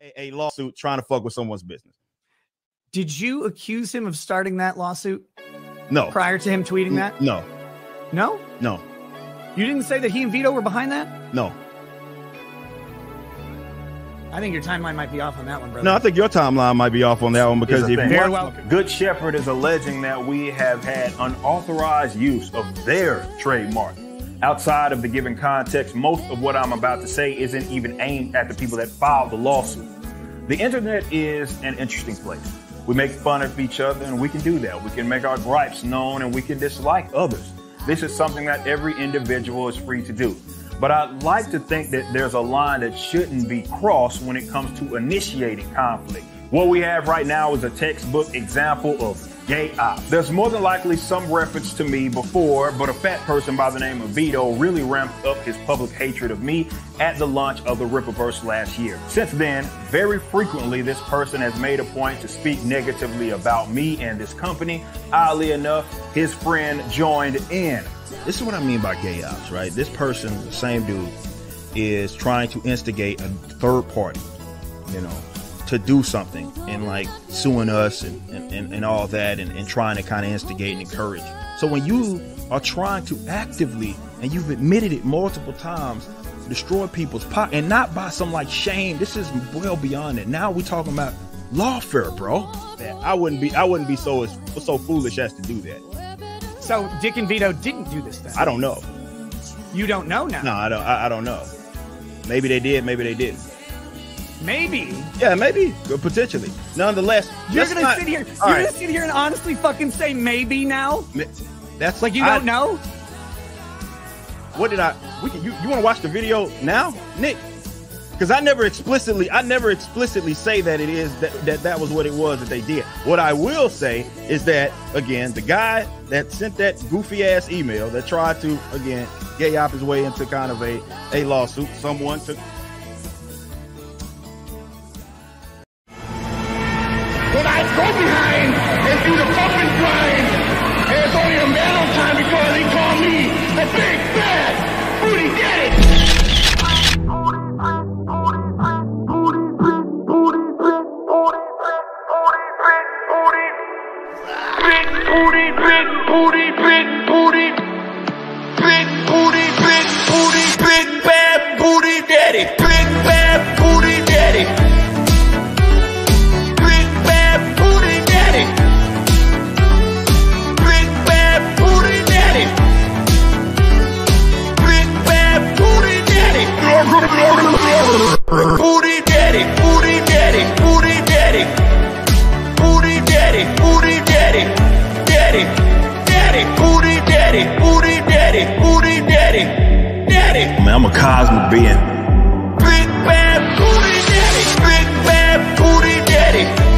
a, a lawsuit trying to fuck with someone's business. Did you accuse him of starting that lawsuit No, prior to him tweeting that? no, No? no, You didn't say that he and Vito were behind that? no, I think your timeline might be off on that one, brother. no. I think your timeline might be off on that one because if you thing. Very watch- well. Good Shepherd is alleging that we have had unauthorized use of their trademark. Outside of the given context, most of what I'm about to say isn't even aimed at the people that filed the lawsuit. The internet is an interesting place. We make fun of each other and we can do that. We can make our gripes known and we can dislike others. This is something that every individual is free to do. But I'd like to think that there's a line that shouldn't be crossed when it comes to initiating conflict. What we have right now is a textbook example of gay op. There's more than likely some reference to me before, but a fat person by the name of Vito really ramped up his public hatred of me at the launch of the Rippaverse last year. Since then, very frequently this person has made a point to speak negatively about me and this company. Oddly enough, his friend joined in. this is what I mean by gay ops, right? This person, the same dude, is trying to instigate a third party, you know, to do something and like suing us and, and, and, and all that and, and trying to kind of instigate and encourage. So when you are trying to actively, and you've admitted it multiple times, destroy people's pot and not by some like shame, this is well beyond it. Now we're talking about lawfare, bro. I wouldn't be I wouldn't be so so foolish as to do that. So Dick and Vito didn't do this thing. I don't know. You don't know now. No, I don't. I, I don't know. Maybe they did. Maybe they didn't. Maybe. Yeah, maybe uh, potentially. Nonetheless, You're gonna not- sit here. You're All gonna sit here and honestly fucking say maybe now. that's Like you I- don't know. What did I? We can, you you want to watch the video now, Nick? Because I never explicitly, I never explicitly say that it is that, that that was what it was that they did. What I will say is that again, the guy that sent that goofy ass email that tried to again gay op his way into kind of a a lawsuit. Someone took Go behind and do the fucking grind, and it's only a matter of time because they call me the big bad booty daddy. Big booty, big booty, big booty, big booty, big booty, big bad booty daddy, Booty daddy, booty daddy, booty daddy. Booty daddy, booty daddy. Daddy, daddy, booty daddy, booty daddy, booty daddy. Daddy. Man, I'm a cosmic being. Big bad booty daddy. Big bad booty daddy.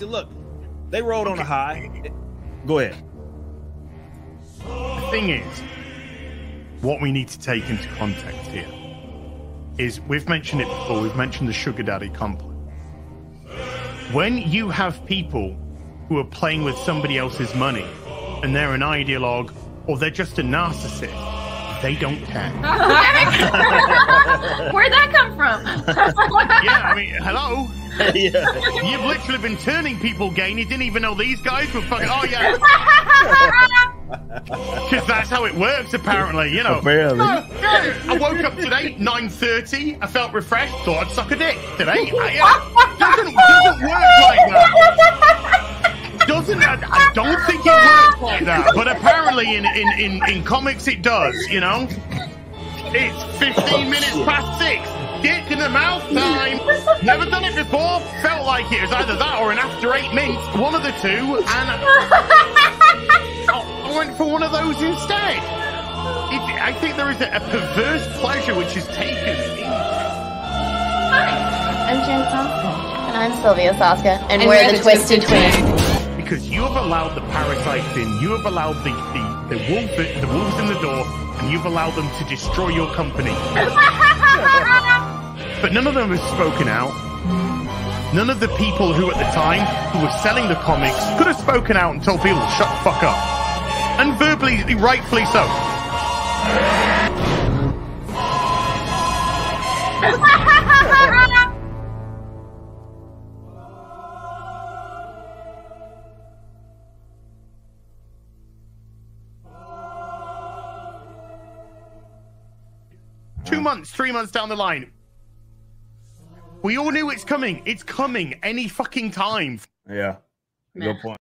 common mistakes. And look, they rode on a high. Go ahead. The thing is, what we need to take into context here is we've mentioned it before, we've mentioned the sugar daddy complex. When you have people who are playing with somebody else's money and they're an ideologue or they're just a narcissist, they don't care. Where'd that come from? yeah, I mean, hello? yeah. You've literally been turning people gay and you didn't even know these guys were fucking. Oh, yeah. Because that's how it works, apparently, you know. Apparently. Oh, I woke up today, 9.30, I felt refreshed, thought I'd suck a dick today. I, uh, doesn't, doesn't work like that. Doesn't, I, I don't think it works like that, but apparently in, in, in, in comics it does, you know. It's 15 minutes past six dick in the mouth time. Never done it before. Felt like it. It was either that or an after eight mints. One of the two. And I went for one of those instead. It, I think there is a, a, perverse pleasure which is taken. Hi, I'm Jen Soska. And I'm Sylvia Soska. And, and we're, we're, the, the Twisted, Twisted Twins. Because you have allowed the parasites in. You have allowed the, the, the, wolf, the wolves in the door. And you've allowed them to destroy your company. But none of them have spoken out. None of the people who at the time who were selling the comics could have spoken out and told people to shut the fuck up. And verbally, rightfully so. Two months, three months down the line, we all knew it's coming. It's coming any fucking time. Yeah. Good point.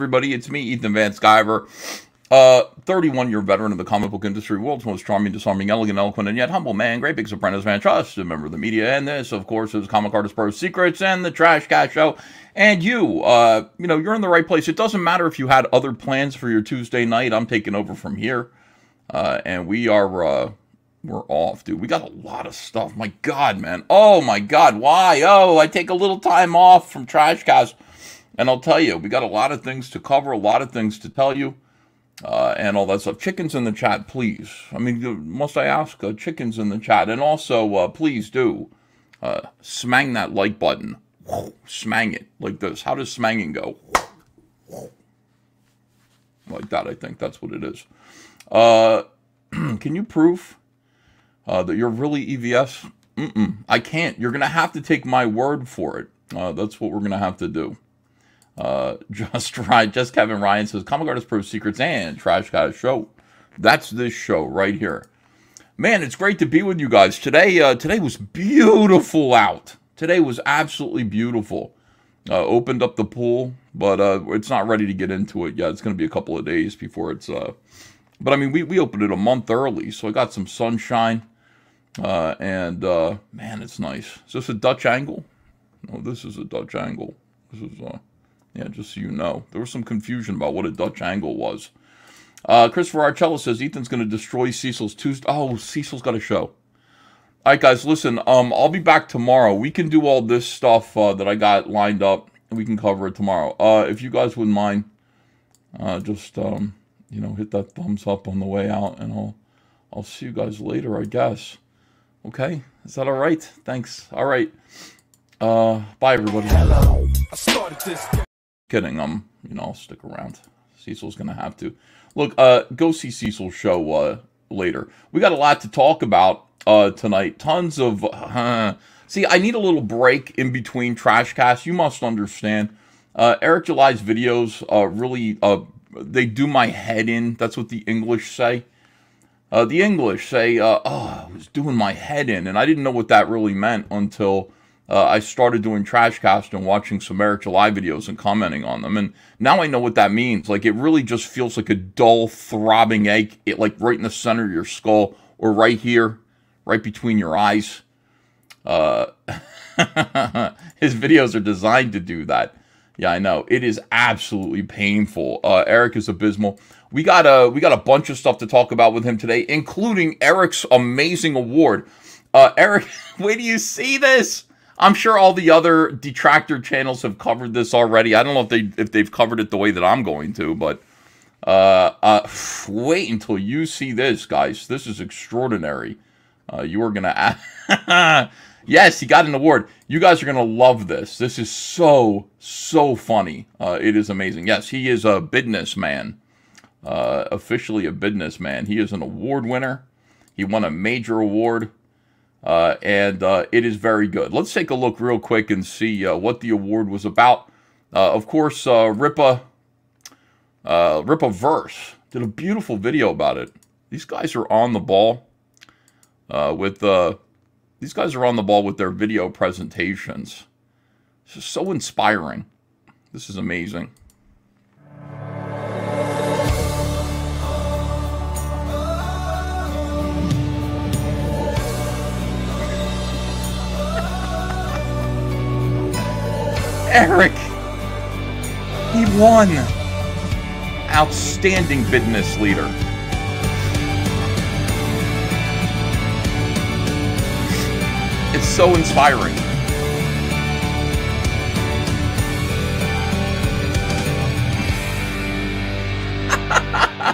Everybody, it's me, Ethan Van Sciver. Uh, 31 year veteran of the comic book industry, world's most charming, disarming, elegant, eloquent, and yet humble man, great big sopranos fan, trusted member of the media, and this, of course, is Comic Artist Pro Secrets and the Trash Cast Show. And you, uh, you know, you're in the right place. It doesn't matter if you had other plans for your Tuesday night. I'm taking over from here, uh, and we are, uh, we're off, dude. We got a lot of stuff. My God, man. Oh my God, why? Oh, I take a little time off from Trash Cast. And I'll tell you, we got a lot of things to cover, a lot of things to tell you, uh, and all that stuff. Chickens in the chat, please. I mean, must I ask? Uh, chickens in the chat. And also, uh, please do uh, smang that like button. Smang it like this. How does smanging go? Like that, I think. That's what it is. Uh, can you prove uh, that you're really EVS? Mm-mm, I can't. You're going to have to take my word for it. That's what we're going to have to do. Uh, just right. Just Kevin Ryan says Comic Artist Pro Secrets and Trash Guy Show. That's this show right here. Man, it's great to be with you guys today. Uh, today was beautiful out. Today was absolutely beautiful. Uh, opened up the pool, but uh, it's not ready to get into it yet. It's going to be a couple of days before it's. Uh, but I mean, we we opened it a month early, so I got some sunshine. Uh, and uh, man, it's nice. Is this a Dutch angle? No, this is a Dutch angle. This is uh, yeah, just so you know, there was some confusion about what a Dutch angle was. Uh, Christopher Arcello says Ethan's going to destroy Cecil's Tuesday. Oh, Cecil's got a show. All right, guys, listen. Um, I'll be back tomorrow. We can do all this stuff uh, that I got lined up. We can cover it tomorrow. Uh, if you guys wouldn't mind, uh, just um, you know, hit that thumbs up on the way out, and I'll I'll see you guys later. I guess. Okay, is that all right? Thanks. All right. Uh, bye, everybody. Kidding. Um, you know, I'll stick around. Cecil's gonna have to. Look, uh, go see Cecil's show uh later. We got a lot to talk about uh tonight. Tons of. Uh, see, I need a little break in between trash casts. You must understand. Uh, Eric July's videos uh really uh they do my head in. That's what the English say. Uh, the English say, uh, oh, it was doing my head in. And I didn't know what that really meant until uh, I started doing Trashcast and watching some Eric July videos and commenting on them. And now I know what that means. Like, it really just feels like a dull, throbbing ache, it, like right in the center of your skull or right here, right between your eyes. Uh, his videos are designed to do that. Yeah, I know. It is absolutely painful. Uh, Eric is abysmal. We got a we got a bunch of stuff to talk about with him today, including Eric's amazing award. Uh, Eric, wait do you see this? I'm sure all the other detractor channels have covered this already. I don't know if they if they've covered it the way that I'm going to, but uh, uh, wait until you see this, guys. This is extraordinary. Uh, you are gonna. yes, he got an award. You guys are gonna love this. This is so so funny. Uh, it is amazing. Yes, he is a businessman. Uh, officially a businessman. He is an award winner. He won a major award. Uh, and uh, it is very good. Let's take a look real quick and see uh, what the award was about. Uh, of course, uh, Rippa, uh, Rippaverse did a beautiful video about it. These guys are on the ball. with these guys are on the ball with their video presentations. This is so inspiring. This is amazing. Eric! He won! Outstanding business leader. It's so inspiring.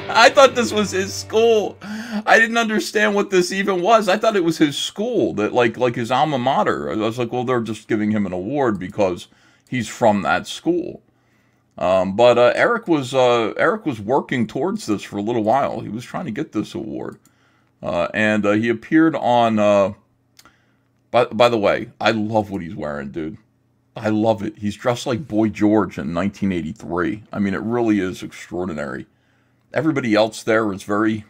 I thought this was his school. I didn't understand what this even was. I thought it was his school, that like like his alma mater. I was like, well, they're just giving him an award because he's from that school. Um, but uh, Eric was uh, Eric was working towards this for a little while. He was trying to get this award, uh, and uh, he appeared on. Uh, by by the way, I love what he's wearing, dude. I love it. He's dressed like Boy George in 1983. I mean, it really is extraordinary. Everybody else there is very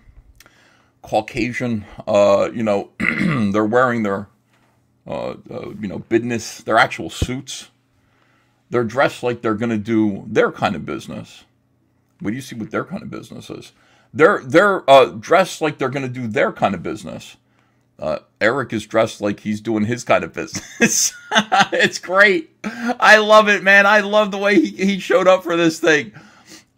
Caucasian. Uh, you know, they're wearing their, you know, business, their actual suits. They're dressed like they're going to do their kind of business. What do you see what their kind of business is? They're they're uh, dressed like they're going to do their kind of business. Uh, Eric is dressed like he's doing his kind of business. it's great. I love it, man. I love the way he, he showed up for this thing.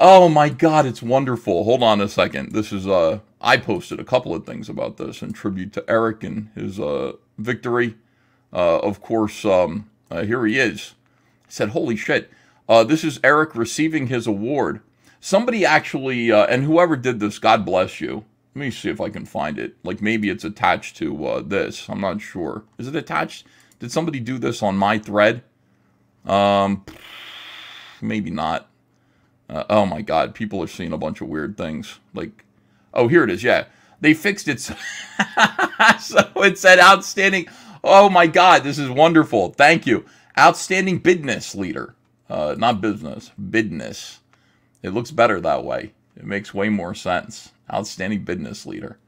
Oh my god, it's wonderful. Hold on a second. This is uh I posted a couple of things about this in tribute to Eric and his uh victory. Uh of course, um uh, here he is. Said, "Holy shit. Uh this is Eric receiving his award." Somebody actually uh and whoever did this, God bless you. Let me see if I can find it. Like maybe it's attached to uh this. I'm not sure. Is it attached? Did somebody do this on my thread? Um maybe not. Uh, oh my god, people are seeing a bunch of weird things. Like, oh, here it is. Yeah, they fixed it. So, so it said outstanding. Oh my god, this is wonderful. Thank you. Outstanding business leader. Uh, not business, business. It looks better that way. It makes way more sense. Outstanding business leader.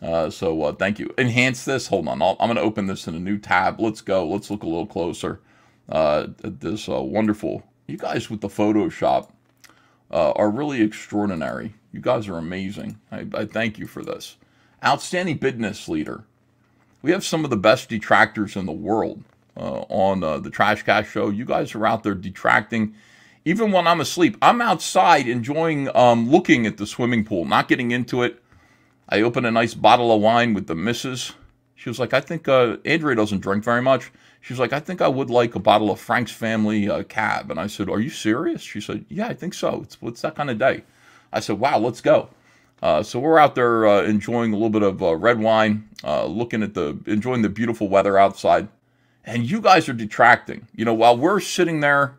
Uh, so uh, thank you. Enhance this. Hold on. i am going to open this in a new tab. Let's go. Let's look a little closer uh, at this uh, wonderful. You guys with the Photoshop uh, are really extraordinary. You guys are amazing. I, I thank you for this. Outstanding business leader. We have some of the best detractors in the world on uh, the Trash Cast show. You guys are out there detracting. Even when I'm asleep, I'm outside enjoying um, looking at the swimming pool, not getting into it. I open a nice bottle of wine with the missus. She was like, I think uh, Andrea doesn't drink very much. She was like, I think I would like a bottle of Frank's Family uh, Cab. And I said, Are you serious? She said, Yeah, I think so. It's, it's that kind of day. I said, Wow, let's go. Uh, so we're out there uh, enjoying a little bit of uh, red wine, uh, looking at the, enjoying the beautiful weather outside. And you guys are detracting. You know, while we're sitting there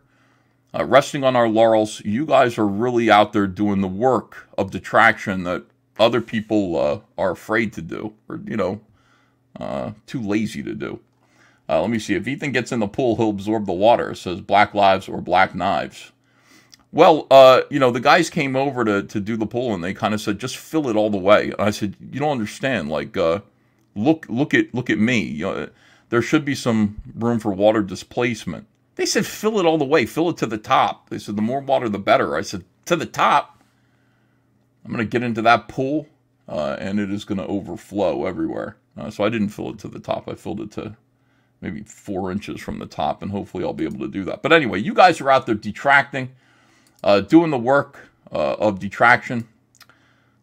uh, resting on our laurels, you guys are really out there doing the work of detraction that other people uh, are afraid to do or, you know, too lazy to do. Uh, let me see. If Ethan gets in the pool, he'll absorb the water. Says black lives or black knives. Well, uh, you know, the guys came over to, to do the pool and they kind of said, just fill it all the way. And I said, you don't understand. Like, uh, look, look at, look at me. You know, there should be some room for water displacement. They said, fill it all the way. Fill it to the top. They said, the more water, the better. I said, to the top. I'm going to get into that pool uh, and it is going to overflow everywhere. Uh, so I didn't fill it to the top. I filled it to maybe four inches from the top, and hopefully I'll be able to do that. But anyway, you guys are out there detracting, uh, doing the work uh, of detraction,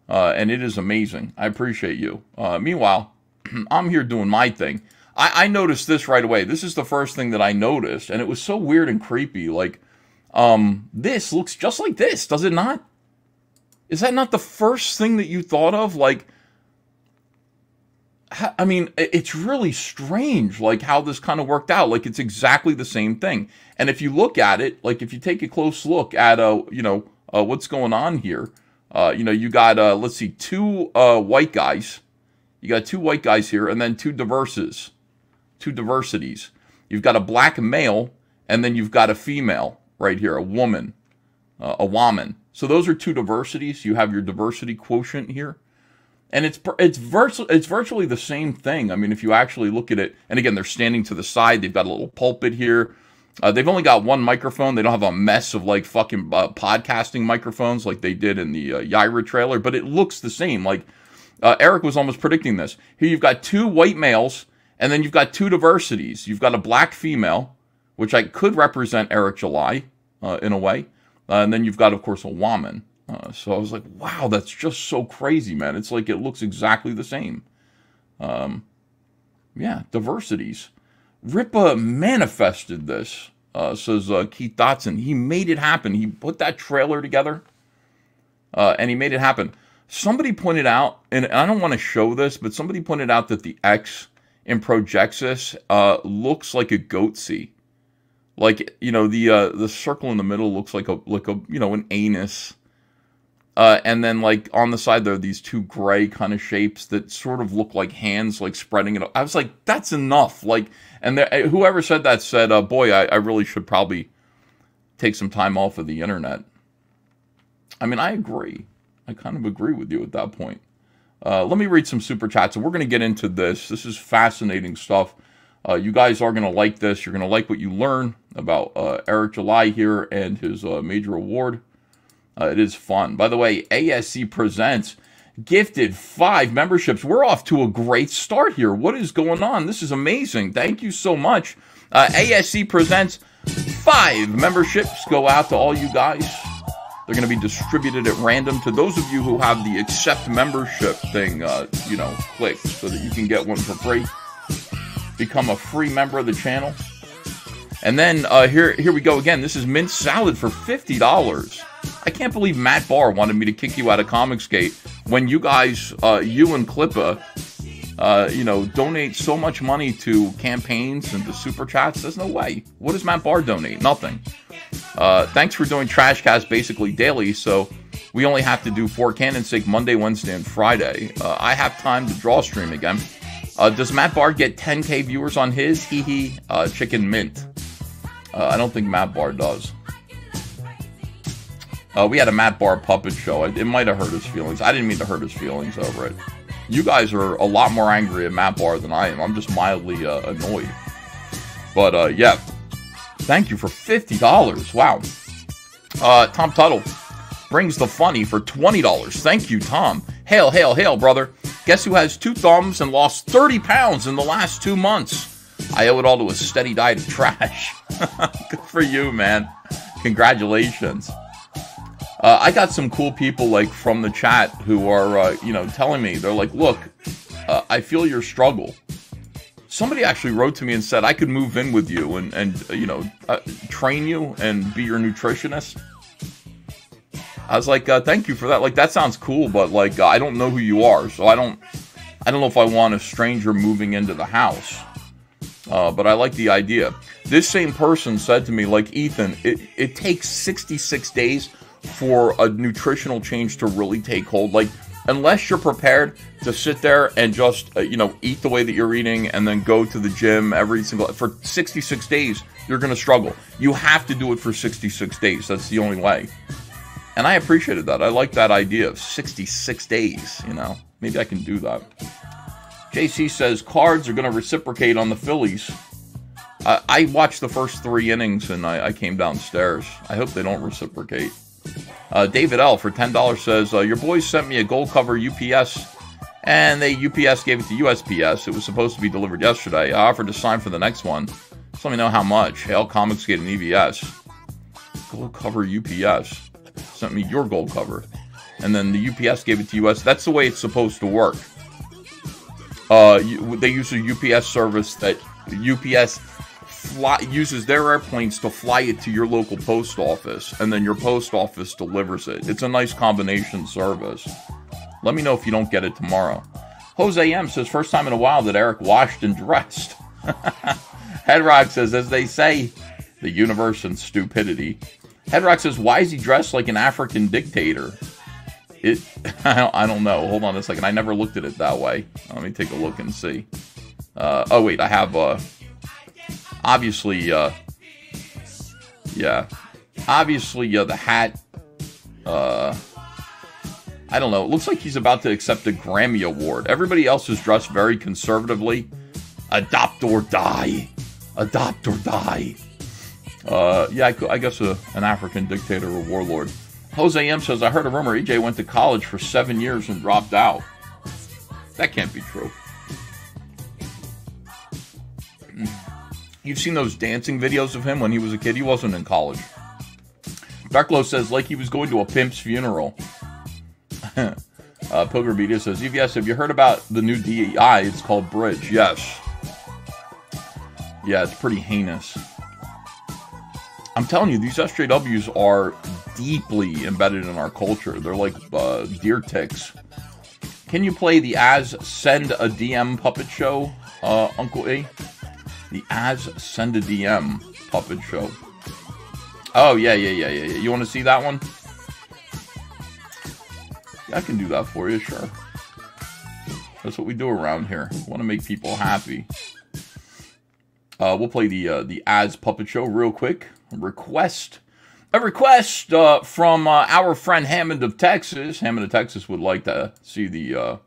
uh, and it is amazing. I appreciate you. Uh, meanwhile, I'm here doing my thing. I, I, noticed this right away. This is the first thing that I noticed, and it was so weird and creepy. Like, um, this looks just like this, does it not? Is that not the first thing that you thought of? Like, I mean, it's really strange, like how this kind of worked out. Like it's exactly the same thing. And if you look at it, like if you take a close look at, uh, you know, uh, what's going on here, uh, you know, you got, uh, let's see, two uh, white guys. You got two white guys here, and then two diverses, two diversities. You've got a black male, and then you've got a female right here, a woman, uh, a woman. So those are two diversities. You have your diversity quotient here. and it's it's virtually it's virtually the same thing. I mean, if you actually look at it, and again, they're standing to the side. They've got a little pulpit here. Uh, they've only got one microphone. They don't have a mess of like fucking uh, podcasting microphones like they did in the uh, Yaira trailer, but it looks the same. Like uh, Eric was almost predicting this. Here you've got two white males, and then you've got two diversities. You've got a black female, which I could represent Eric July uh, in a way, uh, and then you've got, of course, a woman. Uh, so I was like, wow, that's just so crazy, man. It's like it looks exactly the same. Um, yeah, diversities. Rippa manifested this, uh, says uh, Keith Dotson. He made it happen. He put that trailer together, uh, and he made it happen. Somebody pointed out, and I don't want to show this, but somebody pointed out that the X in Projexis uh, looks like a goatsy. Like you know the uh, the circle in the middle looks like a like a you know an anus. Uh, and then like on the side there are these two gray kind of shapes that sort of look like hands like spreading it. I was like, that's enough. Like, and there, whoever said that said, uh, boy, I, I really should probably take some time off of the internet. I mean, I agree. I kind of agree with you at that point. Uh, let me read some super chats, and we're going to get into this. This is fascinating stuff. Uh, you guys are going to like this. You're going to like what you learn about uh, Eric July here and his uh, major award. Uh, it is fun. By the way, ASC Presents gifted five memberships. We're off to a great start here. What is going on? This is amazing. Thank you so much. Uh, ASC Presents five memberships go out to all you guys. They're going to be distributed at random to those of you who have the accept membership thing, uh, you know, clicked so that you can get one for free. Become a free member of the channel. And then uh, here, here we go again. This is mint salad for fifty dollars. I can't believe Matt Barr wanted me to kick you out of Comicsgate when you guys, uh, you and Clippa, uh, you know, donate so much money to campaigns and to super chats. There's no way. What does Matt Barr donate? Nothing. Uh, thanks for doing Trashcast basically daily. So we only have to do for Canon's sake Monday, Wednesday, and Friday. Uh, I have time to draw stream again. Uh, does Matt Barr get 10k viewers on his? Hee hee. Uh, chicken mint. Uh, I don't think Matt Barr does. Uh, we had a Matt Barr puppet show. It, it might have hurt his feelings. I didn't mean to hurt his feelings over it. You guys are a lot more angry at Matt Barr than I am. I'm just mildly annoyed. But yeah, thank you for fifty dollars. Wow. Uh, Tom Tuttle brings the funny for twenty dollars. Thank you, Tom. Hail, hail, hail, brother. Guess who has two thumbs and lost thirty pounds in the last two months? I owe it all to a steady diet of trash. Good for you, man. Congratulations. Uh, I got some cool people like from the chat who are, uh, you know, telling me they're like, "Look, uh, I feel your struggle." Somebody actually wrote to me and said I could move in with you and and uh, you know uh, train you and be your nutritionist. I was like, uh, "Thank you for that." Like that sounds cool, but like I don't know who you are, so I don't I don't know if I want a stranger moving into the house. but I like the idea. This same person said to me, like Ethan, it, it takes 66 days for a nutritional change to really take hold. Like, unless you're prepared to sit there and just, uh, you know, eat the way that you're eating and then go to the gym every single for 66 days, you're going to struggle. You have to do it for 66 days. That's the only way. And I appreciated that. I like that idea of 66 days, you know. Maybe I can do that. JC says cards are going to reciprocate on the Phillies. I, I watched the first three innings and I, I came downstairs. I hope they don't reciprocate. Uh, David L for ten dollars says uh, your boys sent me a gold cover UPS, and they UPS gave it to USPS. It was supposed to be delivered yesterday. I offered to sign for the next one. Just let me know how much. Hail Comicsgate an EVS. Gold cover UPS sent me your gold cover, and then the UPS gave it to US. That's the way it's supposed to work. Uh, you, they use a UPS service that UPS fly, uses their airplanes to fly it to your local post office, and then your post office delivers it. It's a nice combination service. Let me know if you don't get it tomorrow. Jose M says, first time in a while that Eric washed and dressed. Headrock says, as they say, the universe and stupidity. Headrock says, why is he dressed like an African dictator? It, I don't, know. Hold on a second. I never looked at it that way. Let me take a look and see. Uh, oh wait, I have uh, obviously, uh, yeah, obviously, uh, the hat, uh, I don't know. It looks like he's about to accept a Grammy Award. Everybody else is dressed very conservatively. Adopt or die. Adopt or die. Uh, yeah, I, I guess a, an African dictator or warlord. Jose M says, I heard a rumor EJ went to college for seven years and dropped out. That can't be true. You've seen those dancing videos of him when he was a kid. He wasn't in college. Darklow says, like he was going to a pimp's funeral. uh, Pilgrim Media says, EVS, have you heard about the new DEI? It's called Bridge. Yes. Yeah, it's pretty heinous. I'm telling you, these SJWs are deeply embedded in our culture. They're like uh, deer ticks. Can you play the As Send a DM puppet show, uh, Uncle E? The As Send a DM puppet show. Oh, yeah, yeah, yeah, yeah. You want to see that one? Yeah, I can do that for you, sure. That's what we do around here. want to make people happy. Uh, we'll play the uh, the As puppet show real quick. Request, a request uh, from uh, our friend Hammond of Texas. Hammond of Texas would like to see the. Uh,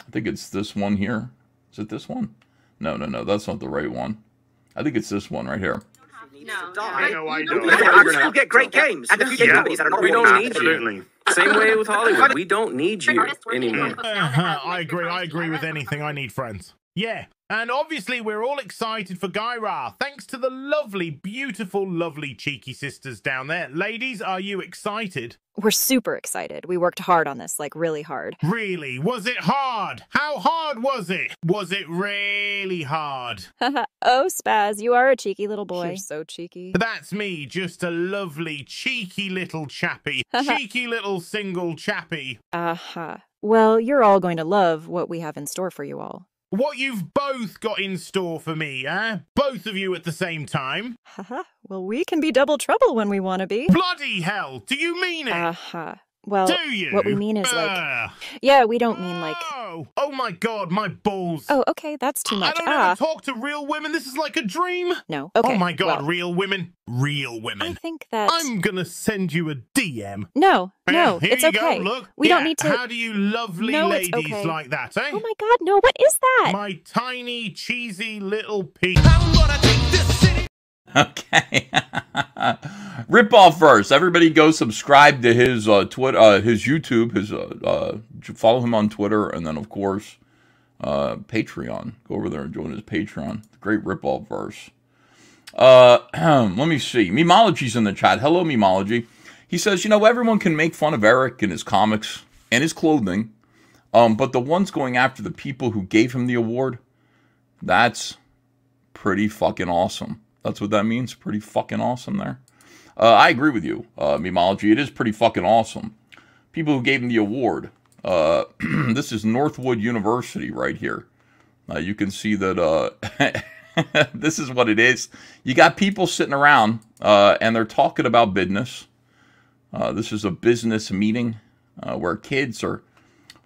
I think it's this one here. Is it this one? No, no, no. That's not the right one. I think it's this one right here. No, I know I do. We're still get great games. And the future companies that are not We don't need Absolutely. you. Same way with Hollywood. We don't need you anymore. I agree. I agree with anything. I need friends. Yeah. And obviously, we're all excited for Gyra, thanks to the lovely, beautiful, lovely cheeky sisters down there. Ladies, are you excited? We're super excited. We worked hard on this, like really hard. Really? Was it hard? How hard was it? Was it really hard? oh, Spaz, you are a cheeky little boy. You're so cheeky. That's me, just a lovely, cheeky little chappy. cheeky little single chappy. Uh huh. Well, you're all going to love what we have in store for you all. What you've both got in store for me, eh? Both of you at the same time? Haha. well, we can be double trouble when we want to be. Bloody hell! Do you mean it? Uh huh. Well, what we mean is like. Ugh. Yeah, we don't mean like. Oh, oh my god, my balls. Oh, okay, that's too much. I don't ah. ever talk to real women. This is like a dream. No. Okay. Oh my god, well, real women. Real women. I think that. I'm gonna send you a DM. No, no, Here it's you okay. Go, look. We don't need to. How do you lovely No, ladies okay. like that, eh? Oh my god, no, what is that? My tiny, cheesy little piece. Okay. Rip off verse. Everybody go subscribe to his uh, Twitter, uh, his YouTube, his uh, uh, follow him on Twitter, and then of course uh, Patreon. Go over there and join his Patreon. Great rip off verse. Uh, let me see. Memology's in the chat. Hello, Memology. He says, you know, everyone can make fun of Eric and his comics and his clothing, um, but the ones going after the people who gave him the award, that's pretty fucking awesome. That's what that means. Pretty fucking awesome there. Uh, I agree with you, uh, Memology. It is pretty fucking awesome. People who gave him the award. Uh, this is Northwood University right here. Uh, you can see that uh, this is what it is. You got people sitting around uh, and they're talking about business. This is a business meeting where kids are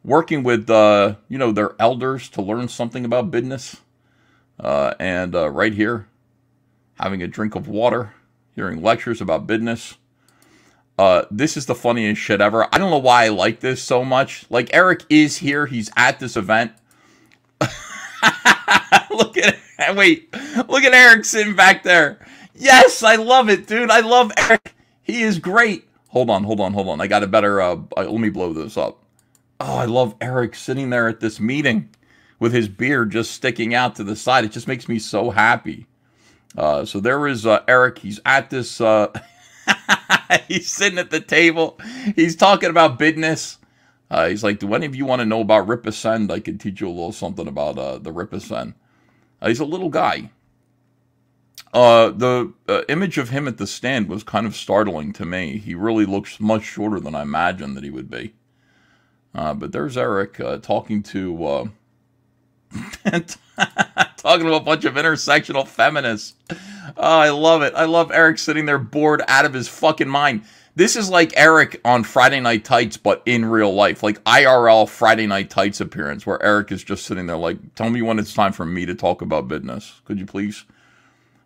working with, you know, their elders to learn something about business. And right here, having a drink of water, hearing lectures about business. Uh, this is the funniest shit ever. I don't know why I like this so much. Like Eric is here. He's at this event. look at wait. Look at Eric sitting back there. Yes, I love it, dude. I love Eric. He is great. Hold on, hold on, hold on. I got a better. Uh, uh, let me blow this up. Oh, I love Eric sitting there at this meeting with his beard just sticking out to the side. It just makes me so happy. Uh, so there is uh, Eric. He's at this. Uh, he's sitting at the table. He's talking about business. Uh, he's like, "Do any of you want to know about Rippasend? I can teach you a little something about uh, the Rippasend." Uh, he's a little guy. The image of him at the stand was kind of startling to me. He really looks much shorter than I imagined that he would be. But there's Eric talking to talking to a bunch of intersectional feminists. Oh, I love it. I love Eric sitting there bored out of his fucking mind. This is like Eric on Friday Night Tights, but in real life, like IRL Friday Night Tights appearance, where Eric is just sitting there like, tell me when it's time for me to talk about business. Could you please?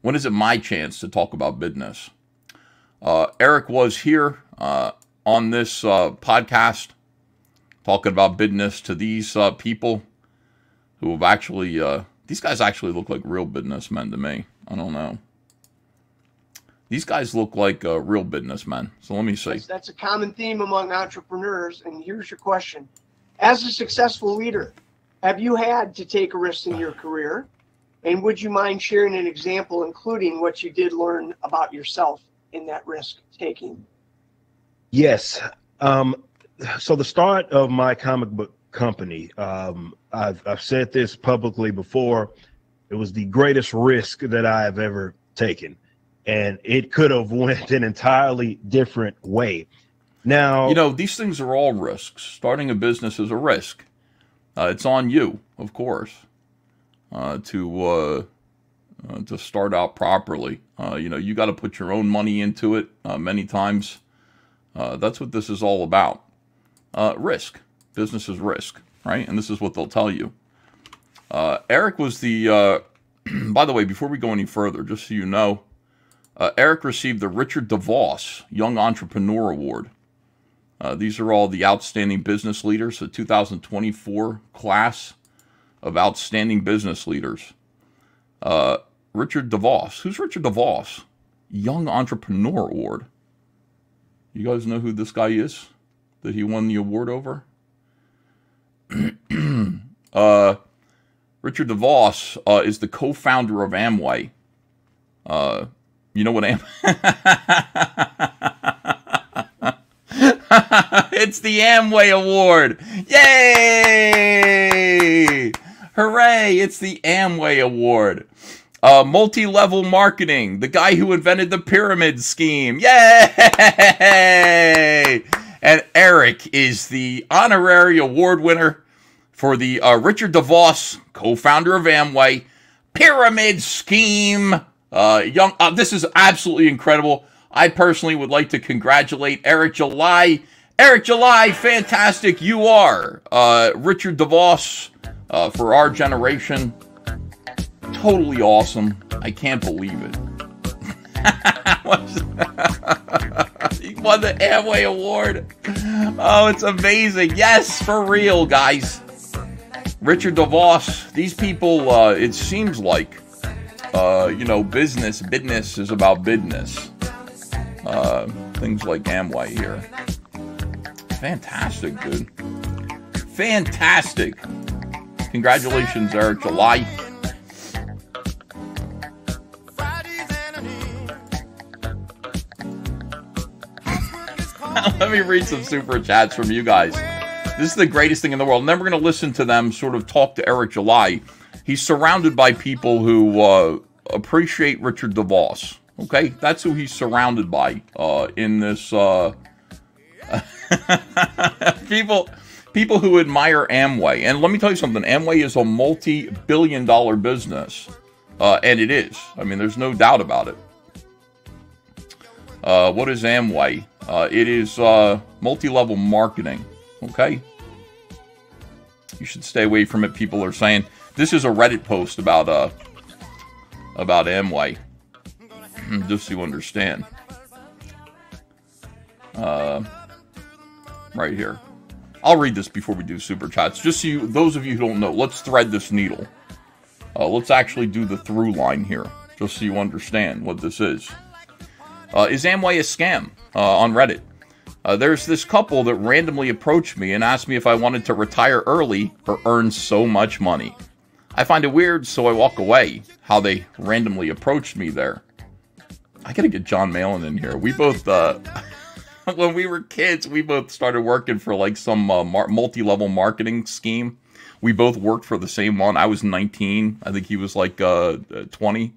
When is it my chance to talk about business? Uh, Eric was here uh, on this uh, podcast talking about business to these uh, people who have actually, uh, these guys actually look like real businessmen to me. I don't know. These guys look like uh, real businessmen. So let me see. That's, that's a common theme among entrepreneurs. And here's your question As a successful leader, have you had to take a risk in your career? And would you mind sharing an example, including what you did learn about yourself in that risk taking? Yes. Um, so the start of my comic book company, um, I've, I've said this publicly before. It was the greatest risk that I have ever taken, and it could have went an entirely different way. Now, you know, these things are all risks. Starting a business is a risk. Uh, it's on you, of course, uh, to uh, uh to start out properly. Uh, you know, you got to put your own money into it. Uh, many times, that's what this is all about. risk. Business is risk, right? And this is what they'll tell you. Eric was the. by the way, before we go any further, just so you know, Eric received the Richard DeVos Young Entrepreneur Award. Uh, these are all the outstanding business leaders, the 2024 class of outstanding business leaders. Uh, Richard DeVos. Who's Richard DeVos? Young Entrepreneur Award. You guys know who this guy is that he won the award over? uh, Richard DeVos uh, is the co founder of Amway. Uh, you know what Amway? it's the Amway Award. Yay! Hooray! It's the Amway Award. Uh, Multi level marketing, the guy who invented the pyramid scheme. Yay! And Eric is the honorary award winner for the uh, Richard DeVos, co founder of Amway, pyramid scheme. Uh, young, uh, this is absolutely incredible. I personally would like to congratulate Eric July Eric July, fantastic you are. Uh, Richard DeVos uh, for our generation. Totally awesome. I can't believe it. he won the Amway Award. Oh, it's amazing. Yes, for real, guys. Richard DeVos, these people, uh, it seems like, uh, you know, business, business is about business. Uh, things like Amway here. Fantastic, dude. Fantastic. Congratulations, Eric July. Let me read some super chats from you guys. This is the greatest thing in the world. And then we're going to listen to them sort of talk to Eric July. He's surrounded by people who uh, appreciate Richard DeVos. Okay, that's who he's surrounded by uh, in this uh, people people who admire Amway. And let me tell you something, Amway is a multi-billion dollar business. Uh, and it is. I mean, there's no doubt about it. Uh, what is Amway? Uh, it is multi-level marketing. Okay? You should stay away from it. People are saying this is a Reddit post about uh about Amway. Just so you understand. Uh, right here. I'll read this before we do super chats. Just so you, those of you who don't know, let's thread this needle. Uh, let's actually do the through line here, just so you understand what this is. Uh, is Amway a scam uh, on Reddit? Uh, there's this couple that randomly approached me and asked me if I wanted to retire early or earn so much money. I find it weird, so I walk away. How they randomly approached me there. I gotta get Jon Malin in here. We both, uh, when we were kids, we both started working for like some uh, mar- multi-level marketing scheme. We both worked for the same one. I was 19. I think he was like uh, 20.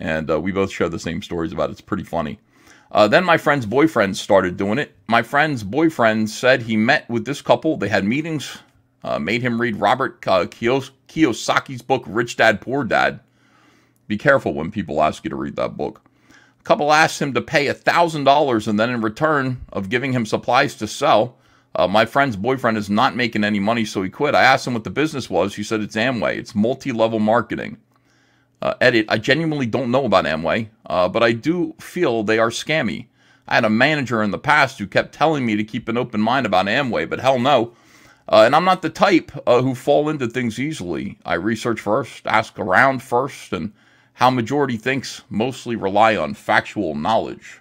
And uh, we both share the same stories about it. It's pretty funny. Uh, then my friend's boyfriend started doing it. My friend's boyfriend said he met with this couple. They had meetings, uh, made him read Robert uh, Kiyos- Kiyosaki's book, Rich Dad, Poor Dad. Be careful when people ask you to read that book A couple asked him to pay $1,000 and then in return of giving him supplies to sell, uh, my friend's boyfriend is not making any money, so he quit. I asked him what the business was. He said it's Amway. It's multi-level marketing. Uh, edit, I genuinely don't know about Amway, uh, but I do feel they are scammy. I had a manager in the past who kept telling me to keep an open mind about Amway, but hell no. Uh, and I'm not the type uh, who fall into things easily. I research first, ask around first, and how majority thinks mostly rely on factual knowledge.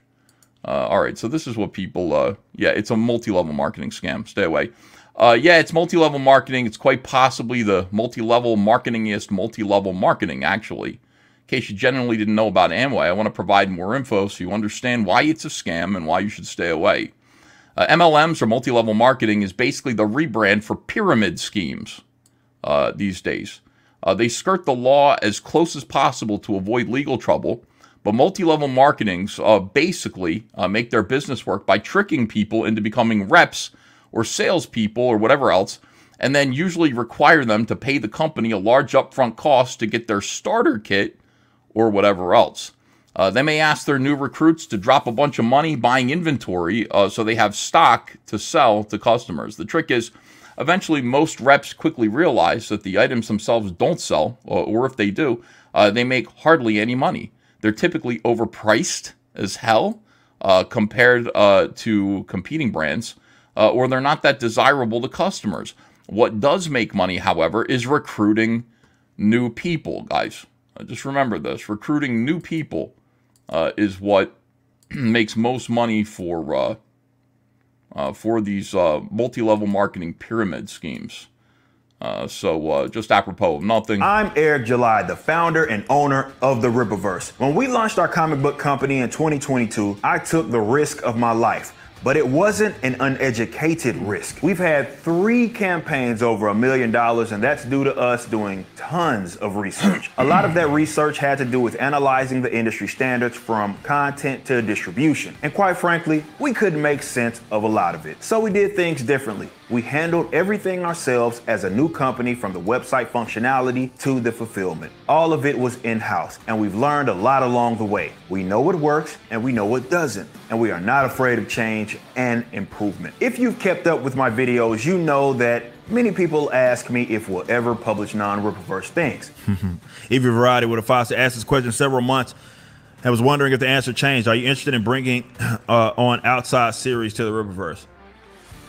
Uh, all right, so this is what people, uh, yeah, it's a multi level marketing scam. Stay away. Uh, yeah, it's multi level marketing. It's quite possibly the multi level marketingest multi level marketing, actually. In case you genuinely didn't know about Amway, I want to provide more info so you understand why it's a scam and why you should stay away. Uh, MLMs or multi level marketing is basically the rebrand for pyramid schemes uh, these days. Uh, they skirt the law as close as possible to avoid legal trouble, but multi level marketings uh, basically uh, make their business work by tricking people into becoming reps or salespeople or whatever else, and then usually require them to pay the company a large upfront cost to get their starter kit or whatever else. Uh, they may ask their new recruits to drop a bunch of money buying inventory uh, so they have stock to sell to customers. The trick is, eventually, most reps quickly realize that the items themselves don't sell, or, or if they do, uh, they make hardly any money. They're typically overpriced as hell uh, compared uh, to competing brands, uh, or they're not that desirable to customers. What does make money, however, is recruiting new people, guys. Just remember this recruiting new people uh, is what makes most money for uh, uh, for these uh, multi-level marketing pyramid schemes. Uh, so uh, just apropos of nothing. I'm Eric July, the founder and owner of the Rippaverse. When we launched our comic book company in 2022, I took the risk of my life. But it wasn't an uneducated risk. We've had three campaigns over a million dollars, and that's due to us doing tons of research. a lot of that research had to do with analyzing the industry standards from content to distribution. And quite frankly, we couldn't make sense of a lot of it. So we did things differently. We handled everything ourselves as a new company from the website functionality to the fulfillment. All of it was in house, and we've learned a lot along the way. We know what works and we know what doesn't, and we are not afraid of change and improvement. If you've kept up with my videos, you know that many people ask me if we'll ever publish non Rippaverse things. if you've variety with a file to ask this question several months, I was wondering if the answer changed. Are you interested in bringing uh, on outside series to the Rippaverse?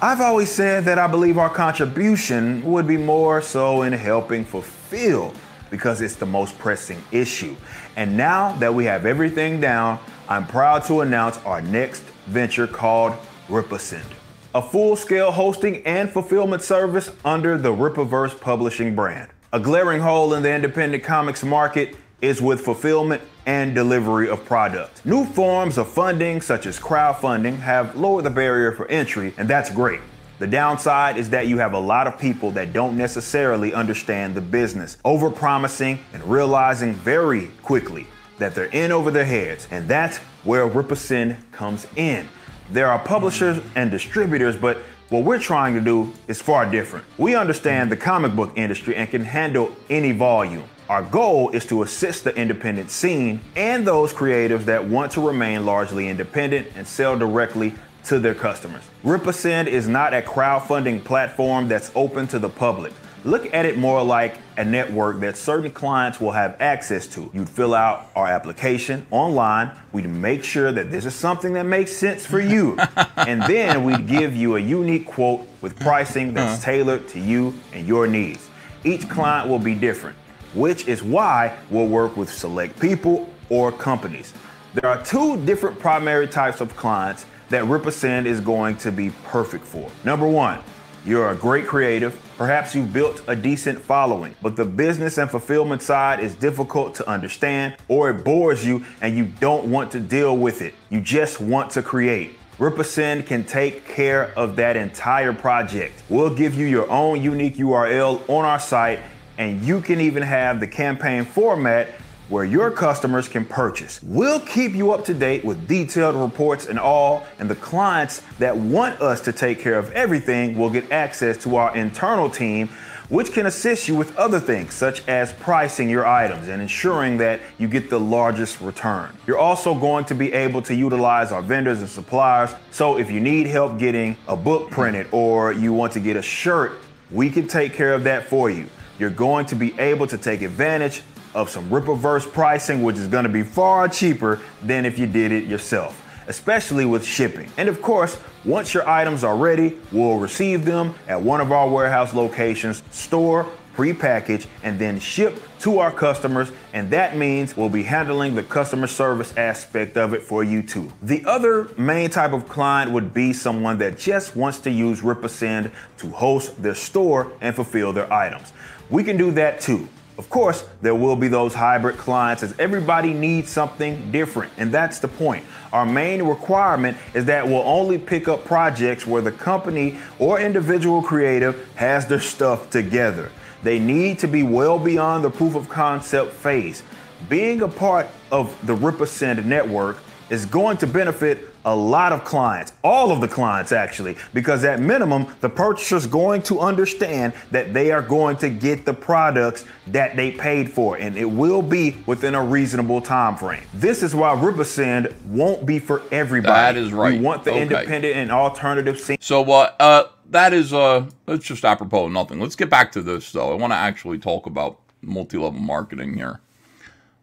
I've always said that I believe our contribution would be more so in helping fulfill because it's the most pressing issue. And now that we have everything down, I'm proud to announce our next venture called Rippasend, a full-scale hosting and fulfillment service under the Rippaverse publishing brand. A glaring hole in the independent comics market is with fulfillment and delivery of product. New forms of funding, such as crowdfunding, have lowered the barrier for entry, and that's great. The downside is that you have a lot of people that don't necessarily understand the business, overpromising and realizing very quickly that they're in over their heads, and that's where Rippasend comes in. There are publishers and distributors, but what we're trying to do is far different. We understand the comic book industry and can handle any volume. Our goal is to assist the independent scene and those creatives that want to remain largely independent and sell directly to their customers. Rippasend is not a crowdfunding platform that's open to the public. Look at it more like a network that certain clients will have access to. You'd fill out our application online. We'd make sure that this is something that makes sense for you. and then we'd give you a unique quote with pricing that's uh-huh. tailored to you and your needs. Each client will be different which is why we'll work with select people or companies. There are two different primary types of clients that Rippasend is going to be perfect for. Number one, you're a great creative. Perhaps you've built a decent following, but the business and fulfillment side is difficult to understand or it bores you and you don't want to deal with it. You just want to create. Rippasend can take care of that entire project. We'll give you your own unique URL on our site and you can even have the campaign format where your customers can purchase. We'll keep you up to date with detailed reports and all, and the clients that want us to take care of everything will get access to our internal team, which can assist you with other things such as pricing your items and ensuring that you get the largest return. You're also going to be able to utilize our vendors and suppliers. So if you need help getting a book printed or you want to get a shirt, we can take care of that for you you're going to be able to take advantage of some Rippaverse pricing, which is going to be far cheaper than if you did it yourself. especially with shipping. And of course, once your items are ready, we'll receive them at one of our warehouse locations, store, prepackaged, and then ship to our customers. And that means we'll be handling the customer service aspect of it for you too. The other main type of client would be someone that just wants to use Rippasend to host their store and fulfill their items. We can do that too. Of course, there will be those hybrid clients as everybody needs something different, and that's the point. Our main requirement is that we'll only pick up projects where the company or individual creative has their stuff together. They need to be well beyond the proof of concept phase. Being a part of the Rippasend network is going to benefit a lot of clients, all of the clients actually, because at minimum, the purchaser's going to understand that they are going to get the products that they paid for, and it will be within a reasonable time frame. This is why Rippasend won't be for everybody. That is right. We want the Okay. independent and alternative scene. So uh, uh that is uh that's just apropos of nothing. Let's get back to this though. I want to actually talk about multi-level marketing here.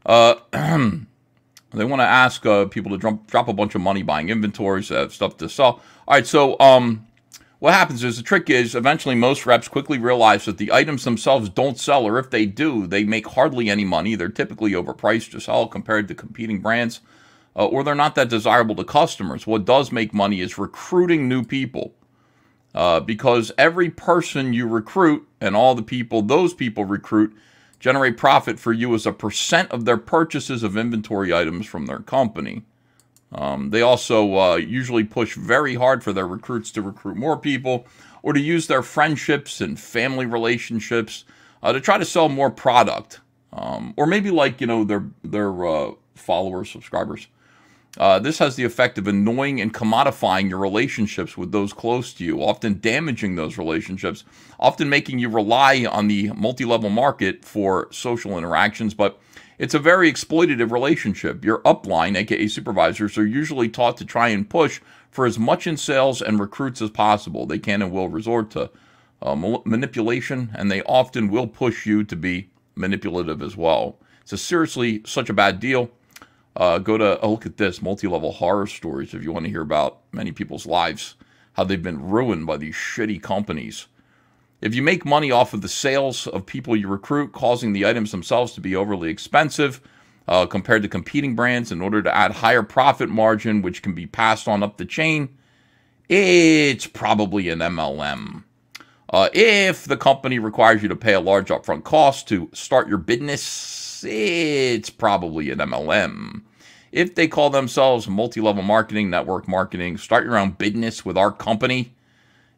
Uh they want to ask uh, people to drop, drop a bunch of money buying inventories, uh, stuff to sell. All right, so um what happens is the trick is eventually most reps quickly realize that the items themselves don't sell, or if they do, they make hardly any money. They're typically overpriced to sell compared to competing brands, uh, or they're not that desirable to customers. What does make money is recruiting new people. Uh, because every person you recruit and all the people those people recruit generate profit for you as a percent of their purchases of inventory items from their company. Um, they also uh, usually push very hard for their recruits to recruit more people or to use their friendships and family relationships uh, to try to sell more product. Um, or maybe like, you know, their, their uh, followers, subscribers. Uh, this has the effect of annoying and commodifying your relationships with those close to you, often damaging those relationships, often making you rely on the multi level market for social interactions. But it's a very exploitative relationship. Your upline, aka supervisors, are usually taught to try and push for as much in sales and recruits as possible. They can and will resort to uh, manipulation, and they often will push you to be manipulative as well. It's a seriously such a bad deal. Uh, go to oh, look at this multi-level horror stories if you want to hear about many people's lives, how they've been ruined by these shitty companies. If you make money off of the sales of people you recruit, causing the items themselves to be overly expensive uh, compared to competing brands in order to add higher profit margin, which can be passed on up the chain, it's probably an MLM. Uh, if the company requires you to pay a large upfront cost to start your business, it's probably an MLM. If they call themselves multi level marketing, network marketing, start your own business with our company,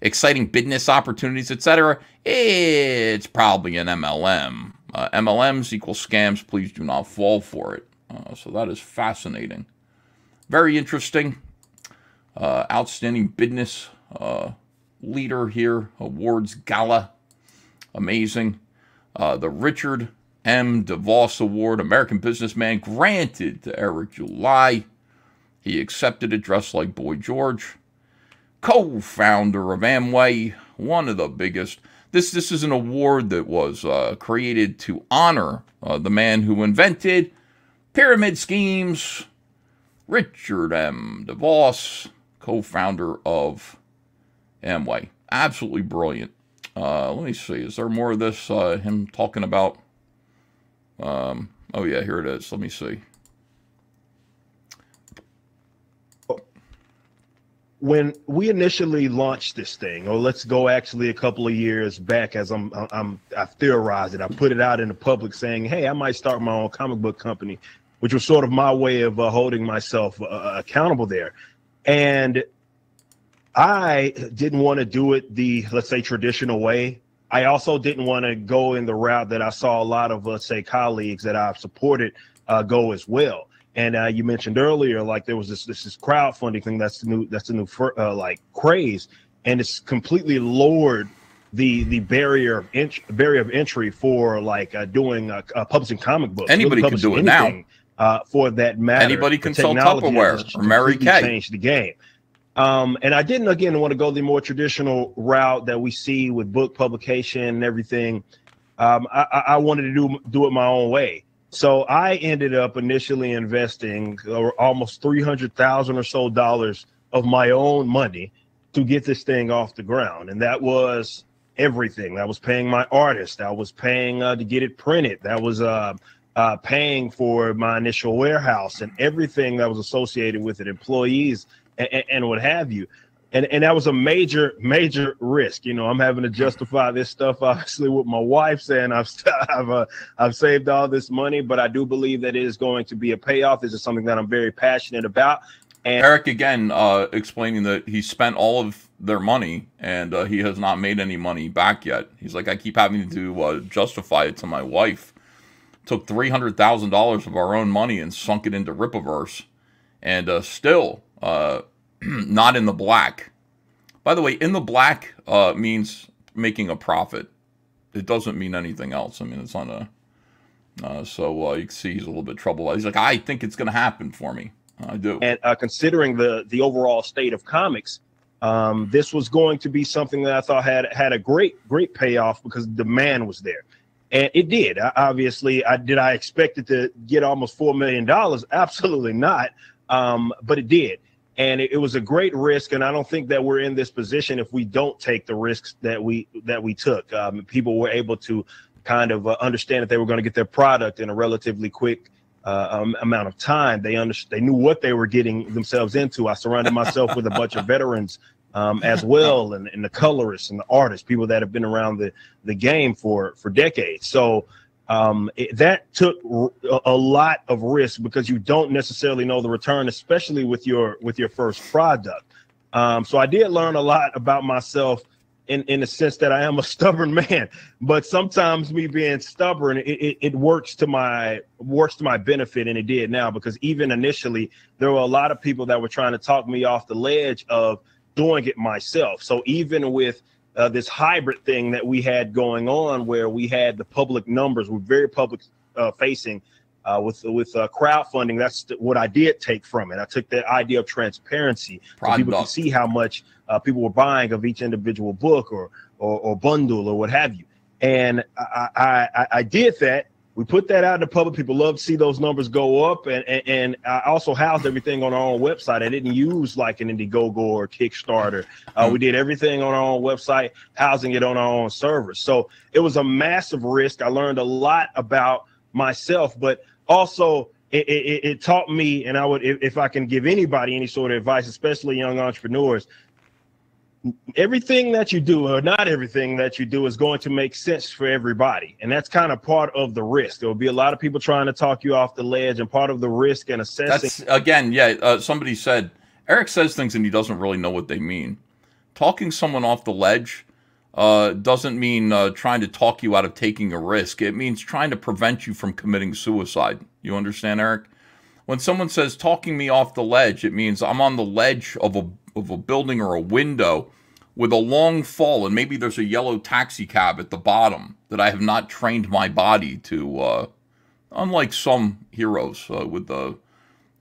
exciting business opportunities, etc., it's probably an MLM. Uh, MLMs equal scams. Please do not fall for it. Uh, so that is fascinating. Very interesting. Uh, outstanding business uh, leader here, awards gala. Amazing. Uh, the Richard M. DeVos Award, American Businessman, granted to Eric July. He accepted it dressed like Boy George. Co founder of Amway, one of the biggest. This, this is an award that was uh, created to honor uh, the man who invented pyramid schemes, Richard M. DeVos, co founder of Amway. Absolutely brilliant. Uh, let me see. Is there more of this? Uh, him talking about. Um, oh, yeah, here it is. Let me see. when we initially launched this thing, or let's go actually a couple of years back, as I'm, I'm, I theorized it. I put it out in the public saying, "Hey, I might start my own comic book company," which was sort of my way of uh, holding myself uh, accountable there. And I didn't want to do it the, let's say, traditional way. I also didn't want to go in the route that I saw a lot of, let's say, colleagues that I've supported uh, go as well. And uh, you mentioned earlier, like there was this this, this crowdfunding thing. That's the new that's the new uh, like craze, and it's completely lowered the the barrier of ent- barrier of entry for like uh, doing uh, uh, publishing comic books. Anybody can do it now. Uh, for that matter, Anybody can sell Tupperware or Mary Kay. Changed the game. Um, and I didn't again want to go the more traditional route that we see with book publication and everything. Um, I, I wanted to do do it my own way. So I ended up initially investing uh, almost three hundred thousand or so dollars of my own money to get this thing off the ground, and that was everything. That was paying my artist. That was paying uh, to get it printed. That was uh, uh, paying for my initial warehouse and everything that was associated with it, employees and, and, what have you. And, and that was a major, major risk. You know, I'm having to justify this stuff, obviously, with my wife saying I've I've, uh, I've saved all this money, but I do believe that it is going to be a payoff. This is something that I'm very passionate about. And Eric again uh, explaining that he spent all of their money and uh, he has not made any money back yet. He's like, I keep having to uh, justify it to my wife. Took three hundred thousand dollars of our own money and sunk it into Rippaverse, and uh, still uh, not in the black. By the way, in the black uh, means making a profit. It doesn't mean anything else. I mean, it's on a. Uh, so uh, you can see he's a little bit troubled. He's like, I think it's going to happen for me. I do. And uh, considering the the overall state of comics, um, this was going to be something that I thought had had a great great payoff because demand was there, and it did. I, obviously, I did. I expect it to get almost four million dollars. Absolutely not. Um, but it did, and it, it was a great risk. And I don't think that we're in this position if we don't take the risks that we that we took. Um, people were able to kind of uh, understand that they were going to get their product in a relatively quick uh, um, amount of time. They under, they knew what they were getting themselves into. I surrounded myself with a bunch of veterans um, as well, and, and the colorists and the artists, people that have been around the the game for for decades. So um, it, that took r- a lot of risk because you don't necessarily know the return, especially with your with your first product. Um, so I did learn a lot about myself in, in the sense that I am a stubborn man, but sometimes me being stubborn, it, it, it, works to my works to my benefit, and it did now because even initially there were a lot of people that were trying to talk me off the ledge of doing it myself. So even with uh, this hybrid thing that we had going on, where we had the public numbers, were very public uh, facing. Uh, with with uh, crowdfunding, that's what I did take from it. I took that idea of transparency, so people can see how much uh, people were buying of each individual book or, or, or bundle or what have you. And I, I, I did that. We put that out in the public. People love to see those numbers go up. And, and, and I also housed everything on our own website. I didn't use like an Indiegogo or Kickstarter. Uh, we did everything on our own website, housing it on our own servers. So it was a massive risk. I learned a lot about myself, but also it, it, it, taught me, and I would, if, if, I can give anybody any sort of advice, especially young entrepreneurs, everything that you do or not everything that you do is going to make sense for everybody. And that's kind of part of the risk. There will be a lot of people trying to talk you off the ledge and part of the risk and assessing that's again yeah uh, somebody said eric says things and he doesn't really know what they mean. Talking someone off the ledge uh, doesn't mean uh, trying to talk you out of taking a risk. It means trying to prevent you from committing suicide. You understand eric? When someone says talking me off the ledge it means i'm on the ledge of a of a building or a window with a long fall, and maybe there's a yellow taxi cab at the bottom that I have not trained my body to. Uh, unlike some heroes uh, with the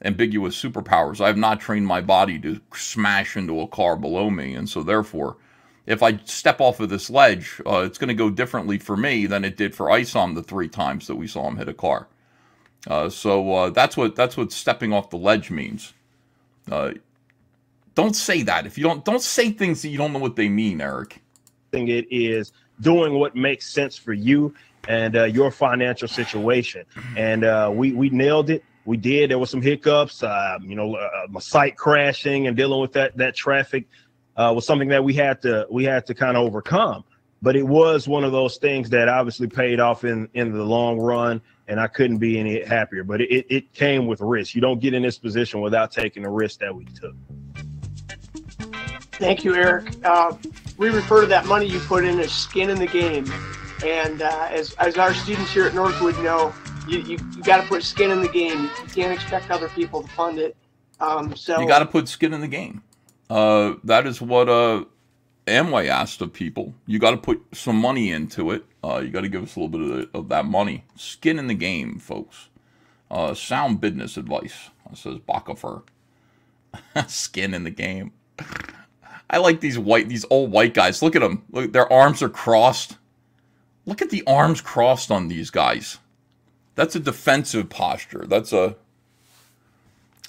ambiguous superpowers, I have not trained my body to smash into a car below me, and so therefore, if I step off of this ledge, uh, it's going to go differently for me than it did for Isom the three times that we saw him hit a car. Uh, so uh, that's what that's what stepping off the ledge means. Uh, don't say that. If you don't don't say things that you don't know what they mean, Eric. It is doing what makes sense for you and uh, your financial situation. And uh, we we nailed it. We did. There were some hiccups. Uh, you know, uh, my site crashing and dealing with that that traffic uh, was something that we had to we had to kind of overcome. But it was one of those things that obviously paid off in in the long run, and I couldn't be any happier. But it, it came with risk. You don't get in this position without taking the risk that we took. Thank you, Eric. Uh, we refer to that money you put in as skin in the game. And uh, as, as our students here at Northwood know, you, you, you got to put skin in the game. You can't expect other people to fund it. Um, so you got to put skin in the game. Uh, that is what uh, Amway asked of people. You got to put some money into it. Uh, you got to give us a little bit of, the, of, that money. Skin in the game, folks. Uh, sound business advice, says Bakafer. skin in the game. I like these white, these old white guys. Look at them. Look, their arms are crossed. Look at the arms crossed on these guys. that's a defensive posture. That's a,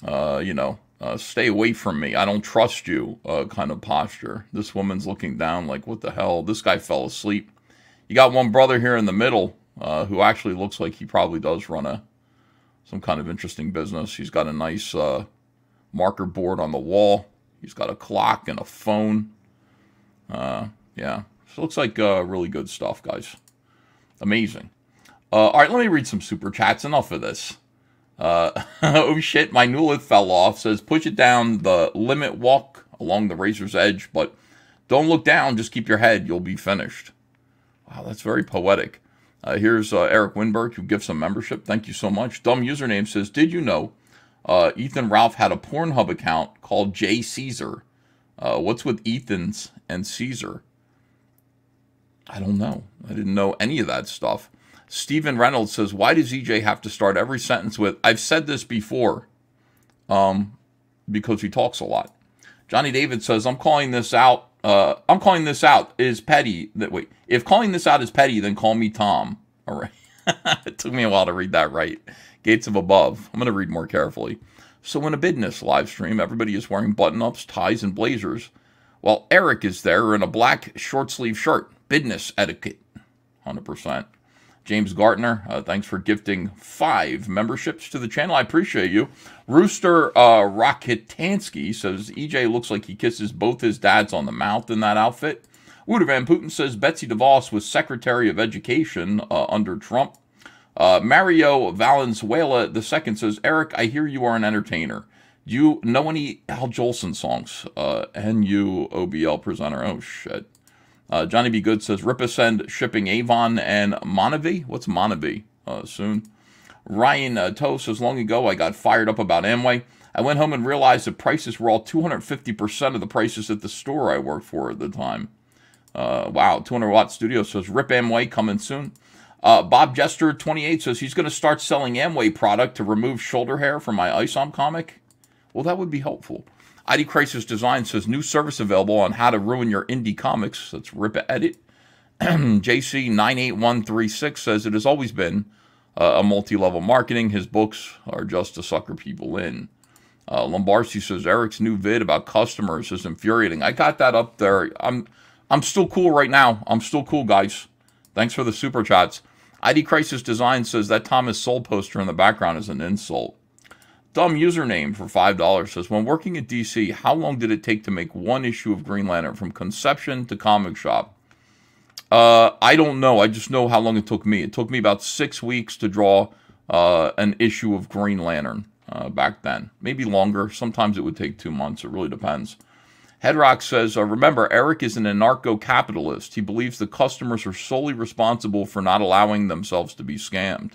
uh, you know, uh, stay away from me. I don't trust you uh, kind of posture. This woman's looking down like, what the hell? This guy fell asleep. You got one brother here in the middle uh, who actually looks like he probably does run a some kind of interesting business. He's got a nice uh, marker board on the wall. He's got a clock and a phone. Uh, yeah, so looks like uh, really good stuff, guys. Amazing. Uh, all right, let me read some super chats. Enough of this. Uh, oh shit, my Newlith fell off. Says push it down the limit walk along the razor's edge, but don't look down. Just keep your head. You'll be finished. Wow, that's very poetic. Uh, here's uh, Eric Winberg who gives some membership. Thank you so much. Dumb username says, Did you know uh, Ethan Ralph had a Pornhub account called J Caesar? Uh, what's with Ethan's and Caesar? I don't know. I didn't know any of that stuff. Stephen Reynolds says, Why does EJ have to start every sentence with, I've said this before? Um, because he talks a lot. Johnny David says, I'm calling this out. Uh, I'm calling this out is petty. That wait, if calling this out is petty, then call me Tom. All right. it took me a while to read that right. Gates of Above. I'm going to read more carefully. So in a business live stream, everybody is wearing button-ups, ties, and blazers, while Eric is there in a black short-sleeve shirt. Business etiquette. 100%. James Gartner, uh, thanks for gifting five memberships to the channel. I appreciate you. Rooster uh, Rokitansky says EJ looks like he kisses both his dads on the mouth in that outfit. Wooder Van Putin says Betsy DeVos was Secretary of Education uh, under Trump. Uh, Mario Valenzuela II says, Eric, I hear you are an entertainer. Do you know any Al Jolson songs? Uh, NU presenter. Oh, shit. Uh, Johnny B. Good says, Rippasend shipping Avon and Monavie. What's Monavie? Uh, soon. Ryan uh, Toe says, long ago I got fired up about Amway. I went home and realized the prices were all 250% of the prices at the store I worked for at the time. Uh, wow, 200 Watt Studio says, Rip Amway coming soon. Uh, Bob Jester, 28, says he's going to start selling Amway product to remove shoulder hair from my ISOM comic. Well, that would be helpful. ID Crisis Design says new service available on how to ruin your indie comics. That's Rip Edit. JC98136 says it has always been uh, a multi level marketing. His books are just to sucker people in. Uh, Lombardi says Eric's new vid about customers is infuriating. I got that up there. I'm I'm still cool right now. I'm still cool, guys. Thanks for the super chats. ID Crisis Design says that Thomas Sowell poster in the background is an insult. Dumb username for $5 says, When working at DC, how long did it take to make one issue of Green Lantern from conception to comic shop? Uh, I don't know. I just know how long it took me. It took me about six weeks to draw uh, an issue of Green Lantern uh, back then. Maybe longer. Sometimes it would take two months. It really depends. Headrock says, uh, Remember, Eric is an anarcho capitalist. He believes the customers are solely responsible for not allowing themselves to be scammed.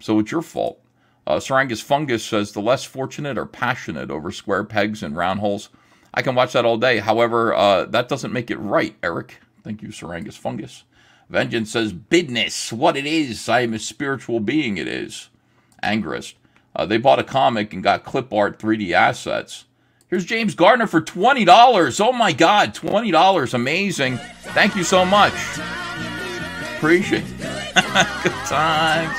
So it's your fault. Uh, Sarangus Fungus says, The less fortunate are passionate over square pegs and round holes. I can watch that all day. However, uh, that doesn't make it right, Eric. Thank you, Sarangus Fungus. Vengeance says, Bidness, what it is. I am a spiritual being, it is. Angrist. Uh, they bought a comic and got clip art 3D assets. Here's James Gardner for $20. Oh my God, $20. Amazing. Thank you so much. Appreciate it. Good times.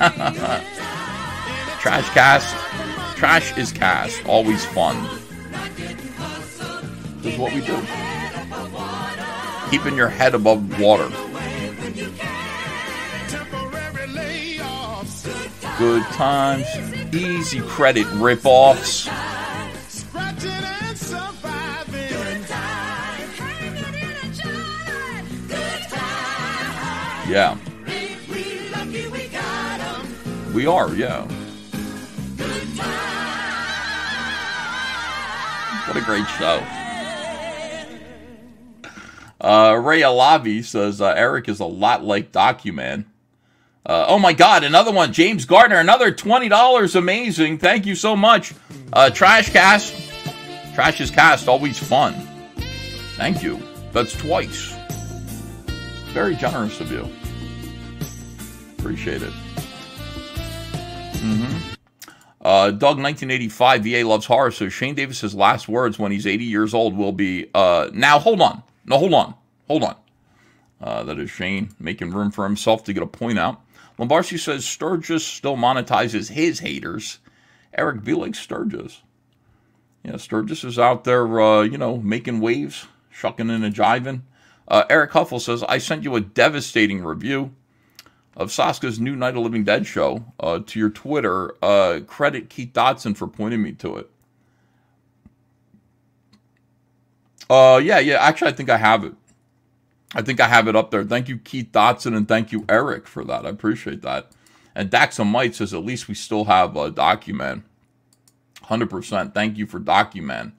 Trash cast. Trash is cast. Always fun. This is what we do. Keeping your head above water. Good times. Easy credit ripoffs. Yeah. We are, yeah. What a great show. Uh, Ray Alavi says uh, Eric is a lot like Documan. Uh, oh my God, another one. James Gardner, another $20. Amazing. Thank you so much. Uh, Trash Cast. Trash is cast. Always fun. Thank you. That's twice. Very generous of you. Appreciate it. Mm-hmm. Uh, Doug, 1985, VA loves horror. So Shane Davis's last words when he's 80 years old will be, uh, now hold on. No, hold on. Hold on. Uh, that is Shane making room for himself to get a point out. Lombardi says Sturgis still monetizes his haters. Eric, be like Sturgis. Yeah, Sturgis is out there, uh, you know, making waves, shucking and a jiving. Uh, Eric Huffle says, I sent you a devastating review of Soska's new Night of Living Dead show uh, to your Twitter. Uh, credit Keith Dotson for pointing me to it. Uh, yeah, yeah. Actually, I think I have it. I think I have it up there. Thank you, Keith Dotson, and thank you, Eric, for that. I appreciate that. And Daxamite says, at least we still have a Documan. 100%. Thank you for Documan.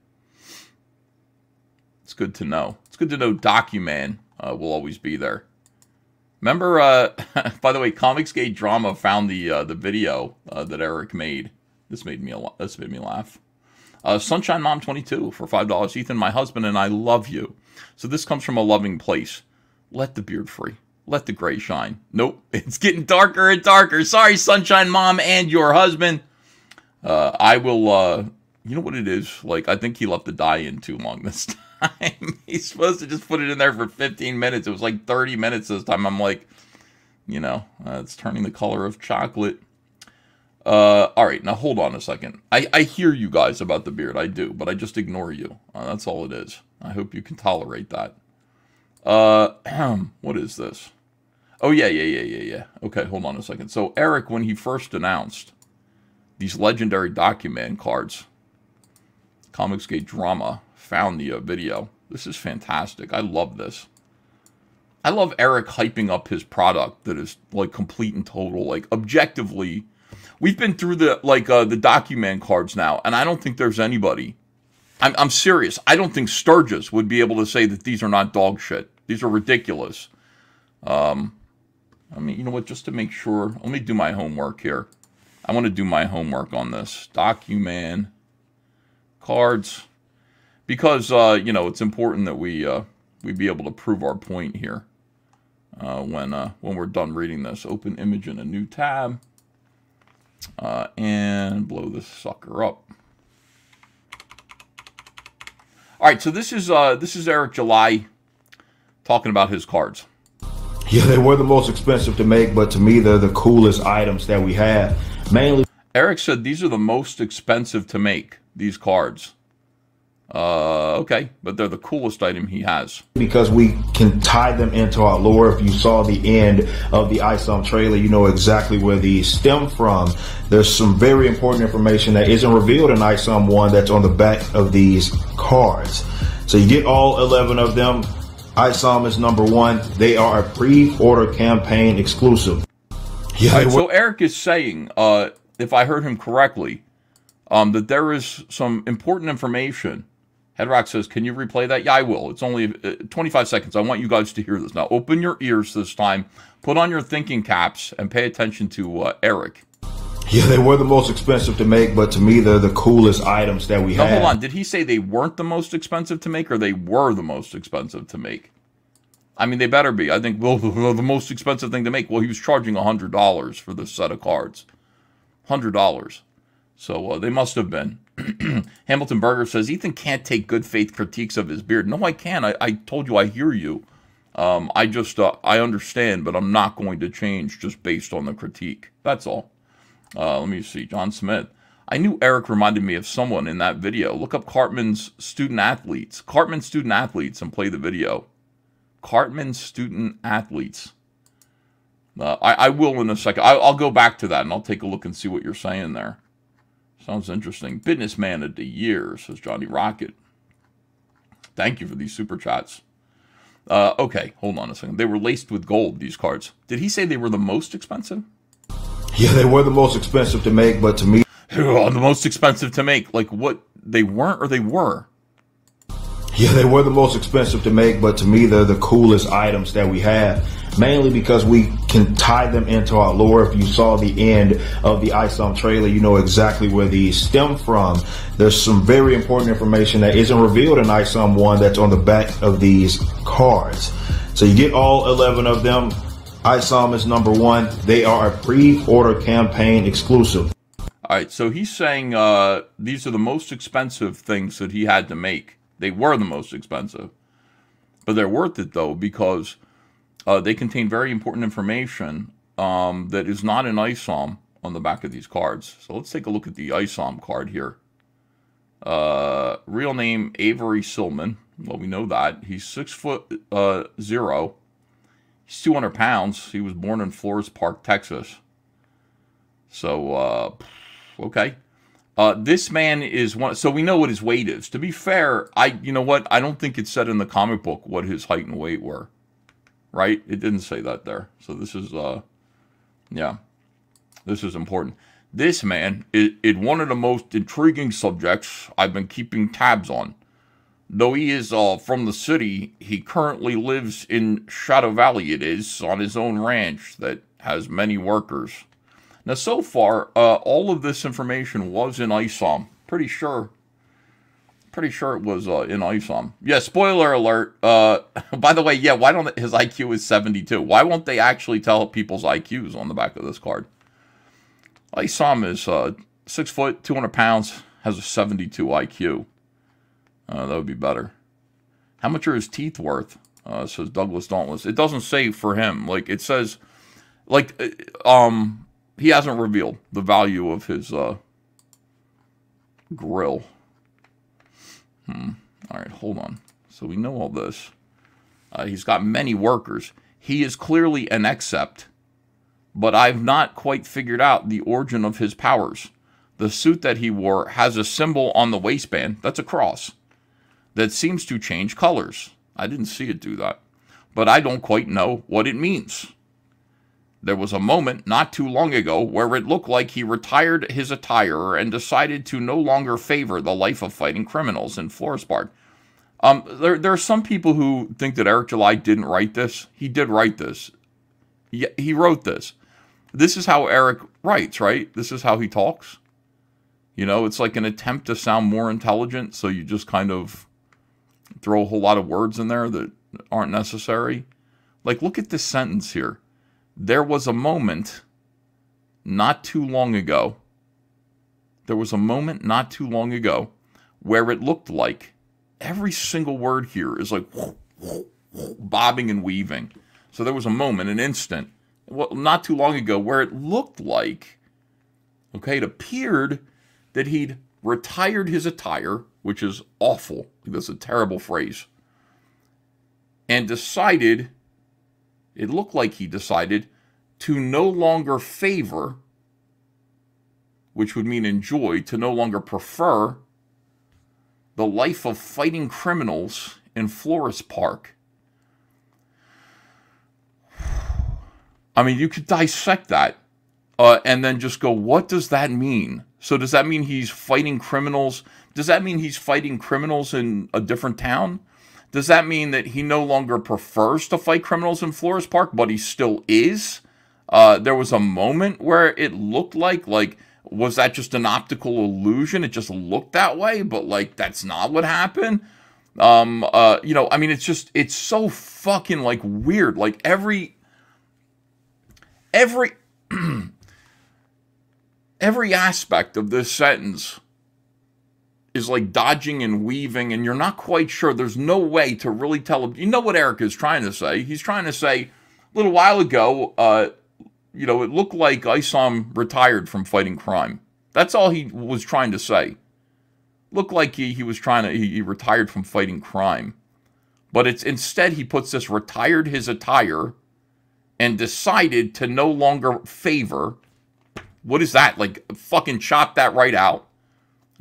It's good to know. It's good to know Documan uh, will always be there. Remember, uh, by the way, Comics Comicsgate Drama found the uh, the video uh, that Eric made. This made me. This made me laugh. Uh, Sunshine Mom 22 for $5. Ethan, my husband and I love you. So this comes from a loving place. Let the beard free. Let the gray shine. Nope, it's getting darker and darker. Sorry, Sunshine Mom and your husband. Uh, I will, uh, you know what it is? Like, I think he left the dye in too long this time. He's supposed to just put it in there for 15 minutes. It was like 30 minutes this time. I'm like, you know, uh, it's turning the color of chocolate. Uh, all right, now hold on a second. I, I hear you guys about the beard. I do, but I just ignore you. Uh, that's all it is. I hope you can tolerate that. Uh, what is this? Oh, yeah, yeah, yeah, yeah, yeah. Okay, hold on a second. So, Eric, when he first announced these legendary document cards, Comicsgate Drama found the uh, video. This is fantastic. I love this. I love Eric hyping up his product that is like complete and total, like objectively We've been through the like uh, the document cards now, and I don't think there's anybody. I'm, I'm serious. I don't think Sturgis would be able to say that these are not dog shit. These are ridiculous. Um, I mean, you know what? Just to make sure, let me do my homework here. I want to do my homework on this document cards because uh, you know it's important that we uh, we be able to prove our point here uh, when uh, when we're done reading this. Open image in a new tab uh, and blow this sucker up. All right, so this is uh, this is Eric July talking about his cards. Yeah, they were the most expensive to make, but to me, they're the coolest items that we have. Mainly, Eric said these are the most expensive to make. These cards. Uh, okay, but they're the coolest item he has. Because we can tie them into our lore. If you saw the end of the ISOM trailer, you know exactly where these stem from. There's some very important information that isn't revealed in ISOM 1 that's on the back of these cards. So you get all 11 of them. ISOM is number one. They are a pre-order campaign exclusive. Yeah. Right, so Eric is saying, uh, if I heard him correctly, um, that there is some important information Headrock says, Can you replay that? Yeah, I will. It's only uh, 25 seconds. I want you guys to hear this. Now, open your ears this time, put on your thinking caps, and pay attention to uh, Eric. Yeah, they were the most expensive to make, but to me, they're the coolest items that we now, have. Hold on. Did he say they weren't the most expensive to make, or they were the most expensive to make? I mean, they better be. I think, well, the most expensive thing to make. Well, he was charging $100 for this set of cards. $100. So uh, they must have been. Hamilton Berger says Ethan can't take good faith critiques of his beard. No, I can. I, I told you I hear you. Um, I just uh, I understand, but I'm not going to change just based on the critique. That's all. Uh, let me see. John Smith. I knew Eric reminded me of someone in that video. Look up Cartman's student athletes. Cartman student athletes and play the video. Cartman student athletes. Uh, I, I will in a second. I, I'll go back to that and I'll take a look and see what you're saying there. Sounds interesting. Businessman of the year, says Johnny Rocket. Thank you for these super chats. Uh, okay, hold on a second. They were laced with gold, these cards. Did he say they were the most expensive? Yeah, they were the most expensive to make, but to me. Oh, the most expensive to make. Like what? They weren't or they were? Yeah, they were the most expensive to make, but to me, they're the coolest items that we have. Mainly because we can tie them into our lore. If you saw the end of the ISOM trailer, you know exactly where these stem from. There's some very important information that isn't revealed in ISOM 1 that's on the back of these cards. So you get all 11 of them. ISOM is number one. They are a pre-order campaign exclusive. All right, so he's saying uh, these are the most expensive things that he had to make. They were the most expensive. But they're worth it, though, because uh, they contain very important information um, that is not in ISOM on the back of these cards. So let's take a look at the ISOM card here. Uh, real name Avery Silman. Well, we know that he's six foot uh, zero. He's 200 pounds. He was born in Forest Park, Texas. So, uh, okay. Uh, this man is one. So we know what his weight is. To be fair, I you know what? I don't think it said in the comic book what his height and weight were. Right? It didn't say that there. So this is uh, yeah, this is important. This man is, is one of the most intriguing subjects I've been keeping tabs on. Though he is uh, from the city, he currently lives in Shadow Valley. It is on his own ranch that has many workers. Now, so far, uh, all of this information was in ISOM. Pretty sure. Pretty sure it was uh, in ISOM. Yeah, spoiler alert. Uh, by the way, yeah, why don't his IQ is 72? Why won't they actually tell people's IQs on the back of this card? ISOM is uh, 6 foot, 200 pounds, has a 72 IQ. Uh, that would be better. How much are his teeth worth? Uh, says Douglas Dauntless. It doesn't say for him. Like, it says, like, uh, um, he hasn't revealed the value of his uh, grill. Hmm. All right, hold on. So we know all this. Uh, he's got many workers. He is clearly an accept, but I've not quite figured out the origin of his powers. The suit that he wore has a symbol on the waistband, that's a cross, that seems to change colors. I didn't see it do that, but I don't quite know what it means. There was a moment not too long ago where it looked like he retired his attire and decided to no longer favor the life of fighting criminals in Forest Park. Um, there, there are some people who think that Eric July didn't write this. He did write this. He, he wrote this. This is how Eric writes, right? This is how he talks. You know, it's like an attempt to sound more intelligent, so you just kind of throw a whole lot of words in there that aren't necessary. Like, look at this sentence here there was a moment not too long ago. There was a moment not too long ago where it looked like every single word here is like bobbing and weaving. So there was a moment, an instant, well, not too long ago, where it looked like, okay, it appeared that he'd retired his attire, which is awful. That's a terrible phrase, and decided it looked like he decided to no longer favor, which would mean enjoy, to no longer prefer the life of fighting criminals in Forest Park. I mean, you could dissect that uh, and then just go, what does that mean? So, does that mean he's fighting criminals? Does that mean he's fighting criminals in a different town? Does that mean that he no longer prefers to fight criminals in Forest Park, but he still is? Uh, there was a moment where it looked like, like, was that just an optical illusion? It just looked that way, but like, that's not what happened. Um, uh, you know, I mean, it's just, it's so fucking like weird. Like every, every, every aspect of this sentence is like dodging and weaving, and you're not quite sure. There's no way to really tell. You know what Eric is trying to say? He's trying to say a little while ago, uh, you know, it looked like Isom retired from fighting crime. That's all he was trying to say. Looked like he, he was trying to, he, he retired from fighting crime. But it's instead he puts this retired his attire and decided to no longer favor. What is that? Like, fucking chop that right out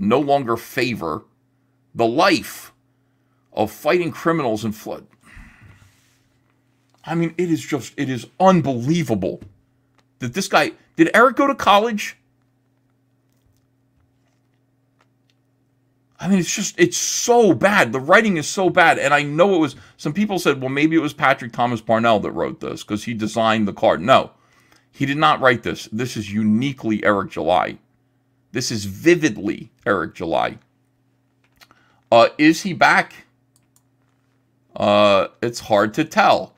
no longer favor the life of fighting criminals in flood. I mean, it is just, it is unbelievable that this guy, did Eric go to college? I mean, it's just, it's so bad. The writing is so bad. And I know it was, some people said, well, maybe it was Patrick Thomas Parnell that wrote this because he designed the card. No, he did not write this. This is uniquely Eric July. This is vividly Eric July. Uh, is he back? Uh, it's hard to tell,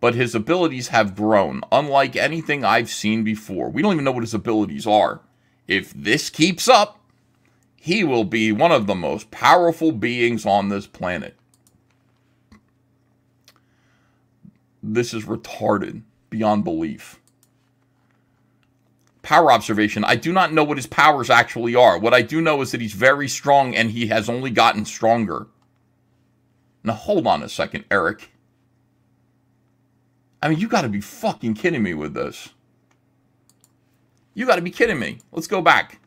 but his abilities have grown, unlike anything I've seen before. We don't even know what his abilities are. If this keeps up, he will be one of the most powerful beings on this planet. This is retarded beyond belief. Power observation. I do not know what his powers actually are. What I do know is that he's very strong and he has only gotten stronger. Now, hold on a second, Eric. I mean, you got to be fucking kidding me with this. You got to be kidding me. Let's go back.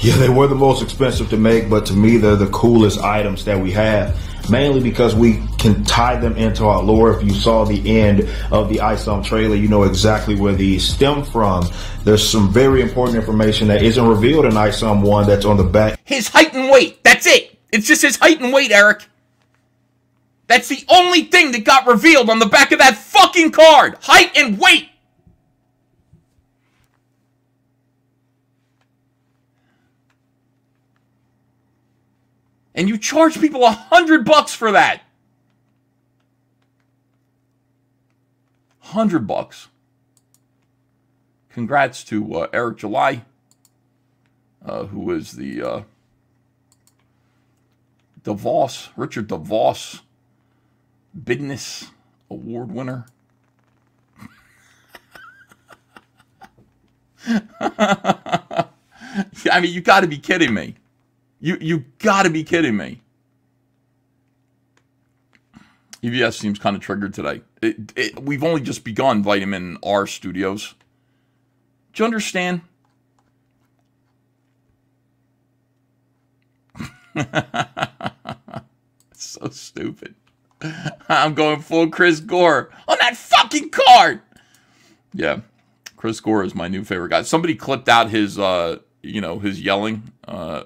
Yeah, they were the most expensive to make, but to me, they're the coolest items that we have. Mainly because we can tie them into our lore. If you saw the end of the ISOM trailer, you know exactly where these stem from. There's some very important information that isn't revealed in ISOM 1 that's on the back. His height and weight. That's it. It's just his height and weight, Eric. That's the only thing that got revealed on the back of that fucking card. Height and weight. And you charge people a hundred bucks for that. Hundred bucks. Congrats to uh, Eric July, uh, who is the uh, DeVos, Richard DeVos Business Award winner. I mean, you got to be kidding me. You you got to be kidding me. EVS seems kind of triggered today. It, it, we've only just begun Vitamin R Studios. Do you understand? so stupid. I'm going full Chris Gore on that fucking card. Yeah, Chris Gore is my new favorite guy. Somebody clipped out his, uh, you know, his yelling uh,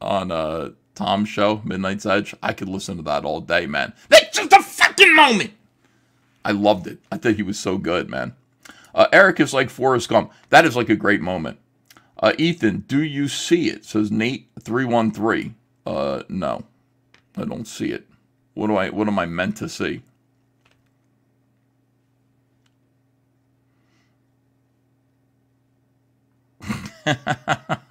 on uh, Tom's show, Midnight's Edge. I could listen to that all day, man. That's just a fucking moment. I loved it. I thought he was so good, man. Uh, Eric is like Forrest Gump. That is like a great moment. Uh, Ethan, do you see it? Says Nate three one three. Uh, no, I don't see it. What do I? What am I meant to see?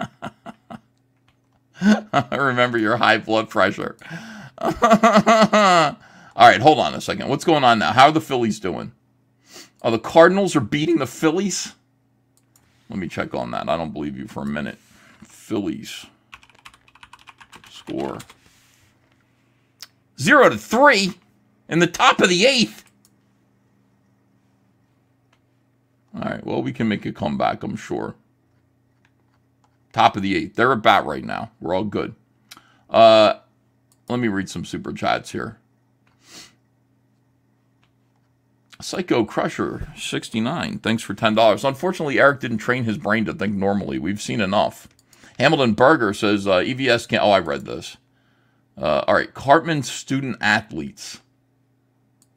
I remember your high blood pressure. All right, hold on a second. What's going on now? How are the Phillies doing? Oh, the Cardinals are beating the Phillies? Let me check on that. I don't believe you for a minute. Phillies score. Zero to three in the top of the eighth. All right, well, we can make a comeback, I'm sure. Top of the eighth. They're bat right now. We're all good. Uh, let me read some super chats here. Psycho Crusher 69. Thanks for $10. Unfortunately, Eric didn't train his brain to think normally. We've seen enough. Hamilton Berger says uh, EVS can't. Oh, I read this. Uh, all right. Cartman student athletes.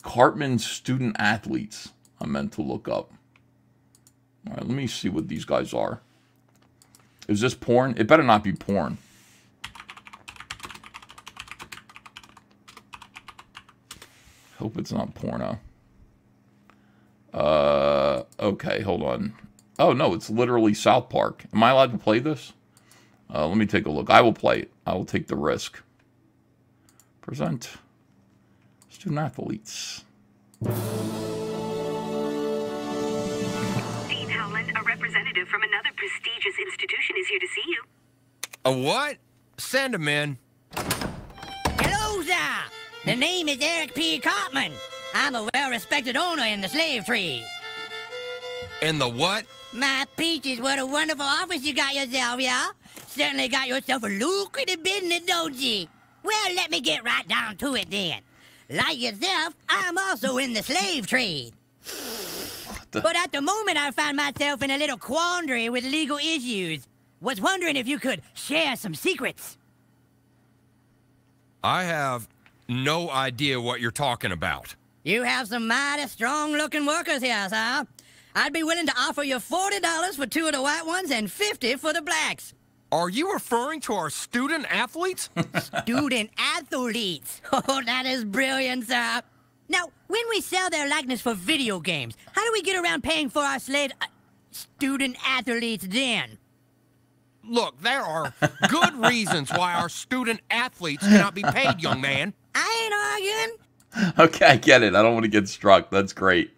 Cartman student athletes. I meant to look up. All right. Let me see what these guys are. Is this porn? It better not be porn. Hope it's not porno. Uh, okay, hold on. Oh, no, it's literally South Park. Am I allowed to play this? Uh, let me take a look. I will play it. I will take the risk. Present student athletes. Prestigious institution, is here to see you. A what? Send him in. Hello there. The name is Eric P. Cartman. I'm a well-respected owner in the slave trade. In the what? My peaches, what a wonderful office you got yourself, yeah? Certainly got yourself a lucrative business, don't you? Well, let me get right down to it then. Like yourself, I'm also in the slave trade. Uh, but at the moment, I find myself in a little quandary with legal issues. Was wondering if you could share some secrets. I have no idea what you're talking about. You have some mighty strong-looking workers here, sir. I'd be willing to offer you $40 for two of the white ones and 50 for the blacks. Are you referring to our student athletes? Student athletes. Oh, that is brilliant, sir. Now, when we sell their likeness for video games, how do we get around paying for our slave uh, student athletes then? Look, there are good reasons why our student athletes cannot be paid, young man. I ain't arguing. okay, I get it. I don't want to get struck. That's great.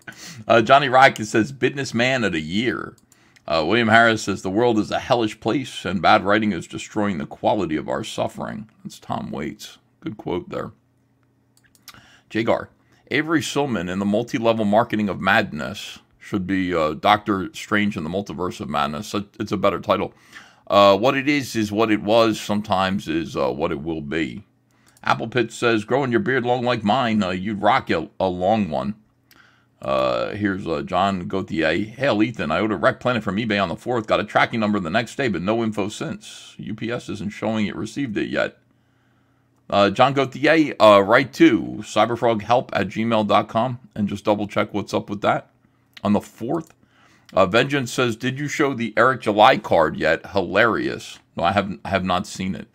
Uh, Johnny Rocket says, businessman of the year. Uh, William Harris says, the world is a hellish place and bad writing is destroying the quality of our suffering. That's Tom Waits. Good quote there. Jagar. Avery Silman in the multi-level marketing of madness should be uh, Doctor Strange in the Multiverse of Madness. It's a better title. Uh, what it is is what it was. Sometimes is uh, what it will be. Apple Pit says, "Growing your beard long like mine, uh, you'd rock a, a long one." Uh, here's uh, John Gauthier. Hail, Ethan. I ordered a Wreck Planet from eBay on the 4th. Got a tracking number the next day, but no info since. UPS isn't showing it received it yet. Uh, John Gauthier, uh, write to cyberfroghelp at gmail.com and just double check what's up with that. On the 4th, uh, Vengeance says, Did you show the Eric July card yet? Hilarious. No, I have, I have not seen it.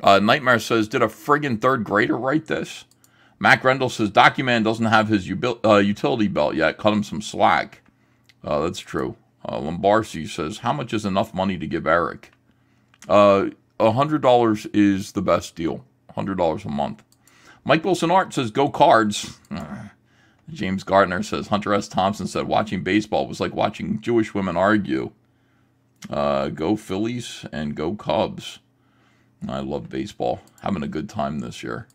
Uh, Nightmare says, Did a friggin' third grader write this? Mac Rendell says, Documan doesn't have his uh, utility belt yet. Cut him some slack. Uh, that's true. Uh, Lombarcy says, How much is enough money to give Eric? Uh, $100 is the best deal. $100 a month. Mike Wilson Art says, Go cards. James Gardner says, Hunter S. Thompson said, Watching baseball was like watching Jewish women argue. Uh, go Phillies and go Cubs. I love baseball. Having a good time this year.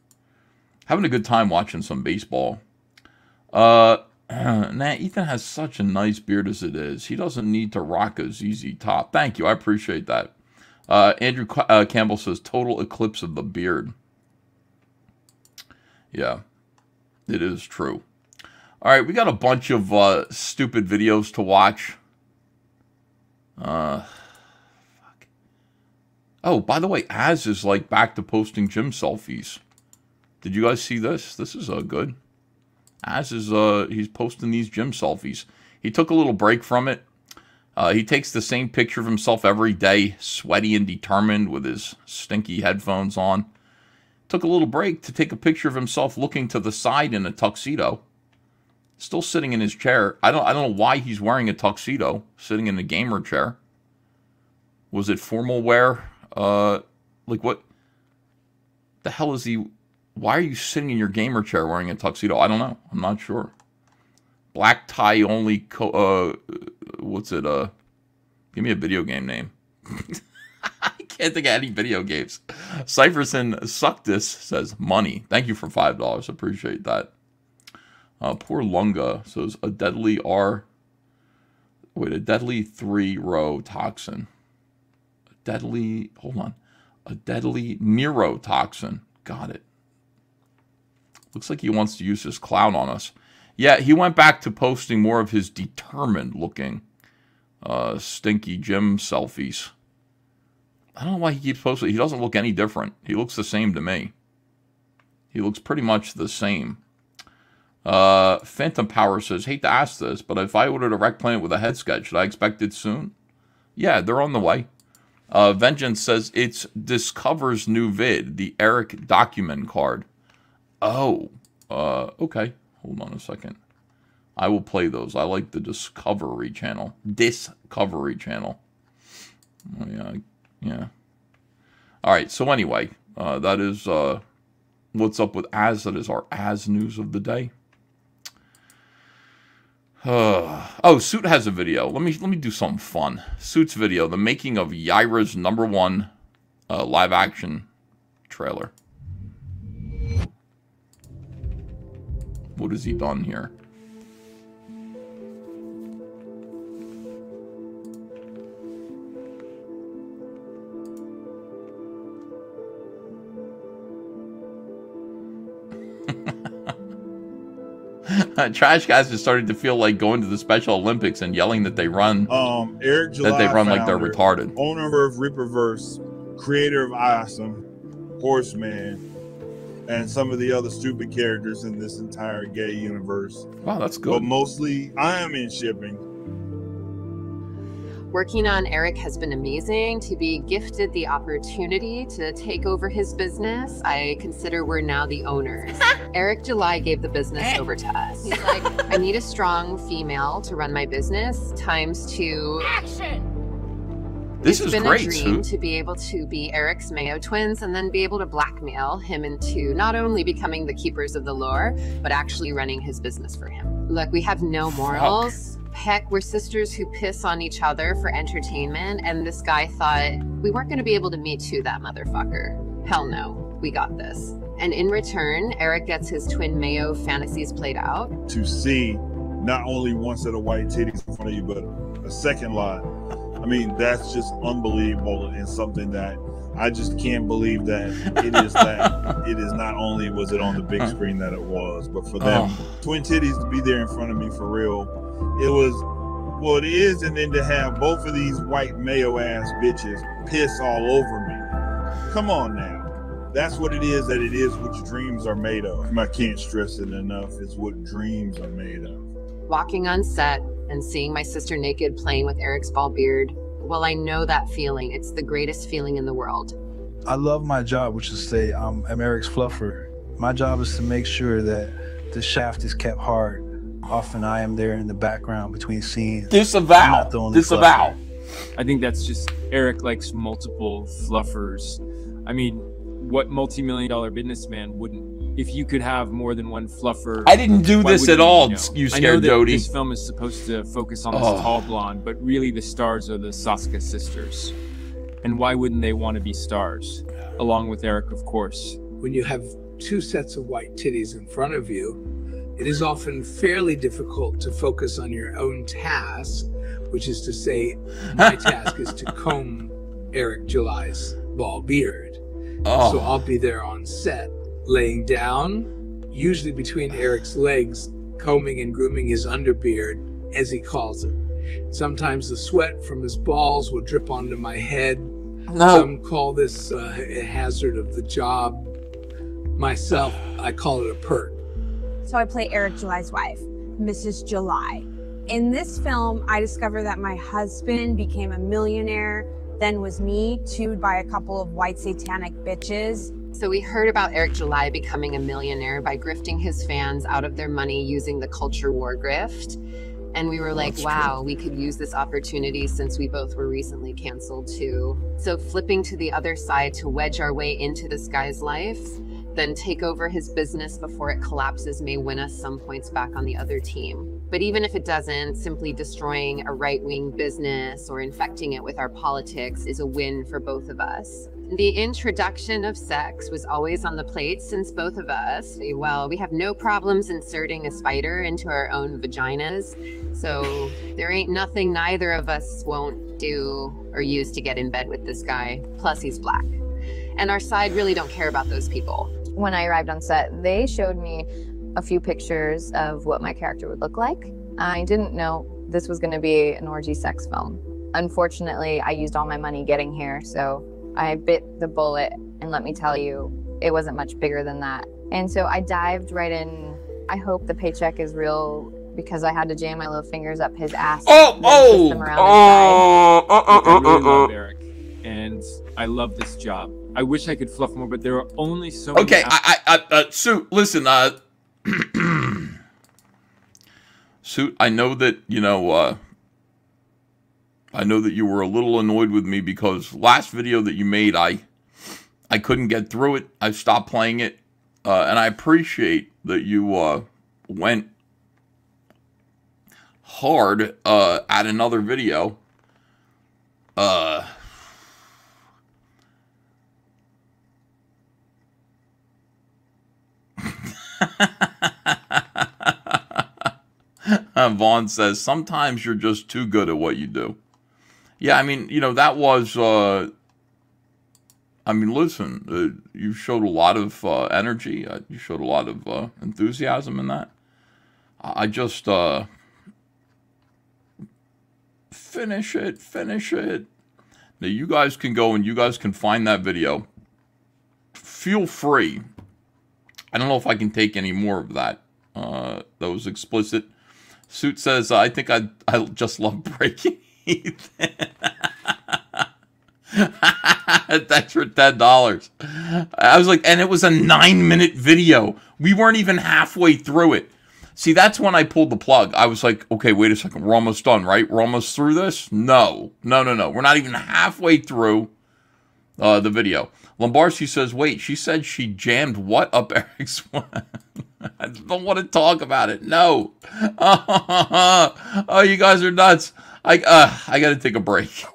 Having a good time watching some baseball. Uh, nah, Ethan has such a nice beard as it is. He doesn't need to rock a ZZ top. Thank you. I appreciate that. Uh, Andrew uh, Campbell says, total eclipse of the beard. Yeah, it is true. All right, we got a bunch of uh, stupid videos to watch. Uh, Oh, by the way, Az is like back to posting gym selfies. Did you guys see this? This is uh, good. Az is uh he's posting these gym selfies. He took a little break from it. Uh, he takes the same picture of himself every day, sweaty and determined with his stinky headphones on. Took a little break to take a picture of himself looking to the side in a tuxedo. Still sitting in his chair. I don't I don't know why he's wearing a tuxedo, sitting in a gamer chair. Was it formal wear? Uh, like what the hell is he? Why are you sitting in your gamer chair wearing a tuxedo? I don't know. I'm not sure. Black tie only. Co- uh, what's it? Uh, give me a video game name. Can't think of any video games. Cypherson Suctus says money. Thank you for five dollars. Appreciate that. Uh, poor Lunga says a deadly R. Wait, a deadly three row toxin deadly, hold on, a deadly neurotoxin. Got it. Looks like he wants to use his clown on us. Yeah, he went back to posting more of his determined looking uh, stinky gym selfies. I don't know why he keeps posting. He doesn't look any different. He looks the same to me. He looks pretty much the same. Uh, Phantom Power says, hate to ask this, but if I ordered a Wreck Planet with a head sketch, should I expect it soon? Yeah, they're on the way. Uh, Vengeance says it's Discover's new vid, the Eric document card. Oh, uh, okay. Hold on a second. I will play those. I like the Discovery channel. Discovery channel. Oh, yeah, yeah. All right. So anyway, uh, that is uh, what's up with Az. That is our Az news of the day. Uh, oh, Suit has a video. Let me let me do something fun. Suit's video, the making of Yaira's number one uh, live action trailer. What has he done here? Trash guys are starting to feel like going to the Special Olympics and yelling that they run. Um, Eric July that they run like they're retarded. Owner of Rippaverse, creator of Awesome, Horseman, and some of the other stupid characters in this entire gay universe. Wow, that's good. But mostly, I am in shipping. Working on Eric has been amazing. To be gifted the opportunity to take over his business, I consider we're now the owners. Eric July gave the business over to us. He's like, I need a strong female to run my business, times two. Action! This it's is been great, a dream Sue. to be able to be Eric's Mayo twins and then be able to blackmail him into not only becoming the keepers of the lore, but actually running his business for him. Look, we have no morals. Heck, we're sisters who piss on each other for entertainment, and this guy thought we weren't going to be able to meet to that motherfucker. Hell no, we got this. And in return, Eric gets his twin Mayo fantasies played out. to see not only one set of white titties in front of you, but a second lot. I mean, that's just unbelievable and something that I just can't believe that it is that it is not only was it on the big screen that it was, but for them oh. twin titties to be there in front of me for real, it was well it is, and then to have both of these white mayo ass bitches piss all over me. Come on now. That's what it is that it is what dreams are made of. I can't stress it enough. It's what dreams are made of. walking on set and seeing my sister naked playing with Eric's ball beard, well, I know that feeling. It's the greatest feeling in the world. I love my job, which is to say I'm, I'm Eric's fluffer. My job is to make sure that the shaft is kept hard. Often I am there in the background between scenes. Disavow. I'm not the only Disavow. fluffer. I think that's just Eric likes multiple fluffers. I mean, what multi-million dollar businessman wouldn't? If you could have more than one fluffer, I didn't do this wouldn't at all, know? you I know scared that Jody. This film is supposed to focus on this Oh. tall blonde, but really the stars are the Soska sisters. And why wouldn't they want to be stars, along with Eric, of course? when you have two sets of white titties in front of you, it is often fairly difficult to focus on your own task, which is to say, my task is to comb Eric July's ball beard. Oh. So I'll be there on set, laying down, usually between Eric's legs, combing and grooming his underbeard, as he calls it. Sometimes the sweat from his balls will drip onto my head. No. Some call this uh, a hazard of the job. Myself, I call it a perk. So I play Eric July's wife, Mrs. July. In this film, I discover that my husband became a millionaire, then was me tooed by a couple of white satanic bitches. So we heard about Eric July becoming a millionaire by grifting his fans out of their money using the culture war grift. And we were like, That's wow, we could use this opportunity since we both were recently canceled too. So flipping to the other side to wedge our way into this guy's life, then take over his business before it collapses may win us some points back on the other team. But even if it doesn't, simply destroying a right wing business or infecting it with our politics is a win for both of us. The introduction of sex was always on the plate since both of us, well, we have no problems inserting a spider into our own vaginas. So there ain't nothing neither of us won't do or use to get in bed with this guy. Plus, he's black. And our side really don't care about those people. When I arrived on set, they showed me a few pictures of what my character would look like. I didn't know this was going to be an orgy sex film. Unfortunately, I used all my money getting here, so I bit the bullet. And let me tell you, it wasn't much bigger than that. And so I dived right in. I hope the paycheck is real because I had to jam my little fingers up his ass. Oh, and then twist them oh! around his uh, side. Uh, uh, look, I really love Eric, and I love this job. I wish I could fluff more, but there are only so many. Okay, I, I, I uh, Suit, listen, uh, Suit, I know that, you know, uh, I know that you were a little annoyed with me because last video that you made, I, I couldn't get through it. I stopped playing it, uh, and I appreciate that you, uh, went hard, uh, at another video. Uh, Vaughn says, sometimes you're just too good at what you do. Yeah, I mean, you know, that was, uh, I mean, listen, uh, you showed a lot of uh, energy. Uh, you showed a lot of uh, enthusiasm in that. I just, uh, finish it, finish it. Now, you guys can go and you guys can find that video. Feel free. I don't know if I can take any more of that. Uh, that was explicit. Suit says, I think I I just love breaking Ethan. Thanks for ten dollars. I was like, and it was a nine minute video. We weren't even halfway through it. See, that's when I pulled the plug. I was like, okay, wait a second. We're almost done, right? We're almost through this? No. No, no, no. We're not even halfway through uh, the video. Lombarski says, wait, she said she jammed what up Eric's I don't want to talk about it. No. oh, you guys are nuts. I uh, I got to take a break.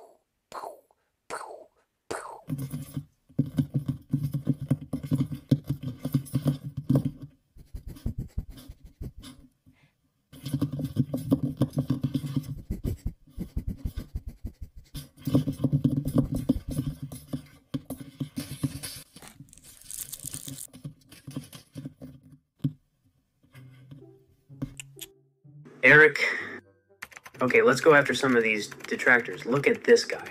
Eric. Okay, let's go after some of these detractors. Look at this guy.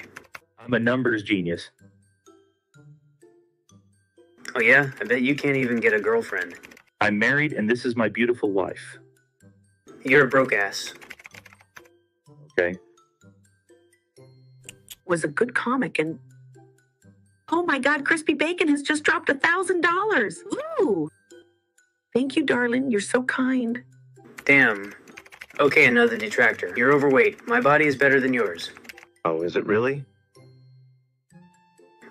I'm a numbers genius. Oh, yeah? I bet you can't even get a girlfriend. I'm married and this is my beautiful wife. You're a broke ass. Okay. was a good comic and oh my god crispy bacon has just dropped a thousand dollars ooh thank you darling you're so kind Damn. Okay, another detractor. You're overweight. My body is better than yours. Oh, is it really?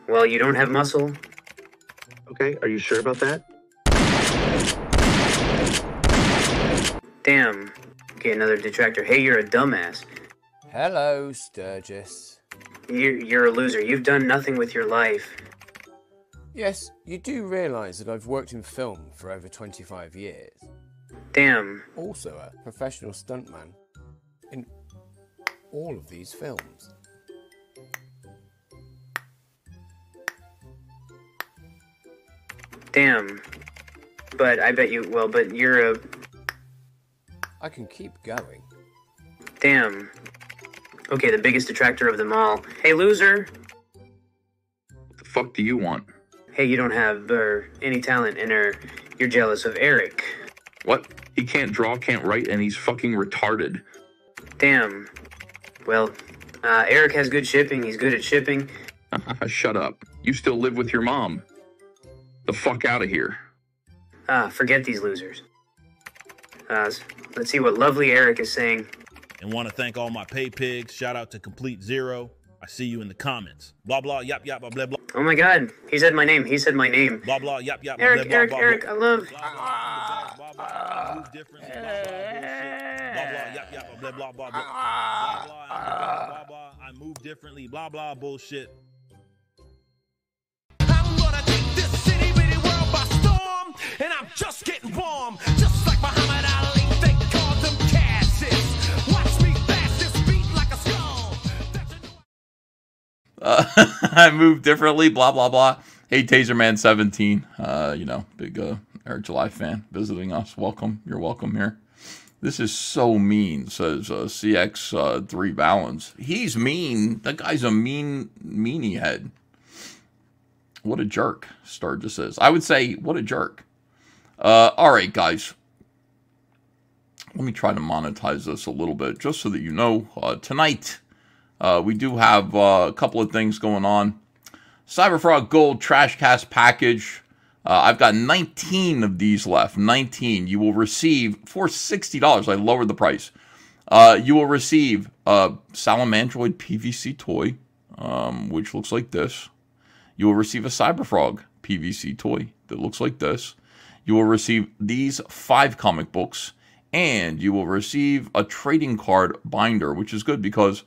Well, you don't have muscle. Okay, are you sure about that? Damn. Okay, another detractor. Hey, you're a dumbass. Hello, Sturgis. You're, you're a loser. You've done nothing with your life. Yes, you do realise that I've worked in film for over 25 years. Damn. Also a professional stuntman in all of these films. Damn. But I bet you, well, but you're a. I can keep going. Damn. Okay, the biggest detractor of them all. Hey, loser. The fuck do you want? Hey, you don't have uh, any talent, and uh, you're jealous of Eric. What? He can't draw, can't write, and he's fucking retarded. Damn. Well, uh, Eric has good shipping. He's good at shipping. Shut up. You still live with your mom. The fuck out of here. Ah, forget these losers. Uh, let's see what lovely Eric is saying. And want to thank all my pay pigs. Shout out to Complete Zero. I see you in the comments. Blah blah yap yap blah blah blah Oh my God, he said my name. He said my name. blah blah yap yap. Eric, blah, blah, Eric, blah, Eric, blah, I love. blah blah. Move differently. Blah blah bullshit. Blah blah yap yap blah blah blah blah. Blah blah blah blah blah. I move differently. Blah blah bullshit. storm, and I'm just getting warm. Just like Muhammad Uh, I move differently, blah, blah, blah. Hey, Taserman17, uh, you know, big uh, Eric July fan visiting us. Welcome. You're welcome here. This is so mean, says uh, CX3 Balance. He's mean. That guy's a mean, meanie head. What a jerk, Sturgis says. I would say, what a jerk. Uh, all right, guys. Let me try to monetize this a little bit, just so that you know. Uh, tonight, uh, we do have uh, a couple of things going on. Cyberfrog Gold Trash Cast Package. Uh, I've got 19 of these left. 19. You will receive for $60. I lowered the price. Uh, you will receive a Salamandroid PVC toy, um, which looks like this. You will receive a Cyberfrog PVC toy that looks like this. You will receive these five comic books, and you will receive a trading card binder, which is good because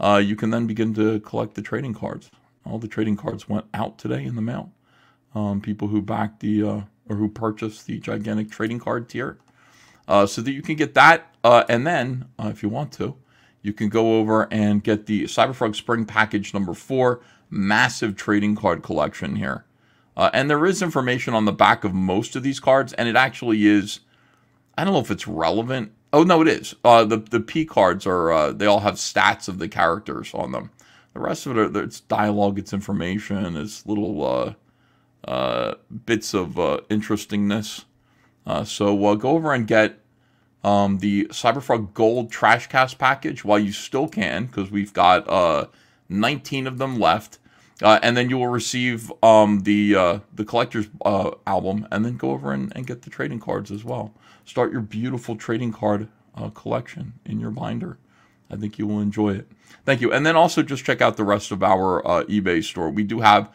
uh, you can then begin to collect the trading cards. All the trading cards went out today in the mail. Um, people who backed the uh, or who purchased the gigantic trading card tier, uh, so that you can get that, uh, and then uh, if you want to, you can go over and get the Cyberfrog Spring Package number four, massive trading card collection here. Uh, and there is information on the back of most of these cards, and it actually is. I don't know if it's relevant. Oh no, it is. Uh, the the P cards are uh, they all have stats of the characters on them. The rest of it, are, it's dialogue, it's information, it's little uh, uh, bits of uh, interestingness. Uh, so go over and get um, the Cyberfrog Gold Trash Cast package while you still can, because we've got uh, 19 of them left. And then you will receive um, the the collector's album, and then go over and, and get the trading cards as well. Start your beautiful trading card uh, collection in your binder. I think you will enjoy it. Thank you. And then also just check out the rest of our uh, eBay store. We do have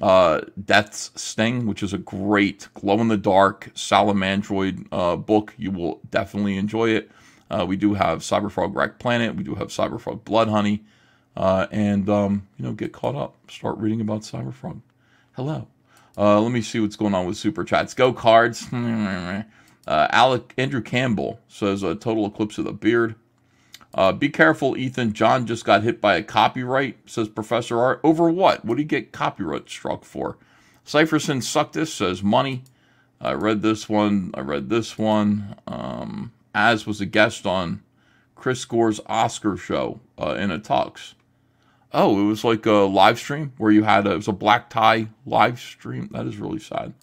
uh, Death's Sting, which is a great glow in the dark Salamandroid uh, book. You will definitely enjoy it. Uh, we do have Cyberfrog Wreck Planet. We do have Cyberfrog Blood Honey. Uh, and, um, you know, get caught up. Start reading about Cyberfrog. Hello. Uh, let me see what's going on with Super Chats. Go cards. uh, Alec Andrew Campbell says a total eclipse of the beard. Uh, be careful, Ethan. John just got hit by a copyright, says Professor Art. Over what? What did he get copyright struck for? Cypherson sucked This says money. I read this one. I read this one. Um, Az was a guest on Chris Gore's Oscar show uh, in a tux. Oh, it was like a live stream where you had a, it was a black tie live stream. That is really sad.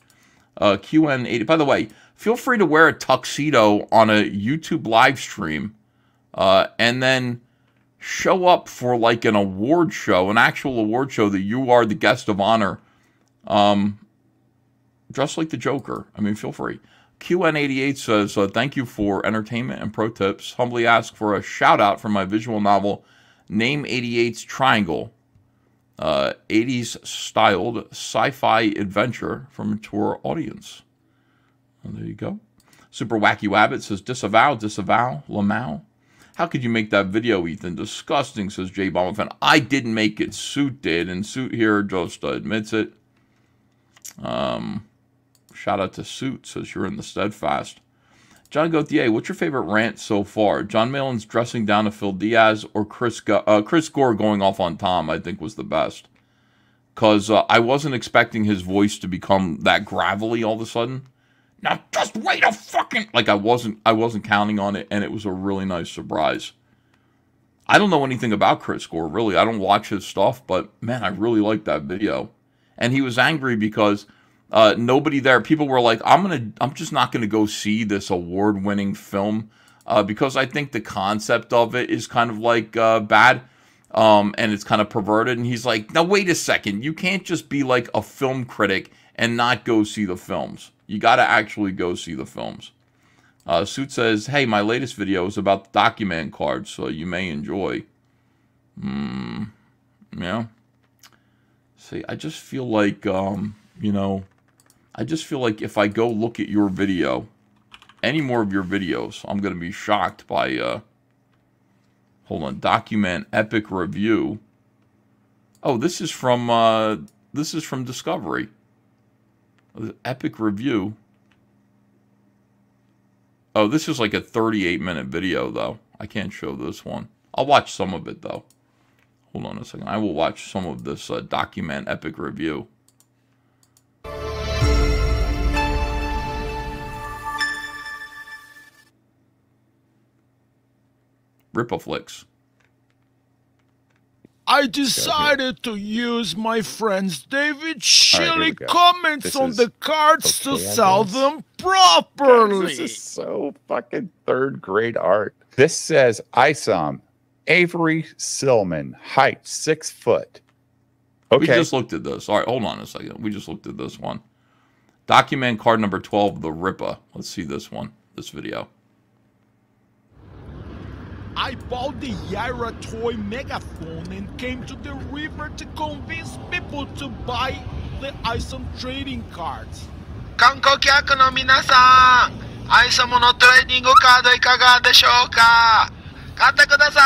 Uh, QN80. By the way, feel free to wear a tuxedo on a YouTube live stream uh, and then show up for like an award show, an actual award show that you are the guest of honor, um, dressed like the Joker. I mean, feel free. QN88 says, uh, Thank you for entertainment and pro tips. Humbly ask for a shout out for my visual novel, Name 88's Triangle. Uh, 80s styled sci fi adventure for mature audience. And there you go. Super Wacky Wabbit says, Disavow, disavow, Lamau. How could you make that video, Ethan? Disgusting, says Jay Bomber. I didn't make it. Suit did, and Suit here just admits it. Um, shout out to Suit, says you're in the steadfast. John Gauthier, what's your favorite rant so far? Jon Malin's dressing down to Phil Diaz or Chris uh, Chris Gore going off on Tom? I think was the best because uh, I wasn't expecting his voice to become that gravelly all of a sudden. Now just wait a fucking like I wasn't I wasn't counting on it, and it was a really nice surprise. I don't know anything about Chris Gore really. I don't watch his stuff, but man, I really liked that video. And he was angry because uh, nobody there. People were like, "I'm gonna, I'm just not gonna go see this award-winning film uh, because I think the concept of it is kind of like uh, bad." Um, and it's kind of perverted. And he's like, now wait a second, you can't just be like a film critic and not go see the films. You got to actually go see the films. Uh, Suit says, hey, my latest video is about the document cards, so you may enjoy. Hmm. Yeah. See, I just feel like, um, you know, I just feel like if I go look at your video, any more of your videos, I'm going to be shocked by, uh, hold on, document epic review. Oh, this is from, uh, this is from Discovery. Epic review. Oh, this is like a 38 minute video, though. I can't show this one. I'll watch some of it, though. Hold on a second. I will watch some of this uh, document epic review. Ripaflix. I decided to use my friend's David All right, Shilly we go. comments This on the cards to okay, I sell them properly. This is so fucking third grade art. This says ISOM, Avery Silman, height six foot. Okay. We just looked at this. All right, hold on a second. We just looked at this one. Document card number 12, the Rippa. Let's see this one, this video. I bought the Yara toy megaphone and came to the river to convince people to buy the ISOM trading cards. 観光客の皆さん、アイサムのトレーディングカードいかがでしょうか買ってくださ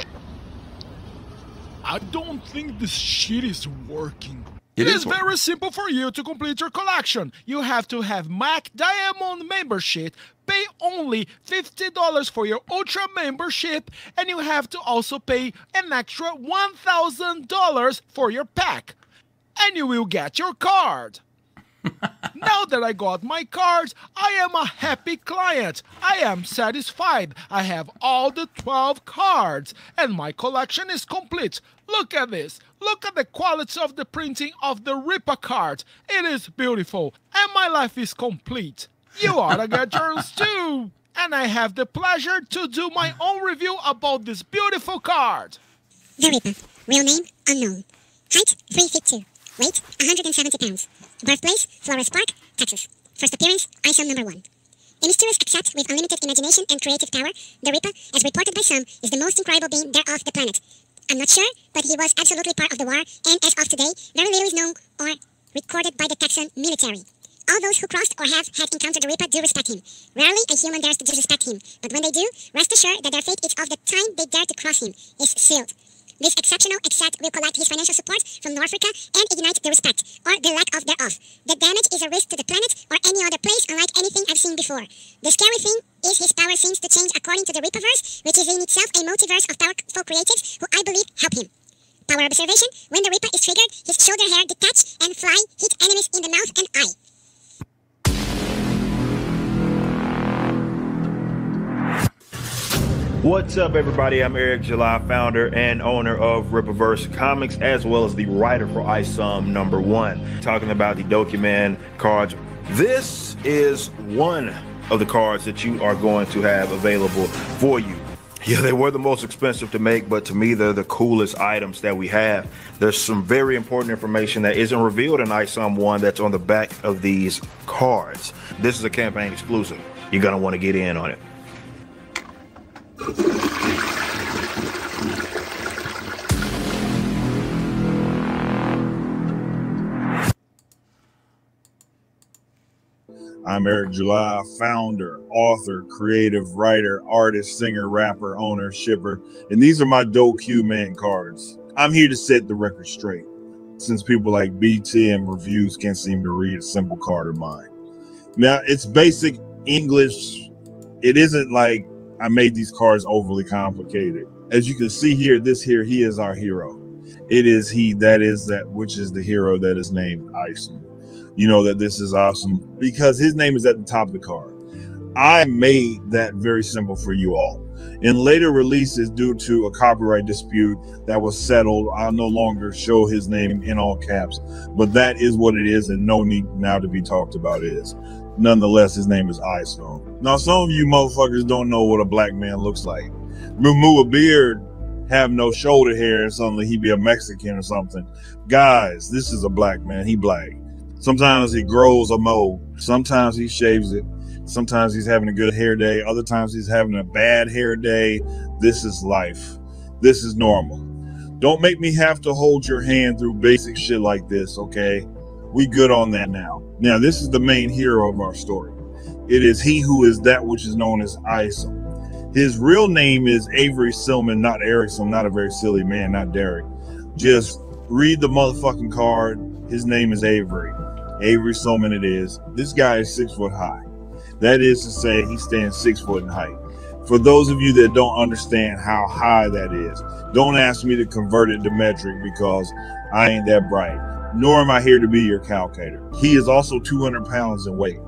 い I don't think this shit is working. It It is is very simple for you to complete your collection. You have to have Mac Diamond membership, pay only $50 for your Ultra membership, and you have to also pay an extra $1,000 for your pack. And you will get your card. now that I got my cards, I am a happy client. I am satisfied. I have all the 12 cards, and my collection is complete. Look at this. Look at the quality of the printing of the Rippa card. It is beautiful, and my life is complete. You are to get yours too. And I have the pleasure to do my own review about this beautiful card. Reaper. Real name unknown. Height, 3 feet 2. Weight, 170 pounds. Birthplace, Flores Park, Texas. First appearance, ISO number 1. A mysterious accept with unlimited imagination and creative power, the Reaper, as reported by some, is the most incredible being there off the planet. I'm not sure, but he was absolutely part of the war, and as of today, very little is known or recorded by the Texan military. All those who crossed or have had encountered the Reaper do respect him. Rarely a human dares to disrespect him, but when they do, rest assured that their fate is of the time they dare to cross him is sealed. This exceptional except will collect his financial support from Northrica and ignite the respect, or the lack of thereof. The damage is a risk to the planet or any other place unlike anything I've seen before. The scary thing is his power seems to change according to the Reaperverse, which is in itself a multiverse of powerful creatives who I believe help him. Power observation, when the Reaper is triggered, his shoulder hair detach and fly, hit enemies in the mouth and eye. What's up, everybody? I'm Eric July, founder and owner of Rippaverse Comics, as well as the writer for ISOM number one, talking about the Document cards. This is one of the cards that you are going to have available for you. Yeah, they were the most expensive to make, but to me, they're the coolest items that we have. There's some very important information that isn't revealed in ISOM 1 that's on the back of these cards. This is a campaign exclusive. You're going to want to get in on it. I'm Eric July, founder, author, creative writer, artist, singer, rapper, owner, shipper, and these are my Dope Q Man cards. I'm here to set the record straight, since people like BT and reviews can't seem to read a simple card of mine. Now, it's basic English. It isn't like I made these cards overly complicated. As you can see here, this here, he is our hero. It is he that is that which is the hero that is named Iceland you know that this is awesome because his name is at the top of the card. I made that very simple for you all. In later releases, due to a copyright dispute that was settled, I'll no longer show his name in all caps. But that is what it is, and no need now to be talked about is. Nonetheless, his name is Stone. Now, some of you motherfuckers don't know what a black man looks like. Remove a beard, have no shoulder hair, and suddenly he be a Mexican or something. Guys, this is a black man. He black. Sometimes he grows a mole. Sometimes he shaves it. Sometimes he's having a good hair day. Other times he's having a bad hair day. This is life. This is normal. Don't make me have to hold your hand through basic shit like this, okay? We good on that now. Now, this is the main hero of our story. It is he who is that which is known as Isom. His real name is Avery Silman, not Eric. Not a very silly man, not Derek. Just read the motherfucking card. His name is Avery. Avery Soman it is. This guy is six foot high. That is to say, he stands six foot in height. For those of you that don't understand how high that is, don't ask me to convert it to metric because I ain't that bright, nor am I here to be your calculator. He is also 200 pounds in weight.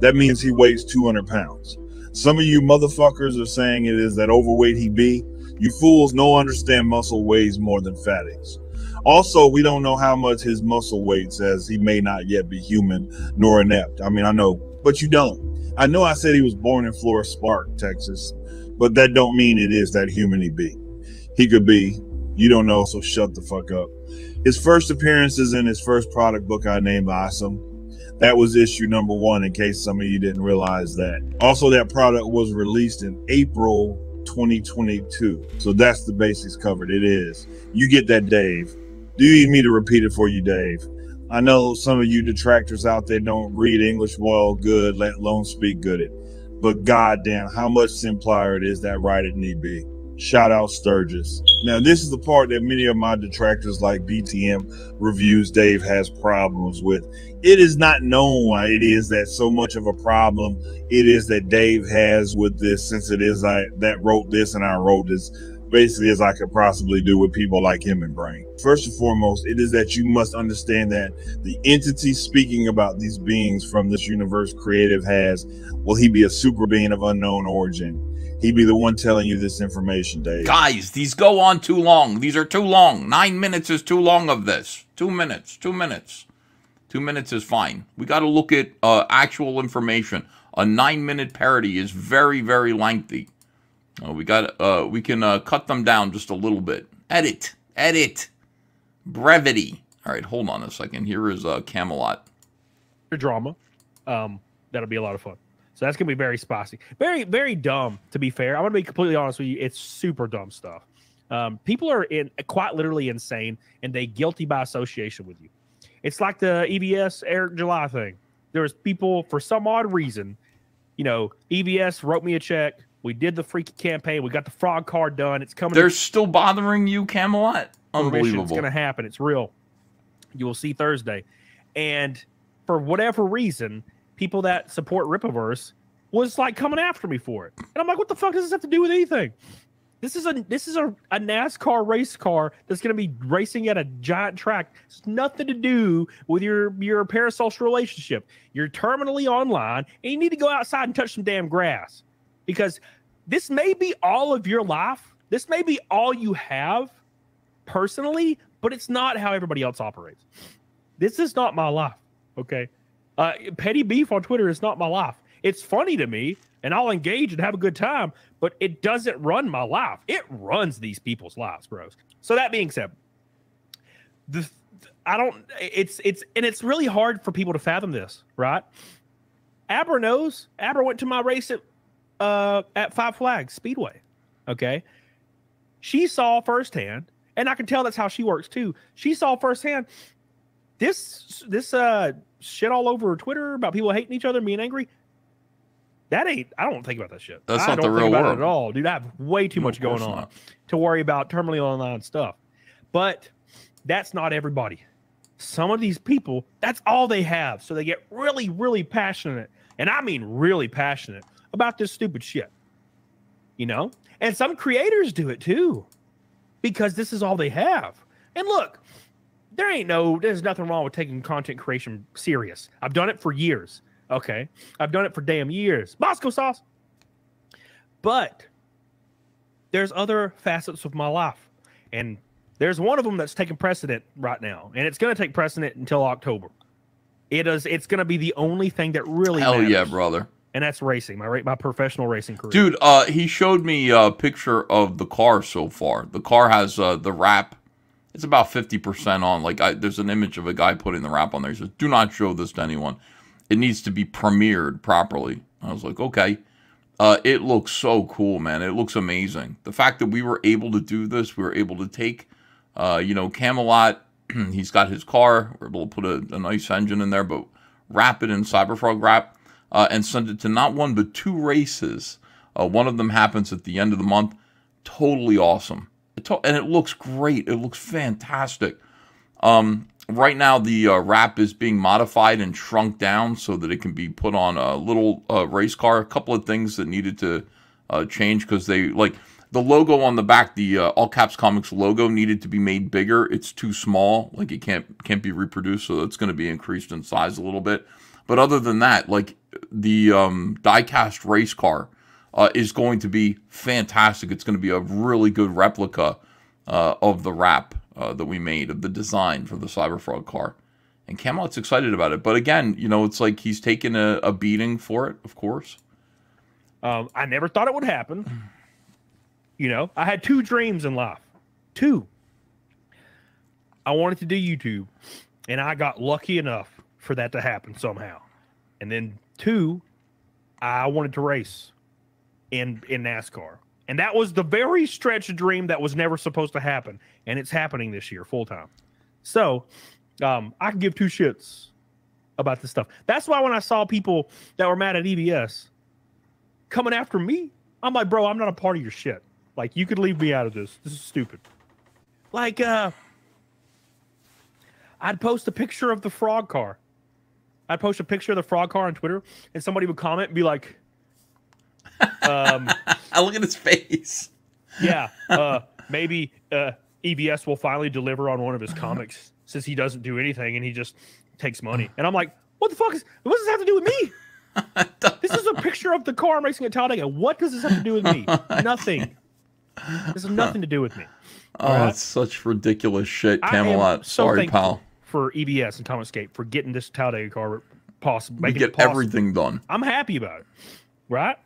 That means he weighs 200 pounds. Some of you motherfuckers are saying it is that overweight he be. You fools no understand muscle weighs more than fat is. Also, we don't know how much his muscle weighs, as he may not yet be human nor inept. I mean, I know, but you don't. I know I said he was born in Flores Park, Texas, but that don't mean it is that human he be. He could be. You don't know, so shut the fuck up. His first appearances in his first product book I named Awesome. That was issue number one, in case some of you didn't realize that. Also, that product was released in April 2022. So that's the basics covered. It is. You get that, Dave. Do you need me to repeat it for you, Dave? I know some of you detractors out there don't read English well good, let alone speak good it. But goddamn, how much simpler it is that right it need be. Shout out Sturgis. Now, this is the part that many of my detractors like BTM reviews Dave has problems with. It is not known why it is that so much of a problem it is that Dave has with this, since it is I that wrote this and I wrote this basically as I could possibly do with people like him and Brain. First and foremost, it is that you must understand that the entity speaking about these beings from this universe creative has, will he be a super being of unknown origin? He be the one telling you this information, Dave. Guys, these go on too long. These are too long. Nine minutes is too long of this. Two minutes. Two minutes. Two minutes is fine. We got to look at uh, actual information. A nine minute parody is very, very lengthy. Uh, we got uh, we can uh, cut them down just a little bit. Edit, edit. Brevity. All right, hold on a second. Here is uh, Camelot. drama. Um, that'll be a lot of fun. So that's gonna be very spicy, very very dumb. To be fair, I'm gonna be completely honest with you. It's super dumb stuff. Um, people are in quite literally insane, and they guilty by association with you. It's like the EVS Eric July thing. There's people for some odd reason, you know, EVS wrote me a check. We did the freaky campaign. We got the frog card done. It's coming. They're still bothering you, Camelot. Unbelievable. It's going to happen. It's real. You will see Thursday. And for whatever reason, people that support Rippaverse was like coming after me for it. And I'm like, what the fuck does this have to do with anything? This is a this is a, a NASCAR race car that's going to be racing at a giant track. It's nothing to do with your your parasocial relationship. You're terminally online, and you need to go outside and touch some damn grass because this may be all of your life. This may be all you have personally, but it's not how everybody else operates. This is not my life. Okay. Uh, petty beef on Twitter is not my life. It's funny to me and I'll engage and have a good time, but it doesn't run my life. It runs these people's lives, bros. So that being said, the I don't it's it's and it's really hard for people to fathom this, right? Abra knows. Abra went to my race at uh at Five Flags Speedway. Okay. She saw firsthand, and I can tell that's how she works too. She saw firsthand this this uh shit all over Twitter about people hating each other being angry. That ain't. I don't think about that shit. That's I not don't the think real about world. it at all, dude. I have way too No, much going on not. to worry about terminally online stuff. But that's not everybody. Some of these people, that's all they have. So they get really, really passionate, and I mean really passionate about this stupid shit. You know, and some creators do it too, because this is all they have. And look, there ain't no, there's nothing wrong with taking content creation serious. I've done it for years. Okay. I've done it for damn years. Bosco sauce. But there's other facets of my life. And there's one of them that's taking precedent right now. And it's going to take precedent until October. It is, it's going to be the only thing that really Hell yeah, brother. And that's racing, my, my professional racing career. Dude, uh, he showed me a picture of the car so far. The car has uh, the wrap. It's about 50% on. Like, I, there's an image of a guy putting the wrap on there. He says, do not show this to anyone. It needs to be premiered properly. I was like, okay. Uh, it looks so cool, man. It looks amazing. The fact that we were able to do this, we were able to take, uh, you know, Camelot. he's got his car. We're able to put a, a nice engine in there, but wrap it in Cyberfrog wrap uh, and send it to not one but two races. Uh, one of them happens at the end of the month. Totally awesome. And it looks great. It looks fantastic. Um, right now, the uh, wrap is being modified and shrunk down so that it can be put on a little uh, race car. A couple of things that needed to uh, change because they like the logo on the back, the uh, all caps comics logo needed to be made bigger. It's too small, like it can't can't be reproduced, so it's going to be increased in size a little bit. But other than that, like the um, diecast race car uh, is going to be fantastic. It's going to be a really good replica uh, of the wrap uh, that we made of the design for the Cyberfrog car. And Camelot's excited about it. But again, you know, it's like he's taken a, a beating for it, of course. Um, I never thought it would happen. You know, I had two dreams in life. Two. I wanted to do YouTube, and I got lucky enough for that to happen somehow. And then two, I wanted to race in in NASCAR. And that was the very stretched dream that was never supposed to happen. And it's happening this year full time. So um, I can give two shits about this stuff. That's why when I saw people that were mad at EVS coming after me, I'm like, bro, I'm not a part of your shit. Like, you could leave me out of this. This is stupid. Like, uh, I'd post a picture of the frog car. I'd post a picture of the frog car on Twitter, and somebody would comment and be like, um, I look at his face. yeah, uh, maybe uh, EVS will finally deliver on one of his comics since he doesn't do anything and he just takes money. And I'm like, what the fuck is what does this have to do with me? this is a picture of the car I'm racing at Talladega. What does this have to do with me? Nothing. This has nothing to do with me. Oh, right? it's such ridiculous shit, Camelot. so Sorry, pal. For EVS and Comicsgate for getting this Talladega car possible, We making get it possible. everything done. I'm happy about it. Right?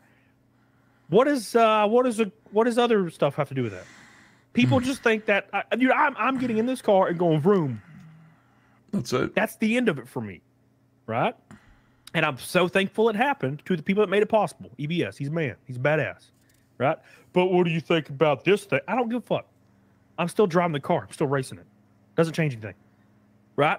What is uh what is a what does other stuff have to do with that? People just think that, I, dude, I'm, I'm getting in this car and going vroom. That's it. That's the end of it for me, right? And I'm so thankful it happened to the people that made it possible. EVS, he's a man, he's badass, right? But what do you think about this thing? I don't give a fuck. I'm still driving the car. I'm still racing it. Doesn't change anything, right?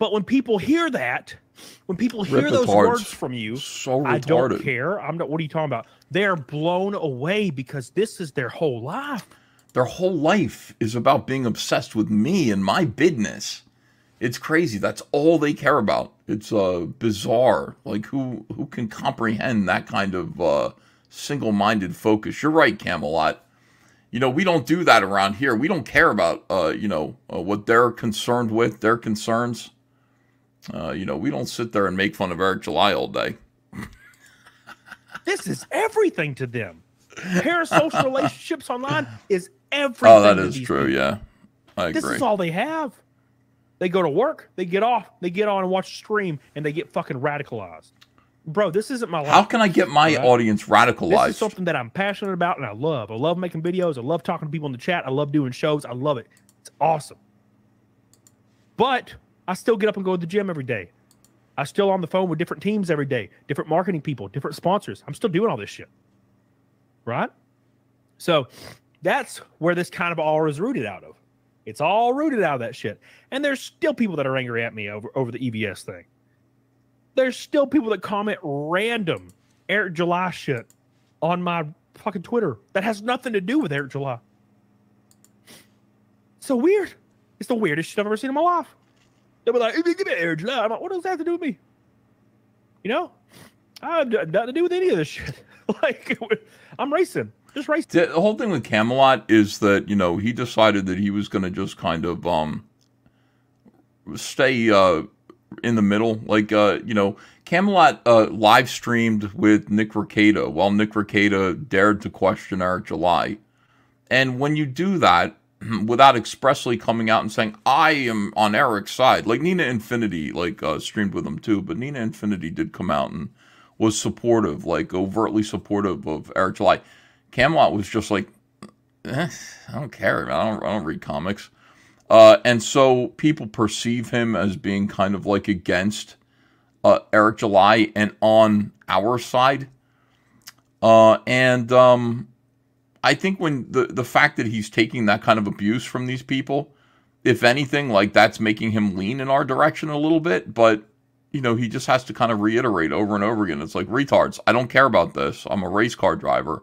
But when people hear that, when people hear Rip those words from you, So I don't care. I'm not. What are you talking about? They're blown away because this is their whole life. Their whole life is about being obsessed with me and my business. It's crazy. That's all they care about. It's uh bizarre. Like who who can comprehend that kind of uh single-minded focus? You're right, Camelot. You know, we don't do that around here. We don't care about uh, you know, uh, what they're concerned with, their concerns. Uh, you know, we don't sit there and make fun of Eric July all day. This is everything to them. Parasocial relationships online is everything. Oh, that is true. people. Yeah, I This is all they have. They go to work, they get off, they get on and watch a stream, and they get fucking radicalized. Bro, this isn't my life. How can I get my Right? audience This radicalized? is something that I'm passionate about and I love. I love making videos. I love talking to people in the chat. I love doing shows. I love it. It's awesome. But I still get up and go to the gym every day. I'm still on the phone with different teams every day, different marketing people, different sponsors. I'm still doing all this shit. Right? So that's where this kind of all is rooted out of. It's all rooted out of that shit. And there's still people that are angry at me over, over the EVS thing. There's still people that comment random Eric July shit on my fucking Twitter that has nothing to do with Eric July. So weird. It's the weirdest shit I've ever seen in my life. They'll be like, "Give give me Eric July." I'm like, what does that have to do with me? You know, I have nothing to do with any of this shit. like, I'm racing, just racing. The whole thing with Camelot is that you know he decided that he was going to just kind of um stay uh in the middle, like uh you know Camelot uh live streamed with Nick Rekieta while Nick Rekieta dared to question Eric July, and when you do that without expressly coming out and saying I am on Eric's side, like Nina Infinity like uh, streamed with him too, but Nina Infinity did come out and was supportive, like overtly supportive of Eric July. Camelot was just like, eh, I don't care. I don't. I don't read comics. Uh, and so people perceive him as being kind of like against uh, Eric July and on our side. Uh, and um, I think when the the fact that he's taking that kind of abuse from these people, if anything, like that's making him lean in our direction a little bit. But you know, he just has to kind of reiterate over and over again. It's like retards. I don't care about this. I'm a race car driver.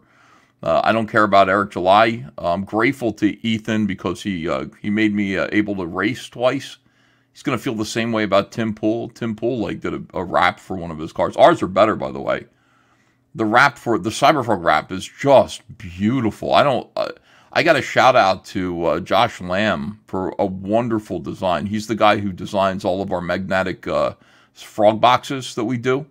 Uh, I don't care about Eric July. I'm grateful to Ethan because he uh, he made me uh, able to race twice. He's gonna feel the same way about Tim Pool. Tim Pool like did a, a wrap for one of his cars. Ours are better, by the way. The wrap for the Cyberfrog wrap is just beautiful. I don't. Uh, I got a shout out to uh, Josh Lamb for a wonderful design. He's the guy who designs all of our magnetic uh, frog boxes that we do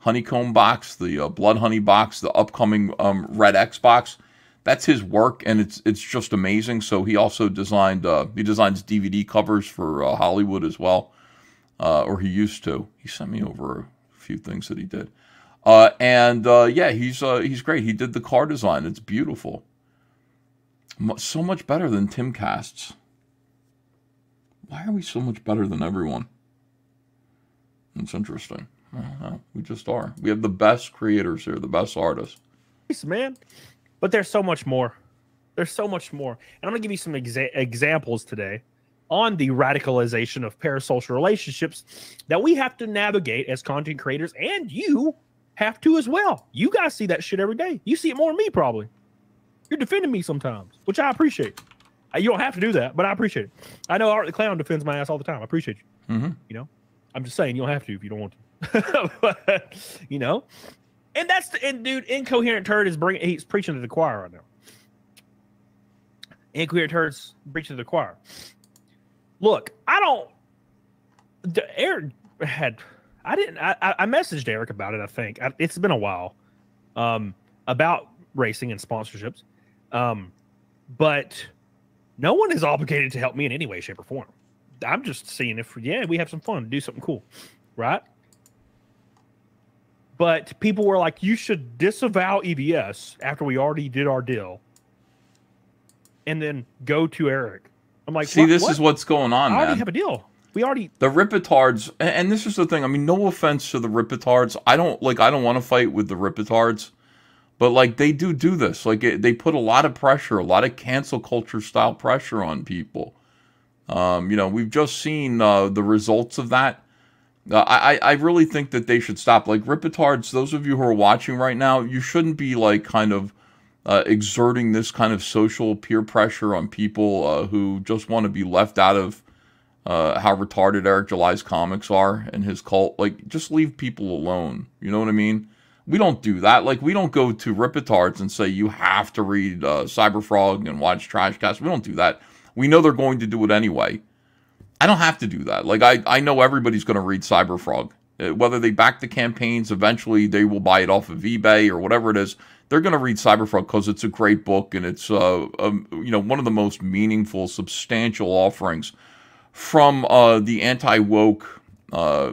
honeycomb box, the uh, blood honey box, the upcoming um, red X box. That's his work, and it's it's just amazing. So he also designed uh, he designs DVD covers for uh, Hollywood as well, or he used to. He sent me over a few things that he did, uh, and uh, yeah, he's uh, he's great. He did the car design. It's beautiful. So much better than Tim Casts. Why are we so much better than everyone? It's interesting. We just are. We have the best creators here, the best artists. Peace, man. But there's so much more. There's so much more. And I'm going to give you some exa- examples today on the radicalization of parasocial relationships that we have to navigate as content creators, and you have to as well. You guys see that shit every day. You see it more than me, probably. You're defending me sometimes, which I appreciate. Uh, You don't have to do that, but I appreciate it. I know Art the Clown defends my ass all the time. I appreciate you. Mm-hmm. You know, I'm just saying you don't have to if you don't want to. but, you know, and that's the and dude, incoherent turd is bringing. He's preaching to the choir right now. Incoherent turd's preaching to the choir. Look, I don't. the- Eric had. I didn't. I, I messaged Eric about it. I think I, it's been a while, um, about racing and sponsorships, um, but no one is obligated to help me in any way, shape, or form. I'm just seeing if yeah we have some fun, do something cool, right? But people were like, you should disavow EVS after we already did our deal. and then go to Eric. I'm like, See, what- this what? is what's going on, I already man. have a deal. We already The Ripitards, and- this is the thing. I mean, no offense to the Ripitards. I don't like. I don't want to fight with the Ripitards, but like they do do this. Like it, they put a lot of pressure, a lot of cancel culture style pressure on people. Um, you know, we've just seen uh, the results of that. Uh, I, I really think that they should stop. Like Ripitards, those of you who are watching right now, you shouldn't be like kind of uh, exerting this kind of social peer pressure on people uh, who just want to be left out of uh, how retarded Eric July's comics are and his cult. Like, just leave people alone. You know what I mean? We don't do that. Like, we don't go to Ripitards and say you have to read uh, Cyberfrog and watch Trashcast. We don't do that. We know they're going to do it anyway. I don't have to do that. Like, I, I know everybody's going to read Cyberfrog. Uh, Whether they back the campaigns, eventually they will buy it off of eBay or whatever it is. They're going to read Cyberfrog because it's a great book and it's, uh, um, you know, one of the most meaningful, substantial offerings from uh, the anti woke, uh,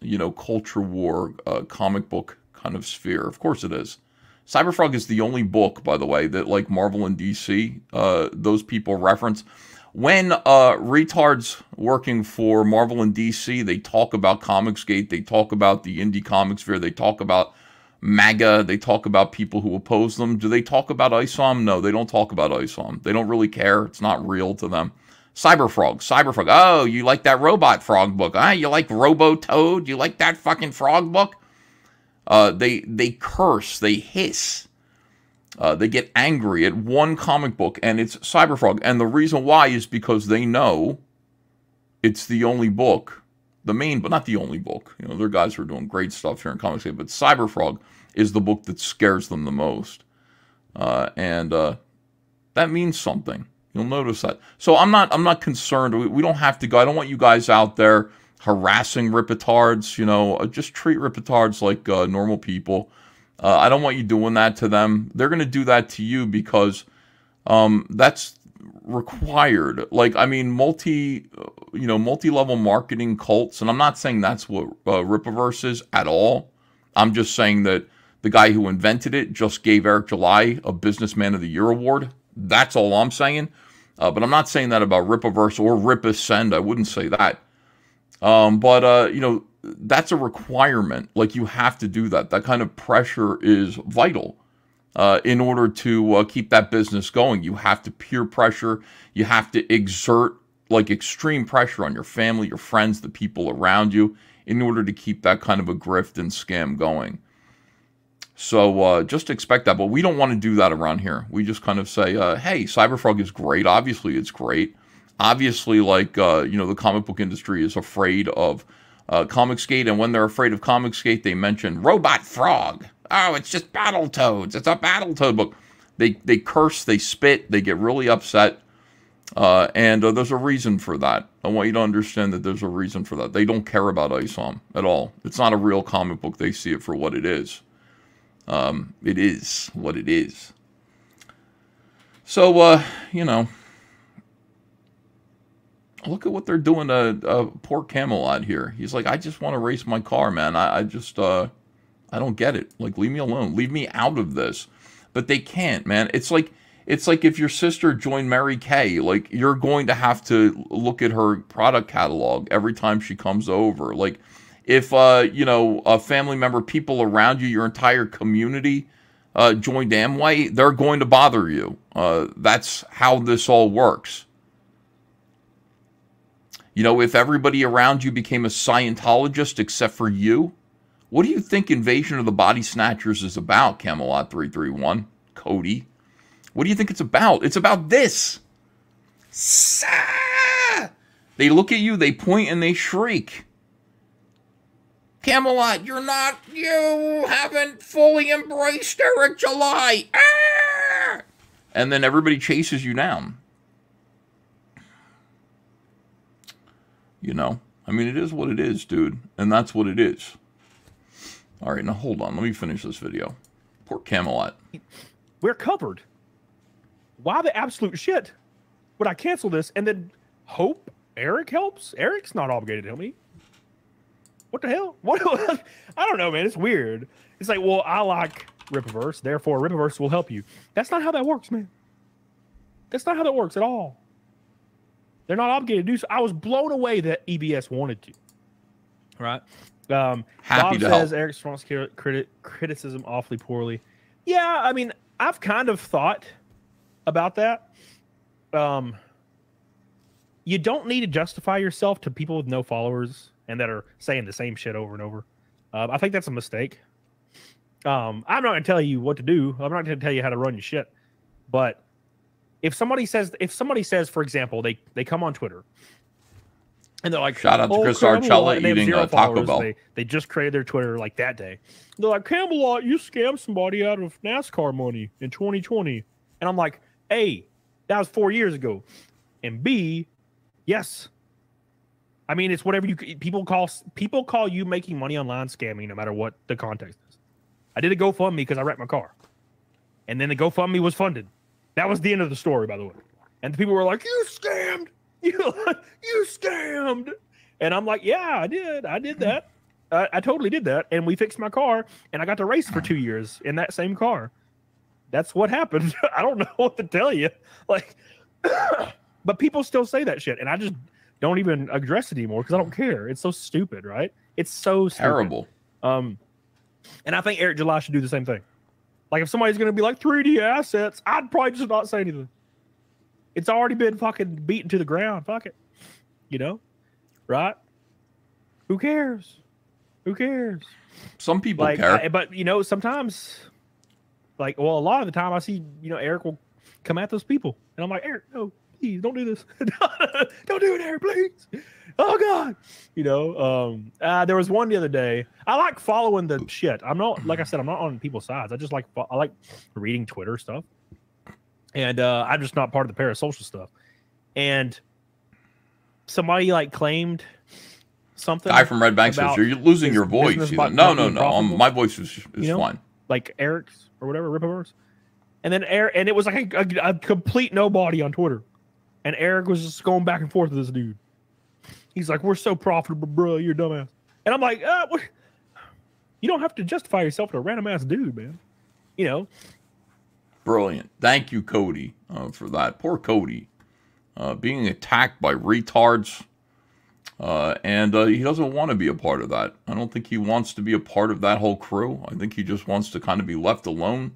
you know, culture war uh, comic book kind of sphere. Of course it is. Cyberfrog is the only book, by the way, that like Marvel and DC, uh, those people reference. When uh, retards working for Marvel and DC, they talk about Comicsgate, they talk about the indie comic sphere, they talk about MAGA, they talk about people who oppose them. Do they talk about ISOM? No, they don't talk about ISOM. They don't really care. It's not real to them. Cyberfrog, Cyberfrog. Oh, you like that robot frog book? Ah, you like Robo Toad? You like that fucking frog book? Uh, they they curse, they hiss, uh, they get angry at one comic book, and it's Cyberfrog. And the reason why is because they know it's the only book, the main, but not the only book. You know, there are guys who are doing great stuff here in Comics but Cyberfrog is the book that scares them the most, uh, and uh, that means something. You'll notice that. So I'm not I'm not concerned. We, we don't have to go. I don't want you guys out there harassing ripitards. You know, Uh, just treat ripitards like uh, normal people. Uh, I don't want you doing that to them. They're going to do that to you because um, that's required. Like, I mean, multi, uh, you know, multi-level marketing cults, and I'm not saying that's what uh, Rippaverse is at all. I'm just saying that the guy who invented it just gave Eric July a Businessman of the Year award. That's all I'm saying. Uh, but I'm not saying that about Rippaverse or Rippasend. I wouldn't say that. Um, but uh, you know, that's a requirement. Like you have to do that. That kind of pressure is vital uh, in order to uh, keep that business going. You have to peer pressure. You have to exert like extreme pressure on your family, your friends, the people around you, in order to keep that kind of a grift and scam going. So uh, just expect that. But we don't want to do that around here. We just kind of say, uh, hey, Cyberfrog is great. Obviously, it's great. Obviously, like, uh, you know, the comic book industry is afraid of uh, Comicsgate. And when they're afraid of Comicsgate, they mention Robot Frog. Oh, it's just Battletoads. It's a Battletoad book. They, they curse, they spit, they get really upset. Uh, and uh, there's a reason for that. I want you to understand that there's a reason for that. They don't care about ISOM at all. It's not a real comic book. They see it for what it is. Um, it is what it is. So, uh, you know, look at what they're doing to uh, poor Camelot here. He's like, I just want to race my car, man. I, I just, uh, I don't get it. Like, leave me alone. Leave me out of this. But they can't, man. It's like, it's like if your sister joined Mary Kay, like you're going to have to look at her product catalog every time she comes over. Like if uh, you know, a family member, people around you, your entire community uh, joined Amway, they're going to bother you. Uh, that's how this all works. You know, if everybody around you became a Scientologist except for you, what do you think Invasion of the Body Snatchers is about, Camelot 331? Cody. What do you think it's about? It's about this. They look at you, they point, and they shriek. Camelot, you're not, you haven't fully embraced Eric July. Ah! And then everybody chases you down. You know, I mean, it is what it is, dude. And that's what it is. All right, now hold on. Let me finish this video. Poor Camelot. We're covered. Why the absolute shit would I cancel this and then hope Eric helps? Eric's not obligated to help me. What the hell? What? I don't know, man. It's weird. It's like, well, I like Rippaverse, therefore Rippaverse will help you. That's not how that works, man. That's not how that works at all. They're not obligated to do so. I was blown away that EVS wanted to. Right. Um, Happy Bob to says help. Eric Strong's criti- criticism awfully poorly. Yeah, I mean, I've kind of thought about that. Um, you don't need to justify yourself to people with no followers and that are saying the same shit over and over. Um, I think that's a mistake. Um, I'm not going to tell you what to do. I'm not going to tell you how to run your shit. But if somebody says, if somebody says, for example, they they come on Twitter and they're like, Shout out to "Oh, Chris Camelot," Archella eating, zero uh, Taco. Bell. They, they just created their Twitter like that day. They're like, Camelot, you scammed somebody out of NASCAR money in 2020. And I'm like, A, that was four years ago. And B, yes. I mean, it's whatever you people call people call you making money online scamming, no matter what the context is. I did a GoFundMe because I wrecked my car, and then the GoFundMe was funded. That was the end of the story, by the way. And the people were like, "You scammed! You you scammed!" And I'm like, "Yeah, I did. I did that. I, I totally did that." And we fixed my car, and I got to race for two years in that same car. That's what happened. I don't know what to tell you. Like, but people still say that shit, and I just don't even address it anymore because I don't care. It's so stupid, right? It's so stupid. Terrible. Um, and I think Eric July should do the same thing. Like, if somebody's going to be like 3D assets, I'd probably just not say anything. It's already been fucking beaten to the ground. Fuck it. You know? Right? Who cares? Who cares? Some people like, care. I- but you know, sometimes, like, well, a lot of the time, I see you know Eric will come at those people, and I'm like, Eric, no, please don't do this. don't do it, Eric, please. Oh God, you know. Um, uh, there was one the other day. I like following the shit. I'm not like I said, I'm not on people's sides. I just like I like reading Twitter stuff, and uh, I'm just not part of the parasocial stuff. And somebody like claimed something. Guy from Red Bank says you're losing your voice. not- like, no, no, no. Um, my voice is, is you know, fine. like Eric's or whatever, Rippaverse. And then Eric, and it was like a, a, a complete nobody on Twitter. And Eric was just going back and forth with this dude. He's like, "We're so profitable, bro. You're dumbass." And I'm like, uh? "You don't have to justify yourself to a random ass dude, man. You know, Brilliant. Thank you, Cody, uh, for that. Poor Cody. Uh, being attacked by retards. Uh, and uh, he doesn't want to be a part of that. I don't think he wants to be a part of that whole crew. I think he just wants to kind of be left alone.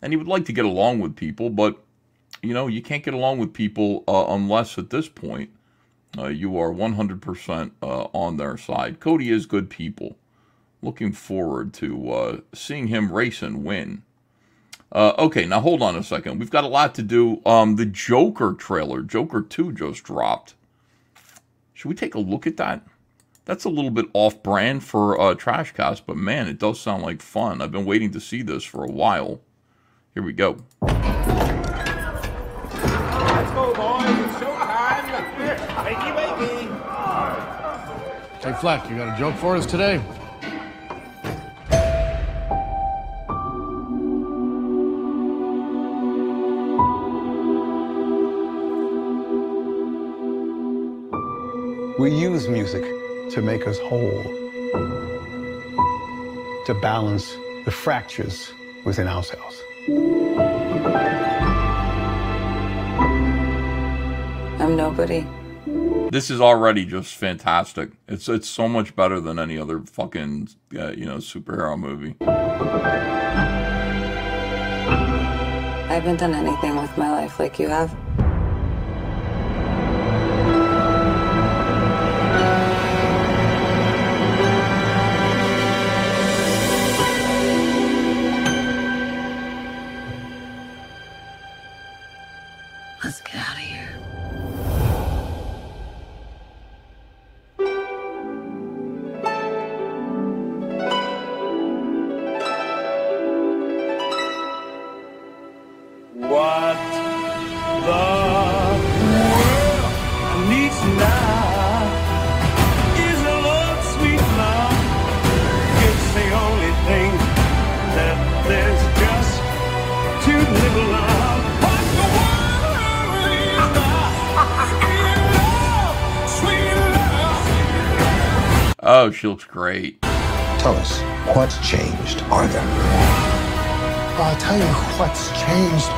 And he would like to get along with people, but, you know, you can't get along with people uh, unless at this point uh, you are 100% uh, on their side. Cody is good people. Looking forward to uh, seeing him race and win. Uh, okay, now hold on a second. We've got a lot to do. Um, the Joker trailer, Joker 2, just dropped. Should we take a look at that? That's a little bit off brand for uh, Trashcast, but man, it does sound like fun. I've been waiting to see this for a while. Here we. Go, Hey, Fleck, you got a joke for us today? We use music to make us whole, to balance the fractures within ourselves. I'm nobody. This is already just fantastic. It's it's so much better than any other fucking uh, you know superhero movie. I haven't done anything with my life like you have. she looks great. Tell us, what's changed, Arthur? I'll tell you what's changed.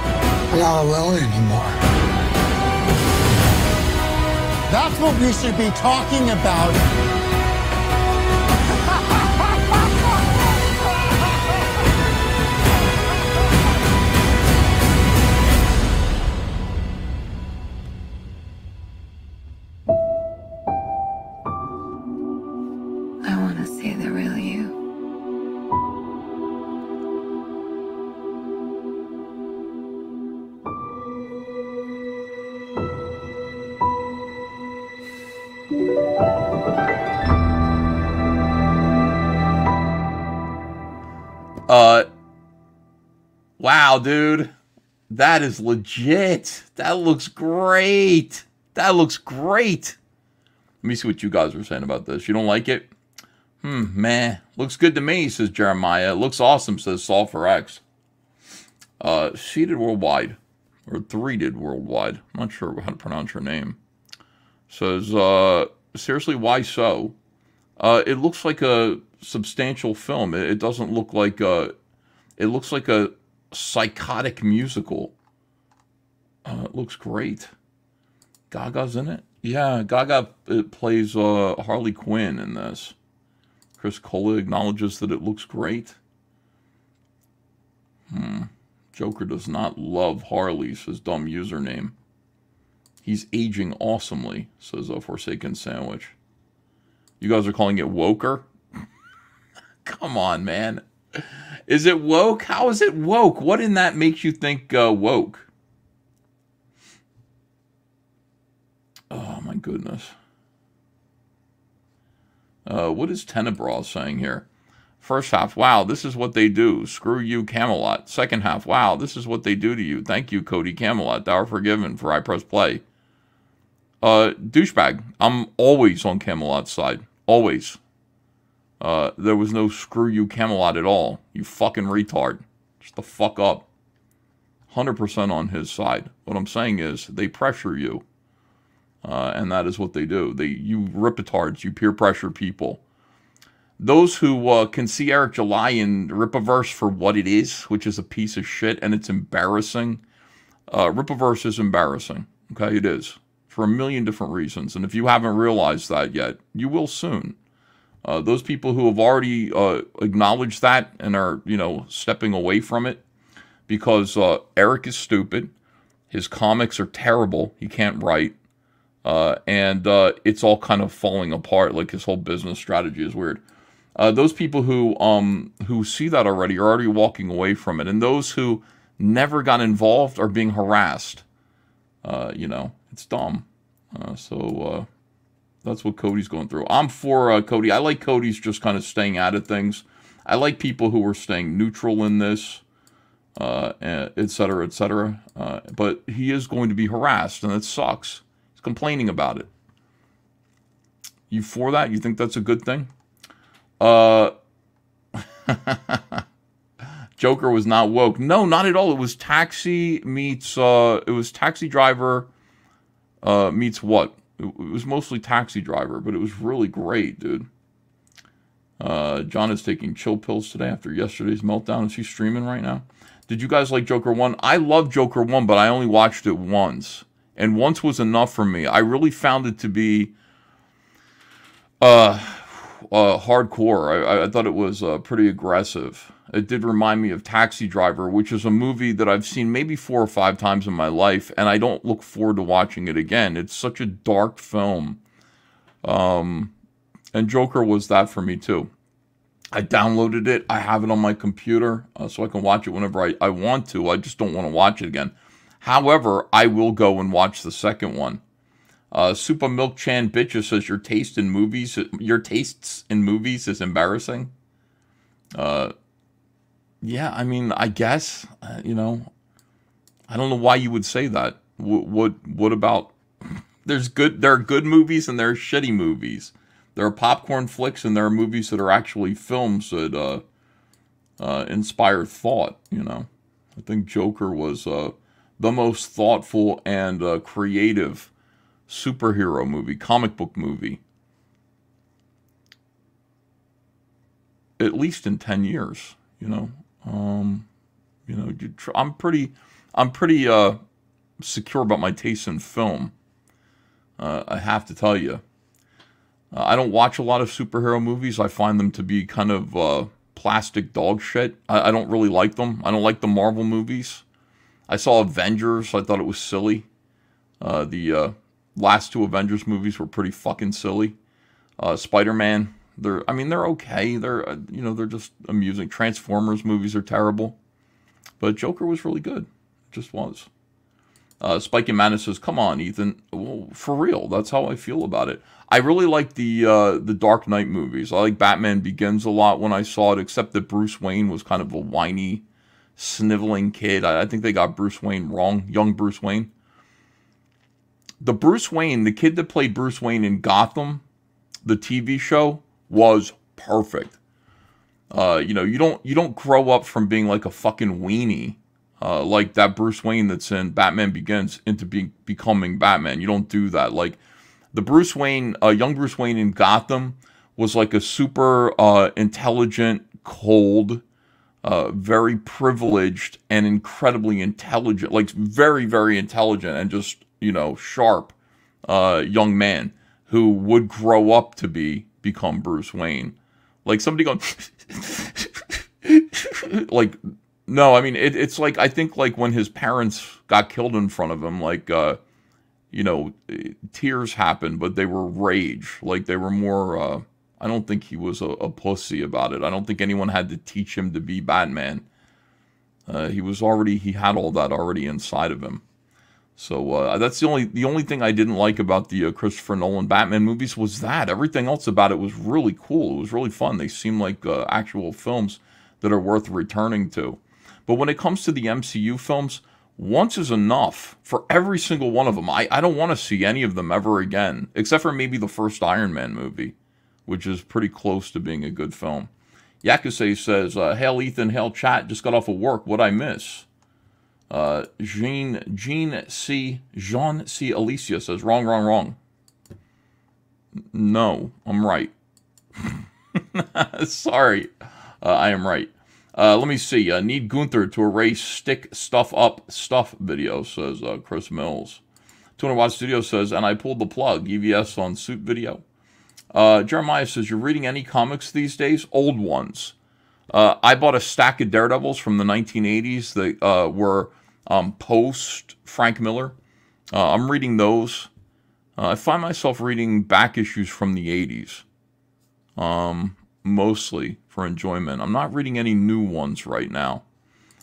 We're not alone anymore. That's what we should be talking about. Dude, that is legit. That looks great. That looks great. Let me see what you guys are saying about this. You don't like it? Hmm, meh. Looks good to me, says Jeremiah. Looks awesome, says Sulfur X. Uh, seated worldwide, or three did worldwide. I'm not sure how to pronounce her name. Says, uh, seriously, why so? Uh, it looks like a substantial film. It, it doesn't look like a. It looks like a psychotic musical. Uh, it looks great. Gaga's in it. Yeah, Gaga uh, plays uh, Harley Quinn in this. Chris Cola acknowledges that it looks great. Hmm. Joker does not love Harley, says dumb username. He's aging awesomely, says a Forsaken Sandwich. You guys are calling it woker? Come on, man. Is it woke? How is it woke? What in that makes you think uh, woke? Oh my goodness. Uh, what is Tenebras saying here? First half, wow, this is what they do. Screw you, Camelot. Second half, wow, this is what they do to you. Thank you, Cody Camelot. Thou art forgiven for I press play. Uh, douchebag. I'm always on Camelot's side. Always. Uh, there was no screw you Camelot at all. You fucking retard. Just the fuck up. 100% on his side. What I'm saying is, they pressure you. Uh, and that is what they do. They You ripitards, you peer pressure people. Those who uh, can see Eric July in Rippaverse for what it is, which is a piece of shit and it's embarrassing. Uh, Rippaverse is embarrassing. Okay, it is. For a million different reasons. And if you haven't realized that yet, you will soon. Uh, those people who have already uh, acknowledged that and are, you know, stepping away from it because uh, Eric is stupid. His comics are terrible. He can't write. Uh, and uh, it's all kind of falling apart. Like his whole business strategy is weird. Uh, those people who um, who see that already are already walking away from it. And those who never got involved are being harassed. you know, it's dumb. so that's what Cody's going through. I'm for uh, Cody. I like Cody's just kind of staying out of things. I like people who are staying neutral in this, uh, et cetera, et cetera. Uh, but he is going to be harassed, and it sucks. He's complaining about it. You for that? You think that's a good thing? Uh, Joker was not woke. No, not at all. It was Taxi meets. Uh, it was Taxi Driver. Uh, meets what? It was mostly Taxi Driver, but it was really great, dude. Uh, John is taking chill pills today after yesterday's meltdown. Is he streaming right now? Did you guys like Joker 1? I love Joker 1, but I only watched it once. And once was enough for me. I really found it to be uh, uh, hardcore. I, I thought it was uh, pretty aggressive. It did remind me of Taxi Driver, which is a movie that I've seen maybe four or five times in my life, and I don't look forward to watching it again. It's such a dark film. Um, and Joker was that for me too. I downloaded it. I have it on my computer uh, so I can watch it whenever I, I want to. I just don't want to watch it again. However, I will go and watch the second one. Uh, Super Milk Chan Bitches says your taste in movies, your tastes in movies is embarrassing. Uh, yeah, I mean, I guess uh, you know. I don't know why you would say that. What what, what about? There's good. There are good movies and there are shitty movies. There are popcorn flicks and there are movies that are actually films that uh, uh, inspire thought. You know, I think Joker was uh, the most thoughtful and uh, creative superhero movie, comic book movie, at least in ten years. You know, um, you know, you tr- I'm pretty, I'm pretty uh, secure about my taste in film. Uh, I have to tell you. Uh, I don't watch a lot of superhero movies. I find them to be kind of uh, plastic dog shit. I, I, don't really like them. I don't like the Marvel movies. I saw Avengers. I thought it was silly. Uh, the uh, last two Avengers movies were pretty fucking silly. Spider Man. They're. I mean, they're okay. They're. Uh, you know, they're just amusing. Transformers movies are terrible, but Joker was really good. It just was. Uh, Spiky Madness says, "Come on, Ethan. Well, for real, that's how I feel about it. I really like the uh, the Dark Knight movies. I like Batman Begins a lot when I saw it, except that Bruce Wayne was kind of a whiny, sniveling kid. I, I think they got Bruce Wayne wrong, young Bruce Wayne. The Bruce Wayne, the kid that played Bruce Wayne in Gotham, the TV show, was perfect. Uh, you know, you don't you don't grow up from being like a fucking weenie." uh, like that Bruce Wayne that's in Batman Begins into being becoming Batman. You don't do that. Like the Bruce Wayne, uh, young Bruce Wayne in Gotham was like a super uh, intelligent, cold, uh, very privileged, and incredibly intelligent, like very, very intelligent and just you know sharp uh, young man who would grow up to be become Bruce Wayne. Like somebody going like no, I mean it, it's like I think like when his parents got killed in front of him, like uh, you know, tears happened, but they were rage. Like they were more. Uh, I don't think he was a, a, pussy about it. I don't think anyone had to teach him to be Batman. Uh, he was already he had all that already inside of him. So uh, that's the only the only thing I didn't like about the uh, Christopher Nolan Batman movies was that everything else about it was really cool. It was really fun. They seem like uh, actual films that are worth returning to. But when it comes to the MCU films, once is enough for every single one of them. I, I don't want to see any of them ever again, except for maybe the first Iron Man movie, which is pretty close to being a good film. Yakusei says, uh, Hail Ethan, hail chat, just got off of work. What I miss? Uh, Jean, Jean C. Jean C. Alicia says, wrong, wrong, wrong. No, I'm right. Sorry, uh, I am right. Uh, let me see. Uh, need Gunther to erase stick stuff up stuff video, says uh, Chris Mills. 200 Watt Studio says, and I pulled the plug, EVS on suit video. Uh, Jeremiah says, you're reading any comics these days? Old ones. Uh, I bought a stack of Daredevils from the 1980s that uh, were um, post Frank Miller. I'm reading those. I find myself reading back issues from the 80s. Um, mostly for enjoyment. I'm not reading any new ones right now.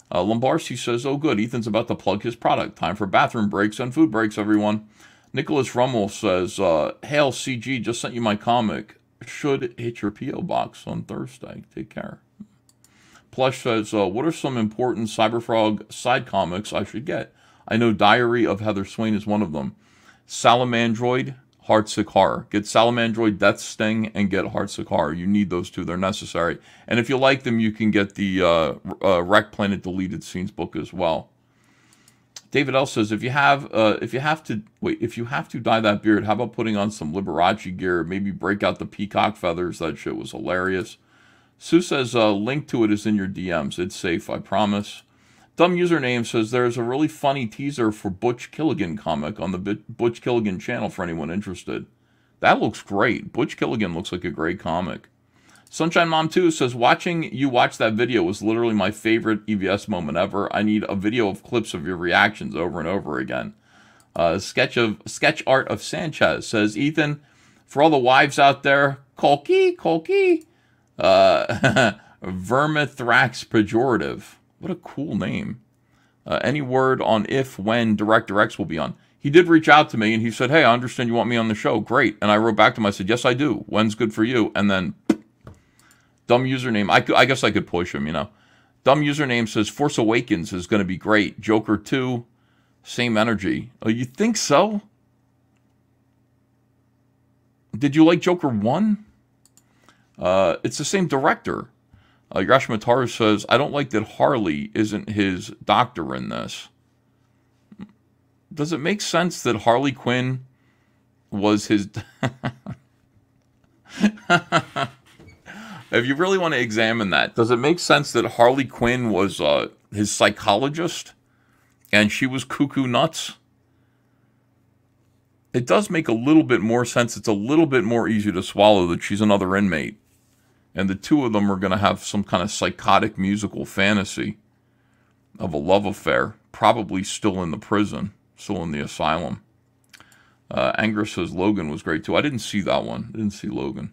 Uh, says, Oh, good. Ethan's about to plug his product. Time for bathroom breaks and food breaks, everyone. Nicholas Rummel says, uh, Hail CG, just sent you my comic. Should hit your P.O. box on Thursday. Take care. Plush says, uh, What are some important Cyberfrog side comics I should get? I know Diary of Heather Swain is one of them. Salamandroid, Heartsick Horror. Get Salamandroid Death Sting and get Heartsick Horror. You need those two. They're necessary. And if you like them, you can get the uh, uh, Wreck Planet Deleted Scenes book as well. David L says if you have uh, if you have to wait if you have to dye that beard, how about putting on some Liberace gear? Maybe break out the peacock feathers. That shit was hilarious. Sue says uh, link to it is in your DMs. It's safe, I promise. Dumb username says there's a really funny teaser for Butch Killigan comic on the Butch Killigan channel for anyone interested. That looks great. Butch Killigan looks like a great comic. Sunshine Mom 2 says watching you watch that video was literally my favorite EVS moment ever. I need a video of clips of your reactions over and over again. Uh, sketch of sketch art of Sanchez says Ethan, for all the wives out there, Colky, Colky, uh, Vermithrax pejorative. What a cool name. Uh, any word on if, when Director X will be on? He did reach out to me and he said, Hey, I understand you want me on the show. Great. And I wrote back to him. I said, Yes, I do. When's good for you? And then, dumb username. I, I guess I could push him, you know. Dumb username says Force Awakens is going to be great. Joker 2, same energy. Oh, you think so? Did you like Joker 1? Uh, it's the same director. Uh, Yashimataru says, I don't like that Harley isn't his doctor in this. Does it make sense that Harley Quinn was his. if you really want to examine that, does it make sense that Harley Quinn was uh, his psychologist and she was cuckoo nuts? it does make a little bit more sense. It's a little bit more easy to swallow that she's another inmate. And the two of them are going to have some kind of psychotic musical fantasy of a love affair, probably still in the prison, still in the asylum. Uh, Angra says Logan was great too. I didn't see that one. I didn't see Logan.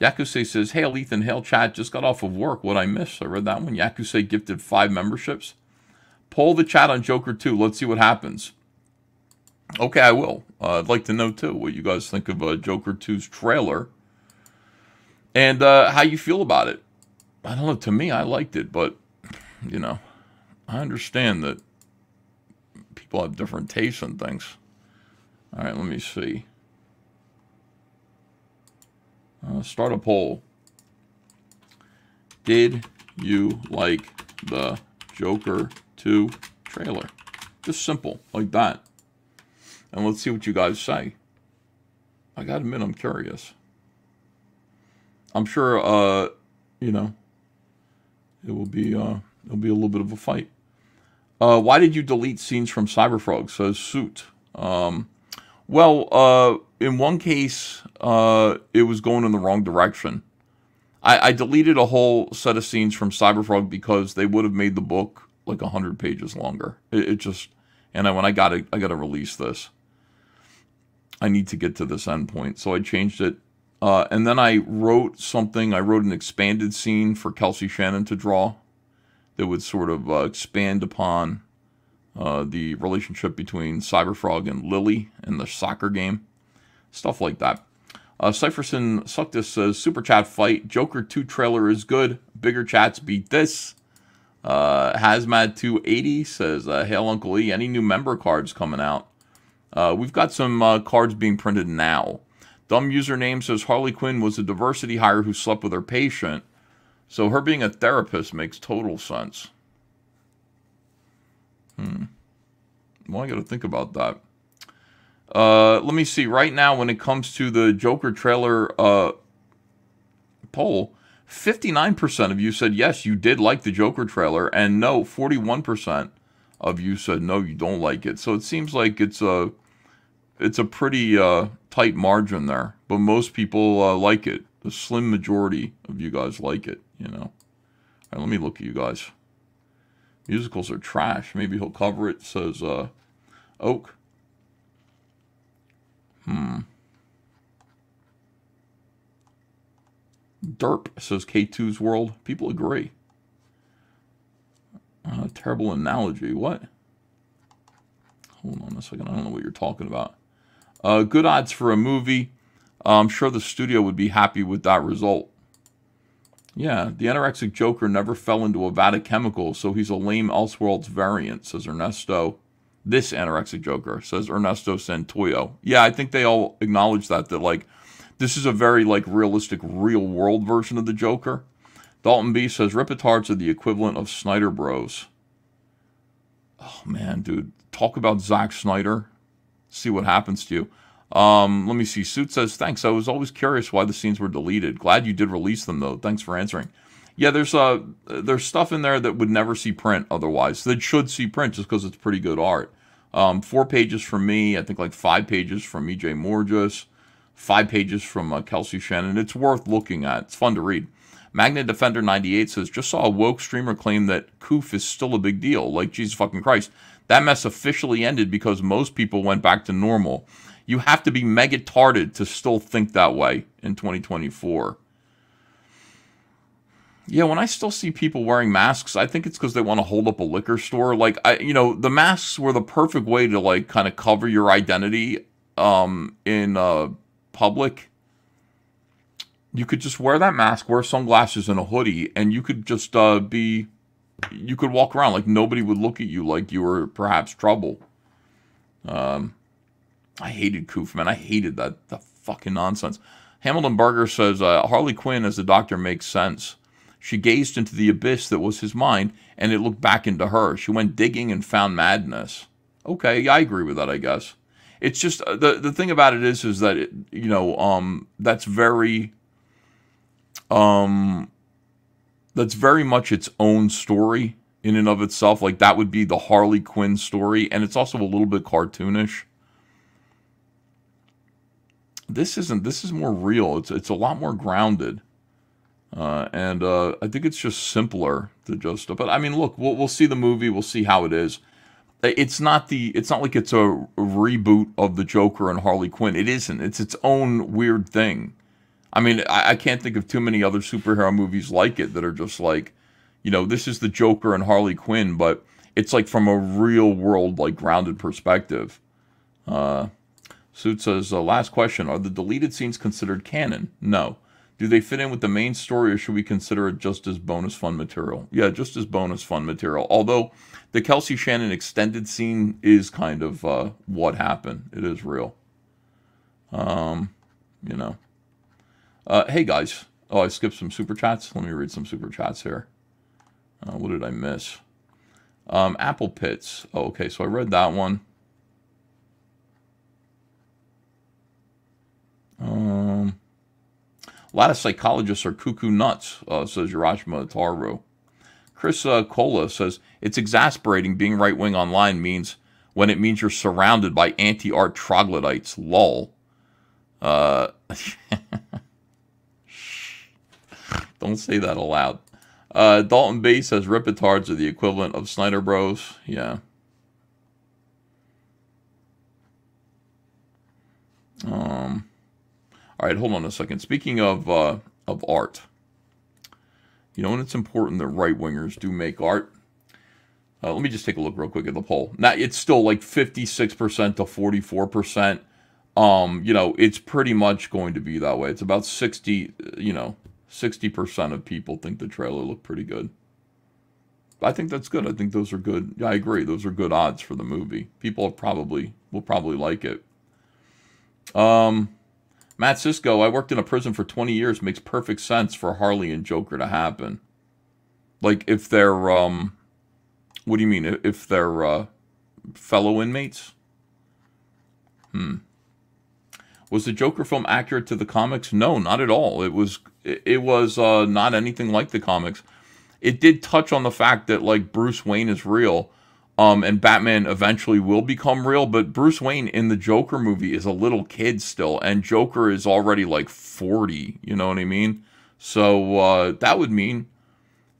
Yakuse says, Hail Ethan, hail chat. Just got off of work. What I missed? I read that one. Yakuse gifted five memberships. Poll the chat on Joker 2. Let's see what happens. Okay, I will. Uh, I'd like to know too what you guys think of uh, Joker 2's trailer and uh, how you feel about it. I don't know. To me, I liked it, but you know, I understand that people have different tastes and things. All right, let me see. Uh, start a poll. Did you like the Joker 2 trailer? Just simple, like that. And let's see what you guys say. I gotta admit, I'm curious. I'm sure, uh, you know, it will be, uh, it'll be a little bit of a fight. Uh, why did you delete scenes from Cyberfrog? Says Suit. Um, well, uh, in one case, uh, it was going in the wrong direction. I, I deleted a whole set of scenes from Cyberfrog because they would have made the book like hundred pages longer. It, it just, and I, when I got it, I got to release this. I need to get to this endpoint, so I changed it. Uh, and then I wrote something. I wrote an expanded scene for Kelsey Shannon to draw that would sort of uh, expand upon uh, the relationship between Cyberfrog and Lily and the soccer game, stuff like that. Uh, Cypherson Sucktis says Super Chat fight Joker 2 trailer is good. Bigger chats beat this. Uh, Hazmat 280 says uh, Hail Uncle E. Any new member cards coming out? Uh, we've got some uh, cards being printed now. Dumb username says Harley Quinn was a diversity hire who slept with her patient. So her being a therapist makes total sense. Hmm. Well, I got to think about that. Uh, let me see. Right now, when it comes to the Joker trailer uh, poll, 59% of you said yes, you did like the Joker trailer, and no, 41% of you said no, you don't like it. So it seems like it's a it's a pretty uh, tight margin there, but most people uh, like it. The slim majority of you guys like it. You know. All right, let me look at you guys. Musicals are trash. Maybe he'll cover it. Says uh, Oak. Hmm. Derp says K2's World. People agree. Uh, terrible analogy. What? Hold on a second. I don't know what you're talking about. Uh, good odds for a movie. Uh, I'm sure the studio would be happy with that result. Yeah, the anorexic Joker never fell into a vat of chemicals, so he's a lame Elseworlds variant, says Ernesto. This anorexic Joker, says Ernesto Santoyo. Yeah, I think they all acknowledge that, that, like, this is a very, like, realistic, real-world version of the Joker. Dalton B says, Ripitards are the equivalent of Snyder Bros. Oh, man, dude. Talk about Zack Snyder. See what happens to you. Um, let me see. Suit says, thanks. I was always curious why the scenes were deleted. Glad you did release them, though. Thanks for answering. Yeah, there's uh, there's stuff in there that would never see print otherwise. That should see print just because it's pretty good art. Um, four pages from me. I think like five pages from E.J. Morges. Five pages from uh, Kelsey Shannon. It's worth looking at. It's fun to read. Magnet Defender 98 says, just saw a woke streamer claim that Coof is still a big deal. Like, Jesus fucking Christ. That mess officially ended because most people went back to normal. You have to be mega tarded to still think that way in 2024. Yeah, when I still see people wearing masks, I think it's because they want to hold up a liquor store. Like, I, you know, the masks were the perfect way to like kind of cover your identity um, in uh, public. You could just wear that mask, wear sunglasses and a hoodie, and you could just uh, be, you could walk around like nobody would look at you like you were perhaps trouble. Um, I hated Coof, man. I hated that the fucking nonsense. Hamilton Berger says uh, Harley Quinn as the Doctor makes sense. She gazed into the abyss that was his mind, and it looked back into her. She went digging and found madness. Okay, I agree with that. I guess it's just uh, the the thing about it is is that it, you know um that's very um that's very much its own story in and of itself. Like that would be the Harley Quinn story, and it's also a little bit cartoonish. this isn't. This is more real. It's it's a lot more grounded. Uh, and uh, I think it's just simpler to just. But I mean, look, we'll we'll see the movie. We'll see how it is. It's not the. It's not like it's a reboot of the Joker and Harley Quinn. It isn't. It's its own weird thing. I mean, I, I can't think of too many other superhero movies like it that are just like, you know, this is the Joker and Harley Quinn, but it's like from a real world, like grounded perspective. Uh, Suit says, uh, last question: Are the deleted scenes considered canon? No. Do they fit in with the main story, or should we consider it just as bonus fun material? Yeah, just as bonus fun material. Although the Kelsey Shannon extended scene is kind of uh, what happened. It is real. Um, you know. Uh, hey guys. Oh, I skipped some super chats. Let me read some super chats here. Uh, what did I miss? Um, Apple Pits. Oh, okay, so I read that one. Um, a lot of psychologists are cuckoo nuts, uh, says Urashima Taru. Chris uh, Cola says it's exasperating being right wing online means when it means you're surrounded by anti art troglodytes. Lol. Uh, don't say that aloud. Uh, Dalton Bay says Ripitards are the equivalent of Snyder Bros. Yeah. Um. All right, hold on a second. Speaking of uh, of art, you know, and it's important that right wingers do make art. Uh, let me just take a look real quick at the poll. Now it's still like fifty six percent to forty four percent. Um, you know, it's pretty much going to be that way. It's about sixty. You know, sixty percent of people think the trailer looked pretty good. I think that's good. I think those are good. Yeah, I agree. Those are good odds for the movie. People probably will probably like it. Um, Matt Cisco, I worked in a prison for 20 years. Makes perfect sense for Harley and Joker to happen. Like if they're, um, what do you mean? If they're uh, fellow inmates? Hmm. Was the Joker film accurate to the comics? No, not at all. It was. It was uh, not anything like the comics. It did touch on the fact that like Bruce Wayne is real, um, and Batman eventually will become real. But Bruce Wayne in the Joker movie is a little kid still, and Joker is already like 40. You know what I mean? So uh, that would mean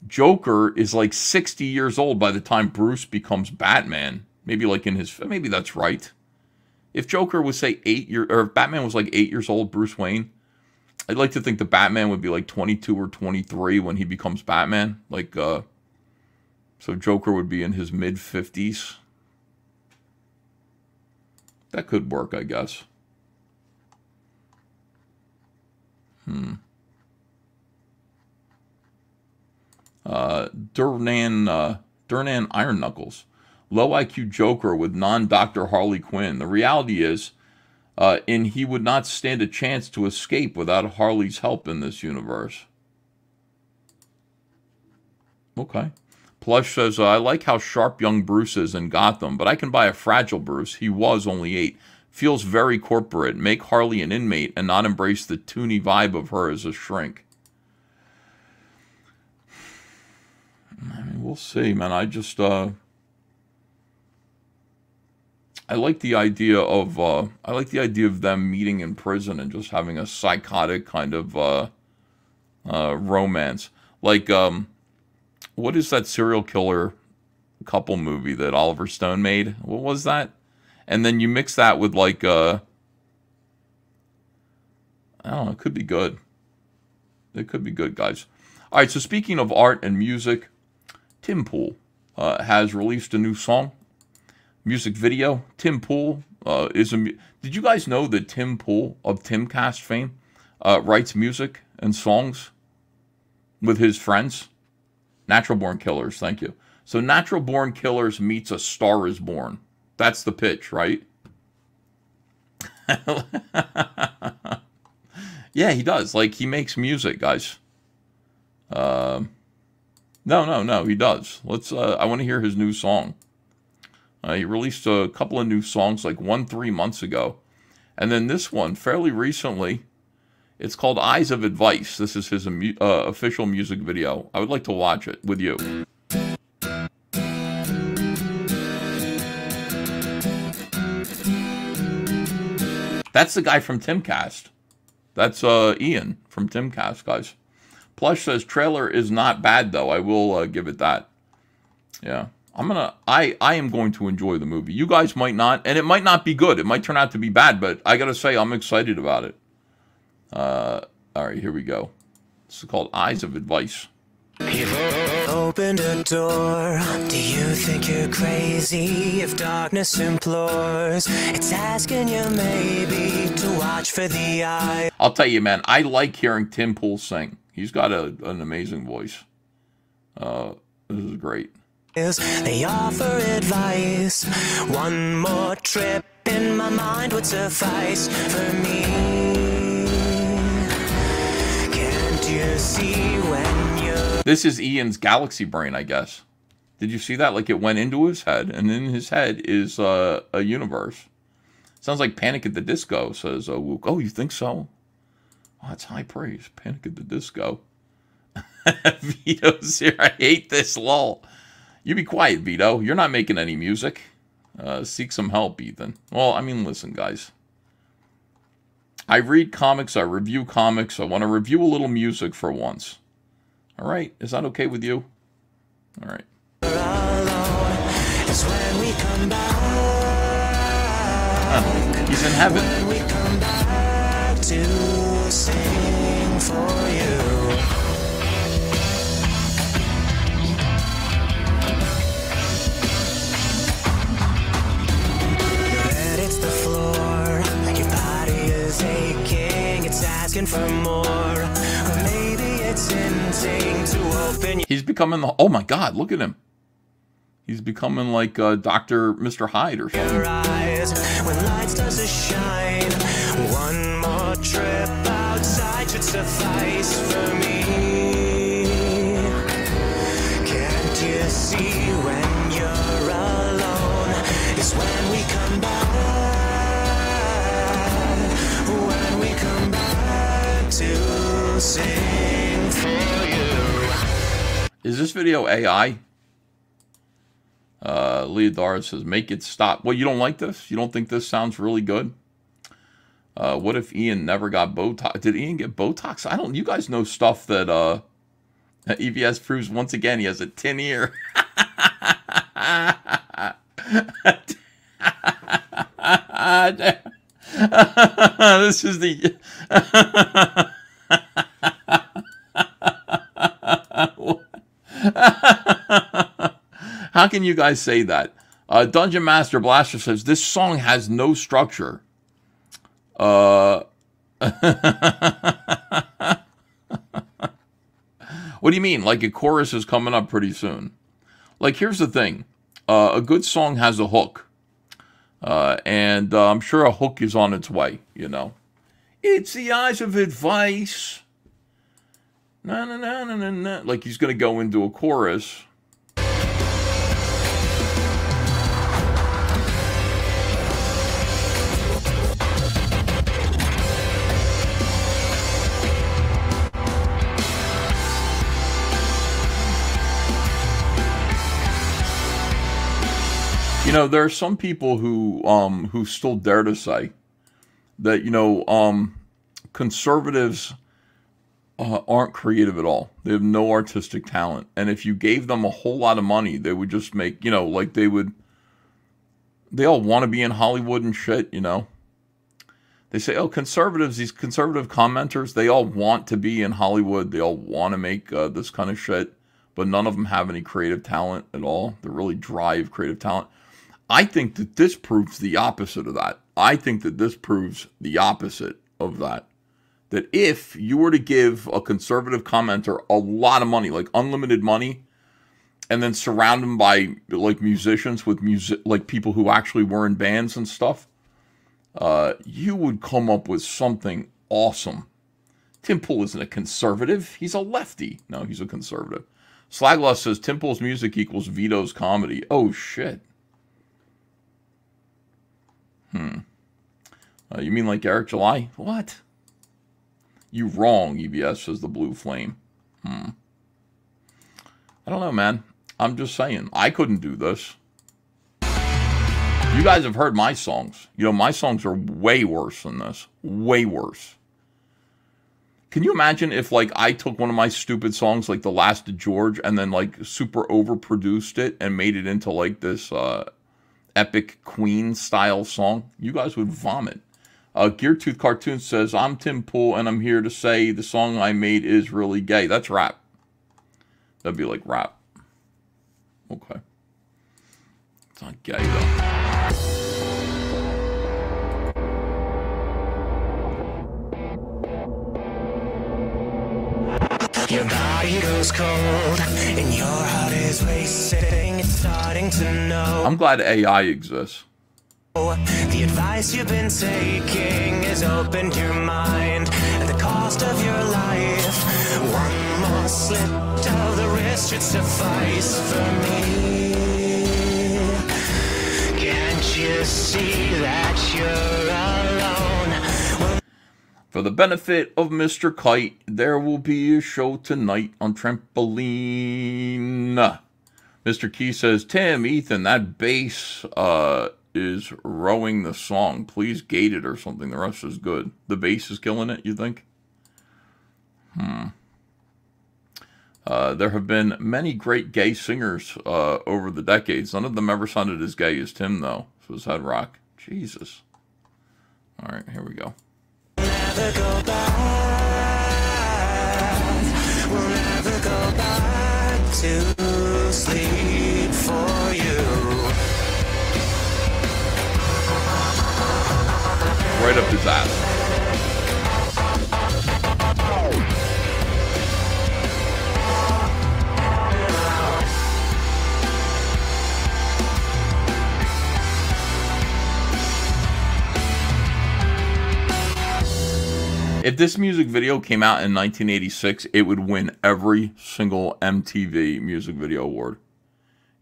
Joker is like 60 years old by the time Bruce becomes Batman. Maybe like in his, maybe that's right. If Joker was say eight year, or if Batman was like eight years old, Bruce Wayne, I'd like to think the Batman would be like 22 or 23 when he becomes Batman. Like, uh, so Joker would be in his mid 50s. That could work, I guess. Hmm. Uh, Durnan, uh, Durnan Iron Knuckles. Low IQ Joker with non Dr. Harley Quinn. The reality is, uh, and he would not stand a chance to escape without Harley's help in this universe. Okay. Plush says, I like how sharp young Bruce is in Gotham, but I can buy a fragile Bruce. He was only eight. Feels very corporate. Make Harley an inmate and not embrace the toony vibe of her as a shrink. I mean, we'll see, man. I just, uh, I like the idea of, uh, I like the idea of them meeting in prison and just having a psychotic kind of, uh, uh, romance. Like, um, what is that serial killer couple movie that Oliver Stone made? What was that? And then you mix that with like uh I don't know, it could be good. It could be good, guys. All right, so speaking of art and music, Tim Pool uh, has released a new song, music video. Tim Pool uh, is a. Did you guys know that Tim Pool of Timcast fame uh, writes music and songs with his friends? Natural Born Killers, thank you. So Natural Born Killers meets A Star is Born. That's the pitch, right? yeah, he does. Like he makes music, guys. Uh, no, no, no, he does. Let's. Uh, I want to hear his new song. Uh, he released a couple of new songs, like one three months ago, and then this one fairly recently. It's called Eyes of Advice. This is his uh, official music video. I would like to watch it with you. That's the guy from Timcast. That's uh, Ian from Timcast, guys. Plush says trailer is not bad though. I will uh, give it that. Yeah. I'm gonna I I am going to enjoy the movie. You guys might not, and it might not be good. It might turn out to be bad, but I gotta say I'm excited about it. Uh all right, here we go. This is called Eyes of Advice. Opened a door. Do you think you're crazy if darkness implores? It's asking you maybe to watch for the eye. I'll tell you, man, I like hearing Tim Pool sing. He's got a, an amazing voice. Uh, this is great. They offer advice. One more trip in my mind would suffice for me. Can't you see when you This is Ian's galaxy brain, I guess. Did you see that? Like it went into his head, and in his head is uh, a universe. Sounds like Panic at the Disco, says uh. Oh, you think so? Oh, that's high praise. Panic at the Disco. Vito's here. I hate this lull. You be quiet, Vito. You're not making any music. Uh, seek some help, Ethan. Well, I mean, listen, guys. I read comics. I review comics. I want to review a little music for once. All right. Is that okay with you? All right. Oh, he's in heaven. Asking for more. Or maybe it's hinting to open He's becoming the. Oh my God! Look at him. He's becoming like uh, Doctor Mr. Hyde or something. Is this video AI? Uh, Leodara says, make it stop. Well, you don't like this? You don't think this sounds really good? Uh, what if Ian never got Botox? Did Ian get Botox? I don't. You guys know stuff that uh, that EVS proves once again he has a tin ear. this is the. How can you guys say that? Uh, Dungeon Master Blaster says this song has no structure. Uh, what do you mean? Like a chorus is coming up pretty soon. Like here's the thing: uh, a good song has a hook, uh, and uh, I'm sure a hook is on its way. You know, it's the eyes of advice. Na na na na na. Like he's gonna go into a chorus. You know, there are some people who um who still dare to say that you know um conservatives uh, aren't creative at all. They have no artistic talent, and if you gave them a whole lot of money, they would just make you know like they would. They all want to be in Hollywood and shit, you know. They say, oh, conservatives, these conservative commenters, they all want to be in Hollywood. They all want to make uh, this kind of shit, but none of them have any creative talent at all. They're really dry of creative talent. I think that this proves the opposite of that. I think that this proves the opposite of that. That if you were to give a conservative commenter a lot of money, like unlimited money, and then surround them by like musicians with music, like people who actually were in bands and stuff, uh, you would come up with something awesome. Tim Pool isn't a conservative; he's a lefty. No, he's a conservative. Slagloss says Tim Pool's music equals Vito's comedy. Oh shit. Hmm. Uh, you mean like Eric July? What? You wrong, EVS, says the blue flame. Hmm. I don't know, man. I'm just saying. I couldn't do this. You guys have heard my songs. You know, my songs are way worse than this. Way worse. Can you imagine if like I took one of my stupid songs like The Last of George and then like super overproduced it and made it into like this uh epic Queen style song? You guys would vomit. Uh, Geartooth Cartoon says, I'm Tim Pool and I'm here to say the song I made is really gay. That's rap. That'd be like rap. Okay. It's not gay though. Your body goes cold and your heart is racing. It's starting to know. I'm glad AI exists. The advice you've been taking has opened your mind at the cost of your life. One more slip of the wrist should suffice for me. Can't you see that you're? For the benefit of Mr. Kite, there will be a show tonight on Trampoline. Mr. Key says, Tim, Ethan, that bass uh, is rowing the song. Please gate it or something. The rest is good. The bass is killing it, you think? Hmm. Uh, there have been many great gay singers uh, over the decades. None of them ever sounded as gay as Tim, though. So his head rock. Jesus. All right, here we go. Never go back. We'll never go back to sleep for you. Right up his ass. If this music video came out in 1986, it would win every single MTV music video award.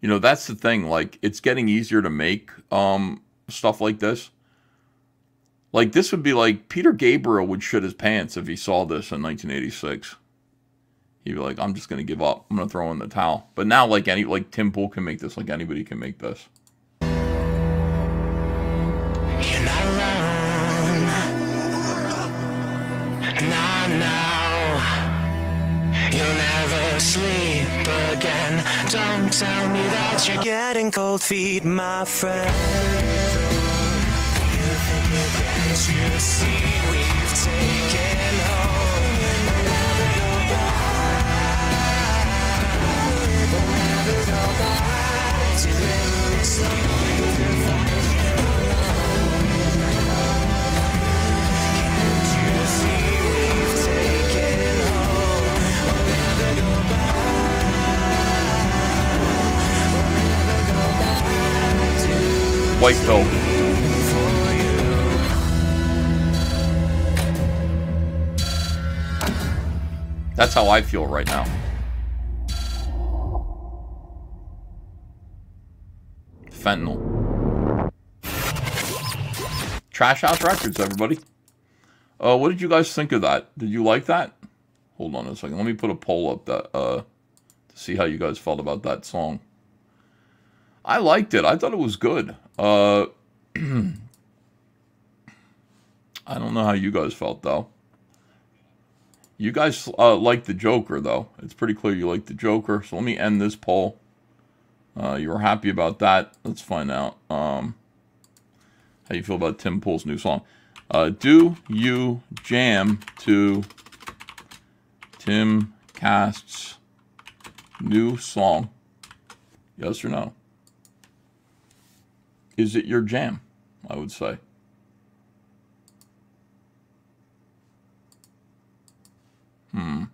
You know, that's the thing. Like, it's getting easier to make um, stuff like this. Like, this would be like Peter Gabriel would shit his pants if he saw this in 1986. He'd be like, I'm just going to give up. I'm going to throw in the towel. But now, like, any, like, Tim Pool can make this. Like, anybody can make this. Sleep again. Don't tell me that you're getting cold feet, my friend. You think you see we've taken home? Never go back. We'll never go back to sleep. White pill. That's how I feel right now. Fentanyl. Trash House Records, everybody. Uh, what did you guys think of that? Did you like that? Hold on a second. Let me put a poll up that uh, to see how you guys felt about that song. I liked it. I thought it was good. Uh, I don't know how you guys felt though. You guys uh, like the Joker though. It's pretty clear you like the Joker. So let me end this poll. Uh, you were happy about that. Let's find out. Um, how you feel about Tim Pool's new song? Uh, do you jam to Tim Cast's new song? Yes or no? Is it your jam? I would say. Hmm.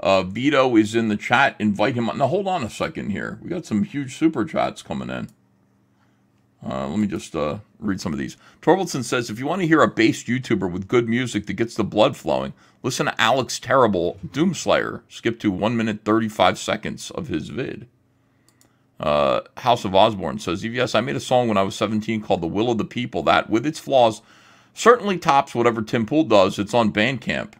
Uh, Vito is in the chat. Invite him on. Now, hold on a second here. We got some huge super chats coming in. Uh, let me just uh, read some of these. Torvaldson says, if you want to hear a bass YouTuber with good music that gets the blood flowing, listen to Alex Terrible Doomslayer. Skip to 1 minute 35 seconds of his vid. Uh, House of Osborne says, yes, I made a song when I was 17 called The Will of the People that, with its flaws, certainly tops whatever Tim Pool does. It's on Bandcamp.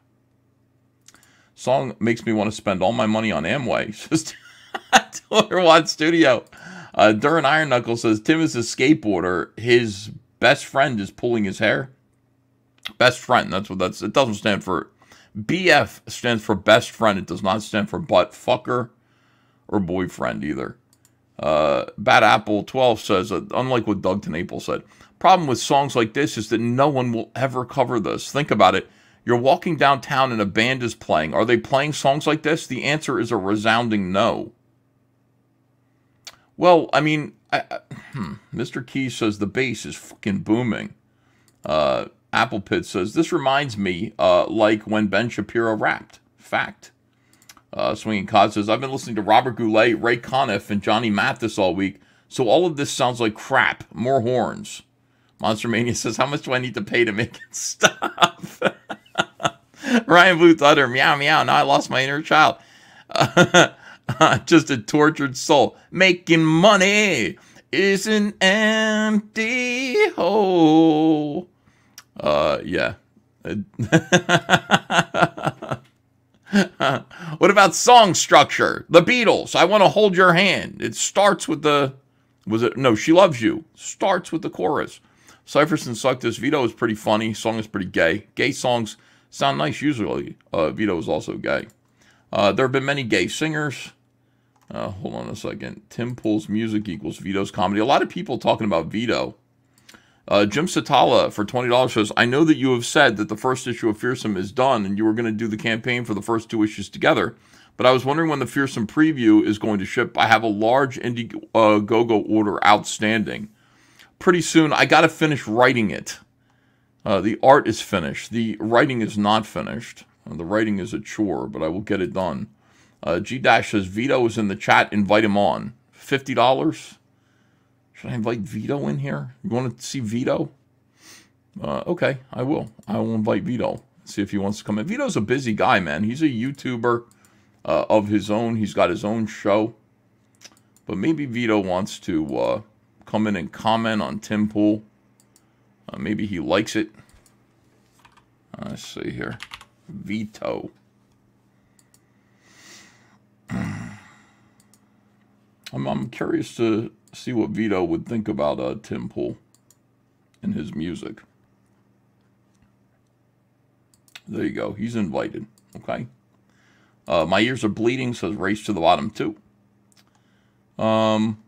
Song makes me want to spend all my money on Amway. Says Taylor Watt Studio. Uh, Duran Iron Knuckle says Tim is a skateboarder. His best friend is pulling his hair. Best friend. That's what that's. It doesn't stand for. BF stands for best friend. It does not stand for butt fucker or boyfriend either. Uh, Bad Apple 12 says, uh, unlike what Doug TenNapel said, problem with songs like this is that no one will ever cover this. Think about it. You're walking downtown and a band is playing. Are they playing songs like this? The answer is a resounding no. Well, I mean, I, I, hmm, Mr. Key says the bass is fucking booming. Uh, Apple Pit says this reminds me, uh, like when Ben Shapiro rapped. Fact. Uh, Swinging Cod says I've been listening to Robert Goulet, Ray Conniff, and Johnny Mathis all week, so all of this sounds like crap. More horns. Monster Mania says how much do I need to pay to make it stop? Ryan Blue Thunder, meow meow. Now I lost my inner child. just a tortured soul. Making money is an empty hole. Uh, yeah. what about song structure? The Beatles. I want to hold your hand. It starts with the. Was it no? She loves you. Starts with the chorus. Cypherson sucked this. Vito is pretty funny. Song is pretty gay. Gay songs sound nice usually. Uh, Vito is also gay. Uh, there have been many gay singers. Uh, hold on a second. Tim Pool's music equals Vito's comedy. A lot of people talking about Vito. Uh, Jim Satala for $20 says, I know that you have said that the first issue of Fearsome is done and you were going to do the campaign for the first two issues together, but I was wondering when the Fearsome preview is going to ship. I have a large Indiegogo uh, order outstanding. Pretty soon, I got to finish writing it. Uh, the art is finished. The writing is not finished. Uh, the writing is a chore, but I will get it done. Uh, G Dash says Vito is in the chat. Invite him on. Fifty dollars. Should I invite Vito in here? You want to see Vito? Uh, okay, I will. I will invite Vito. See if he wants to come in. Vito's a busy guy, man. He's a YouTuber uh, of his own. He's got his own show. But maybe Vito wants to uh, come in and comment on Tim Pool. Uh, maybe he likes it. Uh, let's see here. Vito. I'm, I'm curious to see what Vito would think about uh, Tim Pool and his music. There you go. He's invited. Okay. Uh, my ears are bleeding, says Race to the Bottom, too. Um,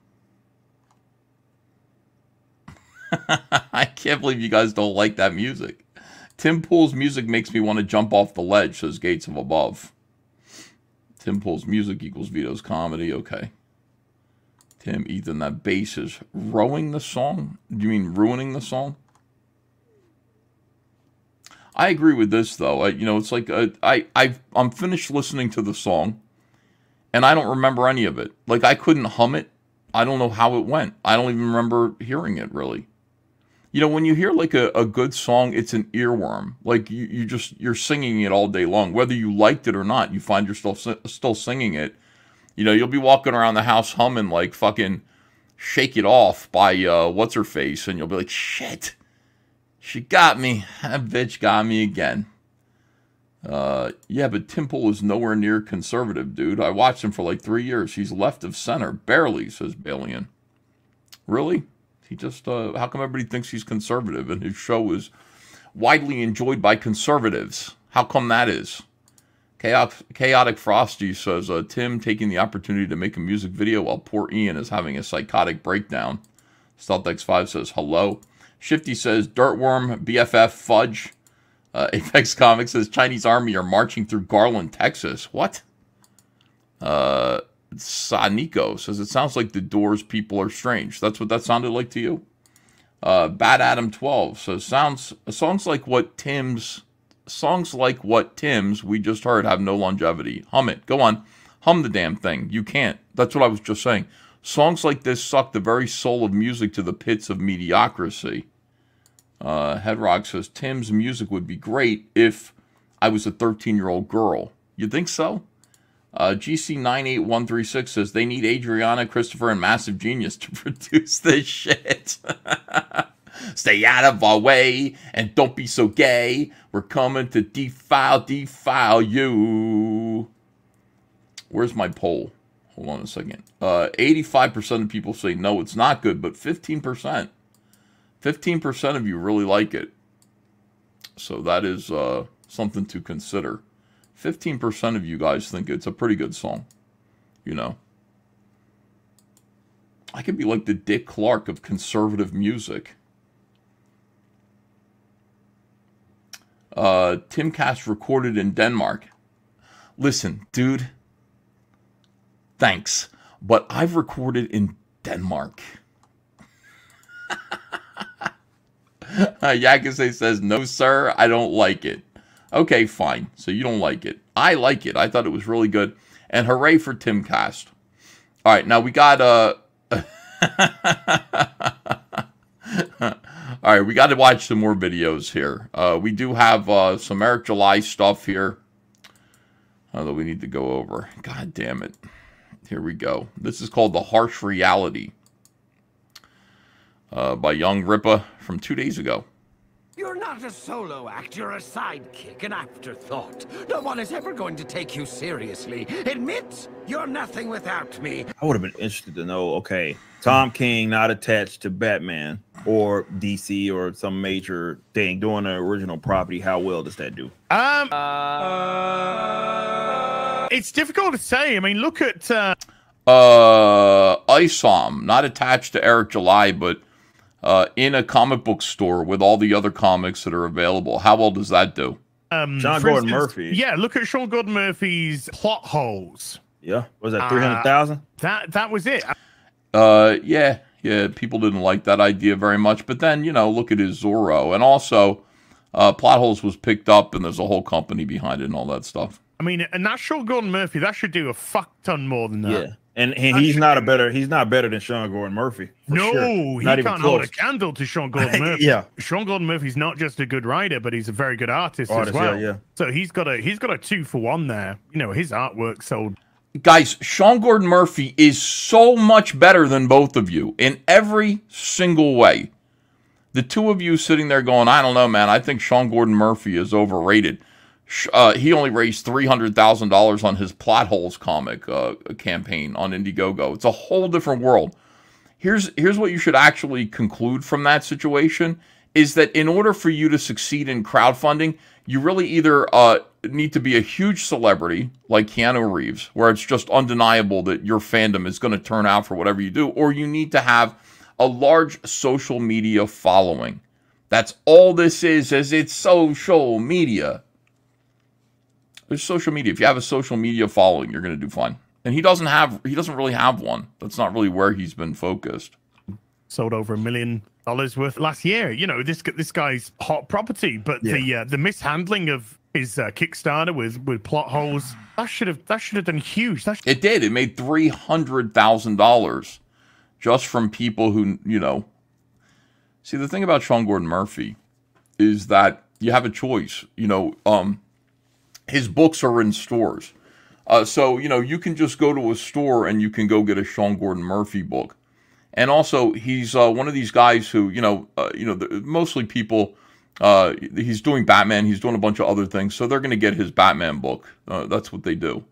I can't believe you guys don't like that music. Tim Pool's music makes me want to jump off the ledge, says Gates of Above. Tim Pool's music equals Vito's comedy. Okay. Tim, Ethan, that bass is rowing the song? Do you mean ruining the song? I agree with this though. I, you know, it's like uh, I I I'm finished listening to the song, and I don't remember any of it. Like I couldn't hum it. I don't know how it went. I don't even remember hearing it really. You know, when you hear like a, a good song, it's an earworm. Like you, you just you're singing it all day long, whether you liked it or not. You find yourself still singing it you know, you'll be walking around the house humming like fucking Shake It Off by uh, What's Her Face, and you'll be like, shit, she got me. That bitch got me again. Uh, yeah, but Pool is nowhere near conservative, dude. I watched him for like three years. He's left of center, barely, says Balian. Really? He just, uh, how come everybody thinks he's conservative and his show is widely enjoyed by conservatives? How come that is? Chaotic, Frosty says, uh, Tim taking the opportunity to make a music video while poor Ian is having a psychotic breakdown. StealthX5 says, hello. Shifty says, Dirtworm, BFF, Fudge. Uh, Apex Comics says, Chinese army are marching through Garland, Texas. What? Uh, Saniko says, it sounds like the Doors people are strange. That's what that sounded like to you? Uh, Bad Adam 12 says, sounds, sounds like what Tim's songs like what Tim's we just heard have no longevity. Hum it. Go on. Hum the damn thing. You can't. That's what I was just saying. Songs like this suck the very soul of music to the pits of mediocrity. Uh, Headrock says Tim's music would be great if I was a 13 year old girl. You think so? Uh, GC98136 says they need Adriana, Christopher, and Massive Genius to produce this shit. Stay out of our way and don't be so gay. We're coming to defile, defile you. Where's my poll? Hold on a second. Uh, 85% of people say no, it's not good, but 15%, 15% of you really like it. So that is uh, something to consider. 15% of you guys think it's a pretty good song. You know. I could be like the Dick Clark of conservative music. Uh, Timcast recorded in Denmark. Listen, dude. Thanks, but I've recorded in Denmark. Yakase says, no, sir, I don't like it. Okay, fine. So you don't like it. I like it. I thought it was really good. And hooray for Timcast. All right, now we got uh All right, we got to watch some more videos here. Uh, we do have uh, some Eric July stuff here uh, that we need to go over. God damn it. Here we go. This is called The Harsh Reality uh, by Young Rippa from two days ago. You're not a solo act, you're a sidekick, an afterthought. No one is ever going to take you seriously. Admit you're nothing without me. I would have been interested to know. Okay, Tom King not attached to Batman or DC or some major thing doing an original property. How well does that do? Um, uh, it's difficult to say. I mean, look at uh, Uh, ISOM, not attached to Eric July, but uh, in a comic book store with all the other comics that are available. How well does that do? um, Sean Gordon instance- Murphy. Yeah, look at Sean Gordon Murphy's plot holes. Yeah, was that Uh, three hundred thousand? That that was it. Uh, yeah, yeah. People didn't like that idea very much, but then you know, look at his Zorro, and also, uh, Plot Holes was picked up, and there's a whole company behind it and all that stuff. I mean, and that's Sean Gordon Murphy. That should do a fuck ton more than that. Yeah, and, and he's not a better. He's not better than Sean Gordon Murphy. No, sure. he not even can't hold a candle to Sean Gordon Murphy. Yeah. Sean Gordon Murphy's not just a good writer, but he's a very good artist, Artist, as yeah, well. yeah. So he's got a he's got a two for one there. You know, his artwork sold. Guys, Sean Gordon Murphy is so much better than both of you in every single way. The two of you sitting there going, I don't know, man. I think Sean Gordon Murphy is overrated. Uh, he only raised three hundred thousand dollars on his Plot Holes comic uh, campaign on Indiegogo. It's a whole different world. Here's here's what you should actually conclude from that situation is that in order for you to succeed in crowdfunding, you really either uh, need to be a huge celebrity like Keanu Reeves, where it's just undeniable that your fandom is going to turn out for whatever you do, or you need to have a large social media following. That's all this is, is it's social media. It's social media. If you have a social media following, you're going to do fine. And he doesn't have, he doesn't really have one. That's not really where he's been focused. sold over a million dollars worth last year. You know, this this guy's hot property, but the uh, the mishandling of his uh, Kickstarter with with plot holes that should have that should have done huge. That It did. It made three hundred thousand dollars just from people who you know. See, the thing about Sean Gordon Murphy is that you have a choice. You know, um, his books are in stores, uh, so you know you can just go to a store and you can go get a Sean Gordon Murphy book. And also, he's uh, one of these guys who you know, uh, you know, mostly people. Uh, he's doing Batman. He's doing a bunch of other things, so they're going to get his Batman book. Uh, that's what they do.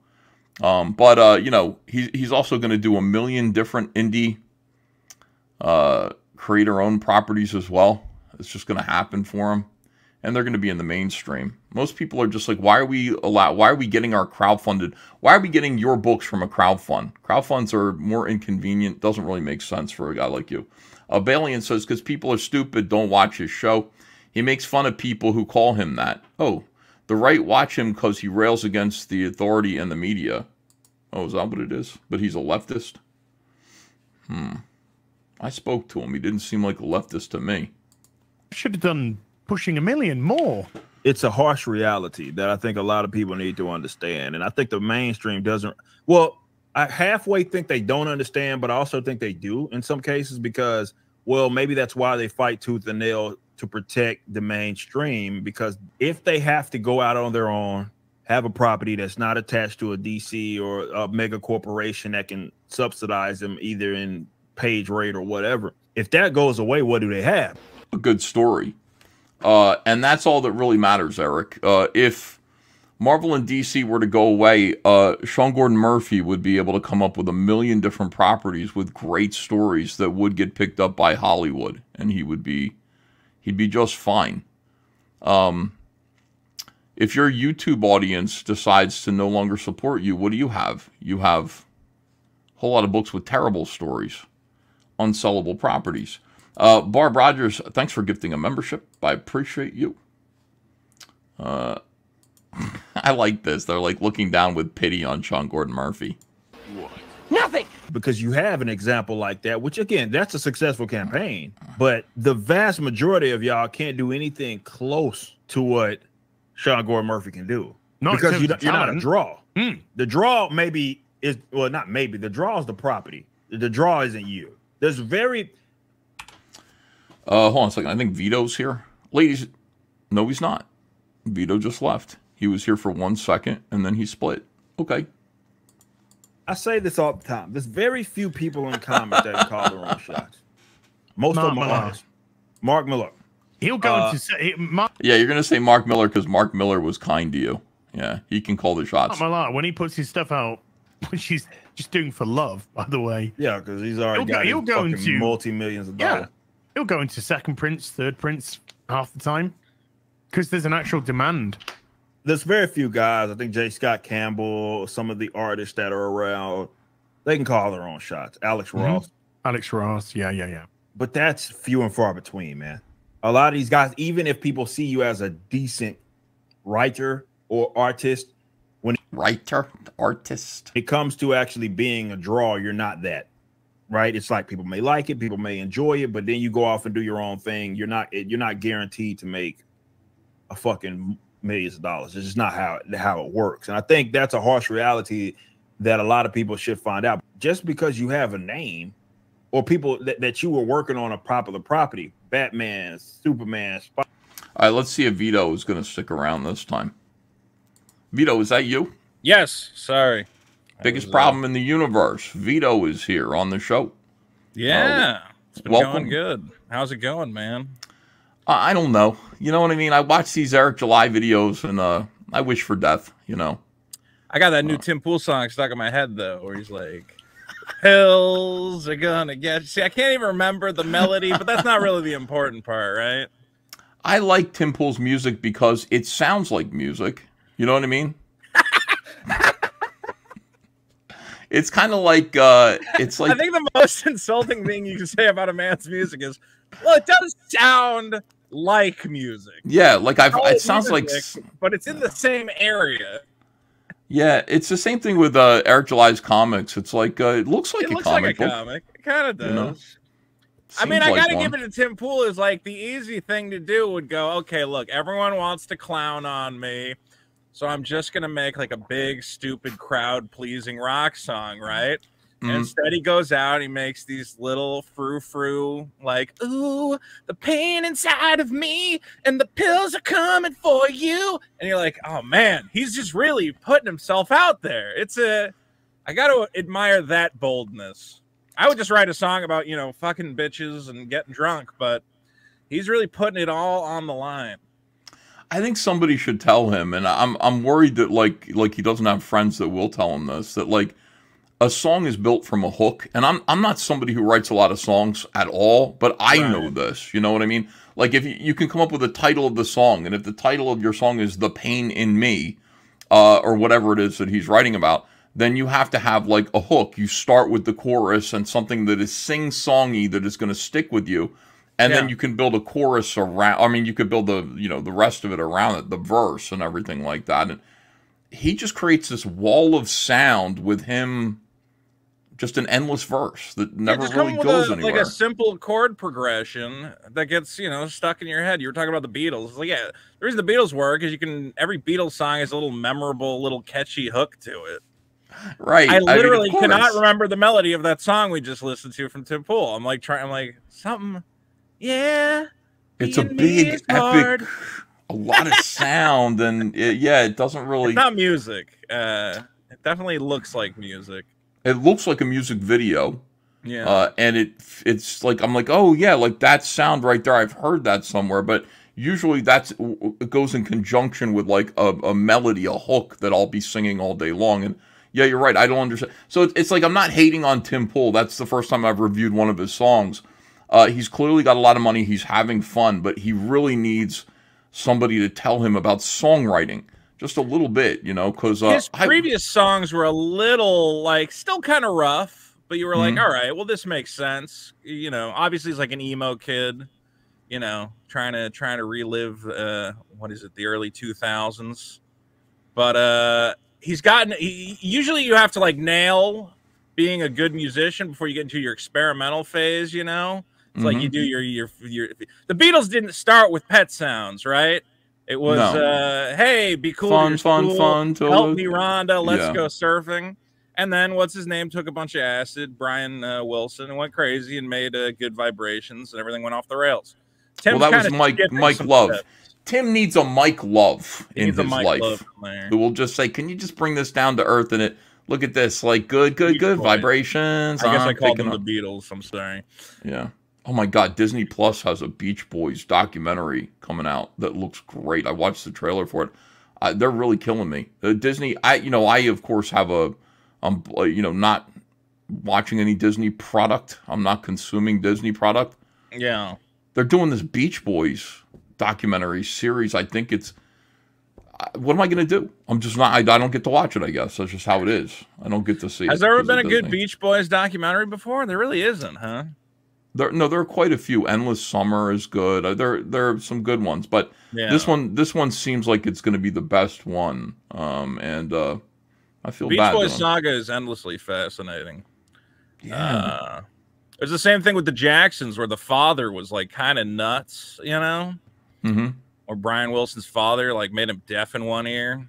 Um, but uh, you know, he's he's also going to do a million different indie creator-owned properties as well. It's just going to happen for him, and they're going to be in the mainstream. Most people are just like, why are we allow? Why are we getting our crowdfunded? Why are we getting your books from a crowdfund? Crowdfunds are more inconvenient. Doesn't really make sense for a guy like you. Uh, Balian says because people are stupid, don't watch his show. He makes fun of people who call him that. Oh, the right watch him because he rails against the authority and the media. Oh, is that what it is? But he's a leftist? Hmm. I spoke to him. He didn't seem like a leftist to me. I should have done pushing a million more. it's a harsh reality that I think a lot of people need to understand. And I think the mainstream doesn't, well, I halfway think they don't understand, but I also think they do in some cases because, well, maybe that's why they fight tooth and nail to protect the mainstream. Because if they have to go out on their own, have a property that's not attached to a DC or a mega corporation that can subsidize them either in page rate or whatever, if that goes away, what do they have? a good story. Uh, and that's all that really matters, Eric. Uh, if Marvel and DC were to go away, uh, Sean Gordon Murphy would be able to come up with a million different properties with great stories that would get picked up by Hollywood, and he would be he'd be just fine. Um, if your YouTube audience decides to no longer support you, what do you have? You have a whole lot of books with terrible stories, unsellable properties. Uh, Barb Rogers, thanks for gifting a membership. I appreciate you. Uh, I like this. They're like looking down with pity on Sean Gordon Murphy. What? Nothing. Because you have an example like that, which again, that's a successful campaign. But the vast majority of y'all can't do anything close to what Sean Gordon Murphy can do. Not because you, you're not a draw. Hmm. The draw maybe is well, not maybe. The draw is the property. The draw isn't you. There's very Uh, hold on a second. I think Vito's here. Ladies, no, he's not. Vito just left. He was here for one second and then he split. Okay. I say this all the time. There's very few people in comics that call their own shots. Most Mark of them are Millar. artists. Mark Millar. He'll go Uh, into say, Mark, Yeah, you're gonna say Mark Millar because Mark Millar was kind to you. Yeah, he can call the shots. Mark Millar, when he puts his stuff out, which he's just doing for love, by the way. Yeah, because he's already He'll go- got he'll his go into- multi millions of dollars. Yeah, dollars. He'll go into second prints, third prints half the time because there's an actual demand. There's very few guys. I think J. Scott Campbell, some of the artists that are around, they can call their own shots. Alex Mhm. Ross. Alex Ross, yeah, yeah, yeah. But that's few and far between, man. A lot of these guys, even if people see you as a decent writer or artist, when writer, artist, it comes to actually being a draw, you're not that. Right? It's like people may like it, people may enjoy it, but then you go off and do your own thing. You're not you're not guaranteed to make a fucking millions of dollars. It's just not how how it works. And I think that's a harsh reality that a lot of people should find out. Just because you have a name or people that, that you were working on a popular property, Batman, Superman, Spider- All right, let's see if Vito is gonna stick around this time. Vito, is that you? Yes. Sorry. Biggest uh, problem in the universe. Vito is here on the show. Yeah. it's been welcome. going good. How's it going, man? I I don't know. You know what I mean? I watch these Eric July videos and uh, I wish for death. You know. I got that new Tim Pool song stuck in my head though, where he's like, "Hills are gonna get." See, I can't even remember the melody, but that's not really the important part, right? I like Tim Pool's music because it sounds like music. You know what I mean? It's kind of like uh it's like I think the most insulting thing you can say about a man's music is, "Well, it does sound like music." yeah, like I've it sounds like but it's in the same area. yeah, it's the same thing with uh Eric July's comics. It's like uh, it looks like it a looks comic like a book. comic. It kind of does. you know? I mean, I like gotta one. give it to Tim Pool. Is like the easy thing to do would go, okay, look, everyone wants to clown on me, so I'm just gonna make like a big, stupid, crowd pleasing rock song, right? Mhm. And instead, he goes out, he makes these little frou frou, like, ooh, the pain inside of me, and the pills are coming for you. And you're like, oh man, he's just really putting himself out there. It's a, I got to admire that boldness. I would just write a song about, you know, fucking bitches and getting drunk, but he's really putting it all on the line. I think somebody should tell him, and I'm I'm worried that like like he doesn't have friends that will tell him this. That like a song is built from a hook, and I'm I'm not somebody who writes a lot of songs at all, but I know this. You know what I mean? Like if you, you can come up with a title of the song, and if the title of your song is "The Pain in Me," uh, or whatever it is that he's writing about, then you have to have like a hook. You start with the chorus and something that is sing songy that is going to stick with you. And then you can build a chorus around. I mean, you could build the you know the rest of it around it, the verse and everything like that. And he just creates this wall of sound with him, just an endless verse that Yeah, never just really goes a, anywhere. like a simple chord progression that gets you know stuck in your head. You were talking about the Beatles. Like, yeah, the reason the Beatles work is you can every Beatles song has a little memorable, little catchy hook to it. right? I mean, of literally cannot remember the melody of that song we just listened to from Tim Pool. I'm like trying. I'm like something. Yeah. It's a big epic, hard. a lot of sound, and it, yeah, it doesn't really. It's not music. Uh, it definitely looks like music. it looks like a music video. Yeah. Uh, and it it's like I'm like, oh yeah, like that sound right there. I've heard that somewhere, but usually that's it goes in conjunction with like a, a melody, a hook that I'll be singing all day long. And yeah, you're right. I don't understand. So it's, it's like I'm not hating on Tim Pool. That's the first time I've reviewed one of his songs. Uh, he's clearly got a lot of money. He's having fun, but he really needs somebody to tell him about songwriting just a little bit, you know, because uh, His I- previous songs were a little like still kind of rough, but you were like, Mhm. all right, well, this makes sense. You know, obviously he's like an emo kid, you know, trying to trying to relive uh what is it, the early two thousands. But uh he's gotten he, usually you have to like nail being a good musician before you get into your experimental phase, you know? It's like you Mhm. do your, your your the Beatles didn't start with pet sounds, right? It was No. uh hey, be cool, Fun, fun, fun help me Rhonda, let's Yeah. go surfing. And then what's his name took a bunch of acid, Brian uh, Wilson, and went crazy and made uh, good vibrations, and everything went off the rails. Tim's well, that was Mike Mike Love. steps. Tim needs a Mike Love He in his life, Love, who will just say, "Can you just bring this down to earth?" And it look at this, like good, good, good Boys. vibrations. I guess I'm I called them up- the Beatles. I'm sorry. Yeah. Oh my God, Disney Plus has a Beach Boys documentary coming out that looks great. I watched the trailer for it. Uh, they're really killing me. Uh, Disney, I you know, I of course have a, I'm uh, you know not watching any Disney product. I'm not consuming Disney product. Yeah. They're doing this Beach Boys documentary series. I think it's. What am I going to do? I'm just not. I, I don't get to watch it. I guess that's just how it is. I don't get to see. It. Has there ever been a good Beach Boys documentary before? There really isn't, huh? There, no, there are quite a few. Endless Summer is good. Uh, There, there are some good ones, but this one, this one seems like it's going to be the best one. Um, and uh, I feel Beach bad. Boys saga is endlessly fascinating. Yeah. Uh, it's the same thing with the Jacksons, where the father was like kind of nuts, you know, Mhm. or Brian Wilson's father like made him deaf in one ear.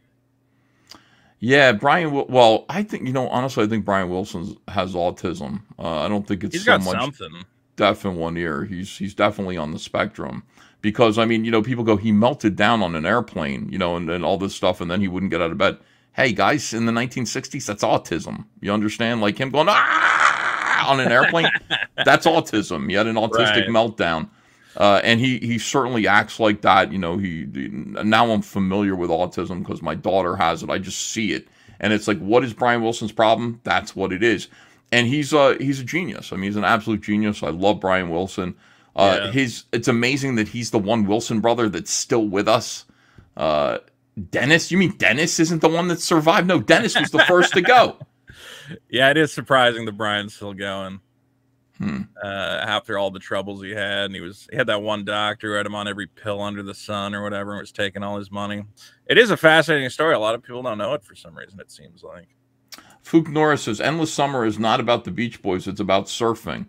Yeah, Brian. Well, I think you know. Honestly, I think Brian Wilson has autism. Uh, I don't think it's He's so got much something. Deaf in one ear. He's he's definitely on the spectrum. Because I mean, you know, people go, he melted down on an airplane, you know, and, and all this stuff, and then he wouldn't get out of bed. Hey guys, in the 1960s, that's autism. You understand? Like him going ah on an airplane, that's autism. He had an autistic Right. meltdown, uh, and he he certainly acts like that. You know, he now I'm familiar with autism because my daughter has it. I just see it, and it's like, what is Brian Wilson's problem? That's what it is. And he's uh he's a genius. I mean, he's an absolute genius. I love Brian Wilson. Uh, Yeah. his it's amazing that he's the one Wilson brother that's still with us. Uh, Dennis, you mean Dennis isn't the one that survived? No, Dennis was the first to go. Yeah, it is surprising that Brian's still going. Hmm. Uh, after all the troubles he had, and he was he had that one doctor who had him on every pill under the sun or whatever, and was taking all his money. It is a fascinating story. A lot of people don't know it for some reason. It seems like. Fook Norris says Endless Summer is not about the Beach Boys, it's about surfing.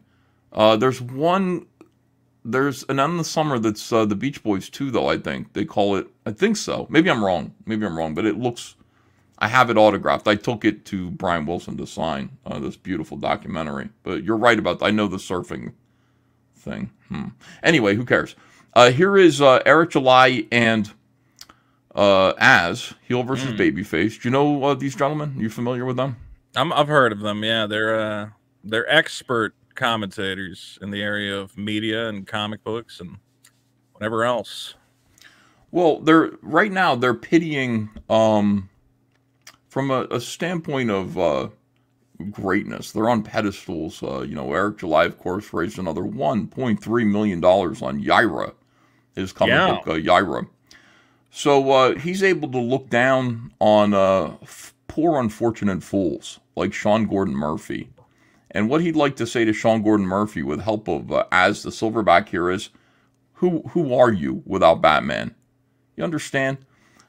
Uh, there's one there's an Endless Summer that's uh, the Beach Boys too, though, I think. They call it I think so. Maybe I'm wrong. Maybe I'm wrong, but it looks I have it autographed. I took it to Brian Wilson to sign uh, this beautiful documentary. But you're right about I know the surfing thing. Hmm. Anyway, who cares? Uh, here is uh, Eric July and uh, Az Heel versus Babyface. Do you know uh, these gentlemen? Are you familiar with them? I'm, I've heard of them. Yeah, they're uh, they're expert commentators in the area of media and comic books and whatever else. Well, they're right now they're pitying um from a, a standpoint of uh greatness. They're on pedestals. Uh, you know, Eric July, of course, raised another one point three million dollars on Yaira, his comic Yeah. book uh, Yaira. So uh, he's able to look down on uh, poor unfortunate fools like Sean Gordon Murphy. And what he'd like to say to Sean Gordon Murphy, with help of uh, as the Silverback here, is, "Who who are you without Batman? You understand?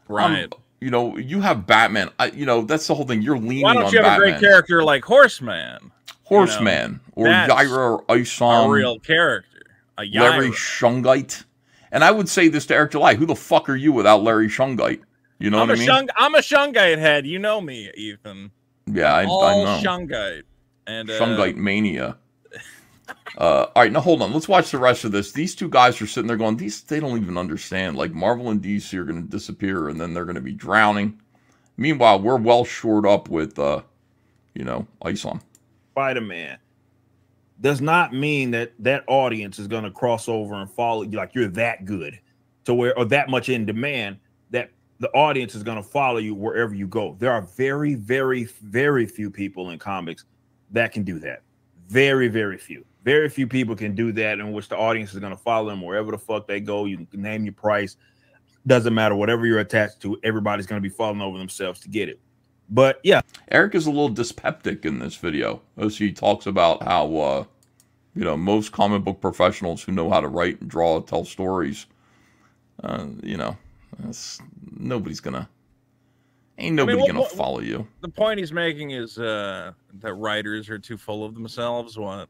Right. Um, you know, you have Batman. I, you know, that's the whole thing. You're leaning Why don't you have Batman. a great character like Horseman? you know? Horseman or or Isom, a real character. A Larry Shungite. And I would say this to Eric July: Who the fuck are you without Larry Shungite? You know I'm what a I mean? shung, I'm a Shungite head. You know me, Ethan. yeah, I, All I know. Shungite. And uh, Shungite mania. Uh, all right, now hold on. Let's watch the rest of this. These two guys are sitting there going, "These they don't even understand. Like Marvel and DC are going to disappear, and then they're going to be drowning." Meanwhile, we're well shored up with, uh, you know, Isom. Spider Man does not mean that that audience is going to cross over and follow you like you're that good. to where or that much in demand that the audience is going to follow you wherever you go. There are very, very, very few people in comics that can do that. Very, very few. Very few people can do that in which the audience is going to follow them wherever the fuck they go. You can name your price. Doesn't matter. Whatever you're attached to, everybody's going to be falling over themselves to get it. But yeah, Eric is a little dyspeptic in this video as he talks about how, uh, you know, most comic book professionals who know how to write and draw, tell stories, uh, you know, that's, nobody's gonna, ain't nobody what- gonna what- follow you. The point he's making is uh, that writers are too full of themselves. What?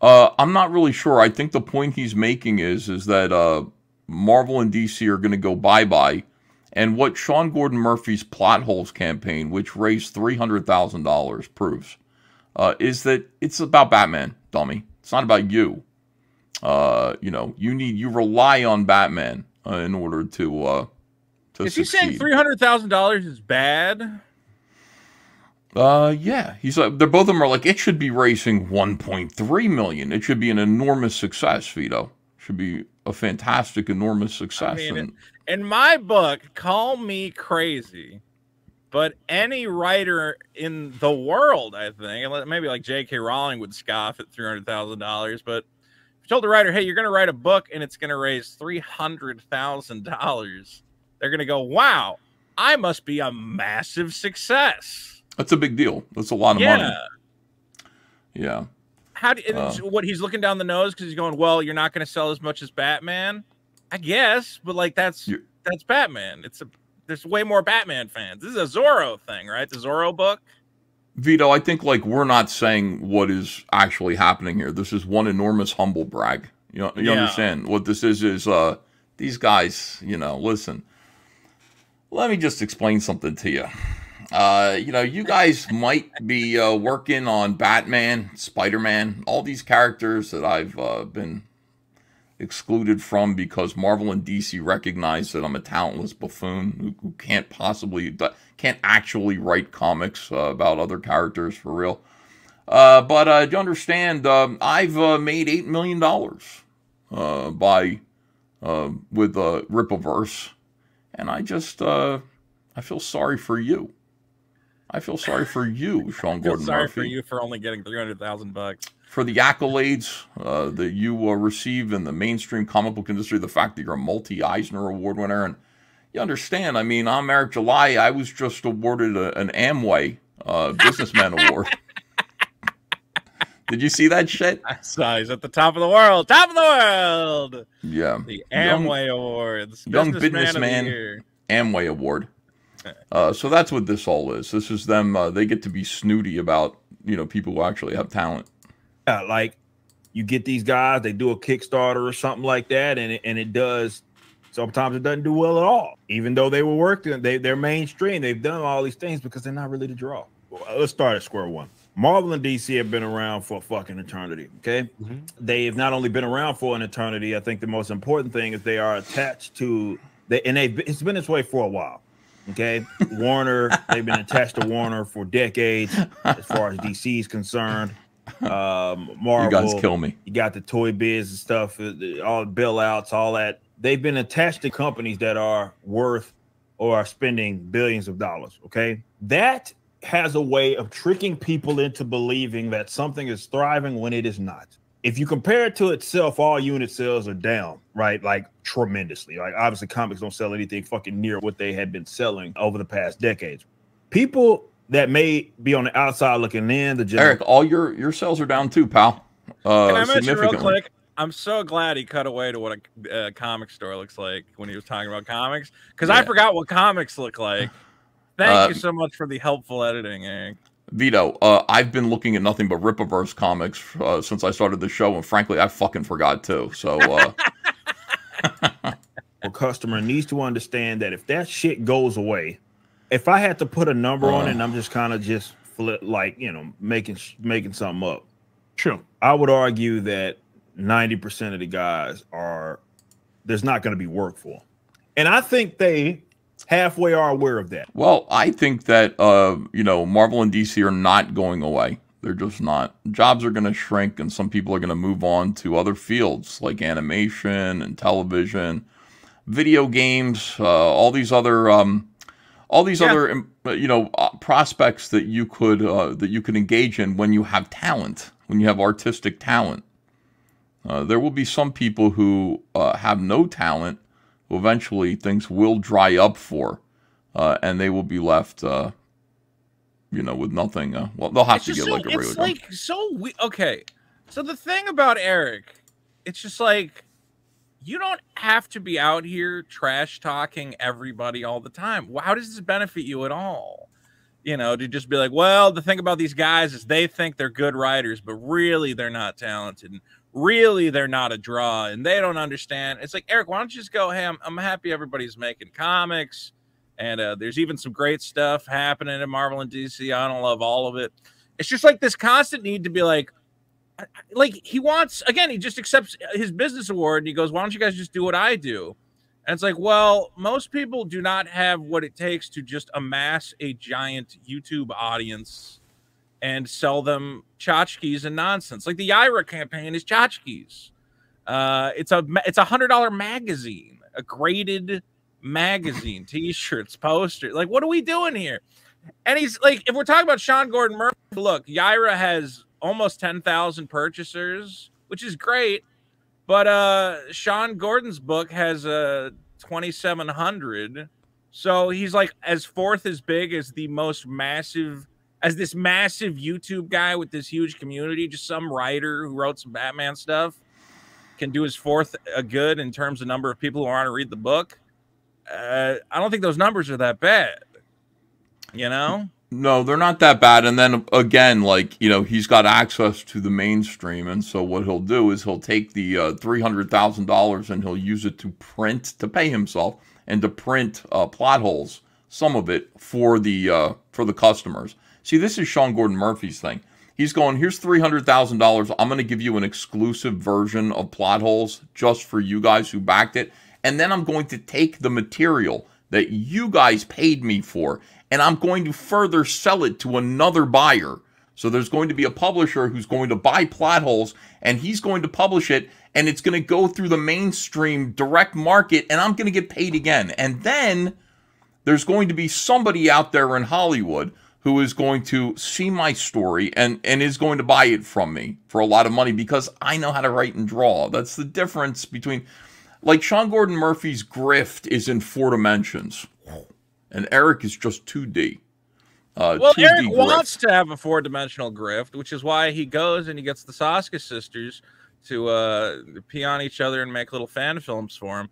Uh, I'm not really sure. I think the point he's making is is that uh, Marvel and DC are going to go bye bye, and what Sean Gordon Murphy's plot holes campaign, which raised three hundred thousand dollars, proves, uh, is that it's about Batman, dummy. It's not about you. Uh, you know, you need you rely on Batman uh, in order to uh, to Is he succeed. saying three hundred thousand dollars is bad? Uh, yeah, he's like they're both of them are like it should be racing 1.3 million. It should be an enormous success. Vito should be a fantastic, enormous success. I mean, and in my book, call me crazy, but any writer in the world, I think, maybe like J.K. Rowling would scoff at three hundred thousand dollars, but told the writer, "Hey, you're going to write a book and it's going to raise three hundred thousand dollars," they're going to go, "Wow, I must be a massive success." that's a big deal. That's a lot of yeah. money. Yeah. How do Uh. what he's looking down the nose because he's going, well, you're not going to sell as much as Batman, I guess, but like that's that's Batman. It's a there's way more Batman fans. This is a Zorro thing, right? The Zorro book. Vito, I think like we're not saying what is actually happening here. This is one enormous humble brag. You know, you Yeah. understand what this is? Is uh these guys, you know, listen. Let me just explain something to you. Uh, you know, you guys might be uh, working on Batman, Spider Man, all these characters that I've uh, been excluded from because Marvel and DC recognize that I'm a talentless buffoon who, who can't possibly, can't actually write comics uh, about other characters for real. Uh, but uh, you understand, um, I've uh, made $8 million uh, by, uh, with uh, Rippaverse. And I just, uh, I feel sorry for you. I feel sorry for you, Sean Gordon. I feel sorry for you for only getting three hundred thousand bucks. for the accolades uh, that you uh, receive in the mainstream comic book industry, the fact that you're a multi Eisner Award winner, and you understand. I mean, I'm Eric July. I was just awarded a, an Amway uh, Businessman Award. Did you see that shit? I saw he's at the top of the world. Top of the world. Yeah, The Young- Amway Awards. Young Businessman of Businessman Amway Award. Uh, so that's what this all is. This is them. Uh, they get to be snooty about you know people who actually have talent. Yeah, like you get these guys, they do a Kickstarter or something like that, and it, and it does. Sometimes it doesn't do well at all, even though they were working. They they're mainstream. They've done all these things because they're not really the draw. Well, let's start at square one. Marvel and DC have been around for fucking eternity. Okay, they've not only been around for an eternity. I think the most important thing is they are attached to. They and they've. it's been this way for a while. Okay, Warner. They've been attached to Warner for decades, as far as DC is concerned. Um, Marvel. guys kill me. You got the toy biz and stuff, uh, the- all the bailouts, all that. They've been attached to companies that are worth or are spending billions of dollars. Okay, that has a way of tricking people into believing that something is thriving when it is not. If you compare it to itself, all unit sales are down, right? Like tremendously. Like obviously, comics don't sell anything fucking near what they had been selling over the past decades. People that may be on the outside looking in, the general Eric, all your your sales are down too, pal. Uh, Can I mention real significantly. quick? I'm so glad he cut away to what a uh, comic store looks like when he was talking about comics because I forgot what comics look like. Thank Uh, you so much for the helpful editing, Eric. Vito, uh, I've been looking at nothing but Rippaverse comics uh, since I started the show, and frankly, I fucking forgot too. So, uh, a customer needs to understand that if that shit goes away, if I had to put a number on it, and I'm just kind of just flip, like you know, making making something up. Sure. I would argue that 90% of the guys are there's not going to be work for. 'em. And I think they halfway are aware of that. well, I think that uh, you know Marvel and DC are not going away. They're just not. Jobs are going to shrink, and some people are going to move on to other fields like animation and television, video games, uh, all these other, um, all these Yeah. other, um, you know, uh, prospects that you could uh, that you could engage in when you have talent, when you have artistic talent. Uh, there will be some people who uh, have no talent. Who eventually, things will dry up for, uh, and they will be left, uh, you know, with nothing. Uh, well, they'll have It's to get so, like a regular it's like so we okay. So the thing about Eric, it's just like you don't have to be out here trash talking everybody all the time. How does this benefit you at all? You know, to just be like, well, the thing about these guys is they think they're good writers, but really they're not talented. And really they're not a draw and they don't understand. It's like, Eric, why don't you just go, hey, I'm, I'm happy everybody's making comics. And uh, there's even some great stuff happening in Marvel and DC. I don't love all of it. It's just like this constant need to be like, uh, uh, like he wants again. He just accepts uh, his business award and he goes, "Why don't you guys just do what I do?" And it's like, well, most people do not have what it takes to just amass a giant YouTube audience and sell them tchotchkes and nonsense. Like the Yaira campaign is tchotchkes. Uh, it's a it's a hundred dollar magazine, a graded magazine, t-shirts, poster. Like, what are we doing here? And he's like, if we're talking about Sean Gordon Murphy, look, Yaira has almost 10,000 purchasers, which is great. But uh Sean Gordon's book has uh 2700. So he's like as fourth as big as the most massive as this massive YouTube guy with this huge community, just some writer who wrote some Batman stuff can do his fourth a good in terms of number of people who want to read the book. Uh, I don't think those numbers are that bad. You know? No, they're not that bad. And then again, like you know, he's got access to the mainstream, and so what he'll do is he'll take the uh, three hundred thousand dollars and he'll use it to print to pay himself and to print uh, plot holes, some of it for the uh, for the customers. See, this is Sean Gordon Murphy's thing. He's going, here's three hundred thousand dollars. I'm going to give you an exclusive version of plot holes just for you guys who backed it, and then I'm going to take the material that you guys paid me for, and I'm going to further sell it to another buyer. So there's going to be a publisher who's going to buy plot holes, and he's going to publish it, and it's going to go through the mainstream direct market, and I'm going to get paid again. And then there's going to be somebody out there in Hollywood who is going to see my story and and is going to buy it from me for a lot of money because I know how to write and draw. That's the difference between like Sean Gordon Murphy's grift is in four dimensions, and Eric is just two D. Uh, Well, 2D Eric grift. wants to have a four dimensional grift, which is why he goes and he gets the Soska sisters to uh, pee on each other and make little fan films for him.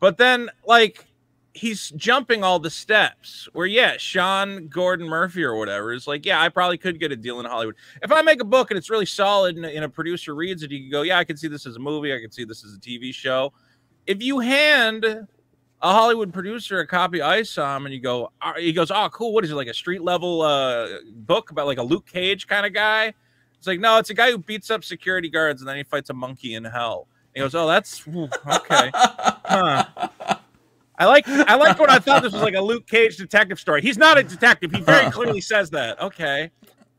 But then, like, he's jumping all the steps where, yeah, Sean Gordon Murphy or whatever is like, yeah, I probably could get a deal in Hollywood. If I make a book and it's really solid and, and a producer reads it, you can go, yeah, I can see this as a movie. I can see this as a TV show. If you hand a Hollywood producer a copy of ISOM and you go, uh, he goes, oh, cool. What is it like a street level uh, book about like a Luke Cage kind of guy? It's like, no, it's a guy who beats up security guards and then he fights a monkey in hell. He goes, oh, that's ooh, okay. Huh. I like I like when I thought this was like a Luke Cage detective story. He's not a detective. He very clearly says that. Okay.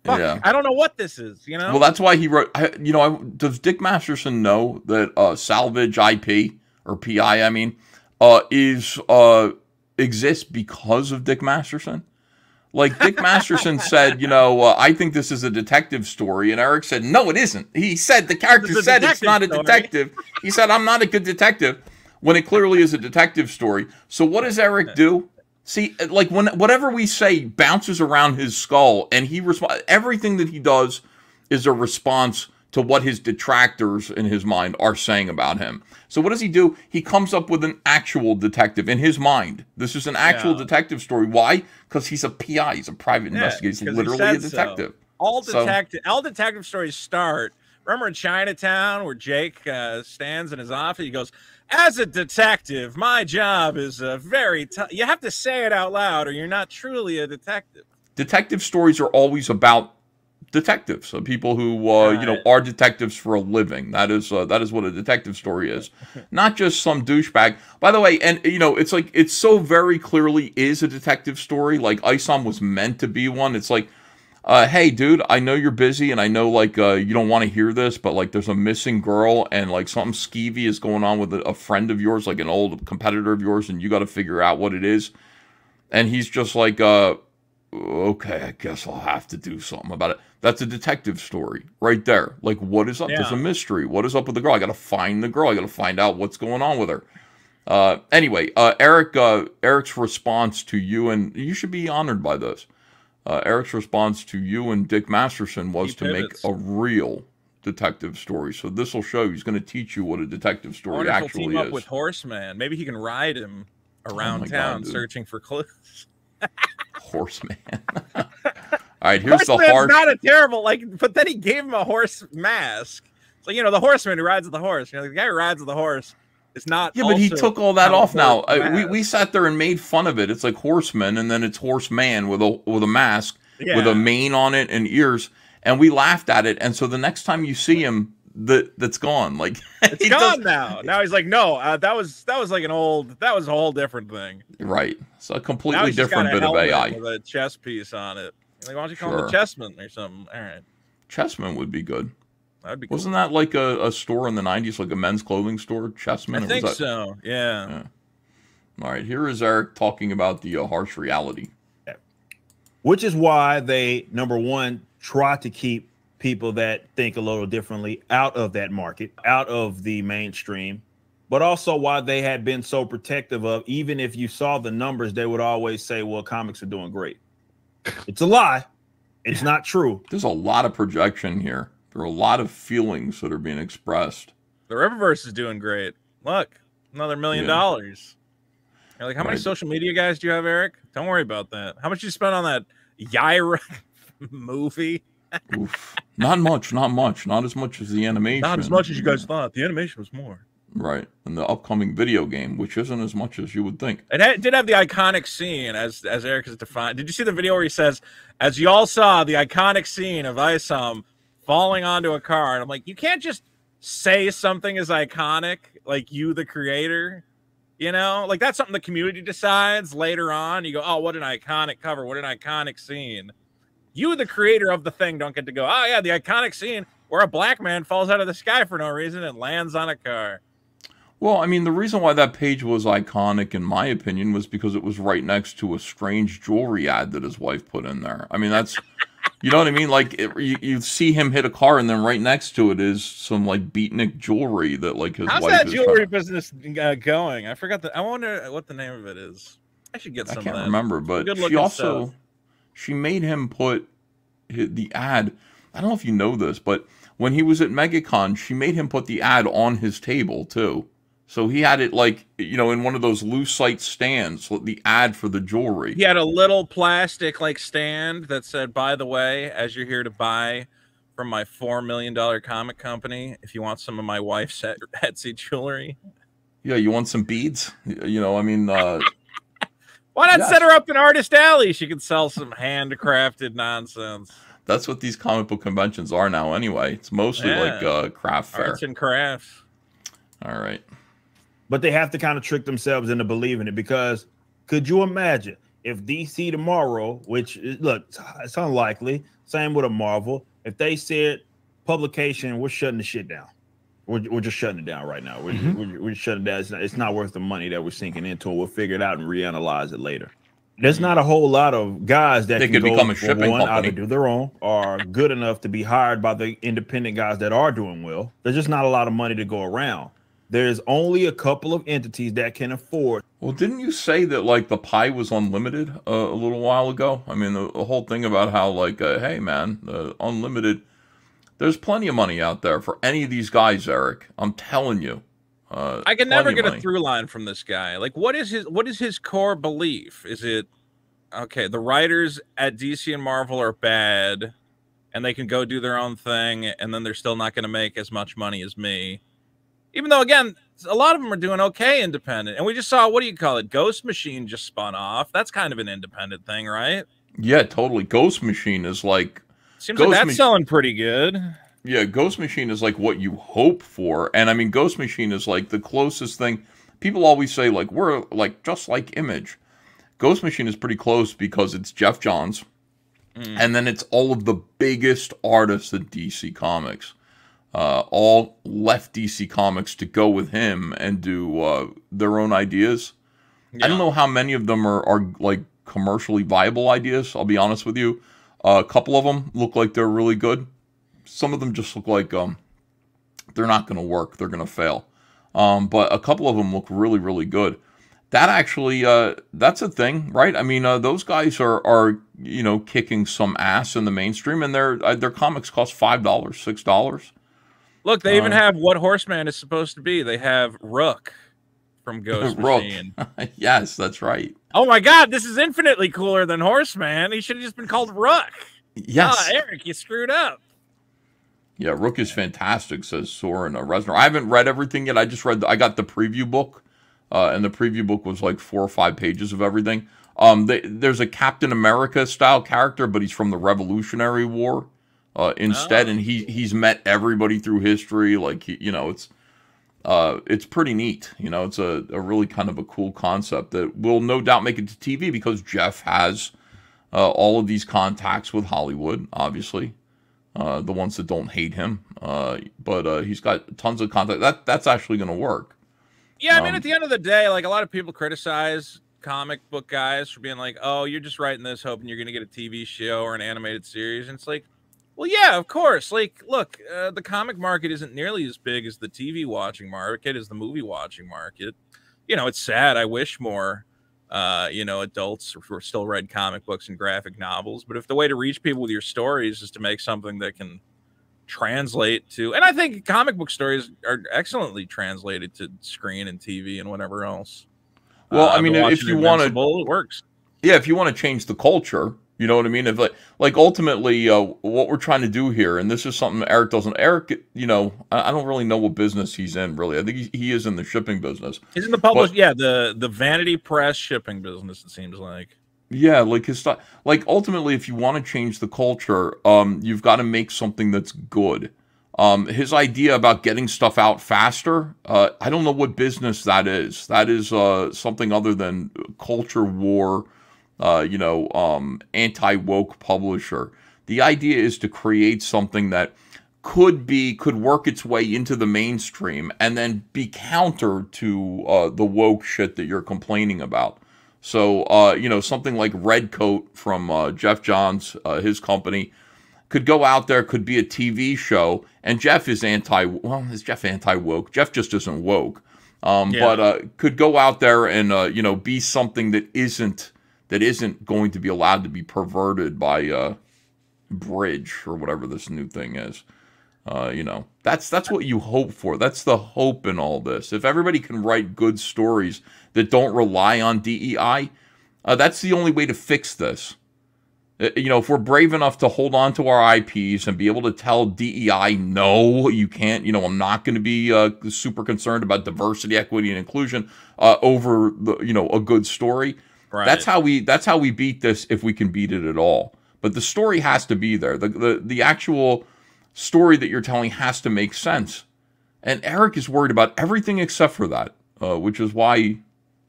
Fuck, Yeah. I don't know what this is, you know? Well, that's why he wrote. I- You know, I, does Dick Masterson know that uh, salvage IP or PI? I mean, uh, is uh, exists because of Dick Masterson. Like Dick Masterson said, you know, uh, I think this is a detective story, and Eric said, no, it isn't. He said the character said it's not a detective. He said I'm not a good detective when it clearly is a detective story. So what does Eric do? See, like when whatever we say bounces around his skull, and he responds. Everything that he does is a response to what his detractors in his mind are saying about him. So what does he do? He comes up with an actual detective in his mind. This is an actual Yeah. detective story. Why? Because he's a PI. He's a private Yeah, investigator. He's 'cause he literally a said so. detective. All So- detective all detective stories start. Remember in Chinatown where Jake uh, stands in his office? He goes, "As a detective, my job is a very. T-. You have to say it out loud, or you're not truly a detective." detective stories are always about detectives, uh, people who uh, you know are detectives for a living. That is uh, that is what a detective story is, not just some douchebag. By the way, and you know, it's like it's so very clearly is a detective story. Like ISOM was meant to be one. It's like uh, hey, dude, I know you're busy and I know like uh, you don't want to hear this, but like there's a missing girl and like something skeevy is going on with a, a friend of yours, like an old competitor of yours, and you got to figure out what it is. And he's just like, uh, okay, I guess I'll have to do something about it. That's a detective story right there. Like, what is up? There's a mystery. What is up with the girl? I got to find the girl. I got to find out what's going on with her. Uh, anyway, uh, Eric, uh, Eric's response to you, and you should be honored by this. Uh, Eric's response to you and Dick Masterson was He to make a real detective story. So this will show you. He's going to teach you what a detective story he'll actually team up is. with Horseman. Maybe he can ride him around my God, town dude. searching for clues. Horseman. All right, here's the Horseman's not a terrible like, but then he gave him a horse mask. So you know the horseman who rides the horse. You know the guy who rides with the horse is not. Yeah, but he took all that off now. Uh, we, we sat there and made fun of it. It's like horseman, and then it's horseman with a with a mask with a mane on it and ears, and we laughed at it. And so the next time you see him, that that's gone. Like it's gone now. Now he's like, no, uh, that was that was like an old. That was a whole different thing. Right. It's a completely he's just got different a bit of AI. with a chess piece on it. Like, why don't you call him Sure. the chessman or something? All right, Chessman would be good. That'd be cool. Wasn't that like a, a store in the '90s, like a men's clothing store, Chessman? I was think that- so. Yeah. All right, here is Eric talking about the uh, harsh reality. which is why they number one try to keep people that think a little differently out of that market out of the mainstream but also why they had been so protective of even if you saw the numbers they would always say well comics are doing great it's a lie it's not true There's a lot of projection here. There are a lot of feelings that are being expressed. The Rippaverse is doing great. Look, another million Yeah. dollars. You're like, how many social media guys do you have, Eric? Don't worry about that. How much you spent on that Yaira movie? Oof. Not much, not much, not as much as the animation. Not as much as you guys thought. The animation was more. Right, and the upcoming video game, which isn't as much as you would think. It did have the iconic scene, as as Eric has defined. Did you see the video where he says, "As you all saw, the iconic scene of Isom falling onto a car"? And I'm like, you can't just say something is iconic, like you, the creator. You know, like that's something the community decides later on. You go, "Oh, what an iconic cover! What an iconic scene!" You, the creator of the thing, don't get to go, "Oh yeah, the iconic scene where a black man falls out of the sky for no reason and lands on a car." Well, I mean, the reason why that page was iconic, in my opinion, was because it was right next to a strange jewelry ad that his wife put in there. I mean, that's, you know what I mean? Like, it, you, you see him hit a car, and then right next to it is some like beatnik jewelry that like his How's wife that jewelry business uh, going? I forgot the. I wonder what the name of it is. I should get I can't of that. remember, but she also stuff. she made him put the ad. I don't know if you know this, but when he was at MegaCon, she made him put the ad on his table too. So he had it like you know in one of those lucite stands, the ad for the jewelry. He had a little plastic like stand that said, "By the way, as you're here to buy from my four million dollar comic company, if you want some of my wife's Et- Etsy jewelry, Yeah, you want some beads? You know, I mean, uh, why not Yes. set her up in Artist Alley? She could sell some handcrafted nonsense, that's what these comic book conventions are now. Anyway, it's mostly like Yeah. uh, craft fair. arts and crafts." All right. But they have to kind of trick themselves into believing it because could you imagine if DC tomorrow, which is, look, it's unlikely, same with a Marvel, if they said publication, we're shutting the shit down. We're, we're just shutting it down right now. We're, mm-hmm. we're, we're shutting it down. It's not, it's not worth the money that we're sinking into. We'll figure it out and reanalyze it later. There's mm-hmm. not a whole lot of guys that They can could go become a shipping one, company. either do their own or good enough to be hired by the independent guys that are doing well. There's just not a lot of money to go around. There's only a couple of entities that can afford. Well, didn't you say that like the pie was unlimited uh, a little while ago? I mean, the, the whole thing about how like, uh, hey man, uh, unlimited. There's plenty of money out there for any of these guys, Eric. I'm telling you. Uh, I can never get a through line from this guy. Like, what is his what is his core belief? Is it okay? The writers at DC and Marvel are bad, and they can go do their own thing, and then they're still not going to make as much money as me. Even though, again, a lot of them are doing okay independent. And we just saw what do you call it? Ghost Machine just spun off. That's kind of an independent thing, right? Yeah, totally. Ghost Machine is like Seems Ghost like that's Mach- selling pretty good. Yeah, Ghost Machine is like what you hope for. And I mean, Ghost Machine is like the closest thing. People always say, like, we're like just like Image. Ghost Machine is pretty close because it's Geoff Johns. Mm. And then it's all of the biggest artists at DC Comics. Uh, all left DC Comics to go with him and do uh, their own ideas. I don't know how many of them are, are like commercially viable ideas. I'll be honest with you. Uh, a couple of them look like they're really good. Some of them just look like um, they're not going to work. They're going to fail. Um, but a couple of them look really, really good. That actually, uh, that's a thing, right? I mean, uh, those guys are are you know kicking some ass in the mainstream, and their uh, their comics cost five dollars, six dollars. Look, they even Uh, have what Horseman is supposed to be. They have Rook from Ghost Rook. Machine. yes, that's right. Oh my God, this is infinitely cooler than Horseman. He should have just been called Rook. Yes. Ah, Eric, you screwed up. Yeah, Rook is fantastic, says Soren Resner. I haven't read everything yet. I just read, the, I got the preview book, uh, and the preview book was like four or five pages of everything. Um, they, there's a Captain America style character, but he's from the Revolutionary War uh, instead, and he he's met everybody through history. Like he, you know, it's uh, it's pretty neat. You know, it's a, a really kind of a cool concept that will no doubt make it to TV because Geoff has uh, all of these contacts with Hollywood, obviously. Uh, the ones that don't hate him, uh, but uh, he's got tons of contact. That that's actually going to work. Yeah, I mean, Um, at the end of the day, like a lot of people criticize comic book guys for being like, "Oh, you're just writing this hoping you're going to get a TV show or an animated series." And it's like, well, yeah, of course. Like, look, uh, the comic market isn't nearly as big as the TV watching market, as the movie watching market. You know, it's sad. I wish more, uh, you know, adults were still read comic books and graphic novels. But if the way to reach people with your stories is to make something that can translate to, and I think comic book stories are excellently translated to screen and TV and whatever else. Well, Uh, I mean, if you want to, it works. yeah, if you want to change the culture, you know what I mean. If like, like ultimately, uh, what we're trying to do here, and this is something Eric doesn't. Eric, you know, I, I don't really know what business he's in. Really, I think he, he is in the shipping business. He's in the publish, yeah, the the Vanity Press shipping business. It seems like. Yeah, like his stuff. Like ultimately, if you want to change the culture, um, you've got to make something that's good. Um, his idea about getting stuff out faster, uh, I don't know what business that is. That is uh, something other than culture war, uh, you know, um, anti woke publisher. The idea is to create something that could be could work its way into the mainstream and then be counter to uh, the woke shit that you're complaining about. So, uh, you know, something like Red Coat from uh, Geoff Johns, uh, his company, could go out there, could be a TV show, and Geoff is anti. Well, is Geoff anti woke? Geoff just isn't woke. Um, Yeah. But uh, could go out there and uh, you know be something that isn't that isn't going to be allowed to be perverted by uh, Bridge or whatever this new thing is. Uh, you know, that's that's what you hope for. That's the hope in all this. If everybody can write good stories that don't rely on DEI, uh, that's the only way to fix this. Uh, You know, if we're brave enough to hold on to our IPs and be able to tell DEI, no, you can't. You know, I'm not going to be uh, super concerned about diversity, equity, and inclusion uh, over the you know a good story. Right. That's how we that's how we beat this if we can beat it at all. But the story has to be there. The the, the actual story that you're telling has to make sense. And Eric is worried about everything except for that, uh, which is why.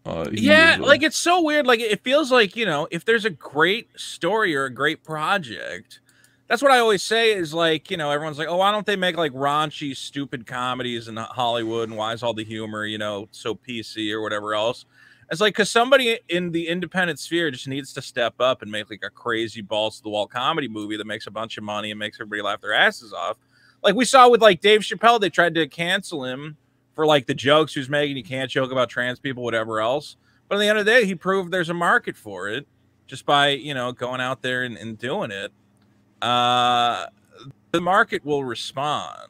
Uh, yeah, uh, like it's so weird. Like it feels like you know, if there's a great story or a great project, that's what I always say. Is like you know, everyone's like, oh, why don't they make like raunchy, stupid comedies in Hollywood, and why is all the humor you know so PC or whatever else? It's like because somebody in the independent sphere just needs to step up and make like a crazy balls to the wall comedy movie that makes a bunch of money and makes everybody laugh their asses off. Like we saw with like Dave Chappelle, they tried to cancel him for like the jokes he was making. You can't joke about trans people, whatever else. But at the end of the day, he proved there's a market for it just by you know going out there and, and doing it. Uh, the market will respond,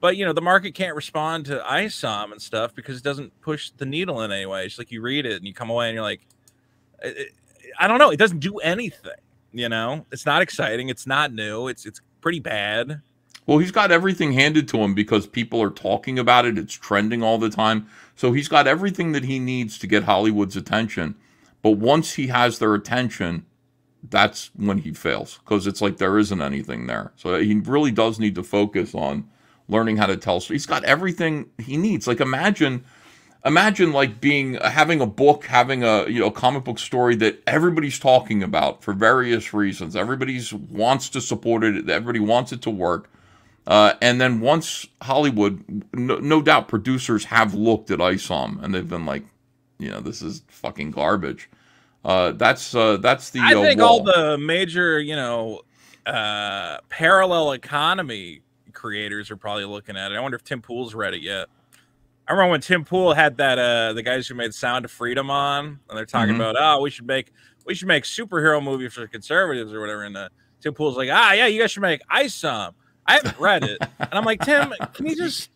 but you know the market can't respond to ISOM and stuff because it doesn't push the needle in any way. It's like you read it and you come away and you're like, "I- don't know, it doesn't do anything. You know, it's not exciting. It's not new. It's it's pretty bad. Well, he's got everything handed to him because people are talking about it. It's trending all the time. So he's got everything that he needs to get Hollywood's attention. But once he has their attention, that's when he fails because it's like there isn't anything there. So he really does need to focus on learning how to tell stories. He's got everything he needs. Like imagine imagine like being having a book, having a you know comic book story that everybody's talking about for various reasons. Everybody's wants to support it. Everybody wants it to work. Uh, and then once Hollywood, no, no doubt, producers have looked at ISOM and they've been like, you know, this is fucking garbage. Uh, that's uh, that's the. I uh, think wall. all the major, you know, uh, parallel economy creators are probably looking at it. I wonder if Tim Pool's read it yet. I remember when Tim Pool had that uh the guys who made Sound of Freedom on, and they're talking Mhm. about oh we should make we should make superhero movies for conservatives or whatever. And uh, Tim Pool's like ah yeah you guys should make ISOM. I haven't read it, and I'm like Tim, can you just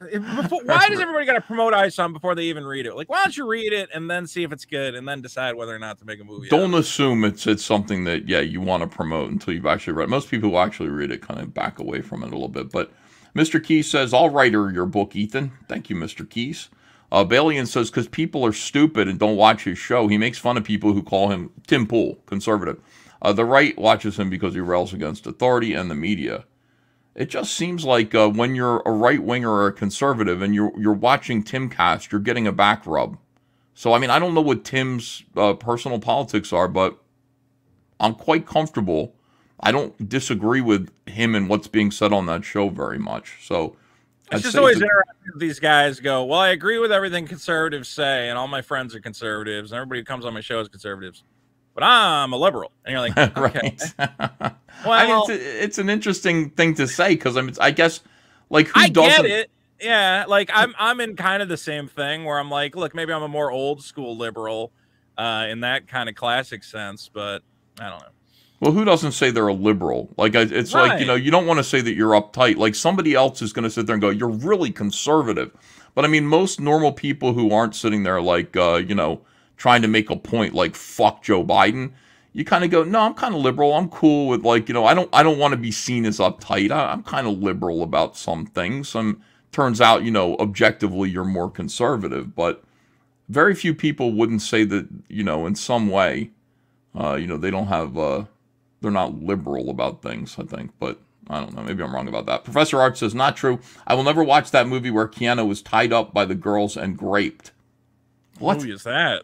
before, why does everybody got to promote ISOM before they even read it? Like why don't you read it and then see if it's good and then decide whether or not to make a movie? Don't assume it's it's something that yeah you want to promote until you've actually read. it. Most people who actually read it kind of back away from it a little bit. But Mr. Keys says, "I'll write her your book, Ethan." Thank you, Mr. Keys. Uh, Balian says, "Because people are stupid and don't watch his show. He makes fun of people who call him Tim Pool, conservative. Uh, the right watches him because he rails against authority and the media." It just seems like uh, when you're a right winger or a conservative and you're you're watching Timcast, you're getting a back rub. So I mean, I don't know what Tim's uh, personal politics are, but I'm quite comfortable. I don't disagree with him and what's being said on that show very much. So It's I'd just always it's interesting. These guys go, well, I agree with everything conservatives say, and all my friends are conservatives, and everybody who comes on my show is conservatives, but I'm a liberal. And you're like, okay. right. Well, I mean, it's, a- it's an interesting thing to say because I mean, I guess like who I doesn't? get it. Yeah, like I'm I'm in kind of the same thing where I'm like, look, maybe I'm a more old school liberal uh, in that kind of classic sense, but I don't know. Well, who doesn't say they're a liberal? Like it's like you know, you don't want to say that you're uptight. Like somebody else is going to sit there and go, "You're really conservative." But I mean, most normal people who aren't sitting there like uh, you know trying to make a point like "fuck Joe Biden," you kind of go, "No, I'm kind of liberal. I'm cool with like you know, I don't I don't want to be seen as uptight. I, I'm kind of liberal about some things." Some turns out, you know, objectively you're more conservative, but very few people wouldn't say that you know in some way, uh, you know, they don't have. Uh, they're not liberal about things, I think, but I don't know. Maybe I'm wrong about that. Professor Art says, not true. I will never watch that movie where Keanu was tied up by the girls and graped. What? movie is that?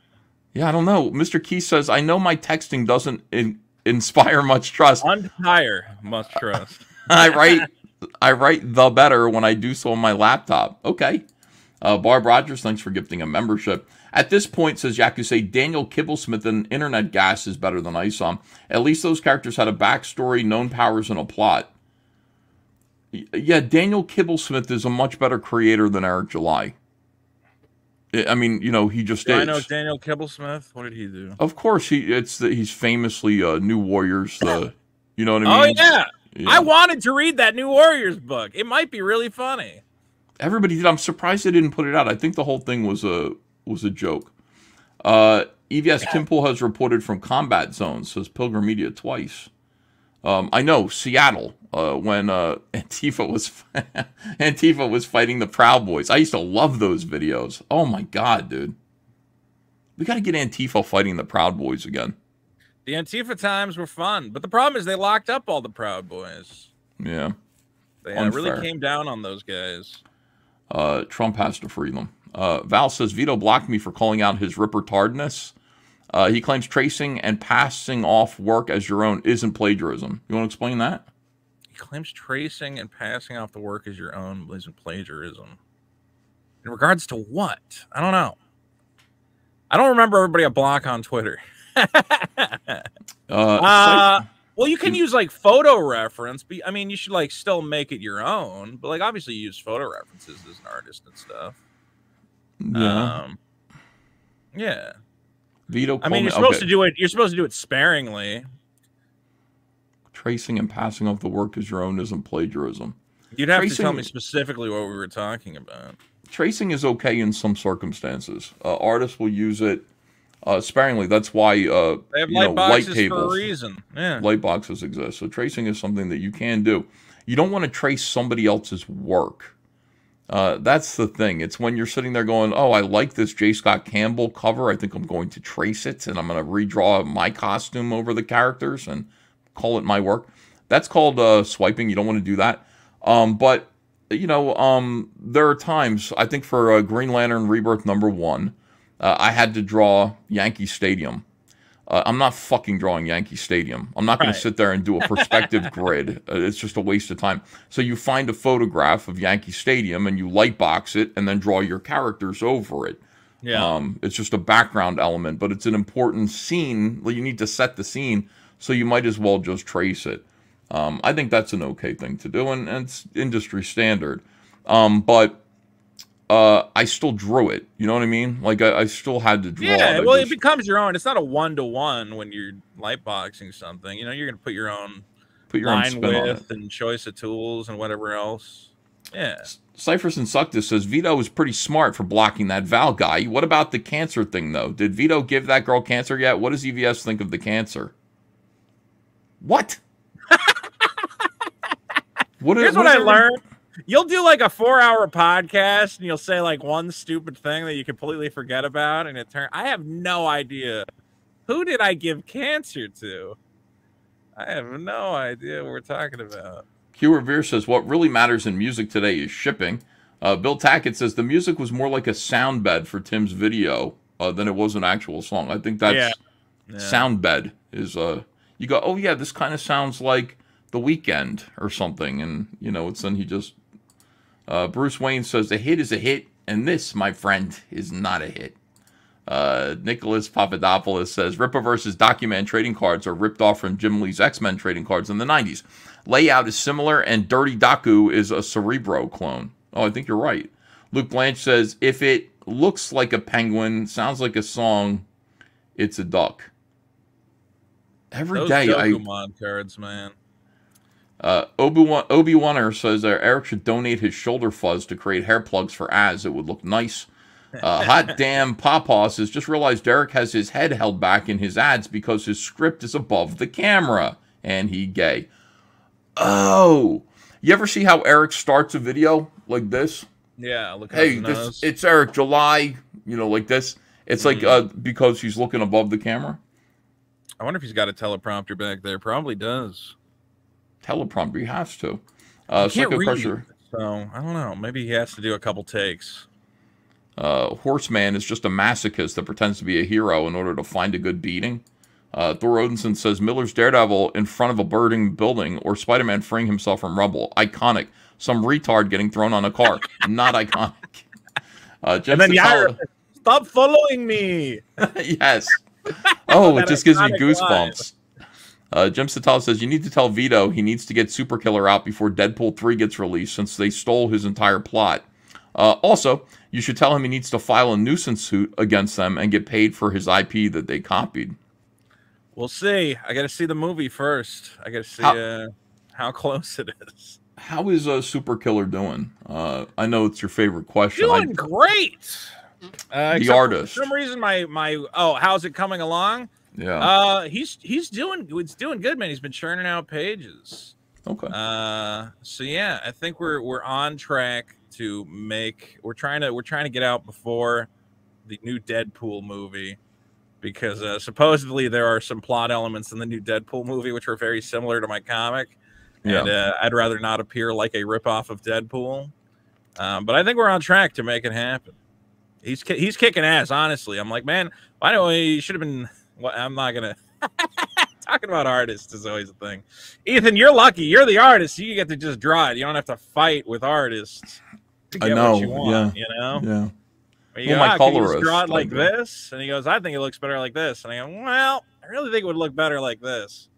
Yeah, I don't know. Mr. Key says, I know my texting doesn't in- inspire much trust. Untire must trust. I write I write the better when I do so on my laptop. Okay. Uh, Barb Rogers, thanks for gifting a membership. At this point, says Yakusei, Daniel Kibblesmith in Internet Gas is better than ISOM. At least those characters had a backstory, known powers, and a plot. Yeah, Daniel Kibblesmith is a much better creator than Eric July. I mean, you know, he just. I know Daniel Kibblesmith. What did he do? Of course, he it's the, he's famously uh, New Warriors. The you know what I Oh mean? yeah. Yeah. I wanted to read that New Warriors book. It might be really funny. everybody did. I'm surprised they didn't put it out. I think the whole thing was a was a joke. Uh, EVS Tim Pool has reported from combat zones, says Pilgrim Media twice. Um, I know Seattle uh, when uh, Antifa was Antifa was fighting the Proud Boys. I used to love those videos. Oh my god, dude! We got to get Antifa fighting the Proud Boys again. The Antifa times were fun, but the problem is they locked up all the Proud Boys. Yeah, They uh, really came down on those guys. Uh, Trump has to free them. Uh, Val says Vito blocked me for calling out his rippertardness. Uh, he claims tracing and passing off work as your own isn't plagiarism. You want to explain that? He claims tracing and passing off the work as your own isn't plagiarism. In regards to what? I don't know. I don't remember everybody a block on Twitter. Uh, Uh, well, you can use like photo reference. But, I mean, you should like still make it your own. But like, obviously, you use photo references as an artist and stuff. yeah. Um, yeah. Vito. I mean, you're supposed okay. to do it. You're supposed to do it sparingly. Tracing and passing off the work as your own isn't plagiarism. You'd have to Tracing- tell me specifically what we were talking about. Tracing is okay in some circumstances. Uh, artists will use it uh, sparingly. That's why uh, They have light know, boxes light for a reason. Yeah. light boxes exist. So tracing is something that you can do. You don't want to trace somebody else's work. Uh, that's the thing. It's when you're sitting there going, "Oh, I like this J. Scott Campbell cover. I think I'm going to trace it, and I'm going to redraw my costume over the characters and call it my work." That's called uh, swiping. You don't want to do that. Um, but you know, um, there are times I think for uh, Green Lantern Rebirth number one, uh, I had to draw Yankee Stadium. Uh, I'm not fucking drawing Yankee Stadium. I'm not going Right. to sit there and do a perspective grid. Uh, it's just a waste of time. So you find a photograph of Yankee Stadium and you lightbox it and then draw your characters over it. Yeah. Um, it's just a background element, but it's an important scene. Well, you need to set the scene, so you might as well just trace it. Um, I think that's an okay thing to do, and, and it's industry standard. Um, but uh, I still drew it. You know what I mean? Like I, I still had to draw. Yeah, it. Well, just- it becomes your own. It's not a one to one when you're lightboxing something. You know, you're gonna put your own Put your own line on width and choice of tools and whatever else. Yeah. Cyphers and Suctus says Vito was pretty smart for blocking that Val guy. What about the cancer thing though? Did Vito give that girl cancer yet? What does EVS think of the cancer? What? what? Here's what what I learned. You'll do like a four hour podcast and you'll say like one stupid thing that you completely forget about, and it turn I have no idea. Who did I give cancer to? I have no idea what we're talking about. Q Revere says what really matters in music today is shipping. Uh, Bill Tackett says the music was more like a sound bed for Tim's video uh, than it was an actual song. I think that's Yeah. Yeah. sound bed is uh you go oh yeah this kind of sounds like the Weeknd or something and you know it's then he just uh, Bruce Wayne says a hit is a hit and this my friend is not a hit. Uh, Nicholas Papadopoulos says Rippaverse's Document trading cards are ripped off from Jim Lee's X Men trading cards in the 90s. Layout is similar, and Dirty Daku is a Cerebro clone. Oh, I think you're right. Luke Blanche says if it looks like a penguin, sounds like a song, it's a duck. Every Those day, I cards, man. Uh, Obi-Wan, Obi-Waner says uh, Eric should donate his shoulder fuzz to create hair plugs for Az. It would look nice. Uh, hot damn Pawpaw says, just realized Derek has his head held back in his ads because his script is above the camera. And he gay. Oh. You ever see how Eric starts a video like this? Yeah, look Hey, this, it's Eric July, you know, like this. It's like uh, because he's looking above the camera. I wonder if he's got a teleprompter back there. Probably does. Teleprompter, he has to. Uh, I can't read, Crusher. so I don't know. Maybe he has to do a couple takes. Uh, Horseman is just a masochist that pretends to be a hero in order to find a good beating. Uh, Thor Odinson says Miller's Daredevil in front of a burning building or Spider Man freeing himself from rubble. Iconic. Some retard getting thrown on a car. Not iconic. Uh, and then Satala- Yair, stop following me. yes. Oh, it just gives me goosebumps. Uh, Jim Satala says you need to tell Vito he needs to get Super Killer out before Deadpool 3 gets released since they stole his entire plot. Uh, also, you should tell him he needs to file a nuisance suit against them and get paid for his IP that they copied. We'll see. I got to see the movie first. I got to see How- uh, how close it is. How is uh, Super Killer doing? Uh, I know it's your favorite question. I- Doing great. Uh, The artist. For some reason, my my oh, how's it coming along? Yeah. Uh, he's he's doing it's doing good, man. He's been churning out pages. Okay. Uh, so yeah, I think we're we're on track to make. We're trying to we're trying to get out before the new Deadpool movie because uh, supposedly there are some plot elements in the new Deadpool movie which are very similar to my comic. And Yeah. uh, I'd rather not appear like a ripoff of Deadpool. Um, but I think we're on track to make it happen. He's he's kicking ass, honestly. I'm like, man, why don't we? Should have been. Well, I'm not gonna. Talking about artists is always a thing. Ethan, you're lucky. You're the artist. You get to just draw it. You don't have to fight with artists. To I know. What you want, yeah. You know. Yeah. You Well, go, my "Ah, can you just colorist, draw it like do. this, and he goes, "I think it looks better like this," and I go, "Well, I really think it would look better like this."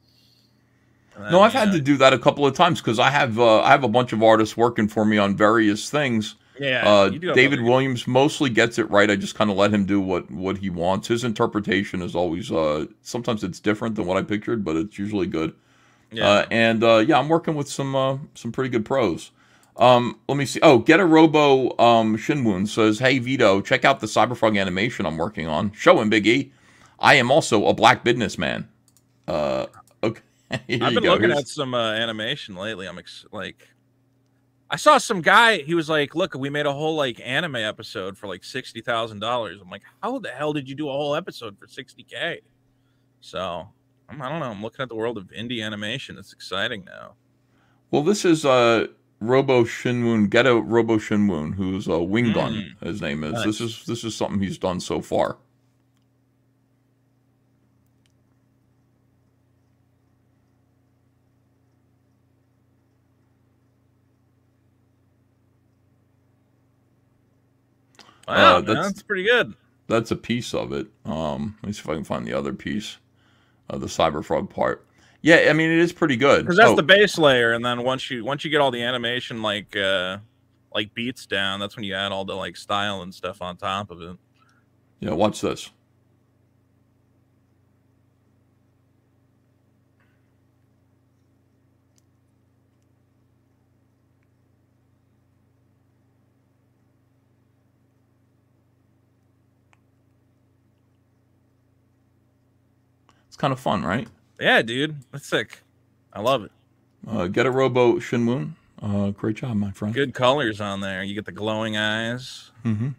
And No, I've had to do that a couple of times because I have uh, I have a bunch of artists working for me on various things. Yeah, uh, you do have David Williams mostly gets it right. I just kind of let him do what what he wants. His interpretation is always uh, sometimes it's different than what I pictured, but it's usually good. Yeah. Uh, and uh, yeah, I'm working with some uh, some pretty good pros. Um, let me see. Oh, Get a Robo um, Shinwoon says, "Hey Vito, check out the Cyberfrog animation I'm working on. Show him, Big E. I am also a black businessman." Uh, okay. I've been looking Here's- at some uh, animation lately. I'm ex- like, I saw some guy. He was like, "Look, we made a whole like anime episode for like sixty thousand dollars." I'm like, "How the hell did you do a whole episode for sixty k?" So I'm, I don't know. I'm looking at the world of indie animation. It's exciting now. Well, this is uh Robo Shinwon, get a Robo Shinwon, who's a wing gun. Mm. His name is. Nice. This is this is something he's done so far. Wow, Uh, man, that's pretty good. That's a piece of it. Um, let me see if I can find the other piece, uh, the Cyberfrog part. Yeah, I mean it is pretty good. Because that's Oh, the base layer, and then once you once you get all the animation like uh like beats down, that's when you add all the like style and stuff on top of it. Yeah, watch this. Kind of fun, right? Yeah, dude, that's sick. I love it. Uh, get a Robo Shinwon. Uh, great job, my friend. Good colors on there. You get the glowing eyes. Mm-hmm.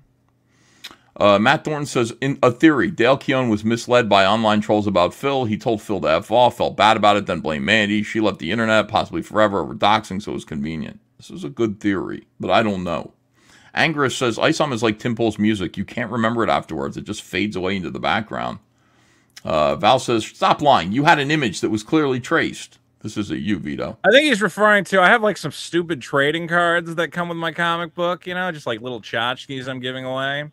Uh, Matt Thornton says, in a theory, Dale Keown was misled by online trolls about Phil. He told Phil to F off, felt bad about it, then blamed Mandy. She left the internet, possibly forever, over doxing, so it was convenient. This is a good theory, but I don't know. Angerus says, ISOM is like Tim Pool's music. You can't remember it afterwards. It just fades away into the background. Uh, Val says, stop lying. You had an image that was clearly traced. This is a you, Vito. I think he's referring to. I have like some stupid trading cards that come with my comic book. You know, just like little tchotchkes I'm giving away.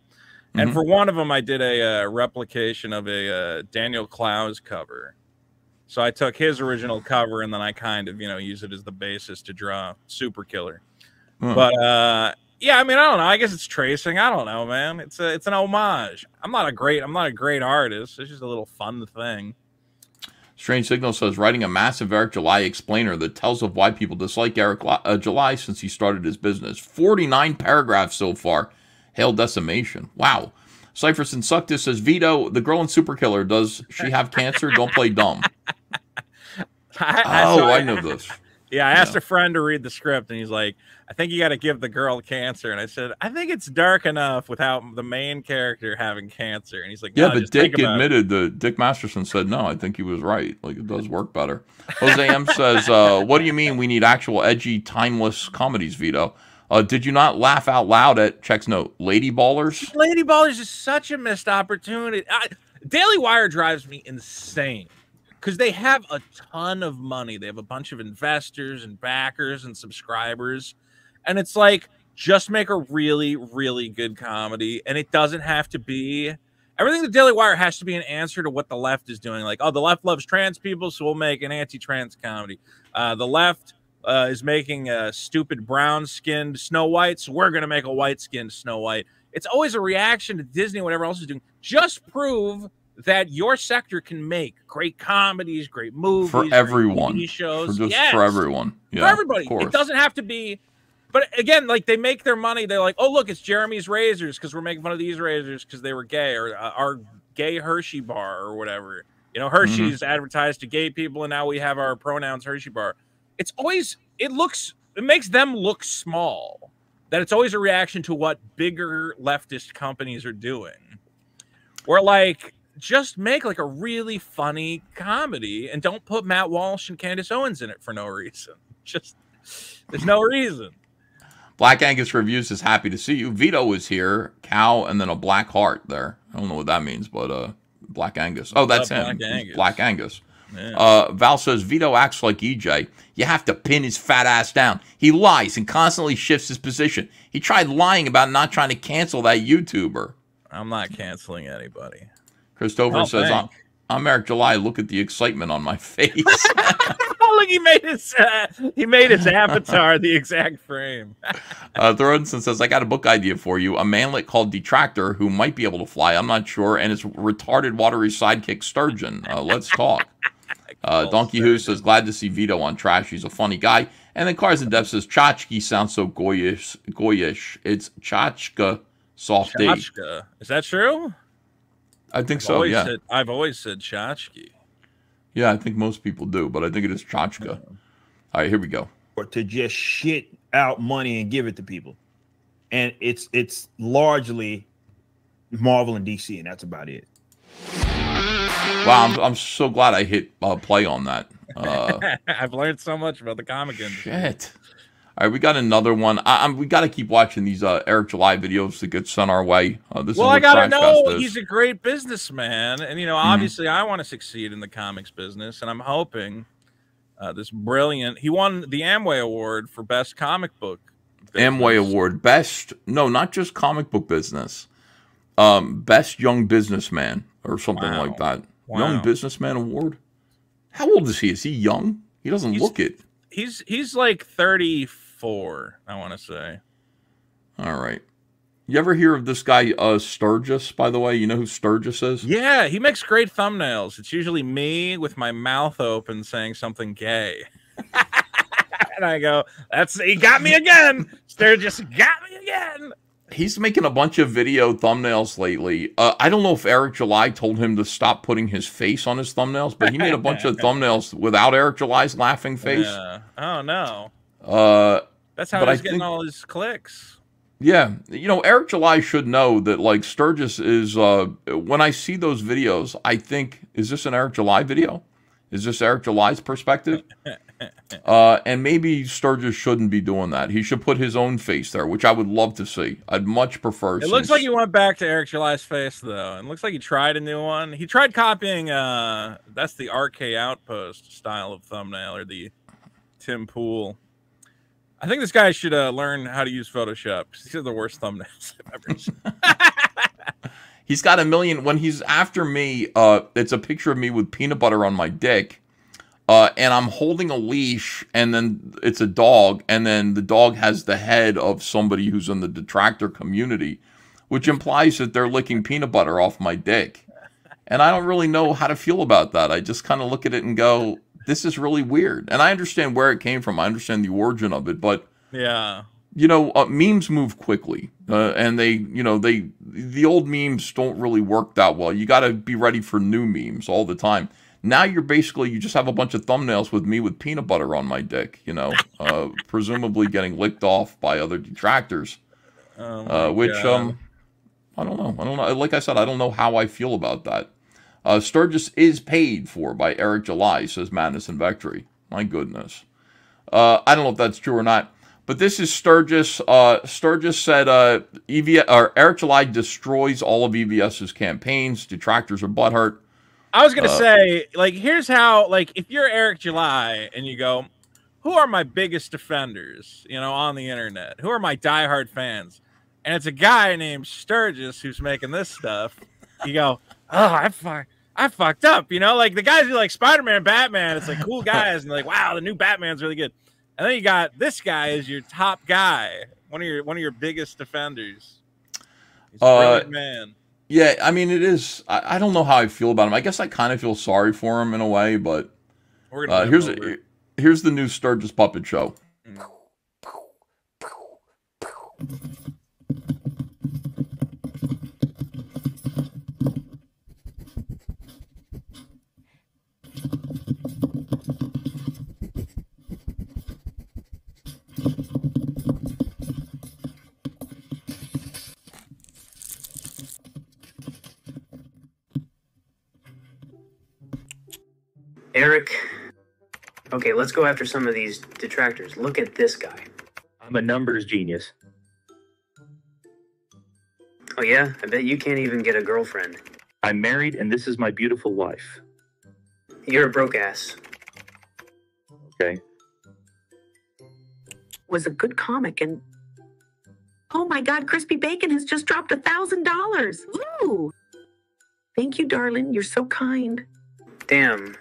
And Mhm. for one of them, I did a uh, replication of a uh, Daniel Clowes cover. So I took his original cover and then I kind of, you know, use it as the basis to draw Super Killer. Huh. But uh, yeah, I mean, I don't know. I guess it's tracing. I don't know, man. It's a, it's an homage. I'm not a great, I'm not a great artist. It's just a little fun thing. Strange Signal says writing a massive Eric July explainer that tells of why people dislike Eric uh, July since he started his business. 49 paragraphs so far. Hail decimation. Wow. Cypherson and Suctus says Vito, the girl in Super Killer, does she have cancer? Don't play dumb. I, Oh, so I know this. Yeah, I asked a friend to read the script, and he's like, "I think you got to give the girl cancer." And I said, "I think it's dark enough without the main character having cancer." And he's like, Yeah, but Dick admitted that Dick Masterson said no. I think he was right. Like it does work better. Jose M says, uh, "What do you mean we need actual edgy, timeless comedies, Vito? Uh, did you not laugh out loud at Check's note, Lady Ballers? Lady Ballers is such a missed opportunity. I, Daily Wire drives me insane because they have a ton of money. They have a bunch of investors and backers and subscribers. And it's like, just make a really, really good comedy. And it doesn't have to be everything the Daily Wire has to be an answer to what the left is doing. Like, oh, the left loves trans people, so we'll make an anti trans comedy. Uh, the left uh, is making a stupid brown skinned Snow White, so we're going to make a white skinned Snow White. It's always a reaction to Disney, whatever else is doing. Just prove that your sector can make great comedies, great movies, For everyone. Shows. For just Yes. for everyone. Yeah, for everybody. Of. It doesn't have to be. But again, like they make their money. They're like, oh look, it's Jeremy's razors because we're making fun of these razors because they were gay, or uh, our gay Hershey bar, or whatever. You know, Hershey's advertised to gay people, and now we have our pronouns Hershey bar. It's always it looks it makes them look small. That it's always a reaction to what bigger leftist companies are doing. Or like just make like a really funny comedy and don't put Matt Walsh and Candace Owens in it for no reason. Just there's no reason. Black Angus Reviews is happy to see you. Vito is here. Cow and then a black heart there. I don't know what that means, but uh, Black Angus. Oh, that's Black him. He's Angus. Black Angus. Uh, Val says Vito acts like EJ. You have to pin his fat ass down. He lies and constantly shifts his position. He tried lying about not trying to cancel that YouTuber. I'm not canceling anybody. Christopher Oh, says, I'm. I'm Eric July. Look at the excitement on my face. look, he made his uh, he made his avatar the exact frame. Uh, says, I got a book idea for you. A manlet called Detractor who might be able to fly. I'm not sure. And his retarded watery sidekick Sturgeon. Uh, let's talk. Uh, Donkey Who says, glad to see Vito on Trash. He's a funny guy. And then Cars and Depth says, Chachki sounds so goyish. goyish. It's Chachka Softy. Chachka. Is that true? I think I've so, always yeah. Said, I've always said Chachki. Yeah, I think most people do, but I think it is Chachka. All right, here we go. or to just shit out money and give it to people. And it's it's largely Marvel and DC, and that's about it. Wow, I'm, I'm so glad I hit uh, play on that. Uh, I've learned so much about the comic industry. Shit. All right, we got another one. I, I'm, we got to keep watching these uh, Eric July videos that get sent our way. Uh, this well, I gotta know he's a great businessman, and you know, Mhm. obviously, I want to succeed in the comics business, and I'm hoping uh, this brilliant. He won the Amway Award for best comic book. Amway Award, best no, not just comic book business, um, best young businessman or something Wow. like that. Wow. Young businessman award. How old is he? Is he young? He doesn't He's- look it. He's he's like 34, I want to say. All right. You ever hear of this guy uh Sturgis? By the way, you know who Sturgis is? Yeah, he makes great thumbnails. It's usually me with my mouth open saying something gay. and I go, "That's he got me again. Sturgis got me again." He's making a bunch of video thumbnails lately. Uh, I don't know if Eric July told him to stop putting his face on his thumbnails, but he made a bunch of thumbnails without Eric July's laughing face. Yeah. Oh no. Uh, That's how but I he's getting think- all his clicks. Yeah, you know, Eric July should know that like Sturgis is uh when I see those videos, I think is this an Eric July video? Is this Eric July's perspective? uh and maybe Sturgis shouldn't be doing that. He should put his own face there, which I would love to see. I'd much prefer It looks like he went back to Eric July's face though. It looks like he tried a new one. He tried copying uh that's the RK Outpost style of thumbnail or the Tim Pool. I think this guy should uh, learn how to use Photoshop. These are the worst thumbnails I've ever seen. He's got a million when he's after me, uh it's a picture of me with peanut butter on my dick. Uh, and I'm holding a leash, and then it's a dog, and then the dog has the head of somebody who's in the detractor community, which implies that they're licking peanut butter off my dick. And I don't really know how to feel about that. I just kind of look at it and go, this is really weird. And I understand where it came from, I understand the origin of it, but yeah. you know, uh, memes move quickly, uh, and they, you know, they the old memes don't really work that well. You got to be ready for new memes all the time. Now you're basically you just have a bunch of thumbnails with me with peanut butter on my dick, you know, uh, presumably getting licked off by other detractors. Oh uh, which God. um, I don't know. I don't know. Like I said, I don't know how I feel about that. Uh, Sturgis is paid for by Eric July, says Madness and Victory. My goodness. Uh, I don't know if that's true or not. But this is Sturgis. Uh, Sturgis said uh, EV or Eric July destroys all of EVS's campaigns. Detractors are butthurt. I was gonna Uh, say, like, here's how, like, if you're Eric July and you go, "Who are my biggest defenders?" You know, on the internet, who are my diehard fans? And it's a guy named Sturgis who's making this stuff. You go, "Oh, I fuck, I fucked up." You know, like the guys who like Spider-Man, Batman. It's like cool guys, and like, wow, the new Batman's really good. And then you got this guy is your top guy, one of your one of your biggest defenders. He's a Uh, man. Yeah, I mean, it is. I, I don't know how I feel about him. I guess I kind of feel sorry for him in a way, but We're gonna uh, here's over. here's the new Sturgis puppet show. Eric. Okay, let's go after some of these detractors. Look at this guy. I'm a numbers genius. Oh yeah, I bet you can't even get a girlfriend. I'm married and this is my beautiful wife. You're a broke ass. Okay. was a good comic and oh my god crispy bacon has just dropped a thousand dollars ooh thank you darling you're so kind Damn.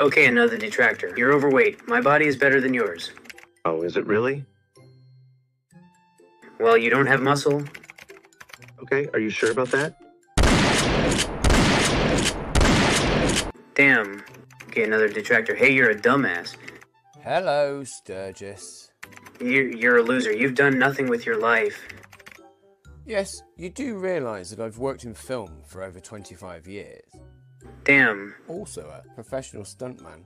Okay, another detractor. You're overweight. My body is better than yours. Oh, is it really? Well, you don't have muscle. Okay, are you sure about that? Damn. Okay, another detractor. Hey, you're a dumbass. Hello, Sturgis. You're, you're a loser. You've done nothing with your life. Yes, you do realise that I've worked in film for over 25 years. Damn. Also a professional stuntman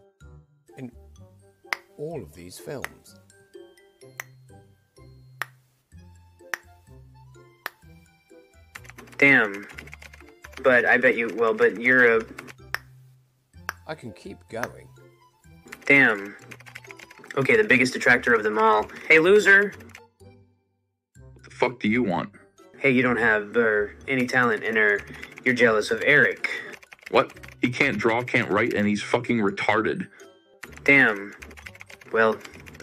in all of these films. Damn. But I bet you. Well, but you're a. I can keep going. Damn. Okay, the biggest detractor of them all. Hey, loser. What the fuck do you want? Hey, you don't have er, any talent, and er, you're jealous of Eric. What? He can't draw, can't write, and he's fucking retarded. Damn. Well,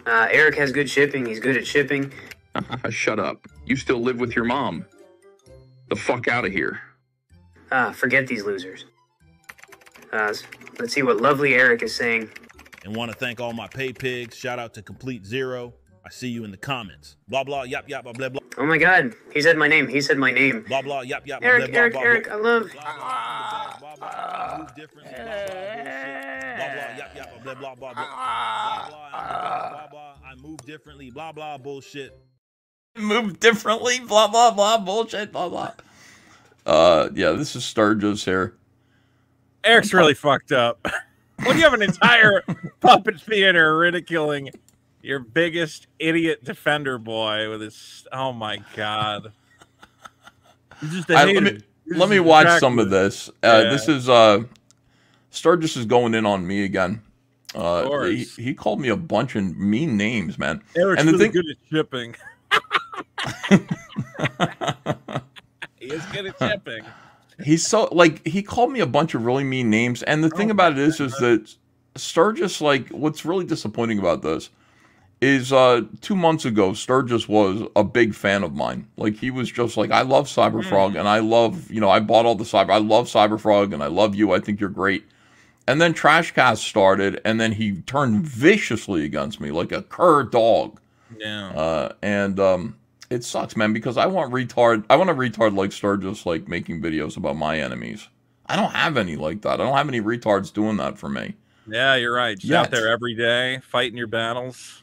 uh, Eric has good shipping. He's good at shipping. Shut up. You still live with your mom. The fuck out of here. Ah, forget these losers. Uh, let's see what lovely Eric is saying. And want to thank all my pay pigs. Shout out to Complete Zero. I see you in the comments. Blah blah yap yap blah blah blah. Oh my god, he said my name. He said my name. Blah blah yap yap. Eric blah, Eric blah, Eric, blah, I love. Blah blah. Difference. Blah blah yap yap blah blah blah blah. Blah blah. I move differently. Blah blah bullshit. Move differently. Blah blah blah bullshit. Blah blah. Uh yeah, this is Starjo's hair. Eric's really fucked up. When you have an entire puppet theater ridiculing your biggest idiot defender boy with his oh my god. He's just a I- let me let me watch some of this. Uh, Yeah. This is uh, Sturgis is going in on me again. Uh, he, course. he called me a bunch of mean names, man. Eric's and the really thing, good at shipping. he is good at shipping. he's so like he called me a bunch of really mean names and the Oh thing about it is is that sturgis like what's really disappointing about this is uh two months ago sturgis was a big fan of mine like he was just like i love cyberfrog Hmm. and i love you know i bought all the cyber i love cyberfrog and i love you i think you're great and then trashcast started and then he turned viciously against me like a cur dog Yeah. uh, and um, it sucks, man, because I want retard. I want a retard like Sturgis, like making videos about my enemies. I don't have any like that. I don't have any retards doing that for me. Yeah, you're right. Just Yet. out there every day, fighting your battles.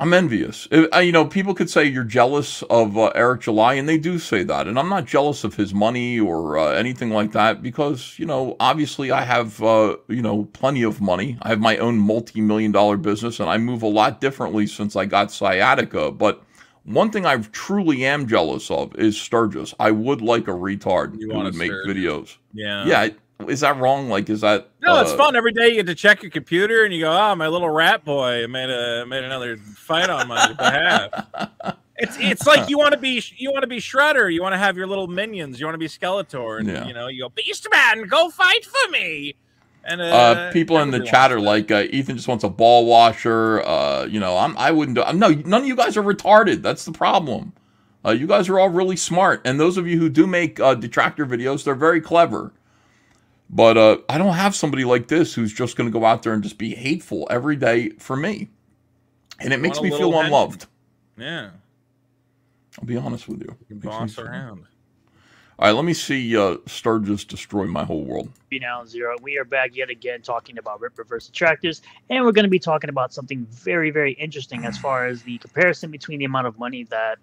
I'm envious. Uh, you know, people could say you're jealous of uh, Eric July, and they do say that. And I'm not jealous of his money or uh, anything like that because, you know, obviously I have, uh, you know, plenty of money. I have my own multi million dollar business, and I move a lot differently since I got sciatica. But one thing I truly am jealous of is Sturgis. I would like a retard You who would make videos. Yeah. Yeah. Is that wrong? Like, is that. No, it's uh, fun. Every day you get to check your computer and you go, "Oh, my little rat boy made a made another fight on my behalf." It's it's like you want to be you want to be Shredder. You want to have your little minions. You want to be Skeletor, and Yeah. you know you go, Beastman, go fight for me. And uh, uh, people in the chat are like, uh, Ethan just wants a ball washer. Uh, you know, I'm, I wouldn't do. I'm, no, none of you guys are retarded. That's the problem. Uh, you guys are all really smart, and those of you who do make uh, detractor videos, they're very clever. But uh, I don't have somebody like this who's just going to go out there and just be hateful every day for me, and it makes me feel little henchman. unloved. Yeah, I'll be honest with you. you can boss around. All right, let me see uh, Sturgis destroy my whole world. Be now zero. We are back yet again talking about Rippaverse attractors, and we're going to be talking about something very, very interesting as far as the comparison between the amount of money that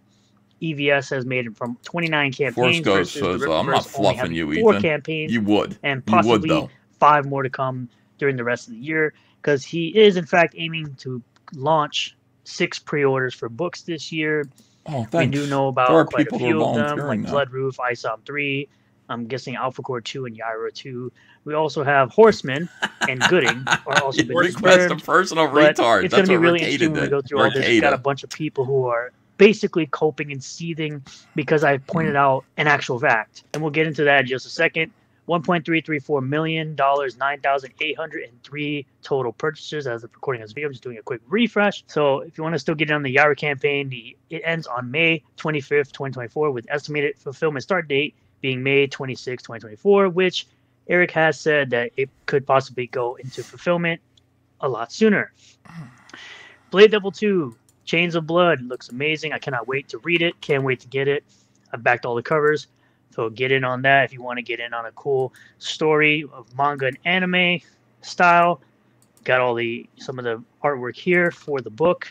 EVS has made it from 29 campaigns Force Ghost versus the says, Rip uh, I'm not fluffing you, four Ethan. campaigns. You would. and would, possibly though. five more to come during the rest of the year because he is in fact aiming to launch six pre-orders for books this year. Oh, We do know about quite a few of them, like now. Blood Roof, ISOM 3. I'm guessing Alpha Core 2 and Yaira 2. We also have Horseman and Gooding are also been Request a personal retard. It's going to be really interesting when we go through all this. We've got a bunch of people who are basically coping and seething because I pointed mm-hmm. out an actual fact. And we'll get into that in just a second. $1.334 million, 9,803 total purchases as of recording this video. I'm just doing a quick refresh. So if you want to still get in on the Yaira campaign, the it ends on May 25th, 2024, with estimated fulfillment start date being May 26, 2024, which Eric has said that it could possibly go into fulfillment a lot sooner. Mm-hmm. Blade Devil 2, Chains of Blood looks amazing. I cannot wait to read it. Can't wait to get it. I've backed all the covers. So get in on that if you want to get in on a cool story of manga and anime style. Got all the some of the artwork here for the book,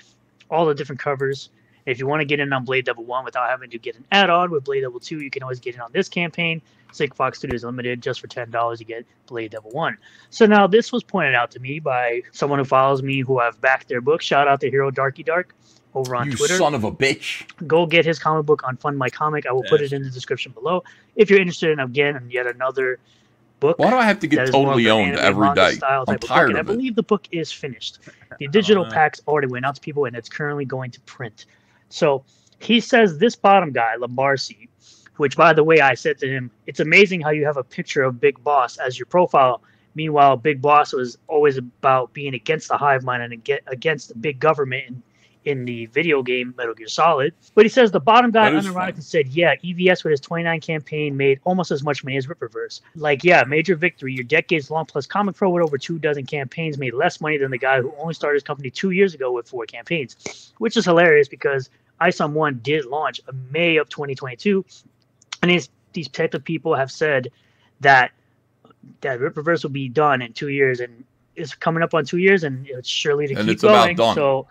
all the different covers. If you want to get in on Blade Devil 1 without having to get an add-on with Blade Devil 2, you can always get in on this campaign. Sick Fox Studios Limited, just for $10, you get Blade Devil 1. So now this was pointed out to me by someone who follows me who I've backed their book. Shout out to Hero Darky Dark over on You Twitter. son of a bitch. Go get his comic book on Fund My Comic. I will put it in the description below. If you're interested in again and yet another book. Why do I have to get of totally owned every day? I'm type of book, tired I believe the book is finished. The digital packs already went out to people, and it's currently going to print. So he says this bottom guy, Lambarsi, which by the way, I said to him, it's amazing how you have a picture of Big Boss as your profile. Meanwhile, Big Boss was always about being against the hive mind and against the big government in, in the video game Metal Gear Solid. But he says the bottom guy unironically said, yeah, EVS with his 29 campaign made almost as much money as Rippaverse. Like, yeah, major victory. Your decades long plus Comic Pro with over two dozen campaigns made less money than the guy who only started his company two years ago with four campaigns, which is hilarious because ISOM 1 did launch in May of 2022. And these, these type of people have said that that Rippaverse will be done in two years, and it's coming up on two years, and it's surely to And keep it's about going. done. So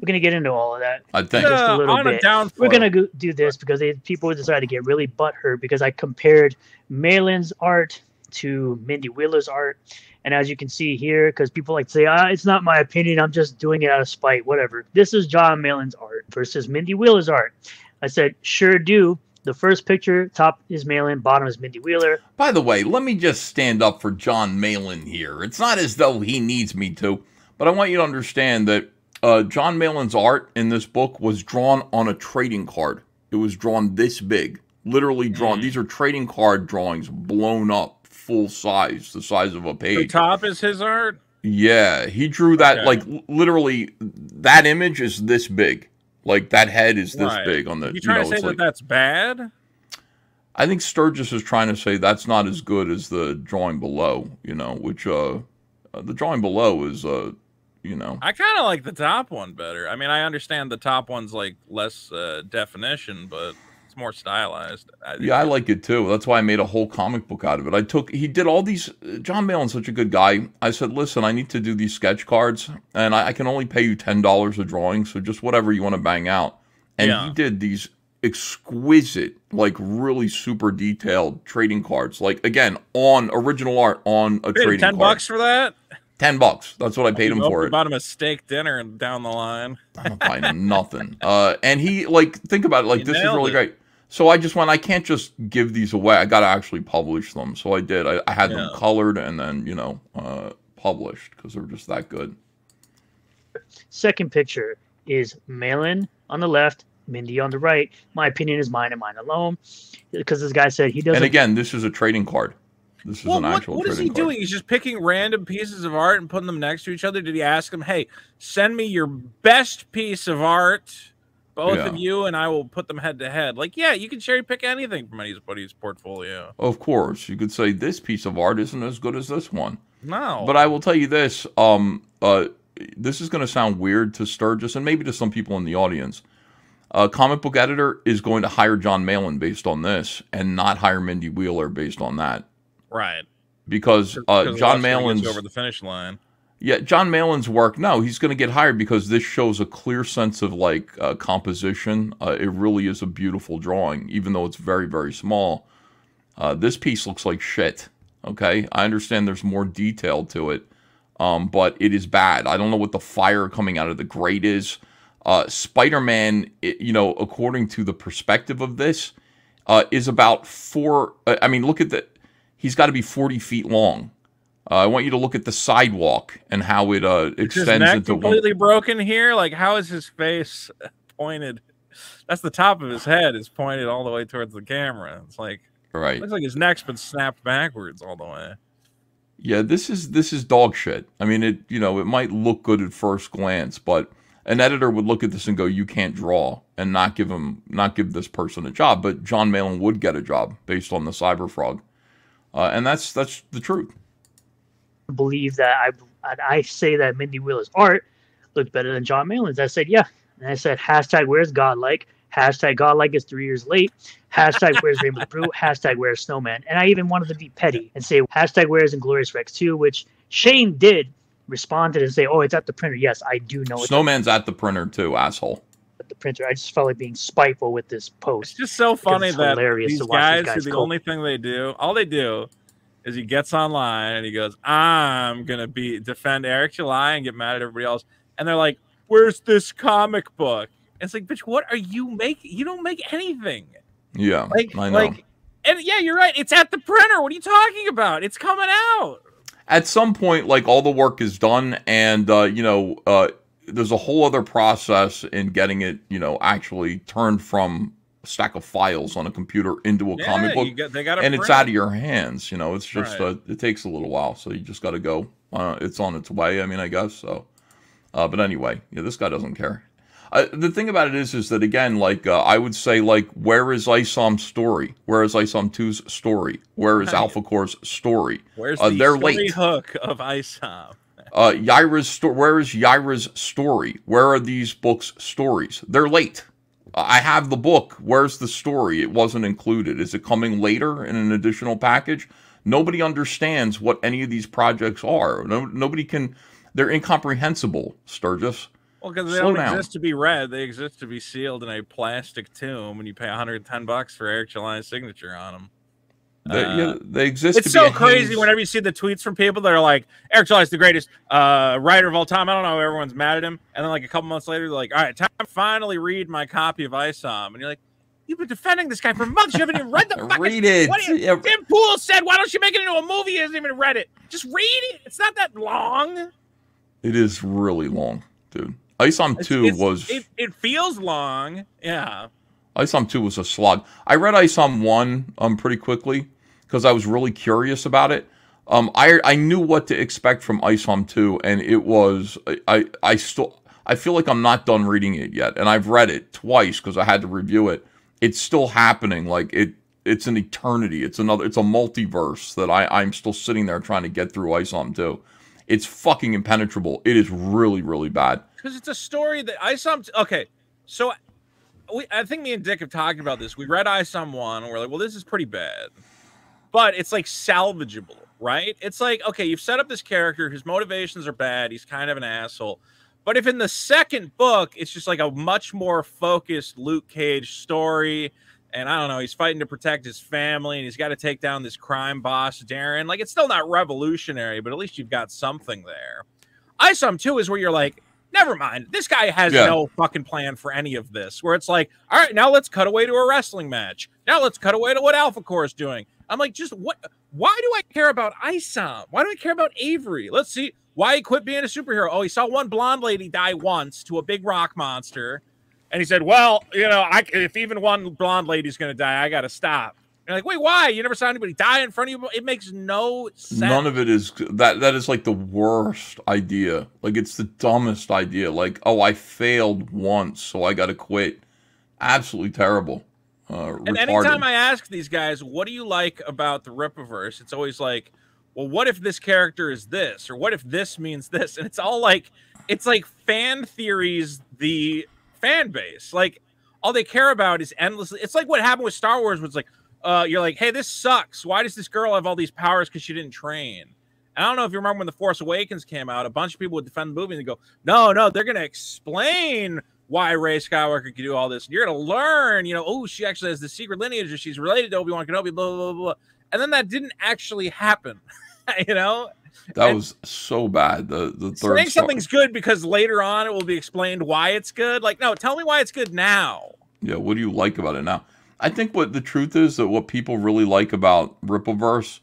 we're gonna get into all of that. I think. just a little on a bit. We're gonna go do this because they, people decided to get really butthurt because I compared Malin's art to Mindy Wheeler's art, and as you can see here, because people like to say, ah, it's not my opinion, I'm just doing it out of spite, whatever. This is Jon Malin's art versus Mindy Wheeler's art. I said, sure do. The first picture, top is Malin, bottom is Mindy Wheeler. By the way, let me just stand up for Jon Malin here. It's not as though he needs me to, but I want you to understand that uh, Jon Malin's art in this book was drawn on a trading card. It was drawn this big, literally drawn. These are trading card drawings, blown up, full size, the size of a page. The top is his art. Yeah, he drew that Okay. like literally. That image is this big. Like that head is this Right. big on the. You You, trying know, to say that like, that's bad? I think Sturgis is trying to say that's not as good as the drawing below. You know, which uh, uh the drawing below is uh, you know, I kind of like the top one better. I mean, I understand the top one's like less uh, definition, but it's more stylized. I, yeah, I like it too. That's why I made a whole comic book out of it. I took he did all these. Jon Malin's such a good guy. I said, listen, I need to do these sketch cards, and I, I can only pay you ten dollars a drawing, so just whatever you want to bang out. And Yeah. he did these exquisite, like really super detailed trading cards. Like again, on original art on a trading ten card. bucks for that. Ten bucks. That's what I paid him for it. Bought him a steak dinner and down the line. I don't buy nothing. Uh, and he like think about it. Like You this is really it. great. So I just went. I can't just give these away. I got to actually publish them. So I did. I, I had them colored and then you know uh, published because they're just that good. Second picture is Malin on the left, Mindy on the right. My opinion is mine and mine alone. Because this guy said he doesn't. And again, this is a trading card. This is Well, an what, actual what is he card. doing? He's just picking random pieces of art and putting them next to each other. Did he ask him, "Hey, send me your best piece of art, both Yeah. of you, and I will put them head to head"? Like, yeah, you can cherry pick anything from anybody's portfolio. Of course, you could say this piece of art isn't as good as this one. No, But I will tell you this. Um, uh, this is going to sound weird to Sturgis and maybe to some people in the audience. A comic book editor is going to hire Jon Malin based on this and not hire Mindy Wheeler based on that. Right? Because uh, Jon that's where he gets Malin's over the finish line. yeah, Jon Malin's work. No, he's going to get hired because this shows a clear sense of like uh, composition. Uh, it really is a beautiful drawing, even though it's very very small. Uh, this piece looks like shit. Okay, I understand there's more detail to it, um, but it is bad. I don't know what the fire coming out of the grate is. Uh, Spider-Man, you know, according to the perspective of this, uh, is about four. uh, I mean, look at the. He's got to be forty feet long. Uh, I want you to look at the sidewalk and how it uh, extends neck into one. completely broken here? Like, how is his face pointed? That's the top of his head is pointed all the way towards the camera. It's like Right. looks like his neck's been snapped backwards all the way. Yeah, this is this is dog shit. I mean, it you know it might look good at first glance, but an editor would look at this and go, "You can't draw," and not give him not give this person a job. But Jon Malin would get a job based on the Cyberfrog, uh, and that's that's the truth. believe that I I say that Mindy Wheeler's art looked better than Jon Malin's. I said, yeah. And I said, hashtag where's Godlike? Hashtag Godlike is three years late. Hashtag where's Reignbow Brew? Hashtag where's Snowman? And I even wanted to be petty and say hashtag where's Inglorious Rex 2, which Shane did respond to and say, oh, it's at the printer. Yes, I do know it's Snowman's at the printer too, asshole. At the printer. I just felt like being spiteful with this post. It's just so funny it's that hilarious these to watch guys, these guys who the cope. only thing they do, all they do, is he gets online and he goes, "I'm gonna be defend Eric July and get mad at everybody else," and they're like, "Where's this comic book?" It's like, bitch, what are you making? You don't make anything. Yeah, Like, I know. like And yeah, you're right. It's at the printer. What are you talking about? It's coming out. At some point, like all the work is done, and uh, you know, uh, there's a whole other process in getting it, you know, actually turned from a stack of files on a computer into a Yeah, comic book, got- and it's out of your hands. You know, it's just Right. uh, it takes a little while, so you just got to go. Uh, it's on its way. I mean, I guess so. Uh, but anyway, yeah, this guy doesn't care. Uh, the thing about it is, is that again, like uh, I would say, like where is ISOM's story? Where is ISOM 2's story? Where is Right. Alpha Core's story? Where's uh, the they're story late. hook of ISOM? Uh, Yaira's sto- where is Yaira's story? Where are these books' stories? They're late. I have the book. Where's the story? It wasn't included. Is it coming later in an additional package? Nobody understands what any of these projects are. No, nobody can. They're incomprehensible, Sturgis. Well, because they Slow don't down. exist to be read; they exist to be sealed in a plastic tomb, and you pay 110 bucks for Eric July's signature on them. They, yeah, they exist. Uh, It's to be so crazy Haynes- whenever you see the tweets from people that are like, Eric July's the greatest uh, writer of all time. I don't know, everyone's mad at him. And then, like, a couple months later, they're like, all right, time to finally read my copy of ISOM. And you're like, you've been defending this guy for months. You haven't even read the fucking Read it. What you, Yeah. Tim Pool said, why don't you make it into a movie? He hasn't even read it. Just read it. It's not that long. It is really long, dude. ISOM It's- two it's- was It, it feels long. Yeah. ISOM 2 was a slog. I read ISOM 1 um pretty quickly because I was really curious about it. Um I I knew what to expect from ISOM 2 and it was I I, I still I feel like I'm not done reading it yet and I've read it twice because I had to review it. It's still happening like it it's an eternity. It's another it's a multiverse that I I'm still sitting there trying to get through ISOM 2. It's fucking impenetrable. It is really really bad. because it's a story that ISOM. Okay, so we, I think me and Dick have talked about this. We read ISOM one, and we're like, well, this is pretty bad, but it's like salvageable, right? It's like, okay, you've set up this character, his motivations are bad, he's kind of an asshole. But if in the second book, it's just like a much more focused Luke Cage story, and I don't know, he's fighting to protect his family, and he's got to take down this crime boss, Darren. Like, it's still not revolutionary, but at least you've got something there. ISOM 2 is where you're like, never mind. This guy has Yeah. no fucking plan for any of this. Where it's like, all right, now let's cut away to a wrestling match. Now let's cut away to what Alpha Core is doing. I'm like, just what? Why do I care about ISOM? Why do I care about Avery? Let's see. Why he quit being a superhero? Oh, he saw one blonde lady die once to a big rock monster, and he said, "Well, you know, I, if even one blonde lady's going to die, I got to stop." You're like, wait, why? You never saw anybody die in front of you? It makes no sense. None of it is that. That is like the worst idea. Like it's the dumbest idea. Like, oh, I failed once, so I got to quit. Absolutely terrible. Uh, And retarded. anytime I ask these guys, what do you like about the Rippaverse? It's always like, well, what if this character is this? Or what if this means this? And it's all like, it's like fan theories, the fan base. Like, all they care about is endlessly. It's like what happened with Star Wars was like, uh, you're like, hey, this sucks. Why does this girl have all these powers because she didn't train? And I don't know if you remember when The Force Awakens came out, a bunch of people would defend the movie and go, no, no, they're going to explain why Rey Skywalker can do all this. And you're going to learn, you know, oh, she actually has the secret lineage or she's related to Obi Wan Kenobi, blah, blah, blah, blah. And then that didn't actually happen, you know? that And was so bad. The the third saying something's good because later on it will be explained why it's good. Like, no, tell me why it's good now. Yeah, what do you like about it now? I think what the truth is that what people really like about Rippaverse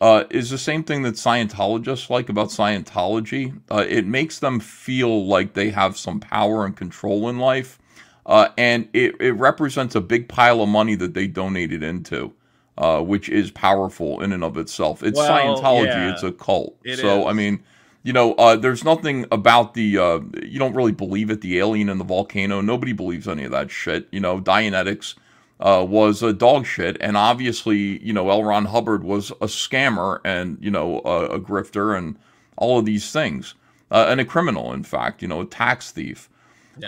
uh, is the same thing that Scientologists like about Scientology. Uh, it makes them feel like they have some power and control in life, uh, and it, it represents a big pile of money that they donated into, uh, which is powerful in and of itself. It's Well, Scientology; yeah. it's a cult. It so I mean, you know, uh, there's nothing about the, uh, you don't really believe it, the alien and the volcano. Nobody believes any of that shit. You know, Dianetics uh, was a dog shit. And obviously, you know, L. Ron Hubbard was a scammer and, you know, a, a grifter and all of these things. Uh, and a criminal, in fact, you know, a tax thief.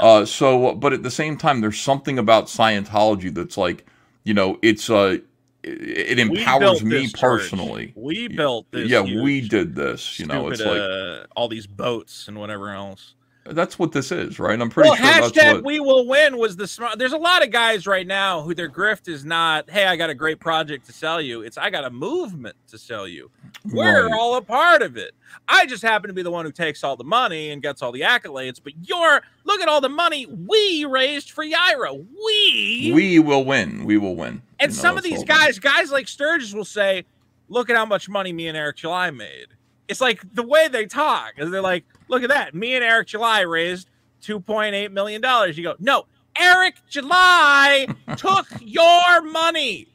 Uh, so, but at the same time, there's something about Scientology that's like, you know, it's, uh, it, it empowers me church. personally. We built this. Yeah, we did this. You know, it's like uh, all these boats and whatever else. That's what this is, right? I'm pretty well, sure that's hashtag what. we will win was the smart. There's a lot of guys right now who their grift is not, hey, I got a great project to sell you. It's I got a movement to sell you. We're Right. all a part of it. I just happen to be the one who takes all the money and gets all the accolades. But you're look at all the money we raised for Yaira. We We will win. We will win. and You know, some of these guys, guys like Sturgis will say, look at how much money me and Eric July made. It's like the way they talk, is they're like, look at that. Me and Eric July raised $2.8 million. You go, no, Eric July took your money.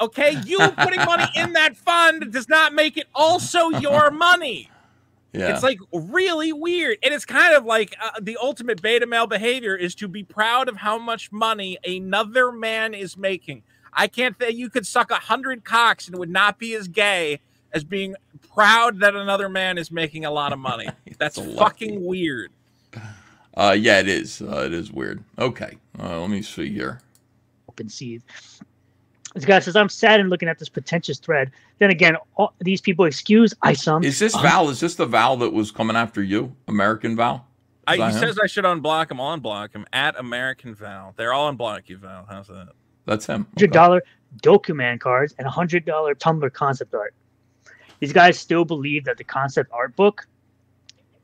Okay. You putting money in that fund does not make it also your money. Yeah. It's like really weird. And it's kind of like uh, the ultimate beta male behavior is to be proud of how much money another man is making. I can't think you could suck a hundred cocks and it would not be as gay as being proud that another man is making a lot of money. That's fucking weird. Uh, yeah, it is. Uh, it is weird. Okay. Uh, let me see here. open seed. This guy says, I'm sad in looking at this pretentious thread. Then again, all, these people excuse ISOM. Is this Val? Is this the Val that was coming after you? American Val? I, he him? says I should unblock him. I'll unblock him at American Val. They're all unblock you, Val. How's that? That's him. hundred dollar Dokuman cards and a hundred dollar Tumblr concept art. These guys still believe that the concept art book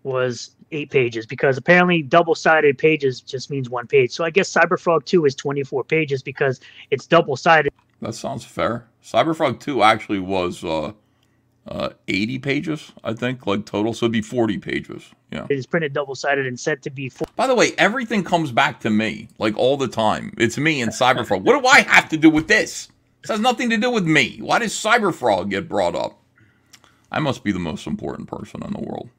was eight pages because apparently double sided pages just means one page. So I guess Cyberfrog 2 is 24 pages because it's double sided. That sounds fair. Cyberfrog 2 actually was uh, uh, 80 pages, I think, like total. So it'd be 40 pages. Yeah. It is printed double sided and said to be four. By the way, everything comes back to me, like all the time. It's me and Cyberfrog. What do I have to do with this? This has nothing to do with me. Why does Cyberfrog get brought up? I must be the most important person in the world.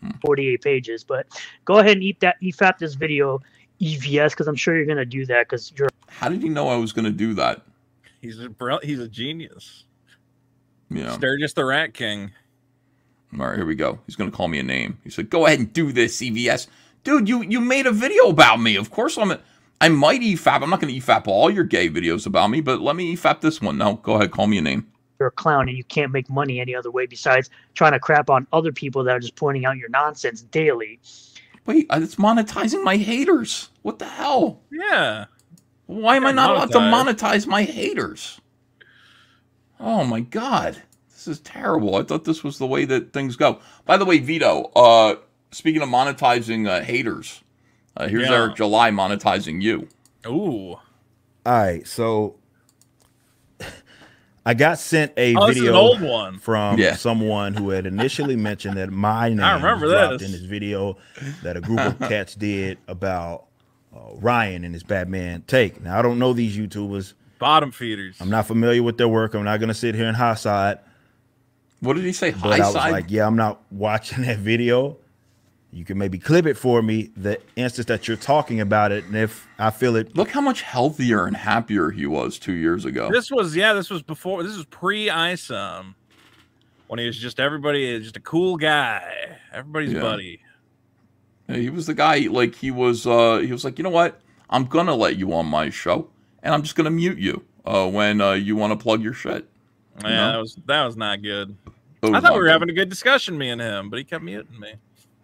Hmm. 48 pages. But go ahead and eat that EFAP this video EVS because I'm sure you're gonna do that because you're How did he know I was going to do that? He's a he's a genius. Yeah. Sturgis the Rat King. All right, here we go. He's going to call me a name. He said, "Go ahead and do this, CVS." Dude, you you made a video about me. Of course I'm a, I might E EFAP. I'm not going to EFAP all your gay videos about me, but let me EFAP this one. No, go ahead, call me a name. You're a clown and you can't make money any other way besides trying to crap on other people that are just pointing out your nonsense daily. Wait, uh, it's monetizing my haters. What the hell? Yeah. Why am I Yeah, not allowed to monetize. monetize my haters? Oh my god. This is terrible. I thought this was the way that things go. By the way, Vito, uh speaking of monetizing uh, haters, uh, here's Yeah. Eric July monetizing you. Ooh. All right, so I got sent a Oh, this an video old one. from Yeah. someone who had initially mentioned that my name I remember was dropped this. in this video that a group of cats did about uh, Ryan and his Batman take. Now I don't know these YouTubers. Bottom feeders. I'm not familiar with their work. I'm not gonna sit here and high side. What did he say? But High I was side? like, yeah, I'm not watching that video. You can maybe clip it for me, the instance that you're talking about it, and if I feel it. Look how much healthier and happier he was two years ago. This was yeah. This was before. This was pre ISOM when he was just everybody, is just a cool guy, everybody's Yeah. buddy. Yeah, He was the guy like he was uh he was like, "You know what? I'm going to let you on my show and I'm just going to mute you uh when uh, you want to plug your shit." You Yeah, know? that was that was not good. That I thought we were good. having a good discussion, me and him, but he kept muting me.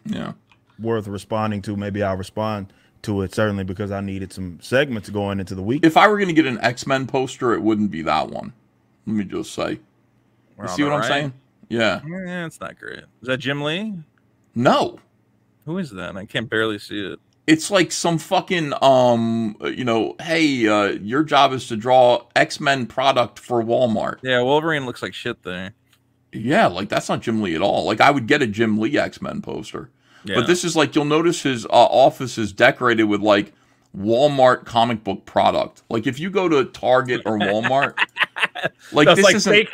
Yeah. worth responding to. Maybe I'll respond to it certainly because I needed some segments going into the week. If I were going to get an X-Men poster, it wouldn't be that one. Let me just say. We're You see the what I'm saying? Yeah. Yeah, it's not great. Is that Jim Lee? No. Who is that? I can't barely see it. It's like some fucking um you know, hey, uh your job is to draw X-Men product for Walmart. Yeah, Wolverine looks like shit there. Yeah, like that's not Jim Lee at all. Like I would get a Jim Lee X-Men poster. Yeah. But this is like you'll notice his uh, office is decorated with like Walmart comic book product. Like if you go to Target or Walmart, like this like isn't fake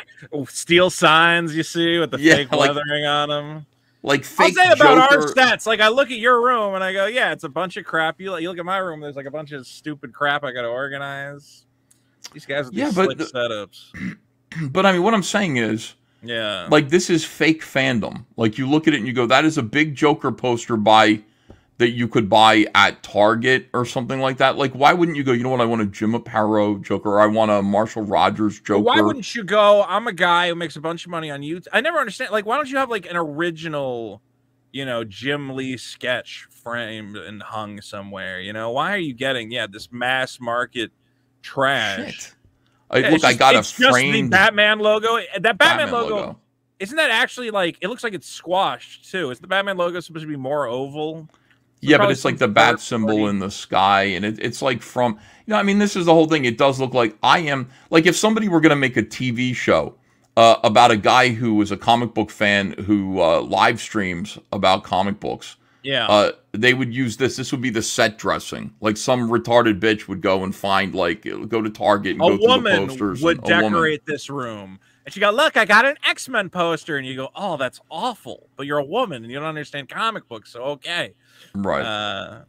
steel signs you see with the Yeah, fake like- leathering on them. like I'll fake say about our Joker. stats. Like I look at your room and I go, yeah, it's a bunch of crap. You, you look at my room, there's like a bunch of stupid crap I got to organize. These guys with Yeah, but setups. But I mean, what I'm saying is, Yeah. like this is fake fandom. Like you look at it and you go, that is a big Joker poster by that you could buy at Target or something like that. Like why wouldn't you go? You know what? I want a Jim Aparo Joker. Or I want a Marshall Rogers Joker. Why wouldn't you go? I'm a guy who makes a bunch of money on YouTube. I never understand. Like, why don't you have like an original you know, Jim Lee sketch framed and hung somewhere. You know, why are you getting yeah this mass market trash? I, Yeah, look, it's I just- got a it's just the Batman logo. That Batman, Batman logo, logo. isn't that actually like it looks like it's squashed too? Is the Batman logo supposed to be more oval? Yeah, but it's like the bat symbol party- in the sky, and it, it's like from you know. I mean, this is the whole thing. It does look like I am like if somebody were going to make a TV show uh, about a guy who was a comic book fan who uh, live streams about comic books. Yeah. Uh, they would use this. This would be the set dressing. Like some retarded bitch would go and find like go to Target and a go through the posters. would and a woman- decorate this room. And she go, look, I got an X Men poster, and you go, oh, that's awful. But you're a woman and you don't understand comic books, so okay. Right. Uh,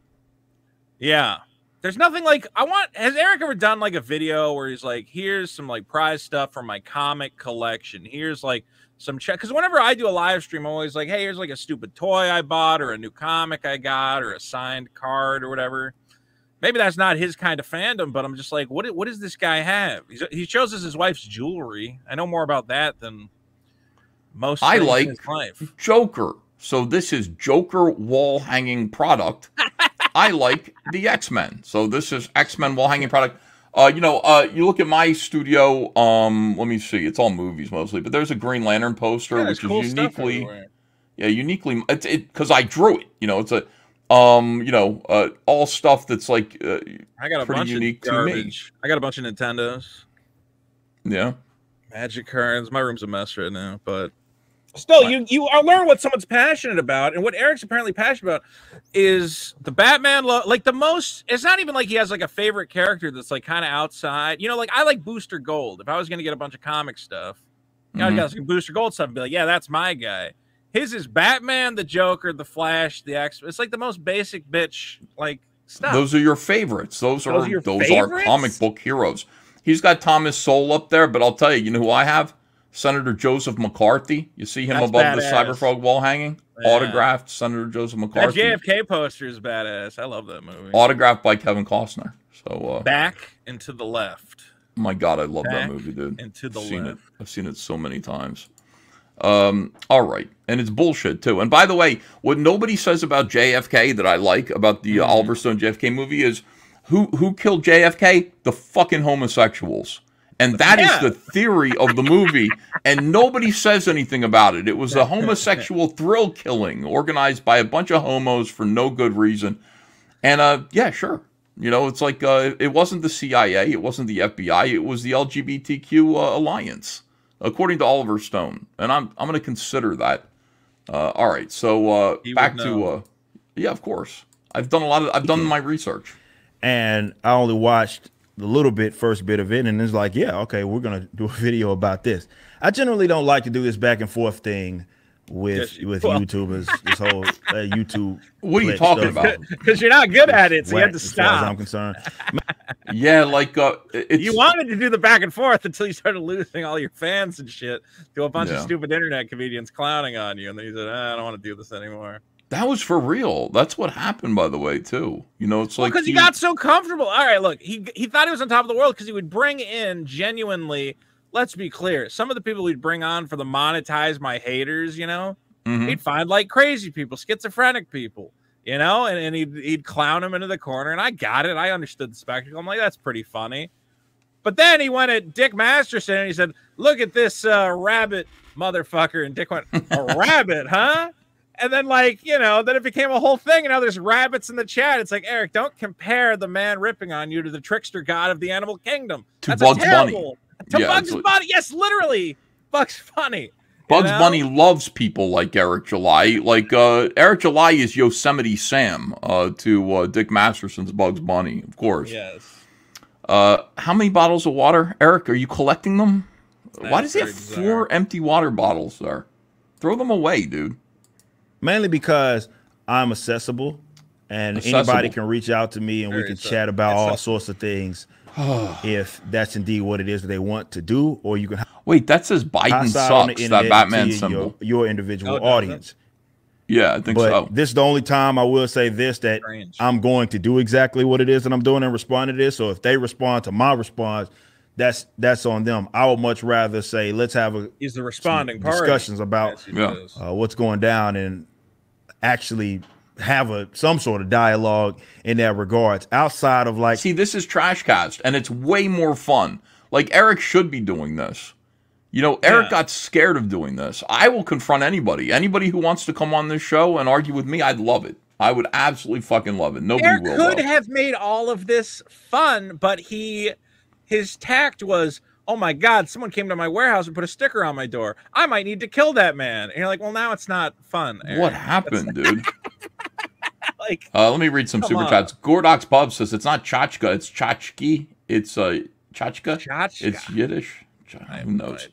yeah. There's nothing like I want. Has Eric ever done like a video where he's like, "Here's some like prize stuff from my comic collection. Here's like some check." Because whenever I do a live stream, I'm always like, "Hey, here's like a stupid toy I bought, or a new comic I got, or a signed card, or whatever." Maybe that's not his kind of fandom, but I'm just like, what? What does this guy have? He's, he shows us his wife's jewelry. I know more about that than most. I like life. Joker. So this is Joker wall hanging product. I like the X Men. So this is X Men wall hanging product. Uh, you know, uh, you look at my studio. Um, let me see. It's all movies mostly, but there's a Green Lantern poster, Yeah, which cool is uniquely, yeah, uniquely. It's it because I drew it. You know, it's a, um, you know, uh, all stuff that's like uh, I got a pretty bunch unique of to me. garbage. I got a bunch of Nintendos. Yeah. Magic cards. My room's a mess right now, but still, you you uh, learn what someone's passionate about, and what Eric's apparently passionate about is the Batman. Lo- like the most, it's not even like he has like a favorite character that's like kind of outside. You know, like I like Booster Gold. If I was gonna get a bunch of comic stuff, you know, I Mhm. got some Booster Gold stuff and be like, yeah, that's my guy. His is Batman, the Joker, the Flash, the X. It's like the most basic bitch like stuff. Those are your favorites. Those are Those are your those are comic book heroes. He's got Thomas Sowell up there, but I'll tell you, you know who I have? Senator Joseph McCarthy. You see him That's above the badass. Cyberfrog wall hanging? Yeah. Autographed Senator Joseph McCarthy. that. JFK poster is badass. I love that movie. Autographed by Kevin Costner. So uh Back and to the left. my god, I love Back that movie, dude. and to the I've seen left. it. I've seen it so many times. Um, all right. And it's bullshit too. And by the way, what nobody says about JFK that I like about the uh, Mm-hmm. Oliver Stone JFK movie is who who killed JFK? The fucking homosexuals. And that is Yeah. the theory of the movie, and nobody says anything about it. It was a homosexual thrill killing organized by a bunch of homos for no good reason. And uh, yeah, sure. You know, it's like uh, it wasn't the CIA, it wasn't the FBI, it was the LGBTQ uh, alliance, according to Oliver Stone. And I'm I'm going to consider that. Uh, all right, so uh, back to uh, yeah, of course. I've done a lot of I've done my research. and I only watched the little bit, first bit of it, and it's like, yeah, okay, we're gonna do a video about this. I generally don't like to do this back and forth thing with Yes, with well- YouTubers. This whole uh, YouTube. What are you talking stuff. about? Because you're not good at it, so you Whack, had to as far as. I'm concerned. Yeah, like uh, it's You wanted to do the back and forth until you started losing all your fans and shit to a bunch Yeah. of stupid internet comedians clowning on you, and then you said, "Ah, "I don't want to do this anymore." That was for real. That's what happened, by the way, too. You know, it's like because he you- got so comfortable. All right, look, he he thought he was on top of the world because he would bring in genuinely. Let's be clear, some of the people he'd bring on for the monetize my haters, you know, Mhm. he'd find like crazy people, schizophrenic people, you know, and, and he'd he'd clown him into the corner, and I got it. I understood the spectacle. I'm like, that's pretty funny. But then he went at Dick Masterson and he said, "Look at this uh, rabbit motherfucker," and Dick went, "A rabbit, huh?" And then, like, you know, then it became a whole thing. And now there's rabbits in the chat. It's like, Eric, don't compare the man ripping on you to the trickster god of the animal kingdom. To That's Bugs a Bunny. terrible, To Yeah, Bugs like- Bunny. Yes, literally. Bugs Bunny. Bugs know? Bunny loves people like Eric July. Like uh, Eric July is Yosemite Sam uh, to uh, Dick Masterson's Bugs Bunny, of course. Yes. Uh, how many bottles of water, Eric? Are you collecting them? Why does he have very four empty water bottles there? Throw them away, dude. Mainly because I'm accessible, and Accessible. anybody can reach out to me, and we can chat about all sorts of things. if that's indeed what it is that they want to do, or you can Wait, that says Biden hostile on the sucks. That Batman your- symbol. Your, individual Oh, audience. Yeah, I think but so. this is the only time I will say this that Strange. I'm going to do exactly what it is that I'm doing and respond to this. So if they respond to my response, that's that's on them. I would much rather say let's have a is the responding party. discussions about Yes, Yeah. uh, what's going down and actually have a some sort of dialogue in that regards outside of like see this is trashcast and it's way more fun. Like eric should be doing this. You know eric Yeah. got scared of doing this. I will confront anybody. Anybody who wants to come on this show and argue with me i'd love it. I would absolutely fucking love it. Nobody Eric will could though. have made all of this fun, but he his tact was, "Oh my god, someone came to my warehouse and put a sticker on my door. I might need to kill that man." And you're like, "Well, now it's not fun." Eric. what happened dude like uh, let me read some super on. chats gordox pub says it's not chachka it's chachki it's uh chachka Chachka. it's yiddish Ch- who knows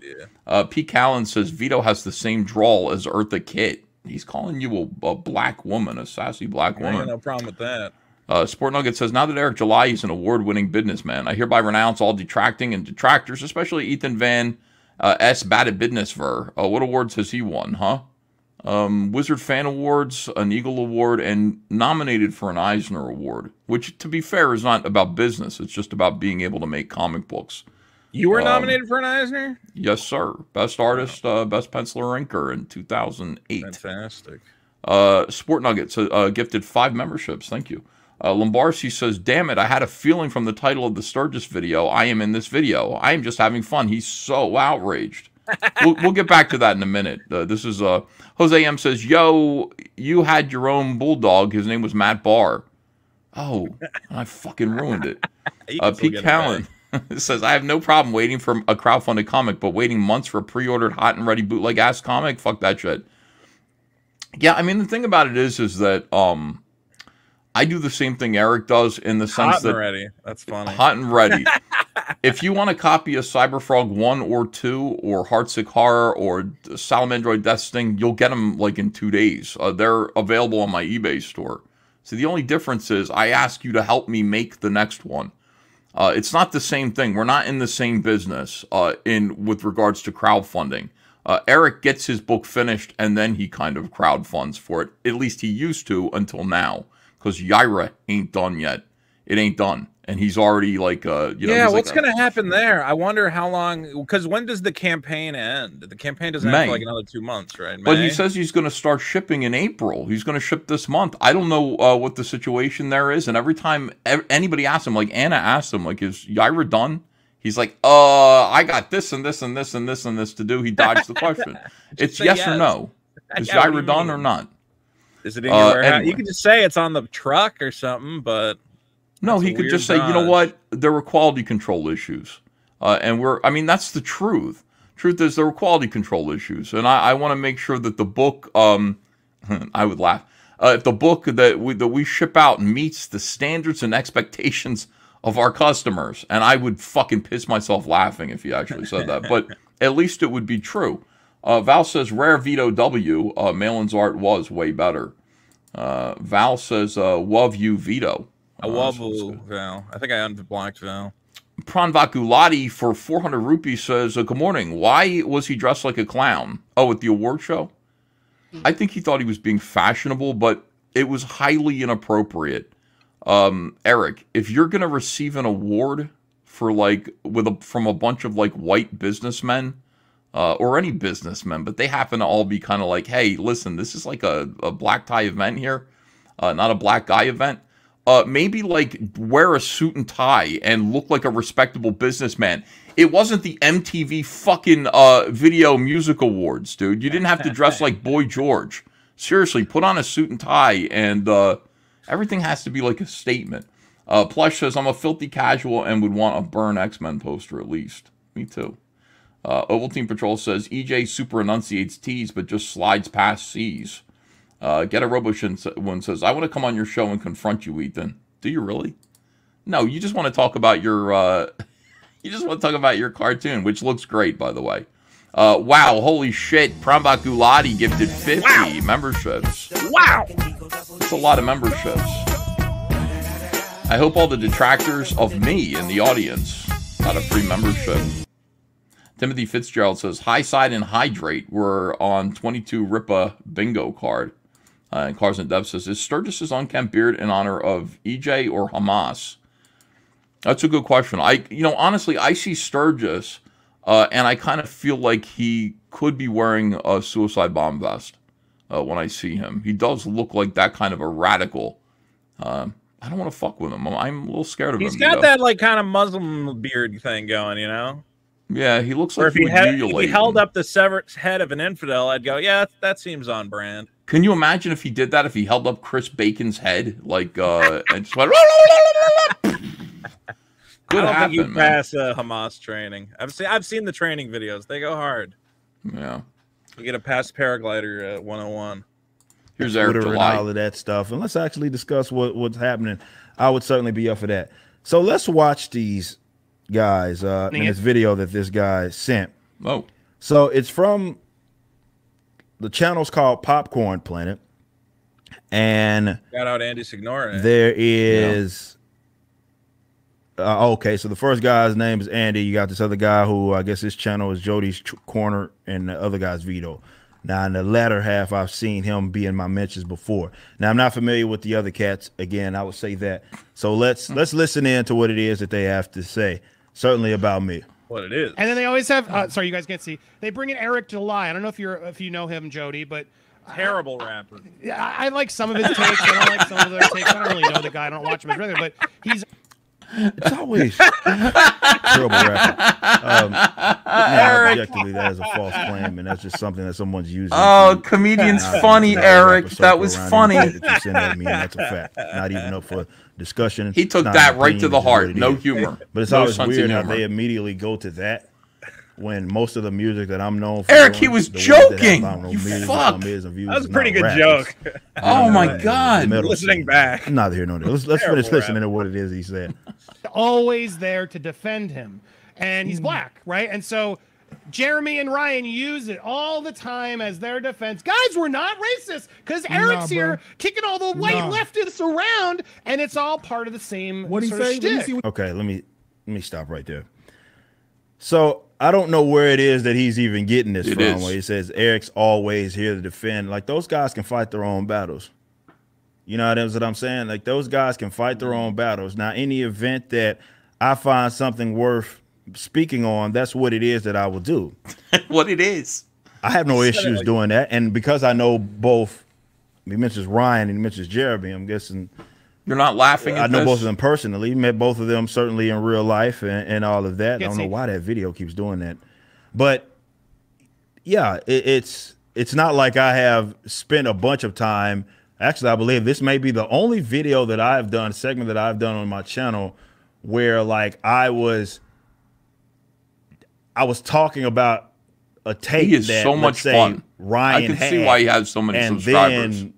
Uh, Pete Callen says Vito has the same drawl as Eartha Kitt. He's calling you a, a black woman, a sassy black woman. no problem with that. Uh, Sport Nugget says, now that Eric July is an award-winning businessman, I hereby renounce all detracting and detractors, especially Ethan Van uh, S. Batted Business Ver. Uh, what awards has he won, huh? Um, Wizard Fan Awards, an Eagle Award, and nominated for an Eisner Award, which, to be fair, is not about business. It's just about being able to make comic books. You were Um, nominated for an Eisner. Yes, sir. Best artist, uh, best penciler inker in 2008. Fantastic. Uh, Sport Nuggets uh, uh, gifted five memberships. Thank you. Uh, Lombardi says, "Damn it! I had a feeling from the title of the Sturgis video. I am in this video. I am just having fun. He's so outraged. we'll, we'll get back to that in a minute. Uh, this is uh, Jose M says, "Yo, you had your own bulldog. His name was Matt Barr. Oh, I fucking ruined it. Uh, Pete Callen says, I have no problem waiting for a crowdfunded comic, but waiting months for a pre-ordered hot and ready bootleg ass comic, fuck that shit. Yeah, I mean the thing about it is, is that um, I do the same thing Eric does in the sense Hot that and ready. That's funny. hot and ready. if you want a copy of Cyberfrog one or two, or Heartsick Horror, or Salamandroid Death Sting, you'll get them like in two days. Uh, they're available on my eBay store. So the only difference is I ask you to help me make the next one. Uh, it's not the same thing. We're not in the same business uh, in with regards to crowdfunding. Uh, Eric gets his book finished and then he kind of crowdfunds for it. At least he used to until now, because Yaira ain't done yet. It ain't done, and he's already like, uh, you know, yeah, what's like going to happen there? I wonder how long. Because when does the campaign end? The campaign doesn't end for like another two months, right? But he says he's going to start shipping in April. He's going to ship this month. I don't know uh, what the situation there is. And every time ev- anybody asks him, like Anna asked him, like, is Yaira done? He's like, uh, I got this and this and this and this and this to do. He dodged the question. it's say yes, or no. Is Yeah, Yaira done or not? Is it in your Uh, warehouse? anyway. You can just say it's on the truck or something, but No, he could just say, you know what? There were quality control issues. Uh, and we're, I mean, that's the truth. Truth is, there were quality control issues. And I, I want to make sure that the book, um, I would laugh, uh, if the book that we, that we ship out meets the standards and expectations of our customers. And I would fucking piss myself laughing if he actually said that. But at least it would be true. Uh, Val says, Rare Vito W, uh, Malin's art was way better. Uh, Val says, uh, Love you, Vito. I Uh, wobble Val. I think I unblocked Val. Pranvakulati for 400 rupees says, uh, Good morning. Why was he dressed like a clown? Oh, at the award show? I think he thought he was being fashionable, but it was highly inappropriate. Um, Eric, if you're going to receive an award for like, with a, from a bunch of like white businessmen, uh, or any businessmen, but they happen to all be kind of like, hey, listen, this is like a, a black tie event here, uh, not a black guy event. Uh, maybe like wear a suit and tie and look like a respectable businessman. It wasn't the MTV fucking uh, Video Music Awards, dude. You didn't have to dress like Boy George. Seriously, put on a suit and tie, and uh, everything has to be like a statement. Uh, Plush says, I'm a filthy casual and would want a Byrne X Men poster at least. Me too. Uh, Ovaltine Patrol says, EJ super enunciates T's but just slides past C's. Uh, Get a Roboshin one says, I want to come on your show and confront you, Ethan. Do you really? No, you just want to talk about your, uh, you just want to talk about your cartoon, which looks great, by the way. Uh, wow, holy shit. Pramba Gulati gifted 50 memberships. Wow. That's a lot of memberships. I hope all the detractors of me in the audience got a free membership. Timothy Fitzgerald says, High Side and Hydrate were on 22 Rippa bingo card. Uh, and Carson Dev says, Is Sturgis's unkempt beard in honor of EJ or Hamas? That's a good question. I, you know, honestly, I see Sturgis, uh, and I kind of feel like he could be wearing a suicide bomb vest. uh, when I see him. He does look like that kind of a radical. Um, I don't want to fuck with him. I'm, I'm a little scared of He's him. He's got you know? that like kind of Muslim beard thing going, you know. Yeah, he looks Or like if he he, had, if he held up the severed head of an infidel, I'd go, yeah, that, that seems on brand. Can you imagine if he did that? If he held up Chris Bacon's head, like, uh, and just went. Could I don't happen, think you man. pass uh, Hamas training. I've seen I've seen the training videos. They go hard. Yeah. You get a pass paraglider uh, 101. Here's Twitter Eric and all of that stuff. And let's actually discuss what, what's happening. I would certainly be up for that. So let's watch these guys uh, in this video that this guy sent. Oh. So it's from the channel's called Popcorn Planet. And Got out Andy Signore. there is. Uh, okay, so the first guy's name is Andy. You got this other guy who I guess his channel is Jody's Ch- Corner, and the other guy's Vito. Now, in the latter half, I've seen him be in my mentions before. Now, I'm not familiar with the other cats. Again, I would say that. So let's let's listen in to what it is that they have to say. Certainly about me. What it is. And then they always have. Uh, sorry, you guys can't see. They bring in Eric July. I don't know if you're if you know him, Jody, but Terrible rapper. yeah, I, I like some of his takes. I don't like some of their takes. I don't really know the guy. I don't watch him as regular, but he's. It's always terrible rapper. Um, now, Eric. objectively, that is a false claim, and that's just something that someone's using. Oh, to- comedian's funny, not Eric. rapper That circle was around funny. anything that you send at me, and that's a fact. Not even up for discussion. He took that an right to the heart. No is. humor. But it's No always sense of weird how they immediately go to that when most of the music that I'm known for. Eric, doing, he was the ones that have, joking. I You fuck. upon millions of views That was a pretty good rap, joke. Oh my God. Listening scene. back. I'm not here no there. Let's let's Terrible finish listening to what it is he said. always there to defend him. And he's hmm. black, right? And so Jeremy and Ryan use it all the time as their defense. Guys, we're not racist because Eric's bro. here kicking all the white Nah. leftists around, and it's all part of the same What he sort of say? Let see what- Okay, let me let me stop right there. So I don't know where it is that he's even getting this It from. is. Where he says Eric's always here to defend. Like those guys can fight their own battles. You know that's what I'm saying? Like those guys can fight their own battles. Now, in the event that I find something worth speaking on, that's what it is that I will do. what it is. I have no issues like- doing that, and because I know both, he mentions Ryan and he mentions Jeremy. I'm guessing You're not laughing I know this? both of them personally. Met both of them certainly in real life and, and all of that. I Can't don't know why that video keeps doing that, but yeah, it, it's it's not like I have spent a bunch of time. Actually, I believe this may be the only video that I've done, segment that I've done on my channel, where like I was, I was talking about a tape He is that so let's much say, fun. Ryan I can see why he has so many and subscribers. Then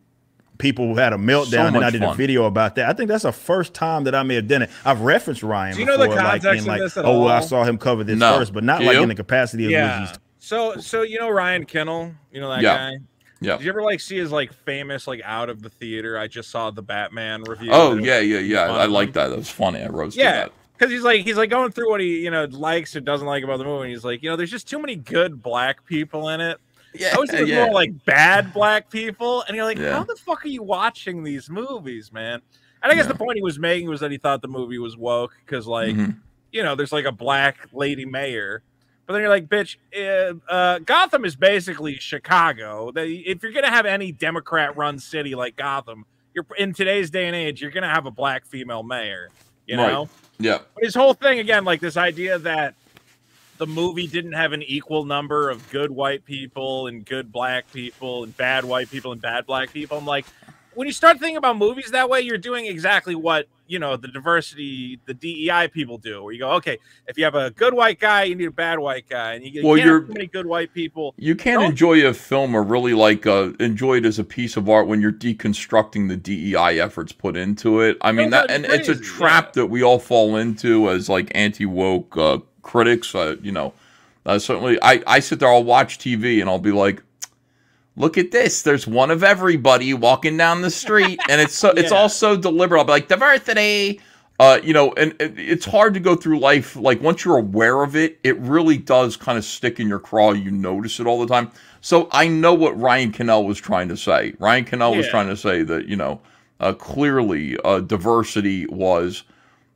people had a meltdown, So and I much did a video about that. I think that's the first time that I may have done it. I've referenced Ryan Do you know the before, like context in of like, this at oh, well, I saw him cover this No. first, but not Do like you? in the capacity of Yeah. yeah. So so you know Ryan Kinel, you know that Yeah. guy. Yeah. Did you ever like see his like famous like out of the theater? I just saw the Batman review. Oh yeah, yeah, yeah. Fun I of like that. That was funny. I roasted Yeah, that. Because he's like he's like going through what he you know likes or doesn't like about the movie. And he's like, you know, there's just too many good black people in it. Yeah, I was thinking yeah. more like bad black people, and you're like, Yeah. how the fuck are you watching these movies, man? And I guess Yeah. the point he was making was that he thought the movie was woke because like Mhm. you know there's like a black lady mayor. But then you're like, bitch, uh, uh, Gotham is basically Chicago. If you're gonna have any Democrat-run city like Gotham, you're in today's day and age, you're gonna have a black female mayor. You Right. Yeah. but his whole thing again, like this idea that the movie didn't have an equal number of good white people and good black people and bad white people and bad black people. I'm like, when you start thinking about movies that way, you're doing exactly what you know the diversity, the DEI people do. Where you go, okay, if you have a good white guy, you need a bad white guy, and you, you Well, can't you're- many good white people. You can't Don't- enjoy a film or really like uh, enjoy it as a piece of art when you're deconstructing the DEI efforts put into it. I mean No, that, and it's a crazy, trap that we all fall into as like anti woke uh, critics. Uh, you know, uh, certainly I I sit there, I'll watch TV, and I'll be like. Look at this. There's one of everybody walking down the street, and it's so it's Yeah. all so deliberate. I'll be like diversity, uh, you know, and it, it's hard to go through life. Like once you're aware of it, it really does kind of stick in your craw. You notice it all the time. So I know what Ryan Kinel was trying to say. Ryan Kinel was trying to say that you know uh, clearly uh, diversity was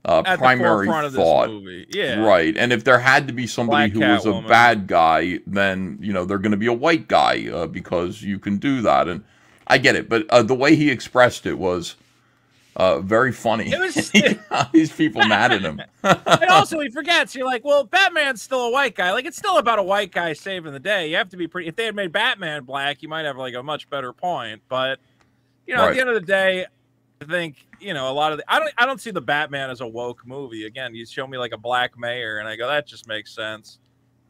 uh, At primary forefront of this thought. yeah. Right. And if there had to be somebody Black who was a bad guy, then, you know, they're going to be a white guy uh, because you can do that. And I get it. But uh, the way he expressed it was uh, very funny. It was- These people mad at him. and also he forgets. You're like, well, Batman's still a white guy. Like it's still about a white guy saving the day. You have to be pretty. If they had made Batman black, you might have like a much better point. But you know, at the end of the day, I think you know a lot of the. I don't. I don't see the Batman as a woke movie. Again, you show me like a black mayor, and I go, that just makes sense.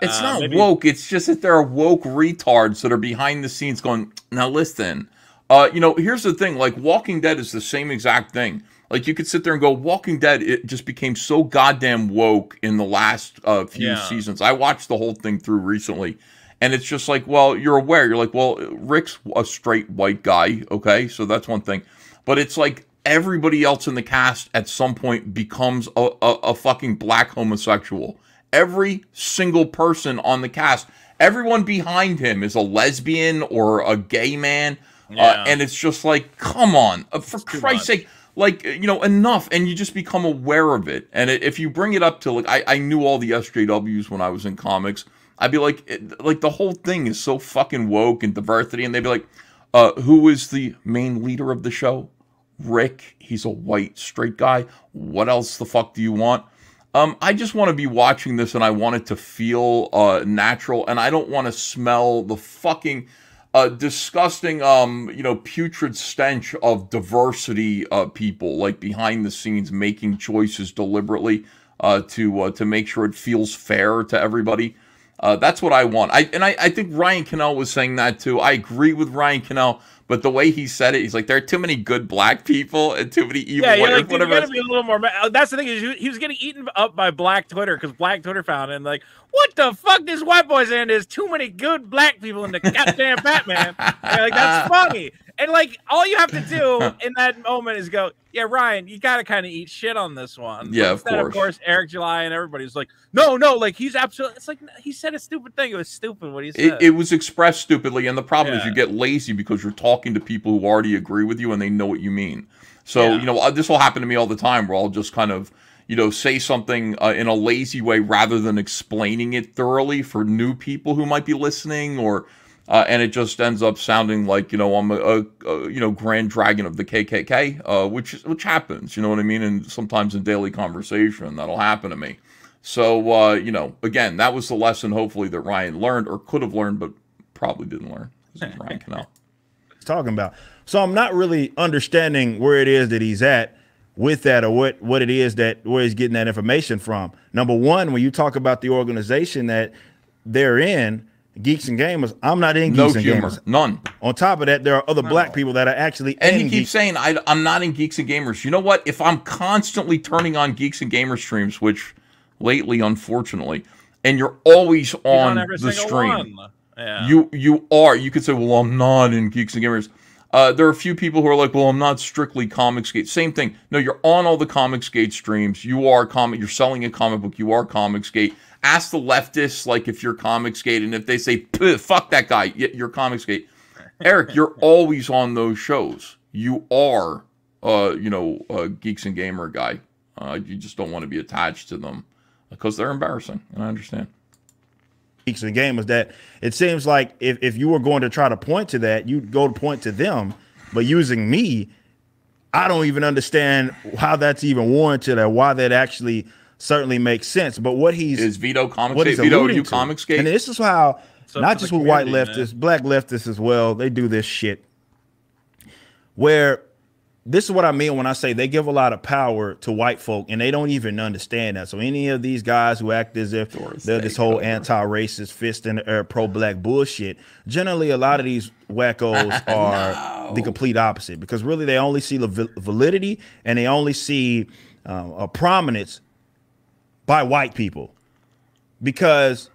It's Uh, not maybe- woke. It's just that there are woke retards that are behind the scenes going, now listen. Uh, you know, here's the thing. Like, Walking Dead is the same exact thing. Like, you could sit there and go, Walking Dead, it just became so goddamn woke in the last uh, few Yeah. seasons. I watched the whole thing through recently. And it's just like, well, you're aware. You're like, well, Rick's a straight white guy. Okay. So that's one thing. But it's like everybody else in the cast at some point becomes a, a, a fucking black homosexual. Every single person on the cast, everyone behind him is a lesbian or a gay man. Yeah. Uh, and it's just like, come on, uh, for Christ's sake, like, uh, you know, enough. And you just become aware of it. And it, if you bring it up to, like, I, I knew all the SJWs when I was in comics. I'd be like, it, like, the whole thing is so fucking woke and diversity. And they'd be like, uh, who is the main leader of the show? Rick. He's a white straight guy. What else the fuck do you want? Um, I just want to be watching this and I want it to feel uh, natural and I don't want to smell the fucking uh, disgusting, um, you know, putrid stench of diversity uh, people like behind the scenes making choices deliberately uh, to uh, to make sure it feels fair to everybody. Uh, that's what I want. I and I, I think Ryan Kinel was saying that too. I agree with Ryan Kinel, but the way he said it, he's like, there are too many good black people and too many evil Yeah, white- like, dude, You gotta be a little more. uh, That's the thing is, he- was getting eaten up by Black Twitter because Black Twitter found. And like, what the fuck? This white boy saying there's too many good black people in the goddamn Batman. And like, that's funny. And like, all you have to do in that moment is go, yeah, Ryan, you gotta kind of eat shit on this one. Yeah, of course. Of course, Eric July and everybody's like, no, no, like he's absolutely. It's like he said a stupid thing. It was stupid what he said. It, it was expressed stupidly, and the problem is you get lazy because you're talking to people who already agree with you and they know what you mean. So Yeah. you know uh, this will happen to me all the time, where I'll just kind of you know say something uh, in a lazy way rather than explaining it thoroughly for new people who might be listening, or uh, and it just ends up sounding like you know I'm a, a, a you know grand dragon of the KKK, uh, which which happens, you know what I mean, and sometimes in daily conversation that'll happen to me. So uh, you know, again, that was the lesson hopefully that Ryan learned or could have learned, but probably didn't learn. Ryan Kinel. talking about. So I'm not really understanding where it is that he's at with that or what what it is that where he's getting that information from. Number one, when you talk about the organization that they're in, Geeks and Gamers, I'm not in No Geeks and humor, Gamers. none. On top of that, there are other black people that are actually And in he keeps Geeks. saying, I, I'm not in Geeks and Gamers. You know what? If I'm constantly turning on Geeks and Gamer streams, which lately, unfortunately, and you're always He's on, the stream. Yeah. you you are. You could say, well, I'm not in Geeks and Gamers. Uh, there are a few people who are like, well, I'm not strictly Comicsgate. Same thing. No, you're on all the Comicsgate streams. You are comic. You're selling a comic book. You are Comicsgate. Ask the leftists, like, if you're Comicsgate, and if they say, fuck that guy, y- you're Comicsgate. Eric, you're always on those shows. You are, uh, you know, a Geeks and Gamer guy. Uh, you just don't want to be attached to them because they're embarrassing, and I understand. Geeks and Gamers that it seems like if, if you were going to try to point to that, you'd go to point to them, but using me, I don't even understand how that's even warranted or why that actually certainly makes sense. But what he's Is Vito Comicsgate? what he's Vito, are alluding you to- Comicsgate? and this is how It's not just with white community, leftists, black leftists as well, they do this shit. Where this is what I mean when I say they give a lot of power to white folk and they don't even understand that. So any of these guys who act as if they're this whole anti-racist fist in the air pro-black bullshit, generally a lot of these wackos are the complete opposite because really they only see the validity and they only see um, a prominence by white people because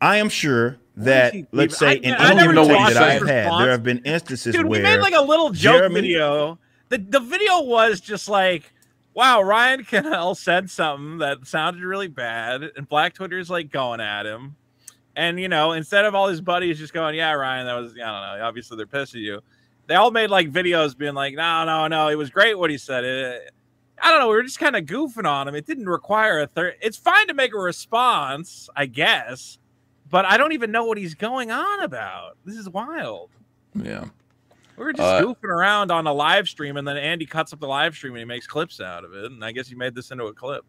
I am sure that let's I- say in I any never debate watched that I've had, there have been instances Dude, where we made like a little joke Jeremy- video. The the video was just like, wow, Ryan Kinel said something that sounded really bad, and Black Twitter's like going at him. And you know, instead of all his buddies just going, Yeah, Ryan, that was I don't know, obviously they're pissed at you. They all made like videos being like, No, no, no, it was great what he said. It, I don't know. We were just kind of goofing on him. It didn't require a third. It's fine to make a response, I guess, but I don't even know what he's going on about. This is wild. Yeah. We were just Uh, goofing around on a live stream, and then Andy cuts up the live stream and he makes clips out of it. And I guess he made this into a clip.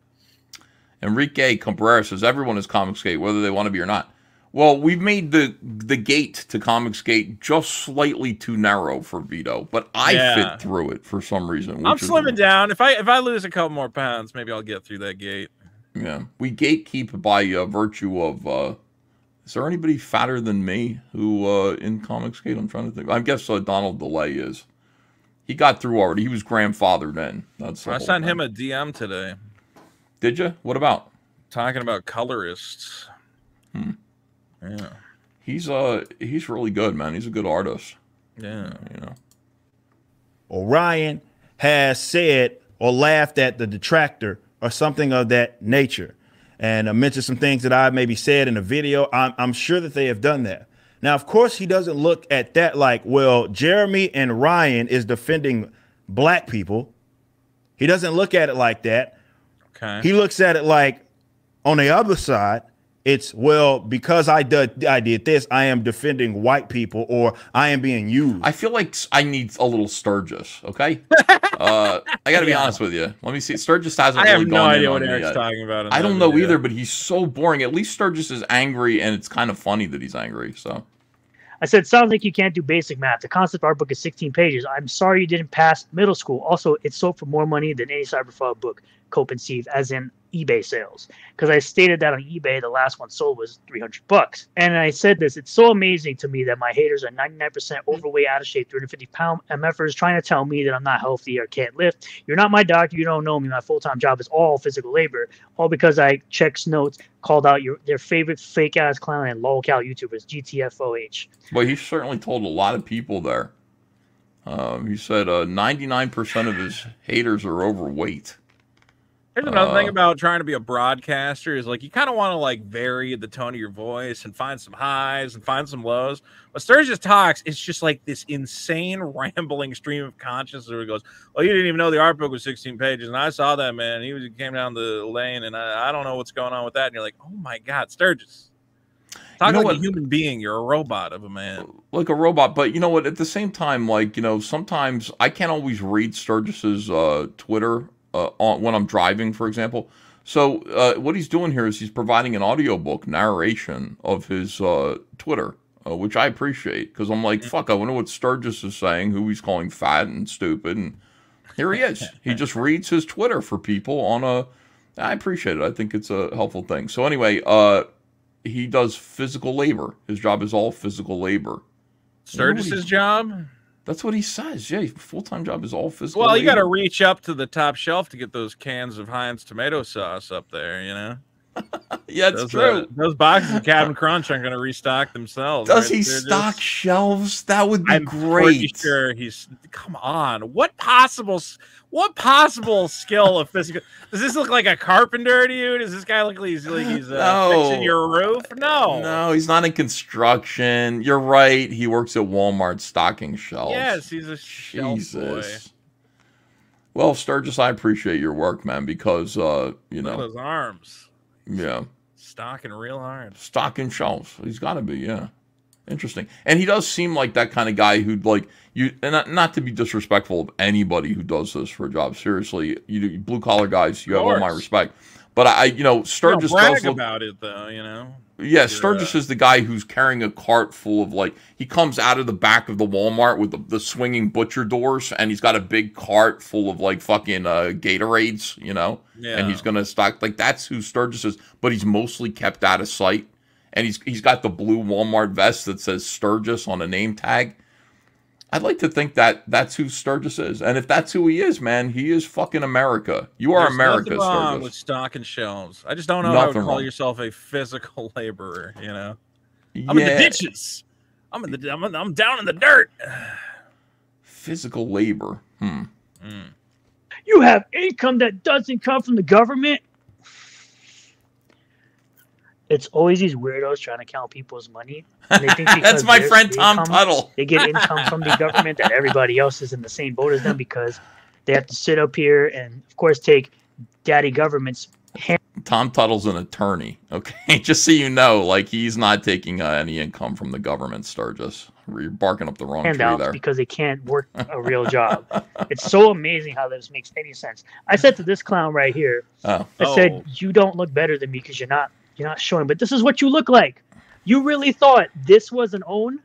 Enrique Cabrera says everyone is Comicsgate, whether they want to be or not. Well, we've made the the gate to Comics Gate just slightly too narrow for Vito, but I Yeah. fit through it for some reason. I'm is- slimming down. If I if I lose a couple more pounds, maybe I'll get through that gate. Yeah, we gatekeep by uh, virtue of. Uh, is there anybody fatter than me who uh, in Comicsgate? I'm trying to think. I guess uh, Donald Delay is. He got through already. He was grandfathered in. That's I sent thing. him a DM today. Did you? What about? Talking about colorists. Hmm. Yeah. He's uh he's really good, man. He's a good artist. Yeah. You know. Orion has said or laughed at the detractor or something of that nature and uh, mentioned some things that I maybe said in a video. I'm, I'm sure that they have done that. Now, of course, he doesn't look at that like, well, Jeremy and Ryan is defending black people. He doesn't look at it like that. Okay. He looks at it like on the other side, it's well, because I did I did this, I am defending white people or I am being used. I feel like I need a little Sturgis. Okay. uh, I got to be Yeah. honest with you. Let me see. Sturgis hasn't I have really no in idea what Eric's yet. talking about I don't know video. either, but he's so boring. At least Sturgis is angry, and it's kind of funny that he's angry. So I said, sounds like you can't do basic math. The concept art book is 16 pages. I'm sorry you didn't pass middle school. Also, it sold for more money than any Cyberfrog book co-conceived, as in eBay sales. Because I stated that on eBay, the last one sold was 300 bucks. And I said this, it's so amazing to me that my haters are 99% overweight, out of shape, 350 pound MFers trying to tell me that I'm not healthy or can't lift. You're not my doctor. You don't know me. My full-time job is all physical labor, all because I checks notes, called out your their favorite fake ass clown and lolcal YouTubers, GTFOH. Well, he certainly told a lot of people there. Um, he said uh, 99% of his haters are overweight. Here's another thing Uh, about trying to be a broadcaster is like you kind of want to like vary the tone of your voice and find some highs and find some lows. But Sturgis talks, it's just like this insane rambling stream of consciousness where he goes, "Well, you didn't even know the art book was 16 pages, and I saw that man. He was he came down the lane, and I, I don't know what's going on with that." And you're like, "Oh my god, Sturgis, talk know like what? a human being. You're a robot of a man." like a robot. But you know what? At the same time, like you know, sometimes I can't always read Sturgis's uh, Twitter uh, on, when I'm driving, for example. So uh, what he's doing here is he's providing an audiobook narration of his uh, Twitter, uh, which I appreciate because I'm like, fuck, I wonder what Sturgis is saying, who he's calling fat and stupid, and here he is. he just reads his Twitter for people on a. I appreciate it. I think it's a helpful thing. So anyway, uh, he does physical labor. His job is all physical labor. Sturgis's job. That's what he says. Yeah, full time job is all physical. Well, you got to reach up to the top shelf to get those cans of Heinz tomato sauce up there. You know. Yeah, it's those, true. uh, those boxes of Captain Crunch aren't going to restock themselves. Does right? he They're stock just- shelves? That would be I'm pretty great. sure he's. Come on, what possible, what possible skill of physical? Does this look like a carpenter to you? Does this guy look like he's like he's uh, No. fixing your roof? No. No, he's not in construction. You're right. He works at Walmart stocking shelves. Yes, he's a shelf boy. Jesus. Well, Sturgis, I appreciate your work, man, because uh, you know, those arms, yeah, stocking real hard. stocking shelves. He's got to be, yeah. Interesting. And he does seem like that kind of guy who'd like you and not, not to be disrespectful of anybody who does this for a job. Seriously, you blue collar guys, you have all my respect. But I, you know, You Sturgis brag does look about it though, you know. Yeah, Sturgis is the guy who's carrying a cart full of like he comes out of the back of the Walmart with the, the swinging butcher doors, and he's got a big cart full of like fucking uh, Gatorades, you know. Yeah. And he's gonna stock like that's who Sturgis is, but he's mostly kept out of sight, and he's he's got the blue Walmart vest that says Sturgis on a name tag. I'd like to think that that's who Sturgis is, and if that's who he is, man, he is fucking America. You are There's America, nothing wrong Sturgis. with stocking shelves. I just don't know how to Nothing call wrong. yourself a physical laborer. You know, I'm in the ditches. I'm in the. I'm, in- I'm down in the dirt. Physical labor. Hmm. You have income that doesn't come from the government. It's always these weirdos trying to count people's money. And they think That's because my their friend Tom income- Tuttle. They get income from the government that everybody else is in the same boat as them because They have to sit up here and, of course, take daddy government's hand. Tom Tuttle's an attorney. Okay, just so you know, like he's not taking uh, any income from the government. Sturgis, you're barking up the wrong tree there. because they can't work a real job. It's so amazing how this makes any sense. I said to this clown right here, Oh. I said, "You don't look better than me because you're not you're not showing, but this is what you look like. You really thought this was an own?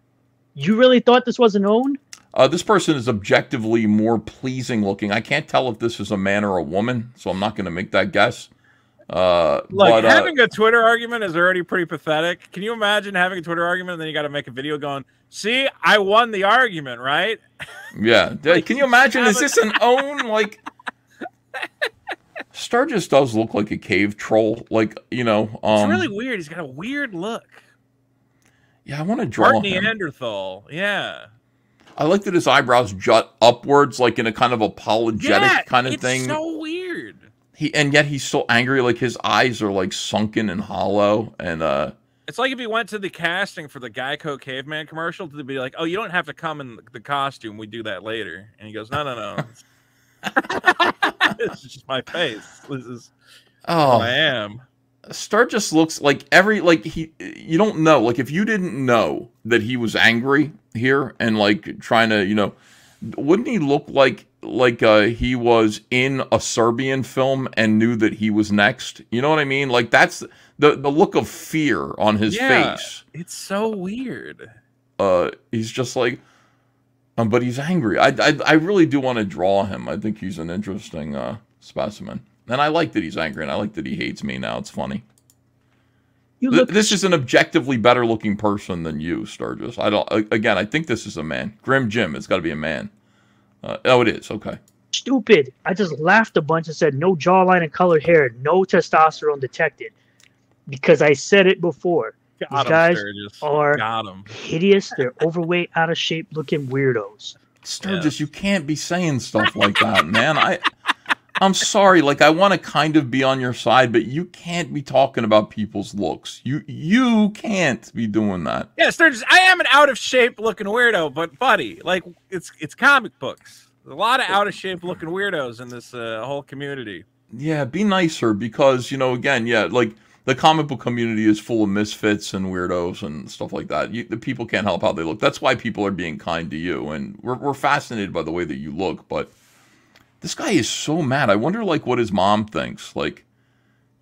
You really thought this was an own? Uh, this person is objectively more pleasing looking. I can't tell if this is a man or a woman, so I'm not going to make that guess. Uh, Like but, uh, having a Twitter argument is already pretty pathetic. Can you imagine having a Twitter argument and then you got to make a video going, "See, I won the argument, right?" yeah. D- Can you imagine? Is this an own? Like, Sturgis does look like a cave troll. Like, you know, It's um, really weird. He's got a weird look. yeah. I want to draw Part him. Neanderthal. Yeah. I like that his eyebrows jut upwards, like in a kind of apologetic yeah, kind of it's thing. so weird. He and yet he's so angry. Like his eyes are like sunken and hollow, and uh, It's like if he went to the casting for the Geico caveman commercial to be like, "Oh, you don't have to come in the costume. We do that later." And he goes, "No, no, no. this is just my face. This is oh, who I am." Sturgis looks like every like he. You don't know. Like if you didn't know that he was angry here and like trying to, you know, wouldn't he look like like uh he was in a Serbian film and knew that he was next? You know what I mean? Like that's the the look of fear on his yeah, face. It's so weird. uh he's just like um, but he's angry. I, I i really do want to draw him. I think he's an interesting uh specimen. And i like that he's angry and i like that he hates me now. It's funny. You Th- look this is an objectively better looking person than you sturgis. I don't again i think this is a man. Grim jim it's got to be a man. Uh, oh it is. Okay. Stupid. I just laughed a bunch and said no jawline and colored hair, no testosterone detected. Because I said it before. Got These 'em, guys Sturgis. are Got 'em. hideous. They're overweight, out of shape looking weirdos. sturgis you can't be saying stuff like that man i i'm sorry like i want to kind of be on your side but you can't be talking about people's looks you you can't be doing that Yeah, Sturgis. I am an out of shape looking weirdo, but buddy, like it's it's comic books. There's a lot of out of shape looking weirdos in this uh, whole community. Yeah, be nicer because, you know, again, yeah, like the comic book community is full of misfits and weirdos and stuff like that. You, the people can't help how they look. That's why people are being kind to you. And we're, we're fascinated by the way that you look. But this guy is so mad. I wonder, like, what his mom thinks. Like,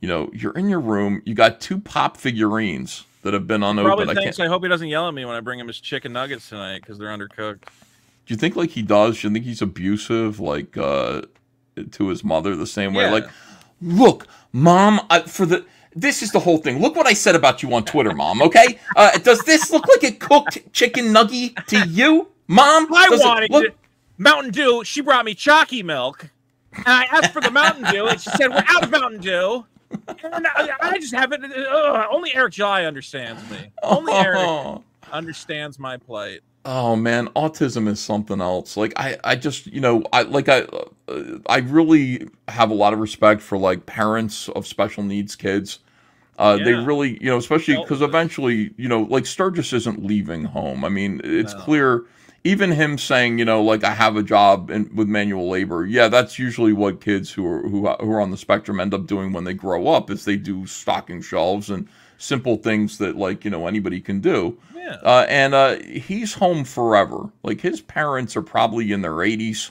you know, you're in your room, you got two pop figurines that have been unopened. Probably I thinks I hope he doesn't yell at me when I bring him his chicken nuggets tonight because they're undercooked. do you think, like, he does? Do you think he's abusive, like, uh, to his mother the same way? Yeah. Like, look, mom, I, for the this is the whole thing. Look what I said about you on Twitter, mom. Okay, uh, does this look like a cooked chicken nugget to you, mom? I wanted look- Mountain Dew. She brought me chalky milk, and I asked for the Mountain Dew, and she said we're out of Mountain Dew. And I, I just have it. ugh, only Eric Jai understands me. Only Eric Oh. understands my plight. Oh man, autism is something else. Like I, I just you know, I like I, uh, I really have a lot of respect for like parents of special needs kids. Uh, They really, you know, especially because eventually, you know, like Sturgis isn't leaving home. I mean, it's clear. Even him saying, you know, like I have a job in, with manual labor. Yeah, that's usually what kids who are who, who are on the spectrum end up doing when they grow up. Is they do stocking shelves and simple things that like you know anybody can do. Yeah. Uh, and uh, he's home forever. Like his parents are probably in their 80s,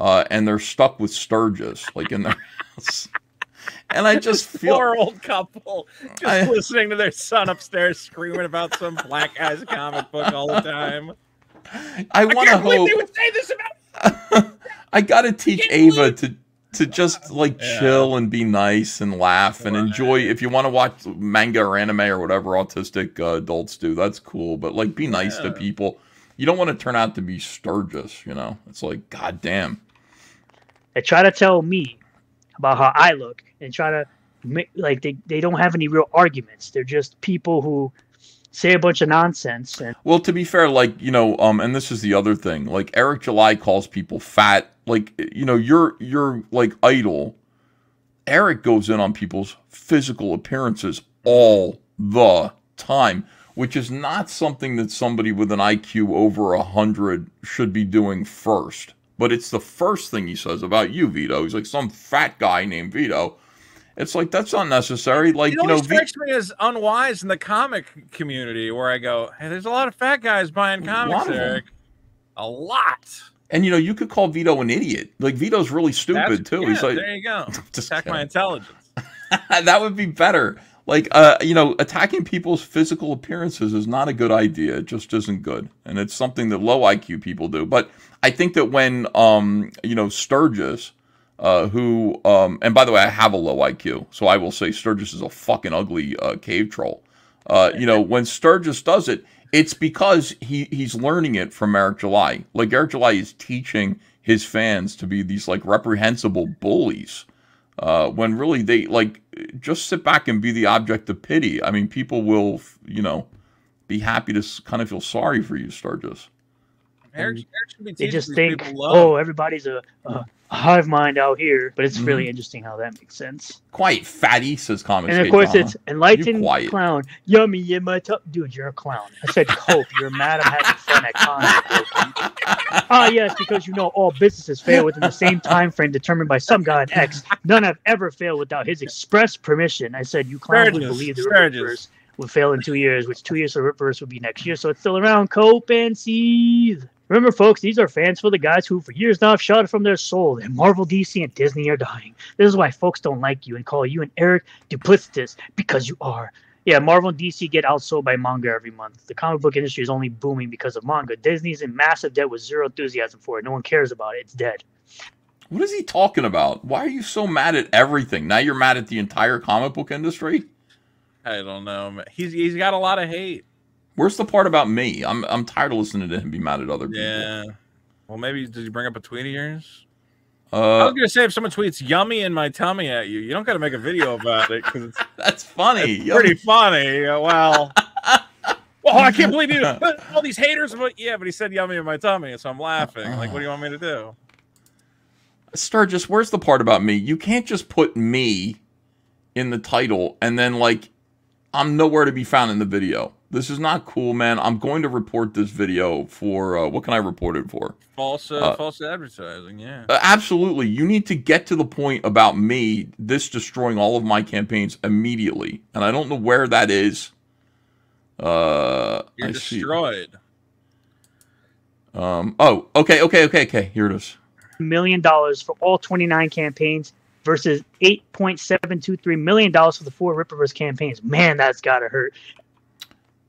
uh, and they're stuck with Sturgis, like in their house. And I just feel poor old couple just I- listening to their son upstairs screaming about some black guy's comic book all the time. I want to hope they would say this about I gotta teach Ava to to just like chill and be nice and laugh and enjoy. If you want to watch manga or anime or whatever autistic uh, adults do, that's cool. But like, be nice to people. You don't want to turn out to be Sturgis. You know, it's like, god damn. They try to tell me about how I look and try to make like they, they don't have any real arguments. They're just people who say a bunch of nonsense and Well, to be fair, like you know, um, and this is the other thing. Like Eric July calls people fat. Like you know, you're you're like idol. Eric goes in on people's physical appearances all the time, which is not something that somebody with an IQ over a hundred should be doing first. but it's the first thing he says about you, Vito. He's like some fat guy named Vito. It's like that's unnecessary. Like It you know, strikes me as unwise in the comic community, where I go, "Hey, there's a lot of fat guys buying comics, lot. Eric. A lot. and you know, you could call Vito an idiot. Like Vito's really stupid That's- too. yeah, He's like, there you go. Attack my intelligence. that would be better. Like, uh, you know, attacking people's physical appearances is not a good idea. It just isn't good, and it's something that low IQ people do. But I think that when, um, you know, Sturgis, uh, who, um, and by the way, I have a low IQ, so I will say Sturgis is a fucking ugly uh, cave troll. Uh, you know, when Sturgis does it, it's because he he's learning it from Eric July. Like Eric July is teaching his fans to be these like reprehensible bullies uh, when really they like just sit back and be the object of pity. I mean, people will, you know, be happy to kind of feel sorry for you, Sturgis. Eric, Eric should be They just think, people love. oh, everybody's a, a hive mind out here, but it's really Mhm. interesting how that makes sense. Quite fatty, says comics. and of course, Drama. it's You enlightened quiet. clown. Yummy in my top. Dude, you're a clown. I said cope. You're mad I'm having fun at con. Ah, yes, because you know all businesses fail within the same time frame determined by some guy in X. None have ever failed without his express permission. I said, you clowns would believe the Sturgis. Rippaverse would fail in two years, which two years for Rippaverse would be next year. So it's still around. Cope and seethe. Remember, folks, these are fans for the guys who, for years now, have shouted from their soul that Marvel, DC, and Disney are dying. This is why folks don't like you and call you and Eric duplicitous because you are. Yeah, Marvel and DC get outsold by manga every month. The comic book industry is only booming because of manga. Disney's in massive debt with zero enthusiasm for it. No one cares about it. It's dead. What is he talking about? Why are you so mad at everything? Now you're mad at the entire comic book industry? I don't know. Man. He's he's got a lot of hate. Where's the part about me? I'm I'm tired of listening to him be mad at other people. Yeah. Well, maybe did you bring up a tweet of yours? I Uh, was gonna say if someone tweets "yummy in my tummy" at you, you don't got to make a video about it because it's that's funny. it's pretty funny. Uh, Well, well, I can't believe you all these haters. But yeah, but he said "yummy in my tummy," so I'm laughing. Like, what do you want me to do? Sturgis, where's the part about me? You can't just put me in the title and then like I'm nowhere to be found in the video. This is not cool, man. I'm going to report this video for uh, what can I report it for? False, uh, Uh, false advertising. Yeah. Uh, absolutely. You need to get to the point about me, this destroying all of my campaigns immediately. And I don't know where that is. Uh, You're I see. destroyed. Um, oh, okay, okay, okay, okay. Here it is. Million dollars for all 29 campaigns versus 8.723 million dollars for the four Rippaverse campaigns. Man, that's gotta hurt.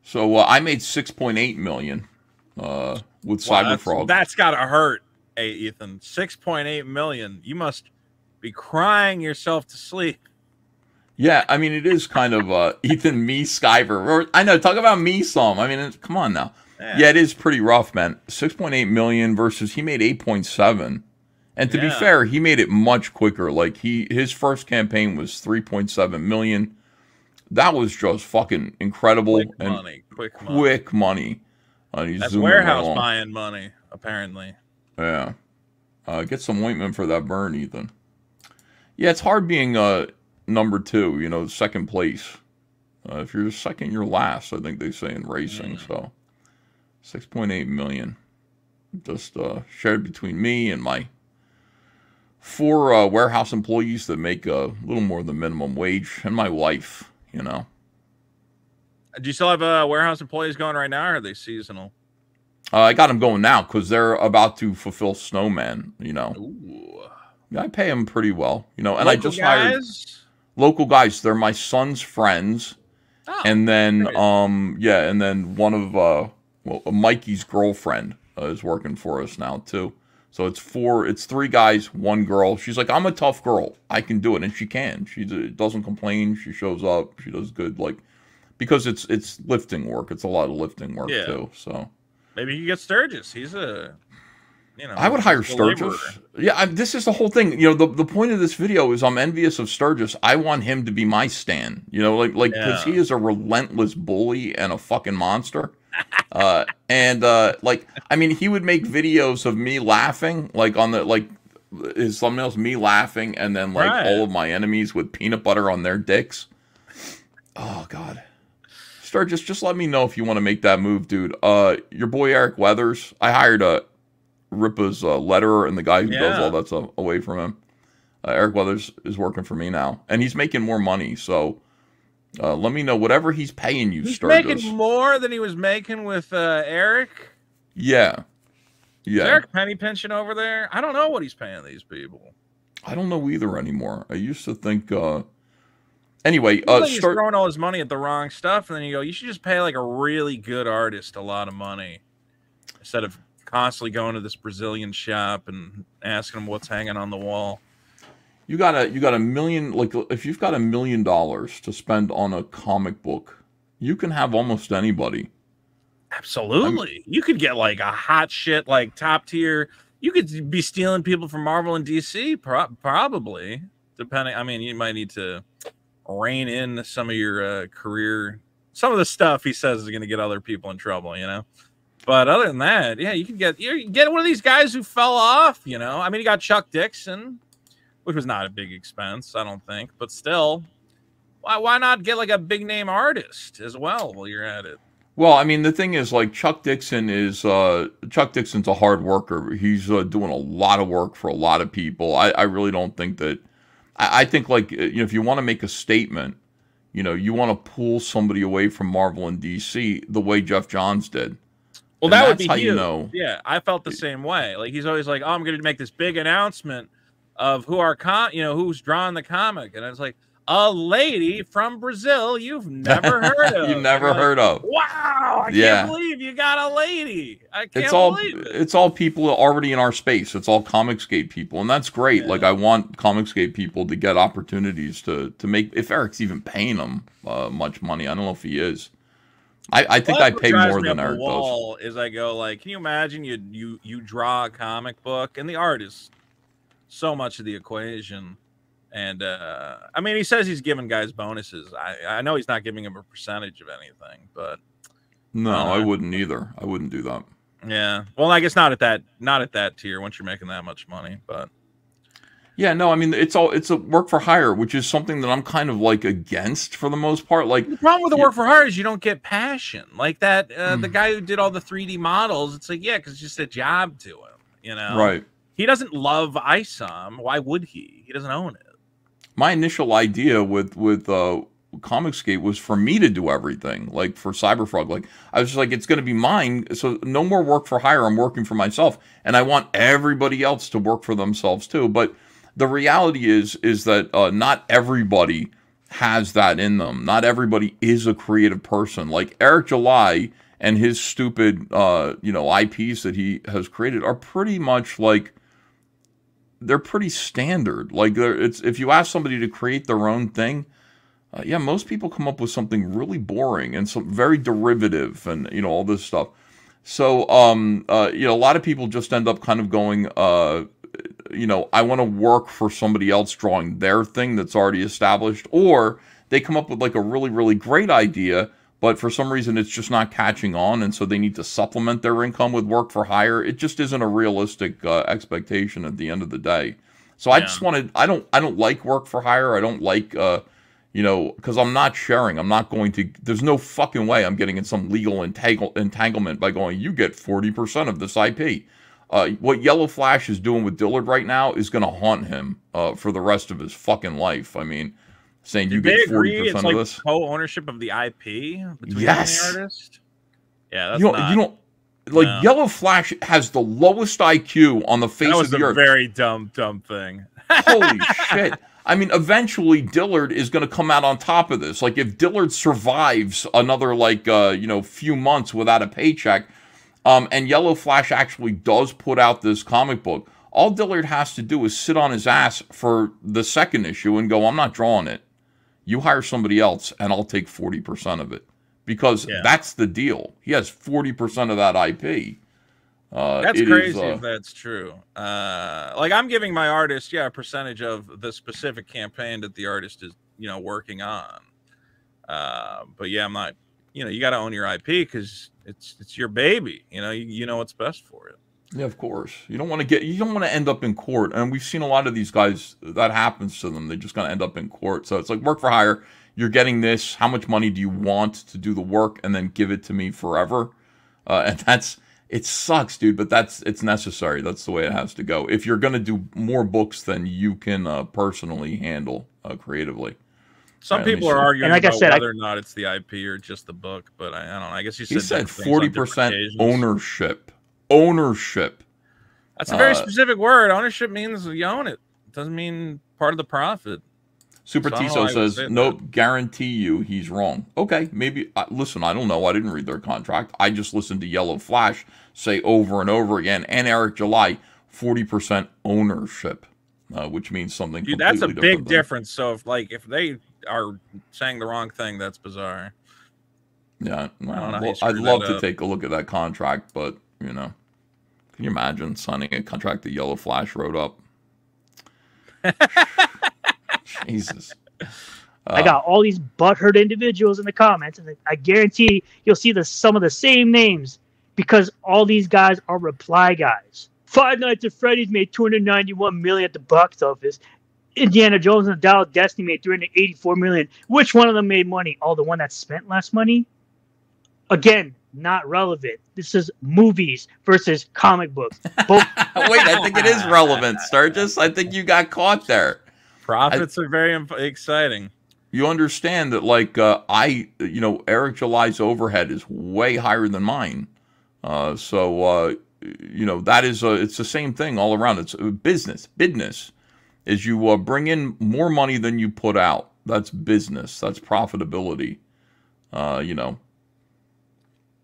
So uh, I made 6.8 million uh, with Wow, Cyber that's- that's gotta hurt. Hey, Ethan, six point eight million. You must be crying yourself to sleep. Yeah, I mean it is kind of uh, Ethan me Sciver. Or I know, talk about me some. I mean, it- come on now. Yeah. Yeah. it is pretty rough, man. Six point eight million versus he made eight point seven. And to be fair, he made it much quicker. Like he his first campaign was three point seven million. That was just fucking incredible Quick and money, quick money. quick money. Uh, That's warehouse along. buying money, apparently. Yeah. Uh, get some ointment for that burn, Ethan. Yeah, it's hard being uh, number two, you know, second place. Uh, if you're second, you're last, I think they say in racing. So 6.8 million. Just uh, shared between me and my four uh, warehouse employees that make a little more than minimum wage and my wife, you know. Do you still have uh, warehouse employees going right now, or are they seasonal? Uh, I got them going now because they're about to fulfill Snowman, you know. I pay them pretty well, you know, and I Local just hired local guys. They're my son's friends, Oh, and then um yeah, and then one of uh well Mikey's girlfriend uh, is working for us now too. So it's four, it's three guys, one girl. She's like, I'm a tough girl. I can do it, and she can. She doesn't complain. She shows up. She does good, like because it's it's lifting work. It's a lot of lifting work Yeah. too. So Maybe you get Sturgis. He's a, you know, I would hire a laborer. Sturgis. Yeah, I, this is the whole thing. You know, the, the point of this video is I'm envious of Sturgis. I want him to be my Stan. You know, like like because Yeah. he is a relentless bully and a fucking monster. Uh, and uh, like, I mean, he would make videos of me laughing, like on the like his thumbnails, me laughing, and then like Right. all of my enemies with peanut butter on their dicks. Oh God. Sturgis, just just let me know if you want to make that move, dude. Uh, your boy Eric Weathers, I hired a Rippa's uh, letterer and the guy who does all that stuff away from him. Uh, Eric Weathers is working for me now, and he's making more money. So uh, let me know whatever he's paying you, He's Sturgis. making more than he was making with uh, Eric. Yeah, Is yeah. Eric penny pinching over there? I don't know what he's paying these people. I don't know either anymore. I used to think. uh Anyway, Uh, uh, he's throwing all his money at the wrong stuff, and then you go, you should just pay like a really good artist a lot of money instead of constantly going to this Brazilian shop and asking them what's hanging on the wall. You got a you got a million like if you've got a million dollars to spend on a comic book, you can have almost anybody. Absolutely. you could get like a hot shit, like top tier. You could be stealing people from Marvel and DC, pro- probably. Depending, I mean, you might need to rein in some of your uh, career. Some of the stuff he says is going to get other people in trouble, you know. But other than that, yeah, you can get you get one of these guys who fell off. You know, I mean, you got Chuck Dixon, which was not a big expense, I don't think, but still, why why not get like a big name artist as well while you're at it? Well, I mean, the thing is, like Chuck Dixon is uh, Chuck Dixon's a hard worker. He's uh, doing a lot of work for a lot of people. I, I really don't think that. I, I think like uh, you know, if you want to make a statement, you know, you want to pull somebody away from Marvel and DC the way Geoff Johns did. Well, And that would be how huge. you know. Yeah, I felt the same way. Like he's always like, "Oh, I'm going to make this big announcement of who our com, you know, who's drawing the comic," and it's like a lady from Brazil you've never heard of. you never like, heard of. Wow, I Yeah. can't believe you got a lady. I can't it's all believe it. it's all people already in our space. It's all Comicsgate people, and that's great. Like I want Comicsgate people to get opportunities to to make. If Eric's even paying them uh, much money, I don't know if he is. I, I think Well, I pay more than Eric does. Is I go like, can you imagine you you you draw a comic book and the art is so much of the equation. And uh I mean, he says he's giving guys bonuses. I I know he's not giving him a percentage of anything, but No, Uh, I wouldn't either. I wouldn't do that. yeah. Well, I guess not at that not at that tier once you're making that much money, but Yeah, no, I mean it's all it's a work for hire, which is something that I'm kind of like against for the most part. Like the problem with the work for hire is you don't get passion. Like that uh, Hmm. the guy who did all the 3D models, it's like, yeah, because it's just a job to him, you know. Right. He doesn't love ISOM. Why would he? He doesn't own it. my initial idea with with uh Comicsgate was for me to do everything, like for Cyberfrog. Like I was just like, it's going to be mine. So no more work for hire. I'm working for myself, and I want everybody else to work for themselves too. But the reality is, is that uh, not everybody has that in them. Not everybody is a creative person. Like Eric July and his stupid, uh, you know, IPs that he has created are pretty much like they're pretty standard. Like it's if you ask somebody to create their own thing, uh, yeah, most people come up with something really boring and some very derivative and you know all this stuff. So um uh you know a lot of people just end up kind of going uh you know I want to work for somebody else drawing their thing that's already established or they come up with like a really really great idea but for some reason it's just not catching on and so they need to supplement their income with work for hire. It just isn't a realistic uh, expectation at the end of the day. So i Yeah. just wanted i don't i don't like work for hire. I don't like uh you know because i'm not sharing. I'm not going to there's no fucking way i'm getting in some legal entangle, entanglement by going you get 40% of this ip uh, what Yellow Flash is doing with Dillard right now is going to haunt him uh, for the rest of his fucking life. I mean, saying you Did they get forty percent like of this. co-ownership of the IP between Yes. the artist? Yeah, that's you don't, not. you don't like no. Yellow Flash has the lowest IQ on the face that was of the a earth. very dumb, dumb thing. Holy shit. I mean, eventually Dillard is going to come out on top of this. Like, if Dillard survives another, like, uh, you know, few months without a paycheck, um, and Yellow Flash actually does put out this comic book, all Dillard has to do is sit on his ass for the second issue and go, I'm not drawing it. You hire somebody else, and I'll take 40% of it. Because Yeah. that's the deal. He has 40% of that IP. Uh, That's it is, crazy uh, if that's true. Uh, like I'm giving my artist, yeah, a percentage of the specific campaign that the artist is, you know, working on. Uh, but yeah, I'm not. You know, you got to own your IP because it's it's your baby. You know, you, you know what's best for it. Yeah, of course. You don't want to get you don't want to end up in court. And we've seen a lot of these guys that happens to them. They just gonna end up in court. So it's like work for hire. You're getting this. How much money do you want to do the work and then give it to me forever? Uh, and that's It sucks, dude, but that's it's necessary. That's the way it has to go. If you're gonna do more books than you can uh, personally handle uh, creatively. Some All right, let me people are see. arguing And like I about said, I- whether or not it's the IP or just the book, but I, I don't know. I guess you said He said different things on forty different percent ownership. Ownership. That's a very Uh, specific word. Ownership means you own it. It doesn't mean part of the profit. Super So I don't know Tiso why I would says, say that. "Nope, guarantee you he's wrong." Okay, maybe. Uh, listen, I don't know. I didn't read their contract. I just listened to Yellow Flash say over and over again, and Eric July, forty percent ownership, uh, which means something. Dude, that's a big difference. So if like if they are saying the wrong thing, that's bizarre. Yeah, well, I'd love to up. take a look at that contract, but you know, can you imagine signing a contract that Yellow Flash wrote up? Jesus. I Uh, got all these butthurt individuals in the comments, and I guarantee you'll see the some of the same names because all these guys are reply guys. Five Nights at Freddy's made 291 million at the box office. Indiana Jones and the Dial of Destiny made 384 million. Which one of them made money? Oh, the one that spent less money? Again, not relevant. This is movies versus comic books. Both Wait, I think it is relevant, Sturgis. I think you got caught there. Profits are very im- exciting. You understand that, like, uh, I, you know, Eric July's overhead is way higher than mine. Uh, so, uh, you know, that is, uh, it's the same thing all around. It's uh, business. Business is you uh, bring in more money than you put out. That's business. That's profitability. Uh, you know,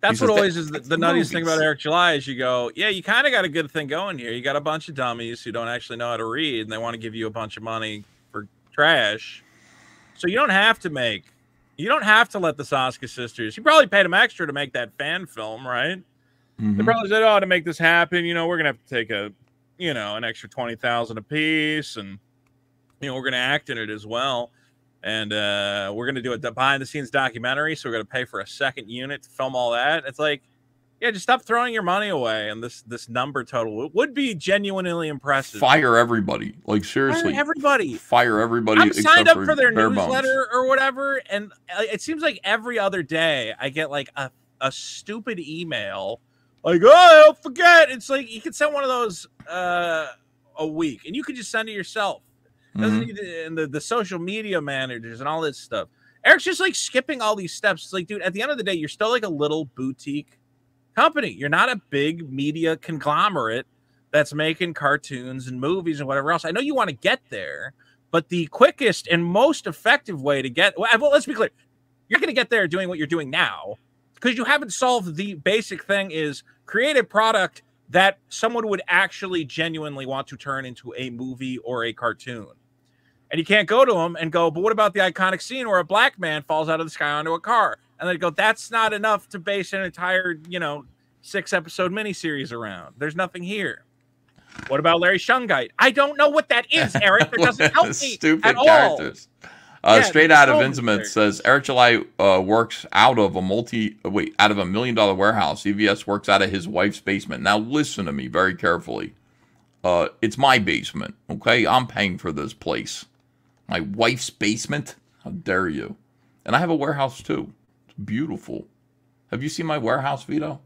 That's what always is the, the nuttiest thing about Eric July is you go, yeah, you kind of got a good thing going here. You got a bunch of dummies who don't actually know how to read, and they want to give you a bunch of money for trash. So you don't have to make, you don't have to let the Soska sisters. You probably paid them extra to make that fan film, right? They Mhm. probably said, "Oh, to make this happen, you know, we're gonna have to take a, you know, an extra twenty thousand a piece, and you know, we're gonna act in it as well, and uh, we're gonna do a behind the scenes documentary. So we're gonna pay for a second unit to film all that. It's like, yeah, just stop throwing your money away. And this this number total it would be genuinely impressive. fire everybody. Like, Fire seriously. everybody. Fire everybody. I'm signed up for their Bare Bones. newsletter or whatever, and uh, it seems like every other day I get like a, a stupid email, like oh forget. It's like you could send one of those uh, a week, and you could just send it yourself. Doesn't Mhm. need to- and the, the social media managers and all this stuff. Eric's just like skipping all these steps. It's like, dude, at the end of the day, you're still like a little boutique company. You're not a big media conglomerate that's making cartoons and movies and whatever else. I know you want to get there, but the quickest and most effective way to get well, well let's be clear, you're going to get there doing what you're doing now because you haven't solved the basic thing is create a product that someone would actually genuinely want to turn into a movie or a cartoon. And you can't go to them and go, but what about the iconic scene where a black man falls out of the sky onto a car? And they go, that's not enough to base an entire, you know, six episode miniseries around. There's nothing here. What about Larry Shungite? I don't know what that is, Eric. That doesn't help me Stupid at all. Uh, Yeah, straight out of Intimate says Eric July uh, works out of a multi wait out of a million dollar warehouse. EVS works out of his wife's basement. Now listen to me very carefully. Uh, it's my basement, okay? I'm paying for this place. My wife's basement. How dare you? And I have a warehouse too. It's beautiful. Have you seen my warehouse, Vito?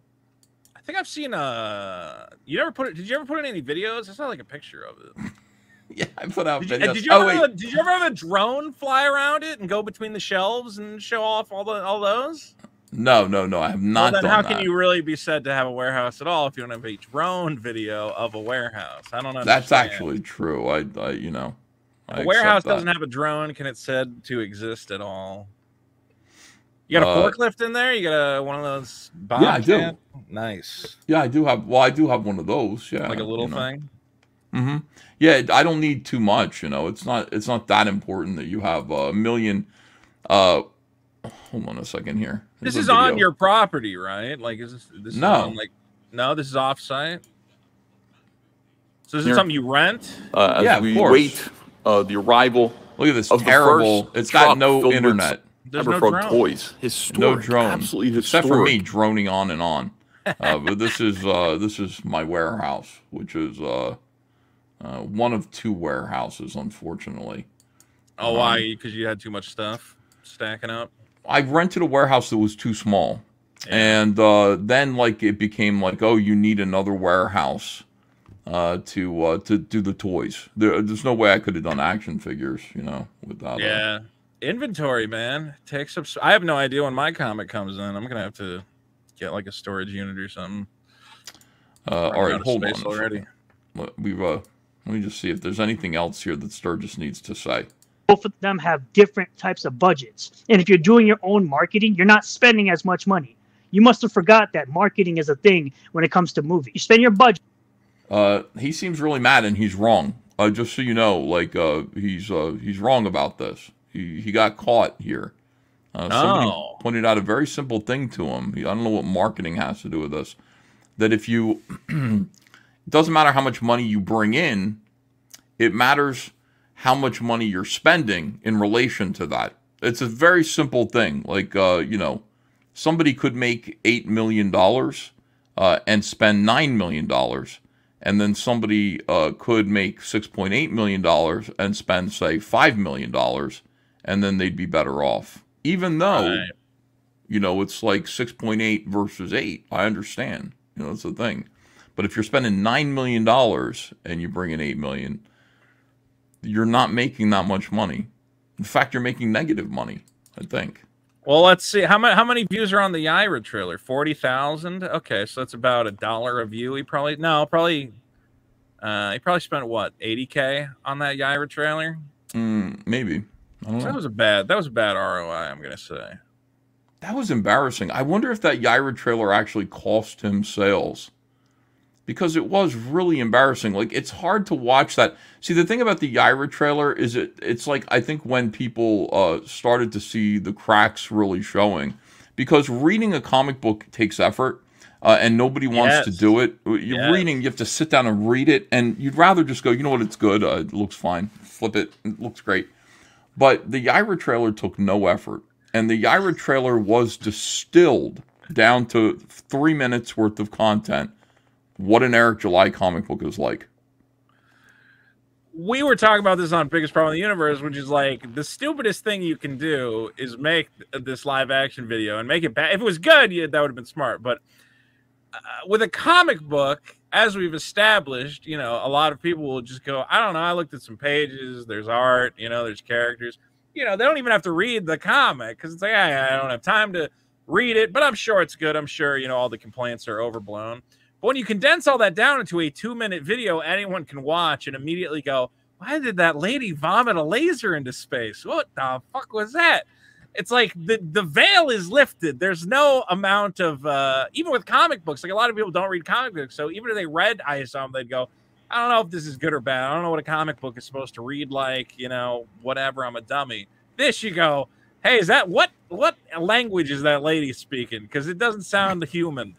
I think I've seen uh you never put it did you ever put in any videos? I saw like a picture of it. yeah, I put out did you, videos. Did you, Oh, ever wait. have a, did you ever have a drone fly around it and go between the shelves and show off all the all those? No, no, no. I have not well, then how that. can you really be said to have a warehouse at all if you don't have a drone video of a warehouse? I don't know. That's actually true. I, I you know, I a warehouse doesn't have a drone. Can it said to exist at all? You got a Uh, forklift in there? You got a one of those? Yeah, I do. Bobcat? Nice. Yeah, I do have. Well, I do have one of those. Yeah, Like a little thing? Mm-hmm. Yeah, I don't need too much. You know, it's not. It's not that important that you have a million. Uh, hold on a second here. This is a on your property, right? Like, is this, this No. Is on, like, no, this is off-site. So is it Here. something you rent? uh, as Yeah, of we course. wait uh, the arrival. Look at this of terrible. It's got no filled with internet. There's no Cyberfrog drone. toys. No Historic, drone. absolutely Except for me droning on and on. Uh, but this is uh, this is my warehouse, which is uh, uh, one of two warehouses, unfortunately. Oh, Um, why? Because you had too much stuff stacking up. I rented a warehouse that was too small. And uh, then like it became like, oh, you need another warehouse uh, to uh, to do the toys. There, there's no way I could have done action figures, you know, without. uh, Yeah. Inventory, man. Takes up. I have no idea when my comic comes in. I'm gonna have to get like a storage unit or something. Uh, all right, hold on. already. We've uh, let me just see if there's anything else here that Sturgis needs to say. both of them have different types of budgets. And if you're doing your own marketing, you're not spending as much money. You must have forgot that marketing is a thing when it comes to movies. You spend your budget. Uh, he seems really mad, and he's wrong. Uh, just so you know, like uh, he's uh, he's wrong about this. He he got caught here. Uh, somebody Oh. pointed out a very simple thing to him. I don't know what marketing has to do with this. That if you, it doesn't matter how much money you bring in, it matters how much money you're spending in relation to that. It's a very simple thing. Like uh, you know, somebody could make eight million dollars uh, and spend nine million dollars, and then somebody uh, could make six point eight million dollars and spend say five million dollars, and then they'd be better off. Even though, Right. you know, it's like six point eight versus eight. I understand. You know, that's the thing. But if you're spending nine million dollars and you bring in 8 million, you're not making that much money. In fact, you're making negative money. I think. Well, let's see how many how many views are on the Yaira trailer. Forty thousand. Okay, so that's about a dollar a view. He probably no, probably. Uh, he probably spent what eighty k on that Yaira trailer. Mm, maybe. I don't know. That was a bad. That was a bad ROI. I'm gonna say. That was embarrassing. I wonder if that Yaira trailer actually cost him sales. Because it was really embarrassing. Like it's hard to watch that. See, the thing about the Yaira trailer is it it's like I think when people uh started to see the cracks really showing because reading a comic book takes effort. Uh, and nobody wants to do it. You're Yes. reading, you have to sit down and read it, and you'd rather just go, you know what, it's good, uh, it looks fine, flip it, it looks great. But the Yaira trailer took no effort, and the Yaira trailer was distilled down to three minutes worth of content. What an Eric July comic book is like. we were talking about this on biggest problem in the universe which is like the stupidest thing you can do is make this live action video and make it bad. If it was good yeah, that would have been smart but uh, with a comic book as we've established you know a lot of people will just go i don't know i looked at some pages there's art you know there's characters. You know they don't even have to read the comic because it's like I, I don't have time to read it but i'm sure it's good i'm sure you know all the complaints are overblown but when you condense all that down into a two minute video anyone can watch and immediately go, why did that lady vomit a laser into space? What the fuck was that? It's like the, the veil is lifted. There's no amount of, uh, even with comic books, like a lot of people don't read comic books. So even if they read ISOM, they'd go, I don't know if this is good or bad. I don't know what a comic book is supposed to read like, you know, whatever. I'm a dummy. This you go, hey, is that what what language is that lady speaking? Because it doesn't sound human.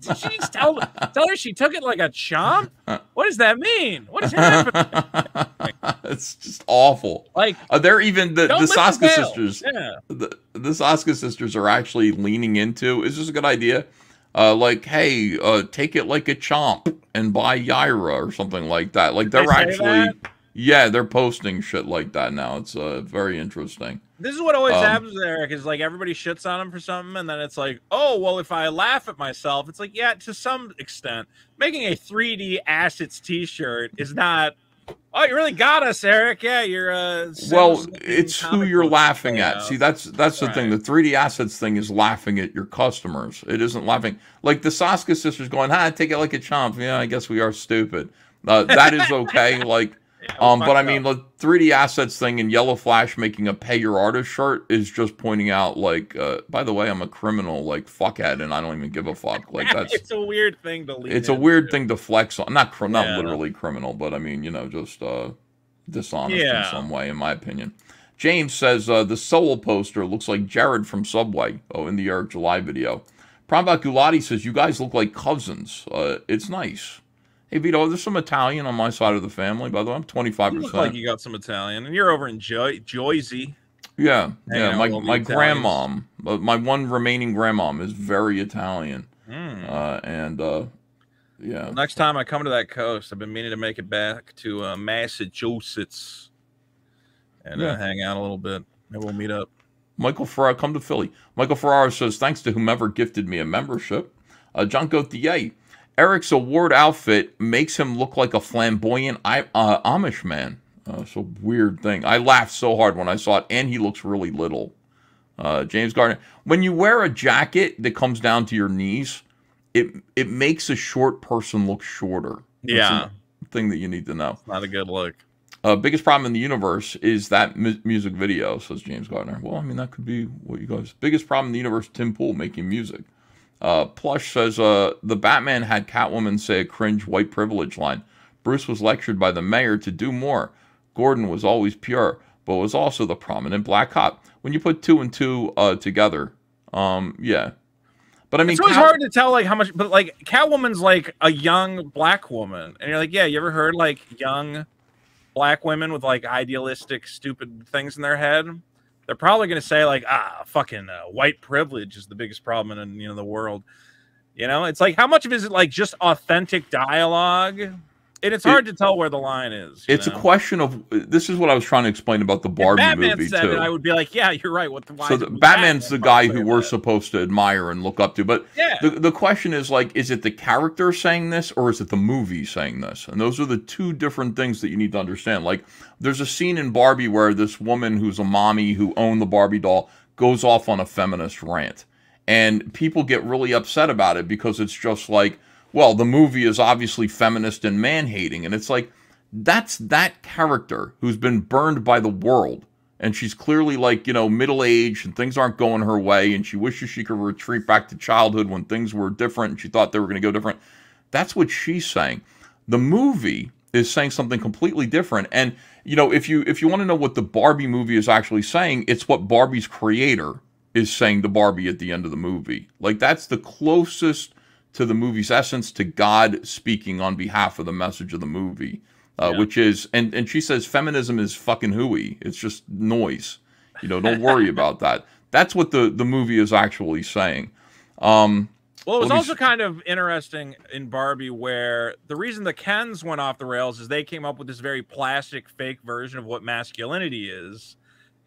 Did she just tell tell her she took it like a chomp? What does that mean? What is happening? it's just awful. Like uh, they're even the, the Soska sisters. Yeah. The, the Soska sisters are actually leaning into. Is this a good idea? Uh, like, hey, uh, take it like a chomp and buy Yaira or something like that. Like they're they actually, that? Yeah, they're posting shit like that now. It's uh, very interesting. This is what always Um, happens with Eric is like everybody shits on him for something, and then it's like, oh well, if I laugh at myself, it's like, yeah, to some extent. Making a 3D assets t-shirt is not oh you really got us, Eric. Yeah, you're uh Well, it's who you're laughing at. See, that's that's the thing. The 3D assets thing is laughing at your customers. It isn't laughing like the Soska sisters going, "Ha, take it like a chomp." Yeah, I guess we are stupid. Uh, that is okay. like, um, but I mean, the 3D assets thing and Yellow Flash making a pay your artist shirt is just pointing out, like, uh, by the way, I'm a criminal, like fuckhead, and I don't even give a fuck. Like that's it's a weird thing to it's a weird thing to flex on. Not cr- not Yeah. literally criminal, but I mean, you know, just uh, dishonest Yeah. in some way, in my opinion. James says uh, the Soul poster looks like Jared from Subway. Oh, in the Eric July video. Prabhat Gulati says you guys look like cousins. Uh, it's nice. Hey Vito, there's some Italian on my side of the family. By the way, I'm 25. You look percent like you got some Italian, and you're over in jo- Joyzy. Yeah, yeah. My my grandmom, uh, my one remaining grandmom is very Italian, Mm. uh, and uh, yeah. Next time I come to that coast, I've been meaning to make it back to uh, Massachusetts and Yeah. uh, hang out a little bit. Maybe we'll meet up. Michael Ferrara, come to Philly. Michael Ferrara says, thanks to whomever gifted me a membership. Uh, John Gauthier, Eric's award outfit makes him look like a flamboyant uh, Amish man. Uh, it's a weird thing. I laughed so hard when I saw it, and he looks really little. Uh, James Gardner, when you wear a jacket that comes down to your knees, it it makes a short person look shorter. Yeah. thing that you need to know. Not a good look. Uh, biggest problem in the universe is that mu- music video, says James Gardner. Well, I mean, that could be what you guys. Biggest problem in the universe, Tim Pool making music. Uh, Plush says uh, the Batman had Catwoman say a cringe white privilege line. Bruce was lectured by the mayor to do more. Gordon was always pure, but was also the prominent black cop. When you put two and two uh, together, um, yeah. But I mean, it's always Cat- hard to tell like how much, but like Catwoman's like a young black woman, and you're like, yeah, you ever heard like young black women with like idealistic, stupid things in their head? They're probably gonna say like, ah, fucking uh, white privilege is the biggest problem in you know the world. You know, it's like how much of it is it like just authentic dialogue, and it's It- hard to tell where the line is. it's a question of this is what I was trying to explain about the Barbie Batman movie too. it, I would be like, yeah, you're right. What the so the, it Batman's the guy who we're supposed to admire and look up to. But Yeah. the, the question is like, is it the character saying this or is it the movie saying this? And those are the two different things that you need to understand. Like, there's a scene in Barbie where this woman who's a mommy who owned the Barbie doll goes off on a feminist rant. And people get really upset about it because it's just like, well, the movie is obviously feminist and man hating. And it's like, that's that character who's been burned by the world. And she's clearly like, you know, middle aged and things aren't going her way. And she wishes she could retreat back to childhood when things were different and she thought they were going to go different. That's what she's saying. The movie is saying something completely different. And, you know, if you if you want to know what the Barbie movie is actually saying, it's what Barbie's creator is saying to Barbie at the end of the movie. Like that's the closest to the movie's essence to God speaking on behalf of the message of the movie, uh, which is and and she says feminism is fucking hooey. It's just noise. You know, don't worry about that. That's what the the movie is actually saying. Um, Well, it was also kind of interesting in Barbie where the reason the Kens went off the rails is they came up with this very plastic, fake version of what masculinity is.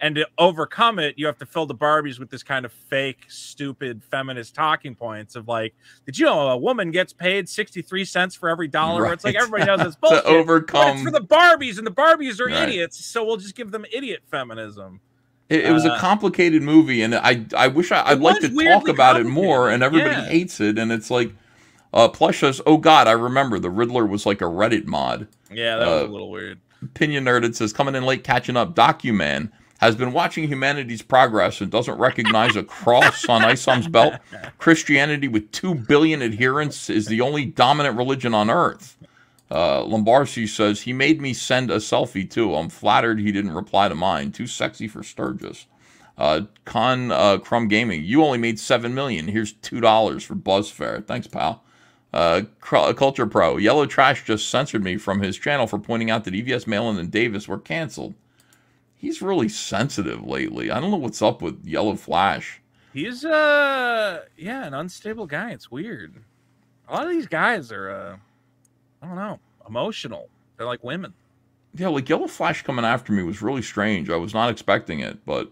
And to overcome it, you have to fill the Barbies with this kind of fake, stupid feminist talking points of like, did you know a woman gets paid 63 cents for every dollar? Where It's like everybody knows To bullshit. but overcome- it's for the Barbies, and the Barbies are Right. idiots. So we'll just give them idiot feminism. It, it was a Uh, complicated movie, and I I wish I, I'd like to talk about it more, and everybody yeah. hates it, and it's like, uh, Plush says, "Oh God, I remember the Riddler was like a Reddit mod." Yeah, that was Uh, a little weird. Opinion Nerded says, "Coming in late, catching up." Documan has been watching humanity's progress and doesn't recognize a cross on Isom's belt. Christianity with two billion adherents is the only dominant religion on earth. Uh, Lombardi says he made me send a selfie too. I'm flattered he didn't reply to mine. Too sexy for Sturgis. Uh, Con uh, Crumb Gaming, you only made seven million. Here's two dollars for Buzzfair. Thanks, pal. Uh, Culture Pro, Yellow Trash just censored me from his channel for pointing out that EVS Malin and Davis were canceled. He's really sensitive lately. I don't know what's up with Yellow Flash. He's uh yeah, an unstable guy. It's weird. A lot of these guys are uh I don't know, emotional. They're like women. Yeah, like Yellow Flash coming after me was really strange. I was not expecting it, but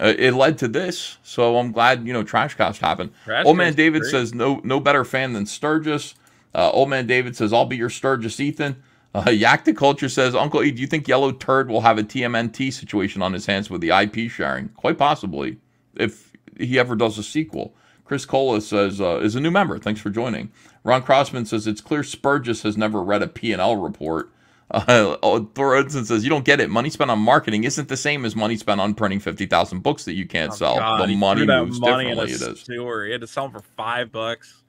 uh, it led to this. So I'm glad you know trash Trashcast happened. Trashcast Old Man David great. says no no better fan than Sturgis. Uh, Old Man David says I'll be your Sturgis Ethan. Uh, Yak the Culture says Uncle E, do you think Yellow Turd will have a TMNT situation on his hands with the IP sharing? Quite possibly, if he ever does a sequel. Chris Cola says uh, is a new member. Thanks for joining. Ron Crossman says it's clear Spurgis has never read a P&L report. Uh, Thor Odinson says you don't get it. Money spent on marketing isn't the same as money spent on printing fifty thousand books that you can't sell. Oh, God, the money moves money differently. It is. He had to sell them for five bucks.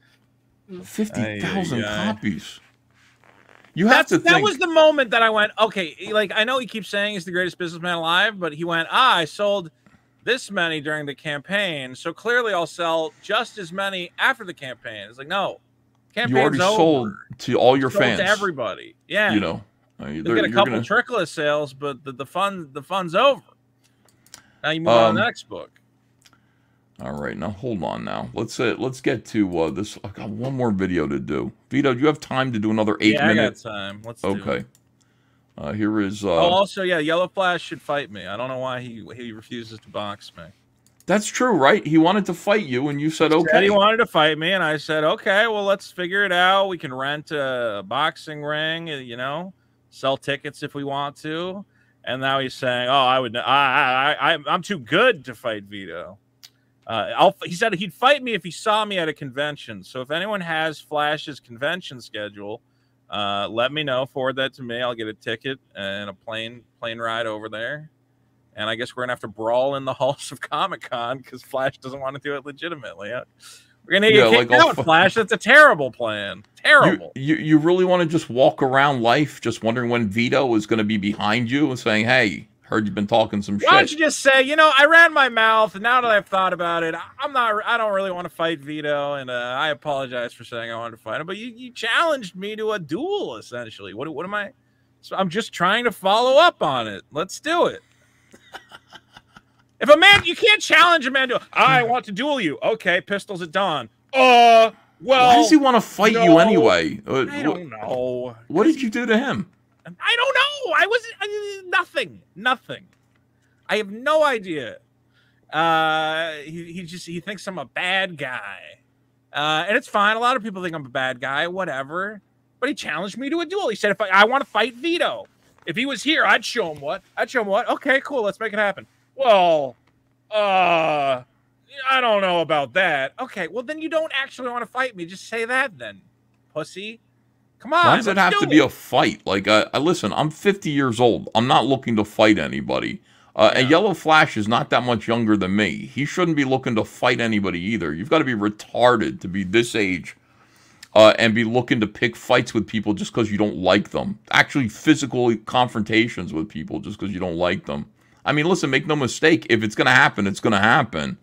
fifty thousand Ay, ay, ay. copies. You have That's, to that was the moment that I went, okay, like I know he keeps saying he's the greatest businessman alive, but he went, ah, I sold this many during the campaign, so clearly I'll sell just as many after the campaign. It's like, no, campaign's you already over. sold to all your Sold fans. to everybody. Yeah, You know, You'll they're- get a couple gonna- trickle of sales, but the, the fun the fun's over. Now you move on to Um, the next book. All right, now hold on. Now let's uh, let's get to uh, this. I got one more video to do. Vito, do you have time to do another eight Yeah, I got time. Let's do it. okay. Uh, here is. Uh, oh, also, yeah, Yellow Flash should fight me. I don't know why he he refuses to box me. That's true, right? He wanted to fight you, and you said Said okay. he wanted to fight me, and I said, okay, well, let's figure it out. We can rent a boxing ring, uh, you know, sell tickets if we want to. And now he's saying, oh, I would, I, I, I I'm too good to fight Vito. Uh, I'll, he said he'd fight me if he saw me at a convention. So if anyone has Flash's convention schedule, uh, let me know. Forward that to me. I'll get a ticket and a plane plane ride over there. And I guess we're gonna have to brawl in the halls of Comic Con because Flash doesn't want to do it legitimately. Uh, We're gonna Yeah, get kicked like out, fu- Flash. That's a terrible plan. Terrible. You, you you really want to just walk around life just wondering when Vito is going to be behind you and saying, "Hey, heard you've been talking some shit. Why don't you just say, you know, I ran my mouth, and now that I've thought about it, I'm not. I don't really want to fight Vito, and uh, I apologize for saying I wanted to fight him. But you, you challenged me to a duel, essentially. What, what am I? So I'm just trying to follow up on it. Let's do it. If a man, you can't challenge a man to, I want to duel you. Okay, pistols at dawn. Uh, well, Why does he want to fight you anyway? Uh, I don't know. What did you do to him? I don't know. I was uh, nothing. Nothing. I have no idea. Uh, he, he just he thinks I'm a bad guy, uh, and it's fine. A lot of people think I'm a bad guy. Whatever. But he challenged me to a duel. He said, "If I, I want to fight Vito, if he was here, I'd show him what. I'd show him what. Okay, cool. Let's make it happen." Well, uh, I don't know about that. Okay, well then you don't actually want to fight me. Just say that then, pussy. Come on. Why does it have to do be a fight? Like, I, I listen. I'm 50 years old. I'm not looking to fight anybody. Uh, And Yellow Flash is not that much younger than me. He shouldn't be looking to fight anybody either. You've got to be retarded to be this age uh, and be looking to pick fights with people just because you don't like them. Actually, physical confrontations with people just because you don't like them. I mean, listen, make no mistake. If it's going to happen, it's going to happen.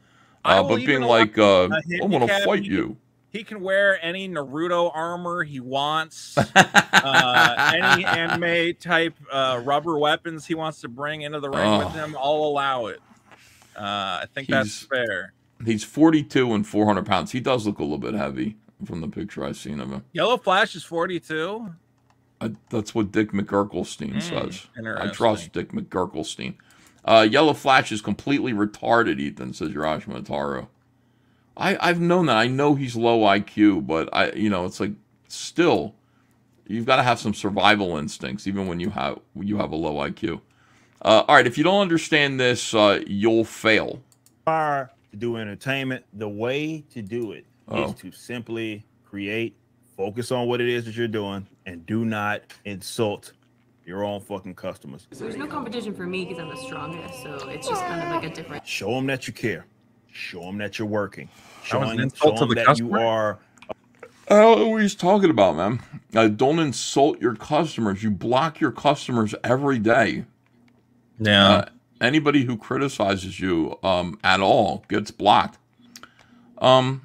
Uh, but being like, uh, I want to fight you. He can wear any Naruto armor he wants, uh, any anime type uh, rubber weapons he wants to bring into the ring Oh. with him. I'll allow it. Uh, I think that's fair. He's 42 and 400 pounds. He does look a little bit heavy from the picture I've seen of him. Yellow Flash is 42. I, that's what Dick McGurkelstein Hmm, says. I trust Dick McGurkelstein. Uh, Yellow Flash is completely retarded, Ethan, says Yorash Mataro. I, I've known that. I know he's low IQ, but I you know, it's like still you've got to have some survival instincts even when you have you have a low IQ. Uh, all right, if you don't understand this, uh, you'll fail. Fire to do entertainment. The way to do it is Oh. to simply create, focus on what it is that you're doing, and do not insult your own fucking customers. So There's no competition for me because I'm the strongest, so it's just kind of like a different. Show them that you care. Show them that you're working. Show was an them, insult show to 'em the that customer? you are I don't know what he's talking about, man. Uh, don't insult your customers. You block your customers every day. Yeah. Uh, anybody who criticizes you um, at all gets blocked. Um,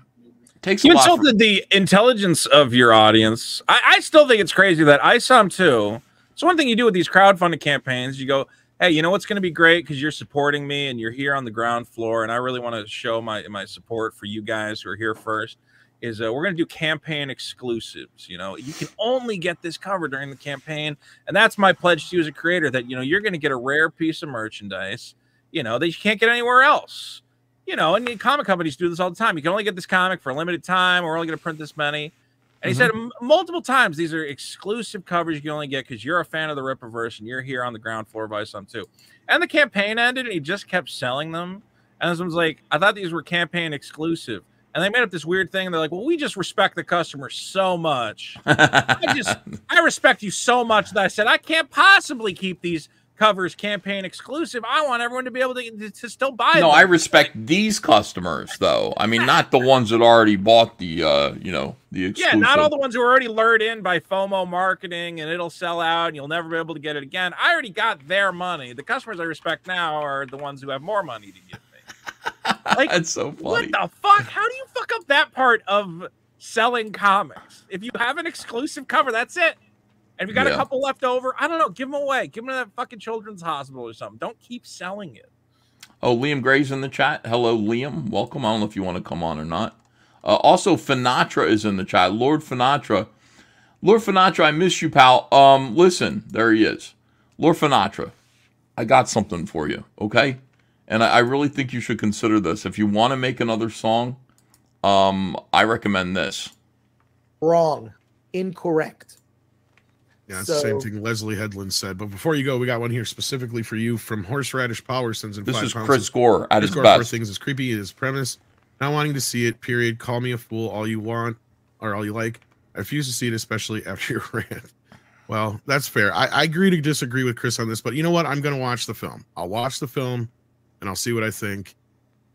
takes You a lot. for- insulted the intelligence of your audience. I, I still think it's crazy that I saw him too. So one thing you do with these crowdfunding campaigns, you go, "Hey, you know what's going to be great because you're supporting me and you're here on the ground floor, and I really want to show my my support for you guys who are here first. Is uh, we're going to do campaign exclusives. You know, you can only get this cover during the campaign, and that's my pledge to you as a creator that you know you're going to get a rare piece of merchandise. You know that you can't get anywhere else you know, and comic companies do this all the time. You can only get this comic for a limited time. We're only going to print this many. And he said multiple times these are exclusive covers you can only get because you're a fan of the Rippaverse and you're here on the ground floor by some too. And the campaign ended, and he just kept selling them. And this one's like, I thought these were campaign exclusive. And they made up this weird thing. And They're like, well, we just respect the customer so much. I just, I respect you so much that I said I can't possibly keep these covers campaign exclusive. I want everyone to be able to, to still buy no, them. I respect these customers, though. I mean, not the ones that already bought the, uh, you know, the Yeah, not all the ones who are already lured in by FOMO marketing and it'll sell out and you'll never be able to get it again. I already got their money. The customers I respect now are the ones who have more money to give me. Like, That's so funny. what the fuck? How do you fuck up that part of selling comics? If you have an exclusive cover, that's it. And if you got a couple left over, I don't know, give them away. Give them to that fucking children's hospital or something. Don't keep selling it. Oh, Liam Gray's in the chat. Hello, Liam. Welcome. I don't know if you want to come on or not. Uh, also, Finatra is in the chat. Lord Finatra. Lord Finatra, I miss you, pal. Um, listen, there he is. Lord Finatra, I got something for you, okay? And I, I really think you should consider this. If you want to make another song, um, I recommend this. Wrong. Incorrect. Yeah, it's the same thing Leslie Headland said. But before you go, we got one here specifically for you from Horseradish Power sends in This five is pounds. Chris Gore at Chris his Gore, best. Four things is creepy. It is premise. Not wanting to see it. Period. Call me a fool all you want or all you like. I refuse to see it, especially after your rant. Well, that's fair. I, I agree to disagree with Chris on this, but you know what? I'm going to watch the film. I'll watch the film, and I'll see what I think.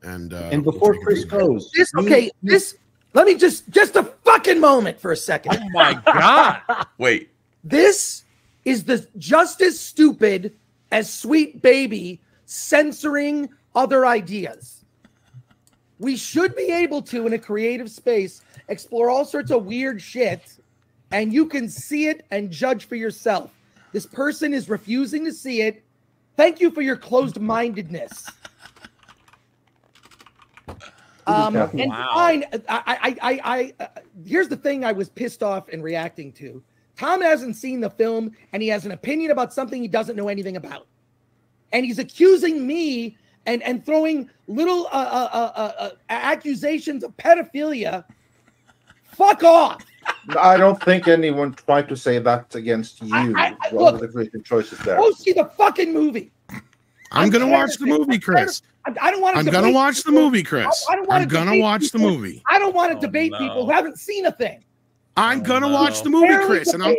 And uh, And we'll before Chris goes, This okay, this let me just just a fucking moment for a second. Oh my god. Wait. This is the just as stupid as Sweet Baby censoring other ideas. We should be able to, in a creative space, explore all sorts of weird shit, and you can see it and judge for yourself. This person is refusing to see it. Thank you for your closed mindedness. Um, and Wow. fine. I, I, I, I, uh, here's the thing I was pissed off and reacting to. Tom hasn't seen the film and he has an opinion about something he doesn't know anything about. And he's accusing me and, and throwing little uh, uh, uh, uh, uh, accusations of pedophilia. Fuck off. I don't think anyone tried to say that against you. I- I- One look, of the creative choices there. Go see the fucking movie. I'm going to watch the it. movie, I'm tired Chris. I, I don't want to. I'm gonna watch the movie, Chris. I, I don't want I'm to gonna debate watch the movie. I don't want to debate no. people who haven't seen a thing. I'm gonna watch the movie, Barely Chris, and I'm.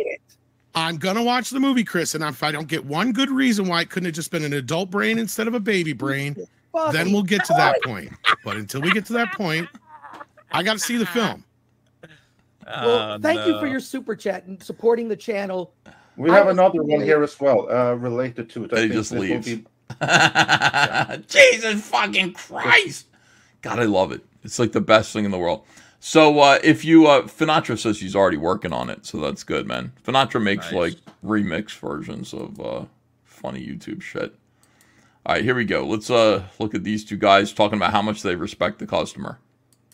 I'm gonna watch the movie, Chris. And if I don't get one good reason why it couldn't have just been an adult brain instead of a baby brain, then we'll get to that point. But until we get to that point, I got to see the film. Well, Oh, thank you for your super chat and supporting the channel. We I have another one here as well, uh, related to it. I He think just this will leaves. be- Jesus fucking Christ. God, I love it. It's like the best thing in the world. So uh, if you uh Finatra says she's already working on it, so that's good, man. Finatra makes Nice. like remix versions of uh funny YouTube shit. All right, here we go. Let's uh look at these two guys talking about how much they respect the customer.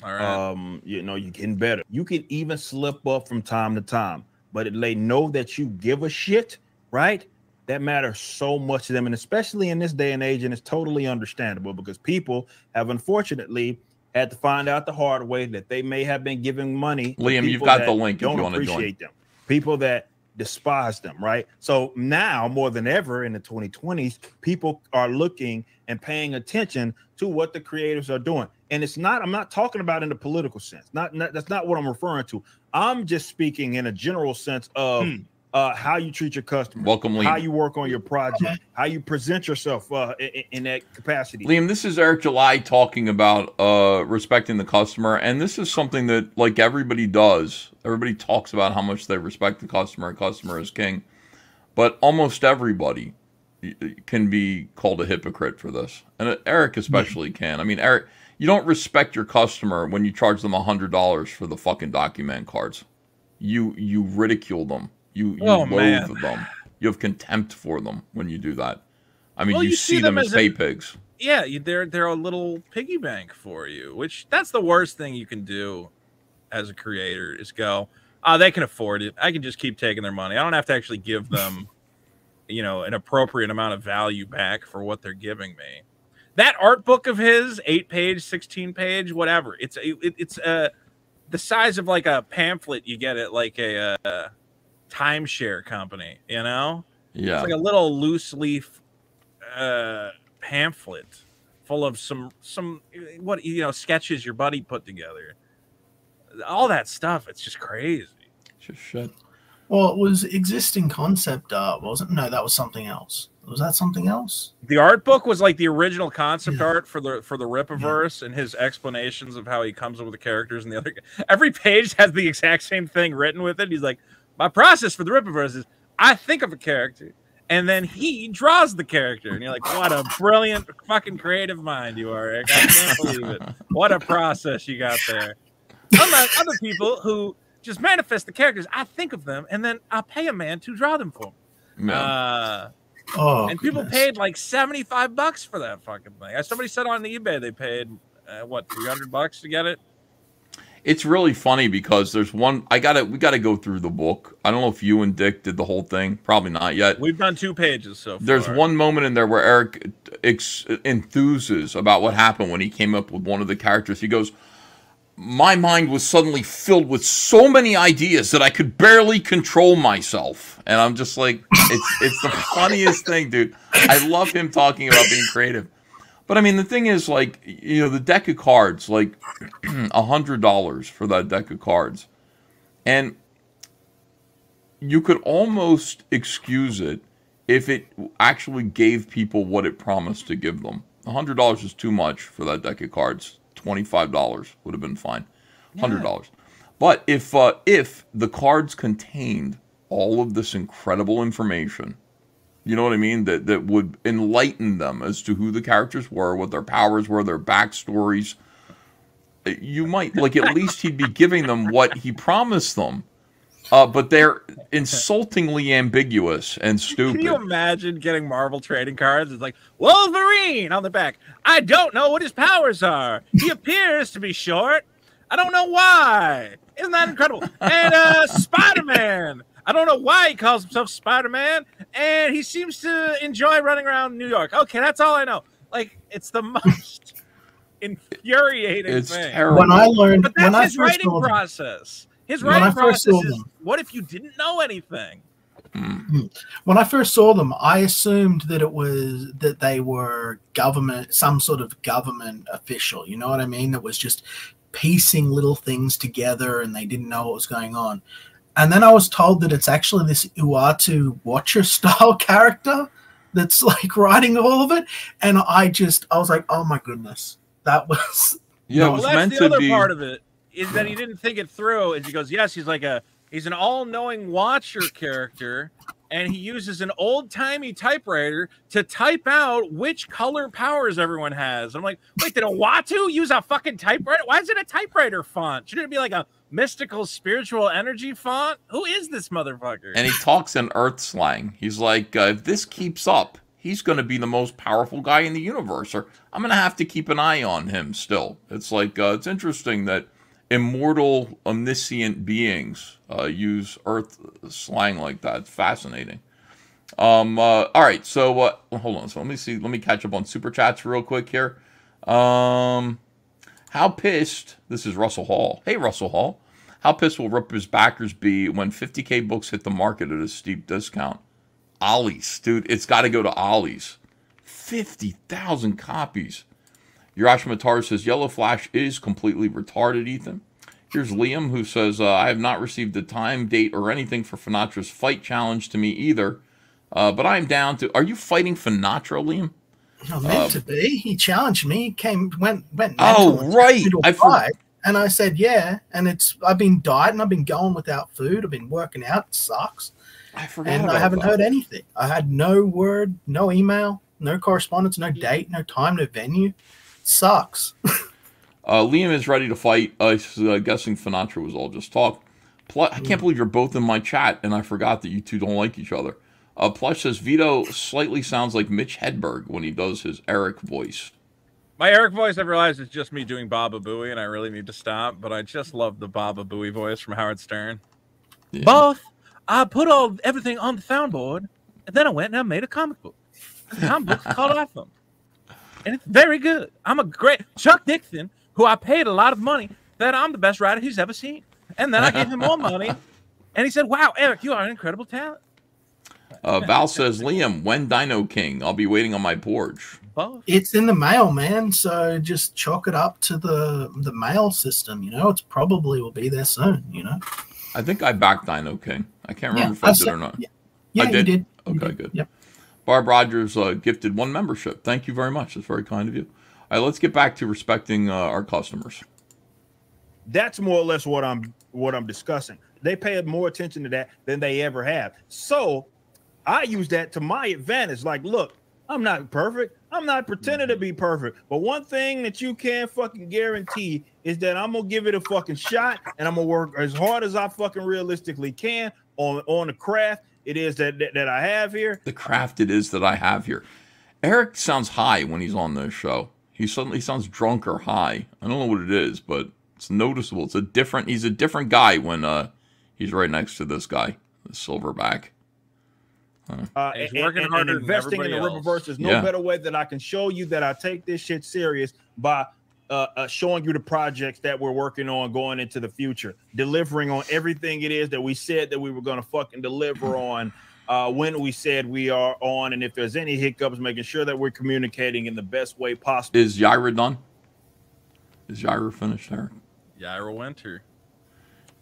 All right. Um, you know, you're getting better. You can even slip up from time to time, but it they know that you give a shit, right? That matters so much to them, and especially in this day and age, and it's totally understandable because people have unfortunately had to find out the hard way that they may have been giving money. to Liam, you've got the link if Don't you wanna join. appreciate them. People that despise them, right? So now more than ever in the 2020s, people are looking and paying attention to what the creators are doing. And it's not, I'm not talking about in the political sense. Not, not that's not what I'm referring to. I'm just speaking in a general sense of hmm. Uh, how you treat your customers, Welcome, Liam. how you work on your project, how you present yourself uh, in, in that capacity. Liam, this is Eric July talking about uh, respecting the customer, and this is something that like everybody does. Everybody talks about how much they respect the customer, and customer is king. But almost everybody can be called a hypocrite for this, and uh, Eric especially can. I mean, Eric, you don't respect your customer when you charge them a hundred dollars for the fucking document cards. You you ridicule them. You you Oh, loathe man. them. You have contempt for them when you do that. I mean, Well, you, you see, see them, them as as pay pigs. yeah, they're they're a little piggy bank for you, which that's the worst thing you can do as a creator is go, oh, they can afford it. I can just keep taking their money. I don't have to actually give them, you know, an appropriate amount of value back for what they're giving me. That art book of his, eight page, sixteen page, whatever. It's it, it's uh the size of like a pamphlet you get at like a, uh timeshare company. You know, Yeah. it's like a little loose leaf uh, pamphlet full of some some what you know sketches your buddy put together. All that stuff. It's just crazy. Just shit. Well, it was existing concept art, wasn't? No, that was something else. Was that something else? The art book was like the original concept art for the for the Rippaverse and his explanations of how he comes up with the characters and the other. Every page has the exact same thing written with it. He's like, my process for the Rippaverse is I think of a character and then he draws the character, and you're like, what a brilliant fucking creative mind you are, Eric. I can't believe it. What a process you got there. Unlike other people who just manifest the characters, I think of them, and then I pay a man to draw them for me. Yeah. Uh, Oh, and people goodness. paid like 75 bucks for that fucking thing. Somebody said on eBay they paid uh, what 300 bucks to get it. It's really funny because there's one I gotta we gotta go through the book. I don't know if you and Dick did the whole thing. Probably not yet. We've done two pages so far. There's one moment in there where Eric ex- enthuses about what happened when he came up with one of the characters. He goes, "My mind was suddenly filled with so many ideas that I could barely control myself." And I'm just like, it's it's the funniest thing, dude. I love him talking about being creative. But I mean, the thing is, like, you know, the deck of cards, like, a hundred dollars for that deck of cards, and you could almost excuse it if it actually gave people what it promised to give them. A hundred dollars is too much for that deck of cards. Twenty-five dollars would have been fine. Hundred dollars. But if uh, if the cards contained all of this incredible information, you know what I mean, that that would enlighten them as to who the characters were, what their powers were, their backstories, uh, you might like at least he'd be giving them what he promised them. Uh, but they're insultingly ambiguous and stupid. Can you imagine getting Marvel trading cards? It's like Wolverine on the back. I don't know what his powers are. He appears to be short. I don't know why. Isn't that incredible? And uh, Spider Man. I don't know why he calls himself Spider Man, and he seems to enjoy running around New York. Okay, that's all I know. Like it's the most infuriating It's thing. terrible. When I learned- but that's when I his first writing process. His When I writing first process saw is: them- what if you didn't know anything? Hmm. When I first saw them, I assumed that it was that they were government, some sort of government official. You know what I mean? That was just piecing little things together, and they didn't know what was going on. And then I was told that it's actually this Uatu Watcher style character that's like writing all of it, and I just I was like, oh my goodness, that was Yeah, it well, was that's meant the other be. part of it is that he didn't think it through, and she goes, "Yes, he's like a he's an all-knowing watcher character, and he uses an old-timey typewriter to type out which color powers everyone has." I'm like, "Wait, did Uatu use a fucking typewriter? Why is it a typewriter font? Shouldn't it be like a mystical, spiritual energy font? Who is this motherfucker?" and he talks in Earth slang. He's like, uh, if this keeps up, he's going to be the most powerful guy in the universe, or I'm going to have to keep an eye on him still. It's like, uh, it's interesting that immortal, omniscient beings uh, use Earth slang like that. Fascinating. Um, uh, all right, so uh, hold on. So let me see. Let me catch up on super chats real quick here. Um, how pissed? This is Russell Hall. Hey, Russell Hall. How pissed will Rippa's backers be when 50k books hit the market at a steep discount? Ollie's, dude. It's got to go to Ollie's. 50,000 copies. Urash Matar says Yellow Flash is completely retarded, Ethan. Here's Liam who says, uh, I have not received a time, date, or anything for Finatra's fight challenge to me either. Uh, but I'm down to. Are you fighting Finatra, Liam? I meant Uh, to be. He challenged me. He came went went. Oh, mental right. said, "Do a I for- fight." And I said, "Yeah." And it's I've been dieting. I've been going without food. I've been working out. It sucks. I forgot. And I haven't that. heard anything. I had no word, no email, no correspondence, no date, no time, no venue. sucks. Uh, Liam is ready to fight. Uh, uh, guessing Finatra was all just talk. Pl- I can't believe you're both in my chat, and I forgot that you two don't like each other. Uh, Plush says Vito slightly sounds like Mitch Hedberg when he does his Eric voice. My Eric voice, I've realized it's just me doing Baba Booey, and I really need to stop. But I just love the Baba Booey voice from Howard Stern. Both, I put all everything on the soundboard, and then I went and I made a comic book. The comic book's called iPhone, and it's very good. I'm a great Chuck Dixon, who I paid a lot of money, that I'm the best writer he's ever seen. And then I gave him more money, and he said, "Wow, Eric, you are an incredible talent." Uh, Val says, Liam, when Dino King? I'll be waiting on my porch. It's in the mail, man. So just chalk it up to the the mail system. You know, it's probably will be there soon. You know. I think I backed Dino King. I can't remember Yeah, if I I did said- or not. yeah. Yeah, I you did. did. You Okay, did. good. Yep. Barb Rogers uh, gifted one membership. Thank you very much. That's very kind of you. All right, let's get back to respecting uh, our customers. That's more or less what I'm what I'm discussing. They pay more attention to that than they ever have. So I use that to my advantage. Like, look, I'm not perfect. I'm not pretending to be perfect. But one thing that you can't fucking guarantee is that I'm gonna give it a fucking shot and I'm gonna work as hard as I fucking realistically can on on the craft it is that that, that I have here. The craft it is that I have here. Eric sounds high when he's on this show. He suddenly sounds drunk or high. I don't know what it is, but It's noticeable. It's a different. He's a different guy when uh he's right next to this guy, the silverback. Uh, Uh, He's and- working and- harder and than investing in the everybody else. Rippaverse. There's no Yeah. better way that I can show you that I take this shit serious by uh, uh, showing you the projects that we're working on going into the future, delivering on everything it is that we said that we were going to fucking deliver on uh, when we said we are on, and if there's any hiccups, making sure that we're communicating in the best way possible. is Yaira done? Is Yaira finished, Eric? Yaira Winter.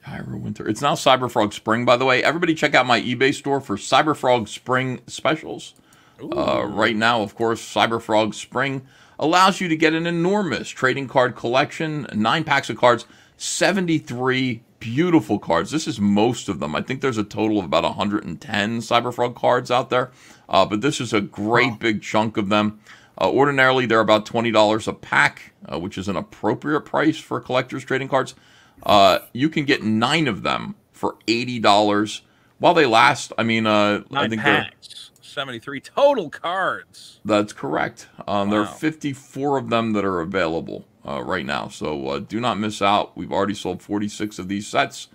Yaira Winter. It's now Cyberfrog Spring, by the way. Everybody check out my eBay store for Cyberfrog Spring specials. Uh, right now, of course, Cyberfrog Spring allows you to get an enormous trading card collection, nine packs of cards, 73 beautiful cards. This is most of them. I think there's a total of about 110 Cyberfrog cards out there, uh, but this is a great big chunk of them. Uh, ordinarily, they're about $20 a pack, uh, which is an appropriate price for collector's trading cards. Uh, you can get nine of them for $80 while they last. I mean, uh, I Nine think they're. packs. 73 total cards. That's correct. Um, There are 54 of them that are available uh, right now. So uh, do not miss out. We've already sold 46 of these sets.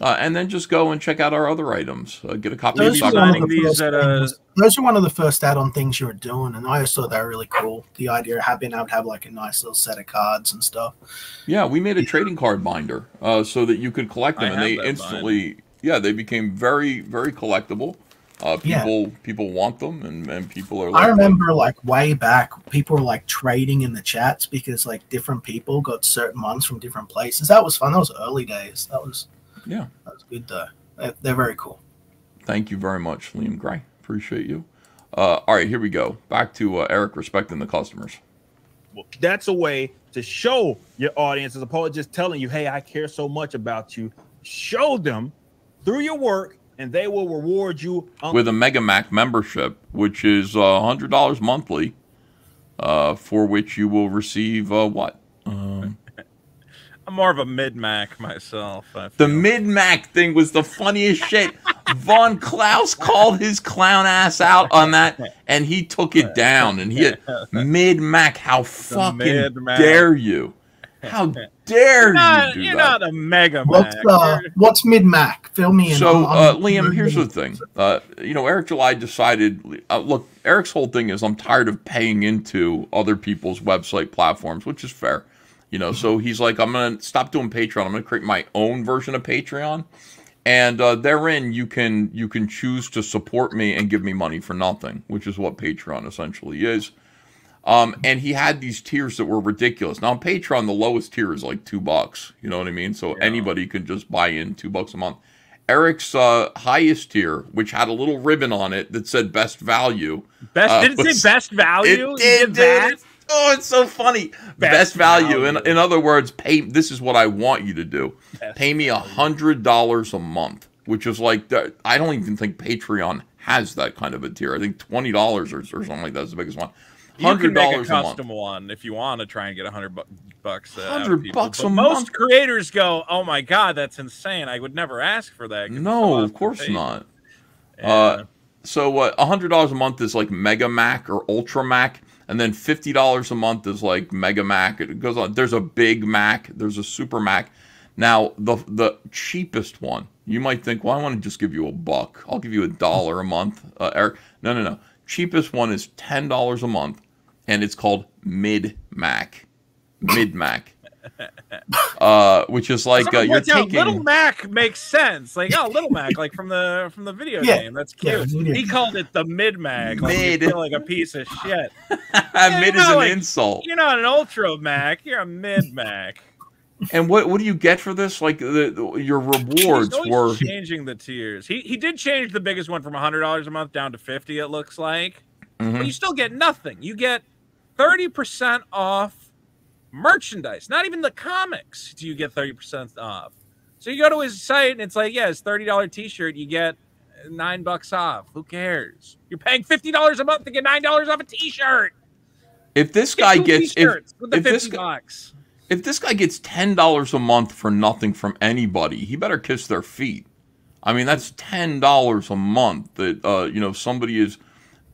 Uh, and then just go and check out our other items. Uh, get a copy Those of are, one Cyberpunk. of the first things- those are one of the first add-on things you were doing, and I always thought they were really cool. The idea of having able to have like a nice little set of cards and stuff. Yeah, we made a trading card binder uh, so that you could collect them, I and they that instantly, yeah, they became very, very collectible. Uh, Yeah. people, people want them, and, and people are. Like, i remember like way back, people were like trading in the chats because like different people got certain ones from different places. That was fun. That was early days. That was yeah, That's good though. They're, they're very cool. Thank you very much, Liam Gray. Appreciate you. Uh, all right, here we go. Back to uh, Eric respecting the customers. Well, that's a way to show your audience as opposed to just telling you, hey, I care so much about you. Show them through your work, and they will reward you. un- with a Mega Mac membership, which is uh, hundred dollars monthly, uh, for which you will receive uh, what? Um, I'm more of a mid Mac myself. The mid Mac thing was the funniest shit. Von Klaus called his clown ass out on that, and he took it down. And he mid Mac, how fucking mid-Mac. dare you? How dare You're not, you do you're that? not a mega What's Mac. uh, what's mid Mac? Fill me in. So, uh, Liam, here's the thing. Uh, you know, Eric July decided. Uh, look, Eric's whole thing is I'm tired of paying into other people's website platforms, which is fair. You know, so he's like, I'm gonna stop doing Patreon. I'm gonna create my own version of Patreon, and uh, therein you can you can choose to support me and give me money for nothing, which is what Patreon essentially is. Um, and he had these tiers that were ridiculous. Now on Patreon, the lowest tier is like two bucks. You know what I mean? So anybody can just buy in two bucks a month. Eric's uh, highest tier, which had a little ribbon on it that said best value. Best uh, did it say best value? It did, did that? It's- Oh, it's so funny. Best, Best value. In, value. in other words, pay. This is what I want you to do. pay me a hundred dollars a month, which is like the- I don't even think Patreon has that kind of a tier. I think twenty dollars or, or something like that is the biggest one. You can Hundred a dollars a month. custom one if you want to try and get a hundred bu- bucks. Uh, 100 bucks But a most month? creators go, "Oh my god, that's insane! I would never ask for that." No, of course paid." not. Uh, so uh, a hundred dollars a month is like Mega Mac or Ultra Mac, and then fifty dollars a month is like Mega Mac. It goes on. There's a Big Mac. There's a Super Mac. Now the the cheapest one, you might think, well, I want to just give you a buck. I'll give you a dollar a month, uh, Eric. No, no, no. Cheapest one is ten dollars a month, and it's called Mid Mac. Mid Mac. Uh, which is like uh, you're points out taking. Little Mac makes sense. Like, oh, Little Mac, like from the from the video Yeah. game. That's cute. video he called it the Mid Mac. Like, Mid. Feel like a piece of shit. Mid you're is an like- insult. You're not an Ultra Mac. You're a Mid Mac. And what what do you get for this? Like the, the- your rewards He's were changing the tiers. He he did change the biggest one from hundred dollars a month down to fifty. It looks like, Mhm. but you still get nothing. You get thirty percent off merchandise. Not even the comics do you get thirty percent off. So you go to his site and it's like, yeah, it's thirty dollar T-shirt. You get nine bucks off. Who cares? You're paying fifty dollars a month to get nine dollars off a T-shirt. if this Get guy gets if, with the if this fifty guy, bucks. if this guy gets ten dollars a month for nothing from anybody, he better kiss their feet. I mean, that's ten dollars a month that uh, you know somebody is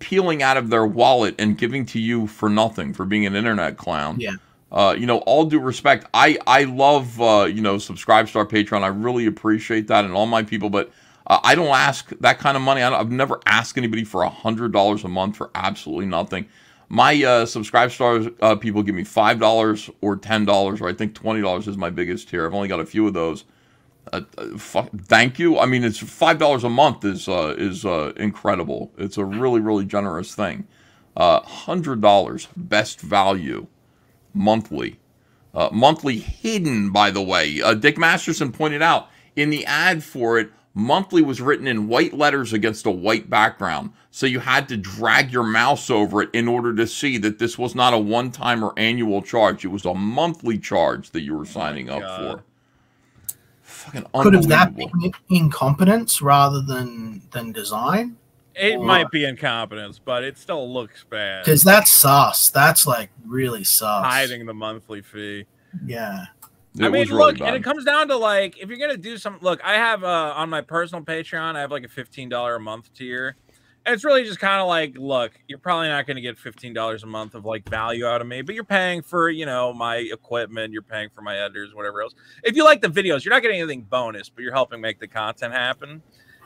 peeling out of their wallet and giving to you for nothing for being an internet clown. Yeah. Uh, you know, all due respect, I I love uh, you know subscribe star Patreon. I really appreciate that and all my people, but uh, I don't ask that kind of money. I have never asked anybody for a hundred dollars a month for absolutely nothing. My uh, subscribe stars uh, people give me five dollars or ten dollars, or I think twenty dollars is my biggest tier. I've only got a few of those. Uh, uh, fuck, thank you. I mean, it's five dollars a month is is incredible. It's a really really generous thing. Hundred dollars best value monthly. Uh, monthly hidden, by the way. Uh, Dick Masterson pointed out in the ad for it, monthly was written in white letters against a white background. So you had to drag your mouse over it in order to see that this was not a one time or annual charge. It was a monthly charge that you were signing up for. Fucking Could have that been incompetence rather than than design? It Or- might be incompetence, but it still looks bad. Because that's sus. That's like really sus. hiding the monthly fee. Yeah. I mean, look, and it comes down to like if you're gonna do some. Look, I have uh, on my personal Patreon, I have like a fifteen dollar a month tier, and it's really just kind of like, look, you're probably not gonna get fifteen dollars a month of like value out of me, but you're paying for you know my equipment, you're paying for my editors, whatever else. If you like the videos, you're not getting anything bonus, but you're helping make the content happen.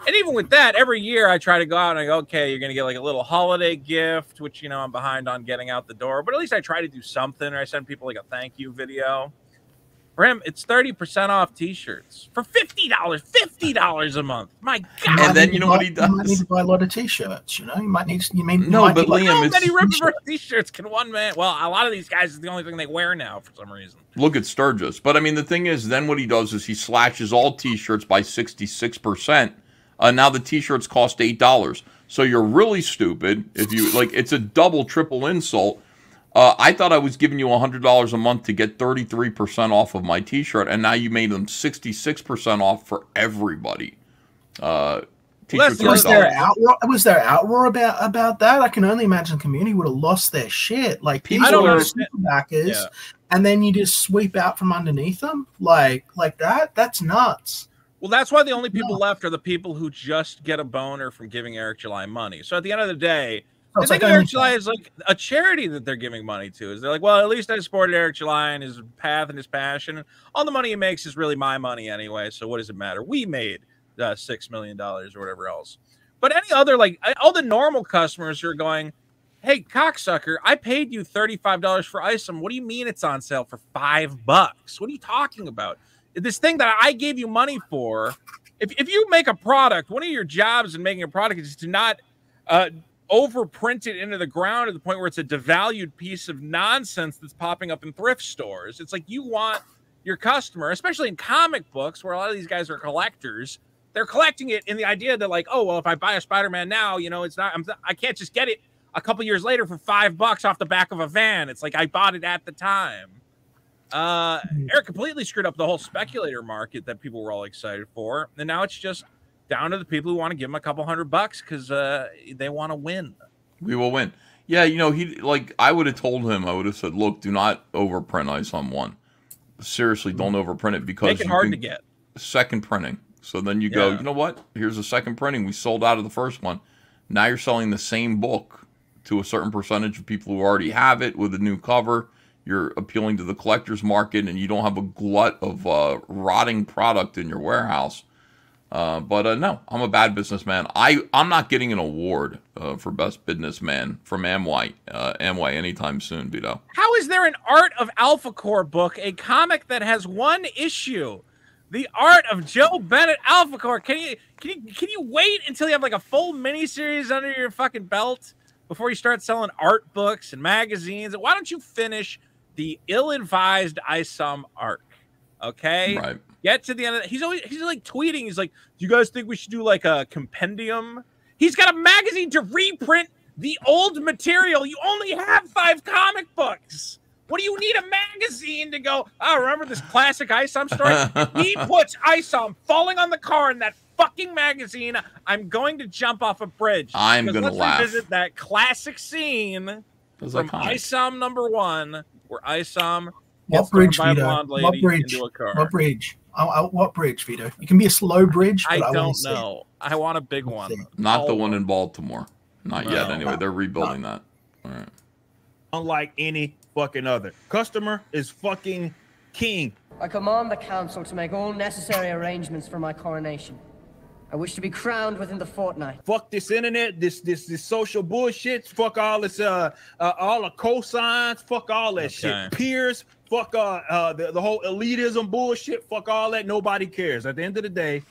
And even with that, every year I try to go out and I go, okay, you're gonna get like a little holiday gift, which you know I'm behind on getting out the door, but at least I try to do something, or I send people like a thank you video. For him, it's 30% off t-shirts for $50. $50 a month. My God. might need to buy- You might need to buy a lot of t-shirts. You know, you might need. You may, No, might but need, like, Liam, How it's- many Rippaverse t-shirts can one man? Well, a lot of these guys is the only thing they wear now for some reason. Look at Sturgis. But I mean, the thing is, then what he does is he slashes all T-shirts by sixty-six percent. Uh, now the T-shirts cost eight dollars. So you're really stupid if you like. It's a double, triple insult. Uh, I thought I was giving you hundred dollars a month to get thirty-three percent off of my T-shirt, and now you made them sixty-six percent off for everybody. Uh, was there $1. outroar? Was there outroar about about that? I can only imagine the community would have lost their shit. Like I people don't are understand- backers, Yeah. and then you just sweep out from underneath them like like that. That's nuts. Well, that's why the only people left are the people who just get a boner from giving Eric July money. So at the end of the day, it's thing like Eric July is like a charity that they're giving money to. Is they're like, well, at least I supported Eric July and his path and his passion. All the money he makes is really my money anyway. So what does it matter? We made uh, six million dollars or whatever else. But any other like all the normal customers are going, hey cocksucker, I paid you thirty five dollars for Isom. What do you mean it's on sale for five bucks? What are you talking about? This thing that I gave you money for. If, if you make a product, one of your jobs in making a product is to not uh, overprint it into the ground to the point where it's a devalued piece of nonsense that's popping up in thrift stores. It's like you want your customer, especially in comic books, where a lot of these guys are collectors. They're collecting it in the idea that, like, oh well, if I buy a Spider-Man now, you know, it's not. I'm, I can't just get it a couple years later for five bucks off the back of a van. It's like I bought it at the time. Uh, Eric completely screwed up the whole speculator market that people were all excited for, and now it's just down to the people who want to give him a couple hundred bucks because uh, they want to win. We will win. Yeah, you know, he like I would have told him. I would have said, "Look, do not overprint ISOM one. Seriously, don't overprint it because Make it you hard can- to get. Second printing. So then you go, you know what? Here's a second printing. We sold out of the first one. Now you're selling the same book to a certain percentage of people who already have it with a new cover. You're appealing to the collector's market, and you don't have a glut of uh, rotting product in your warehouse. Uh, but uh, no, I'm a bad businessman. I I'm not getting an award uh, for best businessman from Amway uh, Amway anytime soon, Vito. How is there an Art of Alpha Core book, a comic that has one issue? The Art of Joe Bennett Alpha Core. Can you can you can you wait until you have like a full miniseries under your fucking belt before you start selling art books and magazines? Why don't you finish the ill-advised ISOM arc? Okay. Right. Get to the end of it. He's always he's like tweeting. He's like, Do you guys think we should do like a compendium? He's got a magazine to reprint the old material. You only have five comic books. What do you need a magazine to go? Oh, remember this classic Isom story? he puts Isom falling on the car in that fucking magazine. I'm going to jump off a bridge. I'm gonna let's laugh. revisit that classic scene from iconic. Isom number one, where Isom What bridge, by Vito? blonde What bridge? into a car. What bridge? I, I, what bridge, Vito? You can be a slow bridge, I but I, don't want it. know. I want a big one. Not the one in Baltimore. Not yet. No. Anyway, they're rebuilding that. All right. unlike any fucking other. Customer is fucking king. I command the council to make all necessary arrangements for my coronation. I wish to be crowned within the fortnight. Fuck this internet, this this this social bullshit. Fuck all this uh, uh all the cosigns. Fuck all that Okay. shit. Peers. Fuck uh, uh the, the whole elitism bullshit. Fuck all that. Nobody cares. At the end of the day,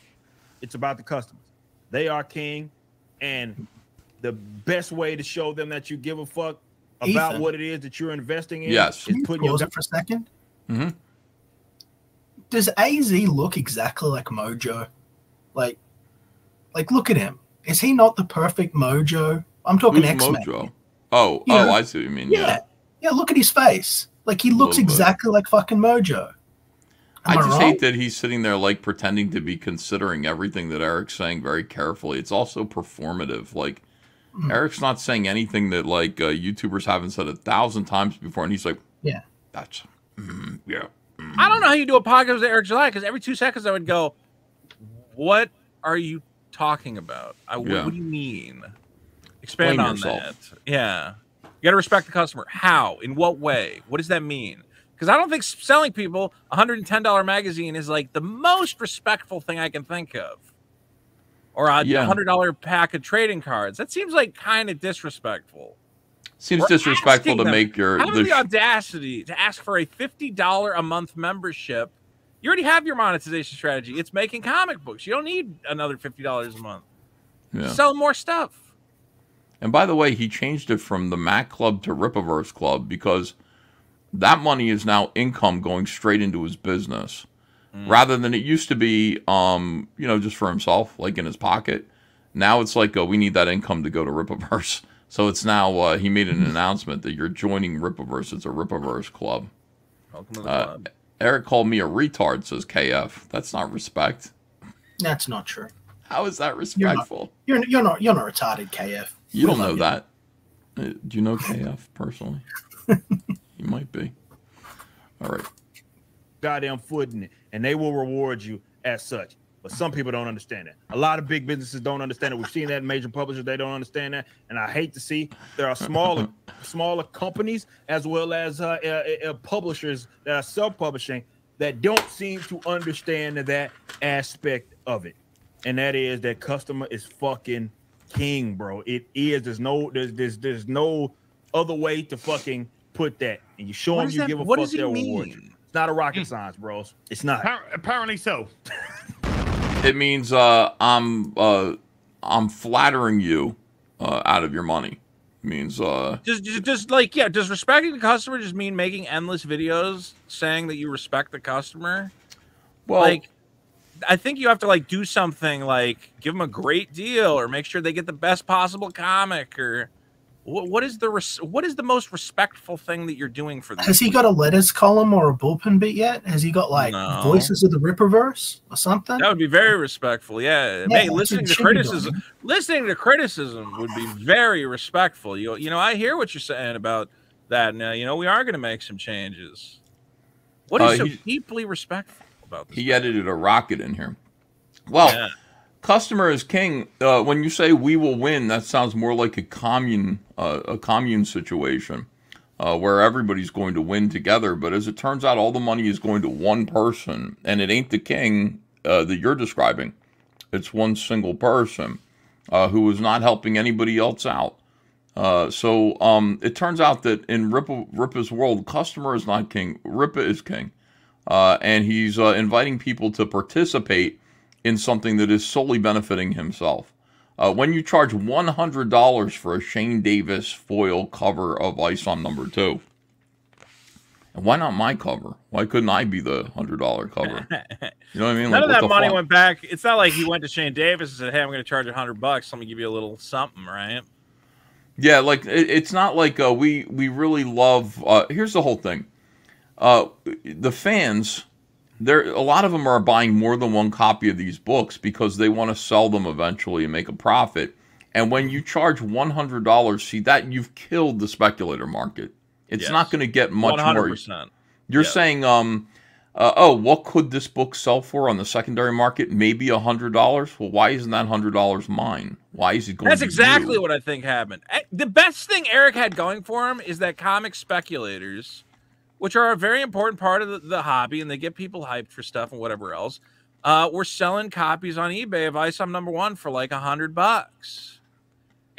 it's about the customers. They are king, and the best way to show them that you give a fuck about Ethan. what it is that you're investing in Yes. is putting your Pause it for a second. Mm-hmm. Does AZ look exactly like Mojo? Like, like look at him. Is he not the perfect Mojo? I'm talking Who's X Men. Mojo? Oh, Yeah. oh, I see what you mean. Yeah. Yeah. yeah, Look at his face. Like he looks Little bit. exactly like fucking Mojo. I Am I just wrong? hate that he's sitting there like pretending to be considering everything that Eric's saying very carefully. It's also performative. Like Mm. Eric's not saying anything that like uh, YouTubers haven't said a thousand times before, and he's like, Yeah. "That's mm, yeah." I don't know how you do a podcast with Eric July because every two seconds I would go, "What are you talking about? I, what, Yeah. what do you mean? Expand Blame on yourself. that." Yeah, you got to respect the customer. How? In what way? What does that mean? Because I don't think selling people a hundred and ten dollar magazine is like the most respectful thing I can think of. Or a Yeah. hundred dollar pack of trading cards. That seems like kind of disrespectful. Seems We're disrespectful to them, make your Have the the audacity to ask for a fifty dollar a month membership. You already have your monetization strategy. It's making comic books. You don't need another fifty dollars a month. yeah. Sell more stuff. And by the way, he changed it from the Mac Club to Rippaverse Club because that money is now income going straight into his business, rather than it used to be, um, you know, just for himself, like in his pocket. Now it's like uh, we need that income to go to Rippaverse. So it's now uh, he made an announcement that you're joining Rippaverse. It's a Rippaverse Club. Welcome to the Uh, club. Eric called me a retard. Says KF. That's not respect. That's not true. How is that You're not, respectful? you're, you're not you're not retarded, KF. You We don't know love that. Uh, Do you know KF personally? you might be. All right. goddamn foot in it, and they will reward you as such. But some people don't understand that. A lot of big businesses don't understand it. We've seen that in major publishers; they don't understand that, and I hate to see there are smaller, smaller companies as well as uh, uh, uh, publishers that are self-publishing that don't seem to understand that aspect of it, and that is that customer is fucking king, bro. It is. There's no. There's there's there's no other way to fucking put that. And you show What them you that- give a what fuck, does it they'll reward mean? It's not a rocket science, bros. It's not. Apparently so. It means uh, I'm uh, I'm flattering you uh, out of your money. It means uh, Just, just, just like yeah, does respecting the customer just mean making endless videos saying that you respect the customer? Well, like I think you have to like do something like give them a great deal or make sure they get the best possible comic or what, what is the res- what is the most respectful thing that you're doing for them? Has he got a letters column or a bullpen bit yet? Has he got like No. voices of the Rippaverse or something? That would be very respectful. Yeah, Yeah, Hey, listening to should be criticism, listening to criticism would be very respectful. You, you know, I hear what you're saying about that. Now, you know, we are going to make some changes. What is Uh, so he- deeply respectful about this? he edited a rocket in here. Well, Yeah. Customer is king. Uh, when you say we will win, that sounds more like a commune, uh, a commune situation uh, where everybody's going to win together. But as it turns out, all the money is going to one person, and it ain't the king uh, that you're describing. It's one single person uh, who is not helping anybody else out. Uh, so um, it turns out that in Rippa, Rippa's world, customer is not king. Rippa is king, and he's inviting people to participate in something that is solely benefiting himself. Uh, when you charge one hundred dollars for a Shane Davis foil cover of Isom Number Two, and why not my cover? Why couldn't I be the hundred dollar cover? You know what I mean? None Like, of that money fuck? went back. It's not like he went to Shane Davis and said, "Hey, I'm going to charge a hundred bucks. Let me give you a little something." Right? Yeah, like it, it's not like uh, we we really love. Uh, here's the whole thing: uh, the fans, there a lot of them are buying more than one copy of these books because they want to sell them eventually and make a profit. And when you charge one hundred dollars, see that you've killed the speculator market. It's Yes. not going to get much more. 100%. You're Yeah. saying, um, Uh, oh, what could this book sell for on the secondary market? Maybe a hundred dollars. Well, why isn't that hundred dollars mine? Why is it going? That's exactly you? what I think happened. Eh, The best thing Eric had going for him is that comic speculators, which are a very important part of the, the hobby, and they get people hyped for stuff and whatever else, uh, were selling copies on eBay of ISOM number one for like a hundred bucks.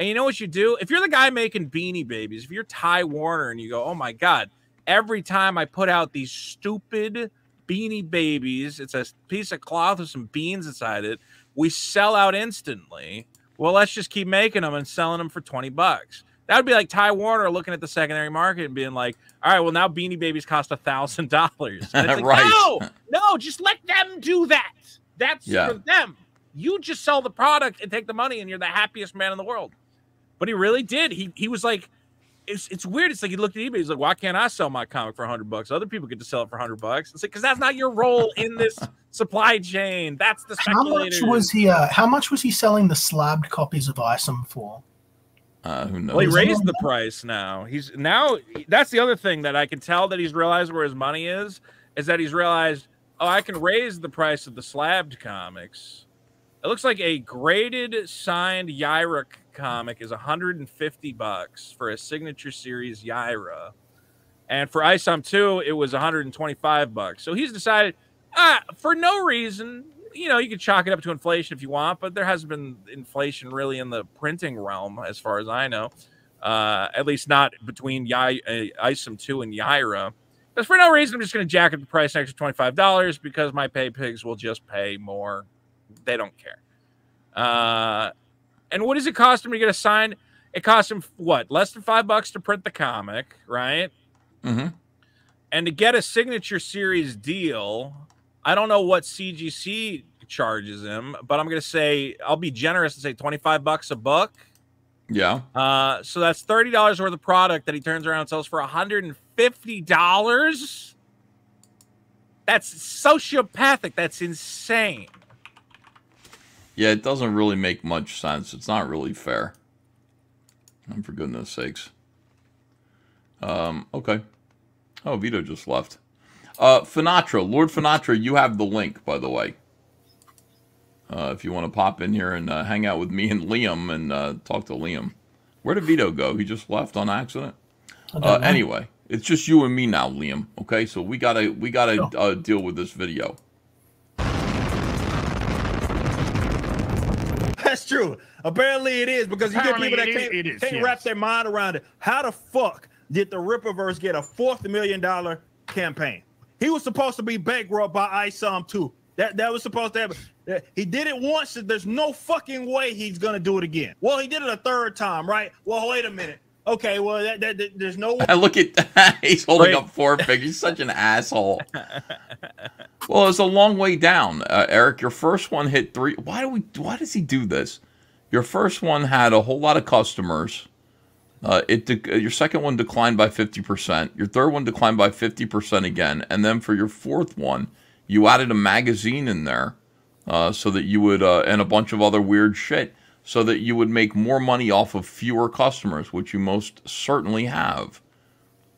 And you know what you do? If you're the guy making beanie babies, if you're Ty Warner and you go, oh my God, every time I put out these stupid beanie babies, it's a piece of cloth with some beans inside it, we sell out instantly. Well, let's just keep making them and selling them for 20 bucks. That would be like Ty Warner looking at the secondary market and being like, all right, well, now beanie babies cost a thousand dollars. And it's like, Right. No, no, just let them do that. That's Yeah. for them. You just sell the product and take the money, and you're the happiest man in the world. But he really did. He he was like, it's it's weird. It's like he looked at eBay. He's like, why can't I sell my comic for hundred bucks? Other people get to sell it for hundred bucks. It's like because that's not your role in this supply chain. That's the How much was he? Uh, how much was he selling the slabbed copies of Isom for? Uh, who knows? Well, he raised the price now. He's now that's the other thing that I can tell that he's realized where his money is is that he's realized, oh, I can raise the price of the slabbed comics. It looks like a graded signed Yaira c- comic is 150 bucks for a signature series Yaira. And for ISOM 2, it was 125 bucks. So he's decided, ah, for no reason, you know, you could chalk it up to inflation if you want, but there hasn't been inflation really in the printing realm, as far as I know. Uh, at least not between Yai, uh, ISOM 2 and Yaira. Because for no reason, I'm just going to jack up the price an extra $25 because my pay pigs will just pay more. They don't care. Uh, and what does it cost him to get a sign? It costs him what? Less than five bucks to print the comic, right? Mm-hmm. And to get a signature series deal, I don't know what CGC charges him, but I'm going to say I'll be generous and say 25 bucks a book. Yeah. Uh, so that's thirty dollars worth of product that he turns around and sells for hundred and fifty dollars. That's sociopathic. That's insane. Yeah, it doesn't really make much sense. It's not really fair. And for goodness sakes. Um, okay. Oh, Vito just left. Uh, Finatra, Lord Finatra, you have the link, by the way. Uh, if you want to pop in here and uh, hang out with me and Liam and uh, talk to Liam. Where did Vito go? He just left on accident. Uh, anyway, it's just you and me now, Liam. Okay, so we gotta we gotta uh, deal with this video. That's true. Apparently it is because you get people that can't, it is, can't yes. wrap their mind around it. How the fuck did the Rippaverse get a fourth million dollar campaign? He was supposed to be bankrupt by ISOM too. That that was supposed to happen. He did it once. and There's no fucking way he's gonna do it again. Well, he did it a third time, right? Well, wait a minute. Okay, well, that, that, that- there's no way. I look at he's holding Wait. up four fingers. He's such an asshole. well, it's a long way down, uh, Eric. Your first one hit three. Why do we? Why does he do this? Your first one had a whole lot of customers. Uh, it dec- uh, your second one declined by fifty percent. Your third one declined by fifty percent again, and then for your fourth one, you added a magazine in there, uh, so that you would uh, and a bunch of other weird shit, so that you would make more money off of fewer customers, which you most certainly have.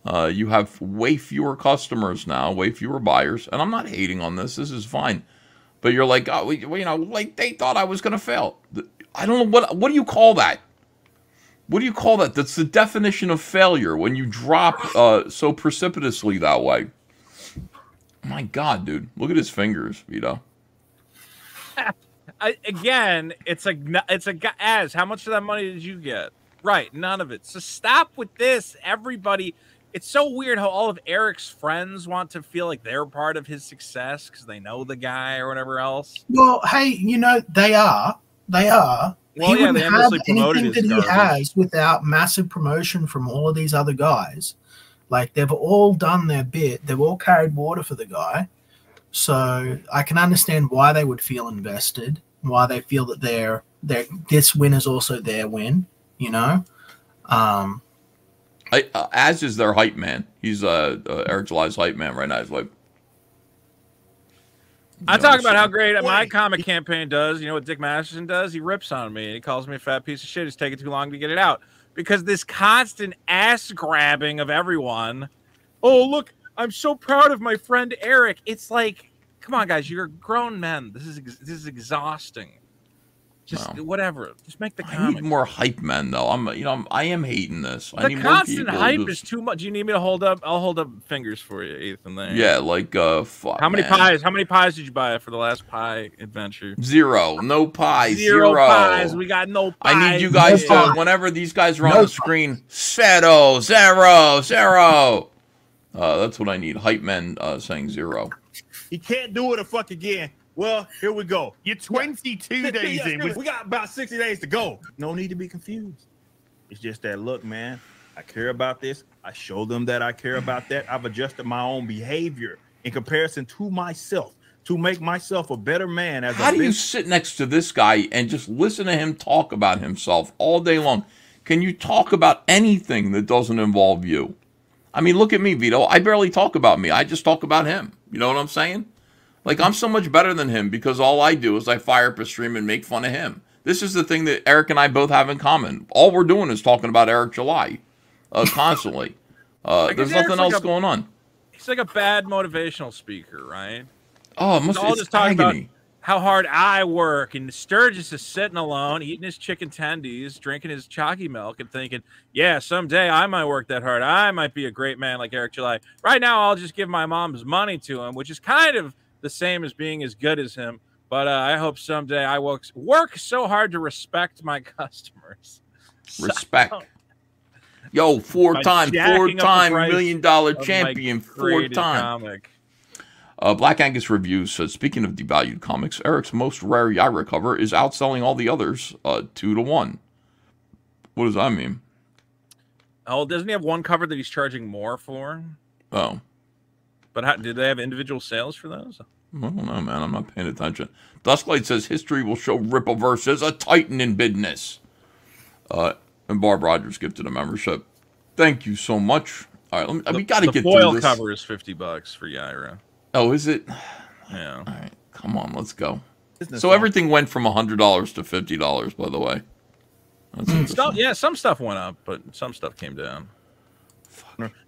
Uh, you have way fewer customers now, way fewer buyers, and I'm not hating on this. This is fine, but you're like, oh, you know, like they thought I was gonna fail. I don't know what what do you call that? What do you call that? That's the definition of failure when you drop uh, so precipitously that way. My God, dude, look at his fingers, Vito. I, again, it's a it's a gu- as how much of that money did you get? Right, none of it. So stop with this, everybody. It's so weird how all of Eric's friends want to feel like they're part of his success because they know the guy or whatever else. Well, hey, you know they are. They are. Well, he yeah, wouldn't they have anything that his he has without massive promotion from all of these other guys. Like they've all done their bit. They've all carried water for the guy. So I can understand why they would feel invested. Why they feel that they're they this win is also their win. You know. Um, I, uh, Az is their hype man. He's uh, uh, Eric July's hype man right now. He's like, I talk about how great my comic campaign does. You know what Dick Masterson does? He rips on me and he calls me a fat piece of shit. It's taking too long to get it out because this constant ass grabbing of everyone. Oh, look, I'm so proud of my friend Eric. It's like, come on, guys, you're grown men. This is this is exhausting. Just whatever. Just make the I comic. need more hype men though. I'm you know I'm, I am hating this. I The need more constant people hype just- is too much. You need me to hold up? I'll hold up fingers for you, Ethan. There. yeah, like uh, fuck. How many man. pies? How many pies did you buy for the last pie adventure? Zero. No pies. Zero Zero. pies. We got no pies. I need you guys Yeah. to, whenever these guys are on No the screen, zero, zero, zero. Uh, that's what I need. Hype men uh, saying zero. He can't do it a fuck again. Well, here we go. You're 22 days Yeah, in. We got about 60 days to go. No need to be confused. It's just that look, man, I care about this. I show them that I care about that. I've adjusted my own behavior in comparison to myself to make myself a better man as How a do you sit next to this guy and just listen to him talk about himself all day long? Can you talk about anything that doesn't involve you? I mean, look at me, Vito. I barely talk about me. I just talk about him. You know what I'm saying? Like I'm so much better than him because all I do is I fire up a stream and make fun of him. This is the thing that Eric and I both have in common. All we're doing is talking about Eric July uh, constantly. Uh, Like, there's nothing like else a- going on. He's like a bad motivational speaker, right? Oh, it He's must all it's just talking about how hard I work, and Sturgis is sitting alone, eating his chicken tendies, drinking his chalky milk, and thinking, "Yeah, someday I might work that hard. I might be a great man like Eric July. Right now, I'll just give my mom's money to him, which is kind of the same as being as good as him. But uh, I hope someday I work work so hard to respect my customers. Respect. Yo, four time, four time million dollar champion, four time. comic. Uh, Black Angus Reviews says, speaking of devalued comics, Eric's most rare Yaira cover is outselling all the others uh, two to one. What does that mean? Oh, doesn't he have one cover that he's charging more for? Oh, But how, did they have individual sales for those? I don't know, man. I'm not paying attention. Dusklight says history will show Rippaverse is a titan in business. Uh, and Barb Rogers gifted a membership. Thank you so much. All right, let me, we got to the get foil through this. cover is fifty bucks for Yaira. Oh, is it? Yeah. All right, come on, let's go. Business So song. everything went from hundred dollars to fifty dollars. By the way, That's. Stuff, yeah, some stuff went up, but some stuff came down.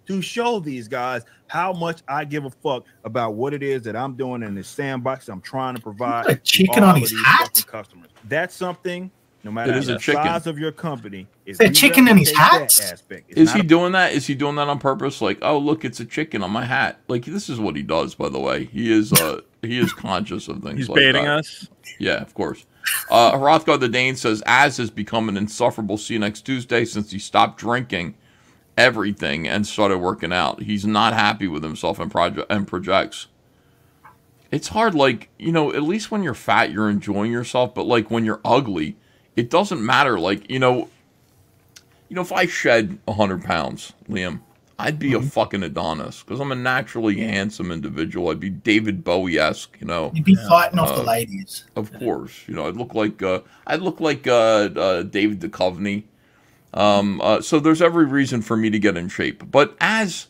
To show these guys how much I give a fuck about what it is that I'm doing in the sandbox I'm trying to provide. A chicken on his hat? Customers. That's something. No matter It is the chicken. size of your company, Is a chicken in his hat? aspect. It's Is he a- doing that? Is he doing that on purpose? Like, oh look, it's a chicken on my hat. Like this is what he does. By the way, he is uh he is conscious of things. He's like baiting that. us. Yeah, of course. Uh, Hrothgar the Dane says Az has become an insufferable. See you next Tuesday since he stopped drinking everything and started working out. He's not happy with himself and project and projects. It's hard, like you know. At least when you're fat, you're enjoying yourself. But like when you're ugly, it doesn't matter. Like you know, you know, if I shed hundred pounds, Liam, I'd be a fucking Adonis because I'm a naturally handsome individual. I'd be David Bowie esque, you know. You'd be fighting off the Uh, ladies. Of course, you know, I'd look like uh, I'd look like uh, uh, David Duchovny. Um, uh, so there's every reason for me to get in shape, but as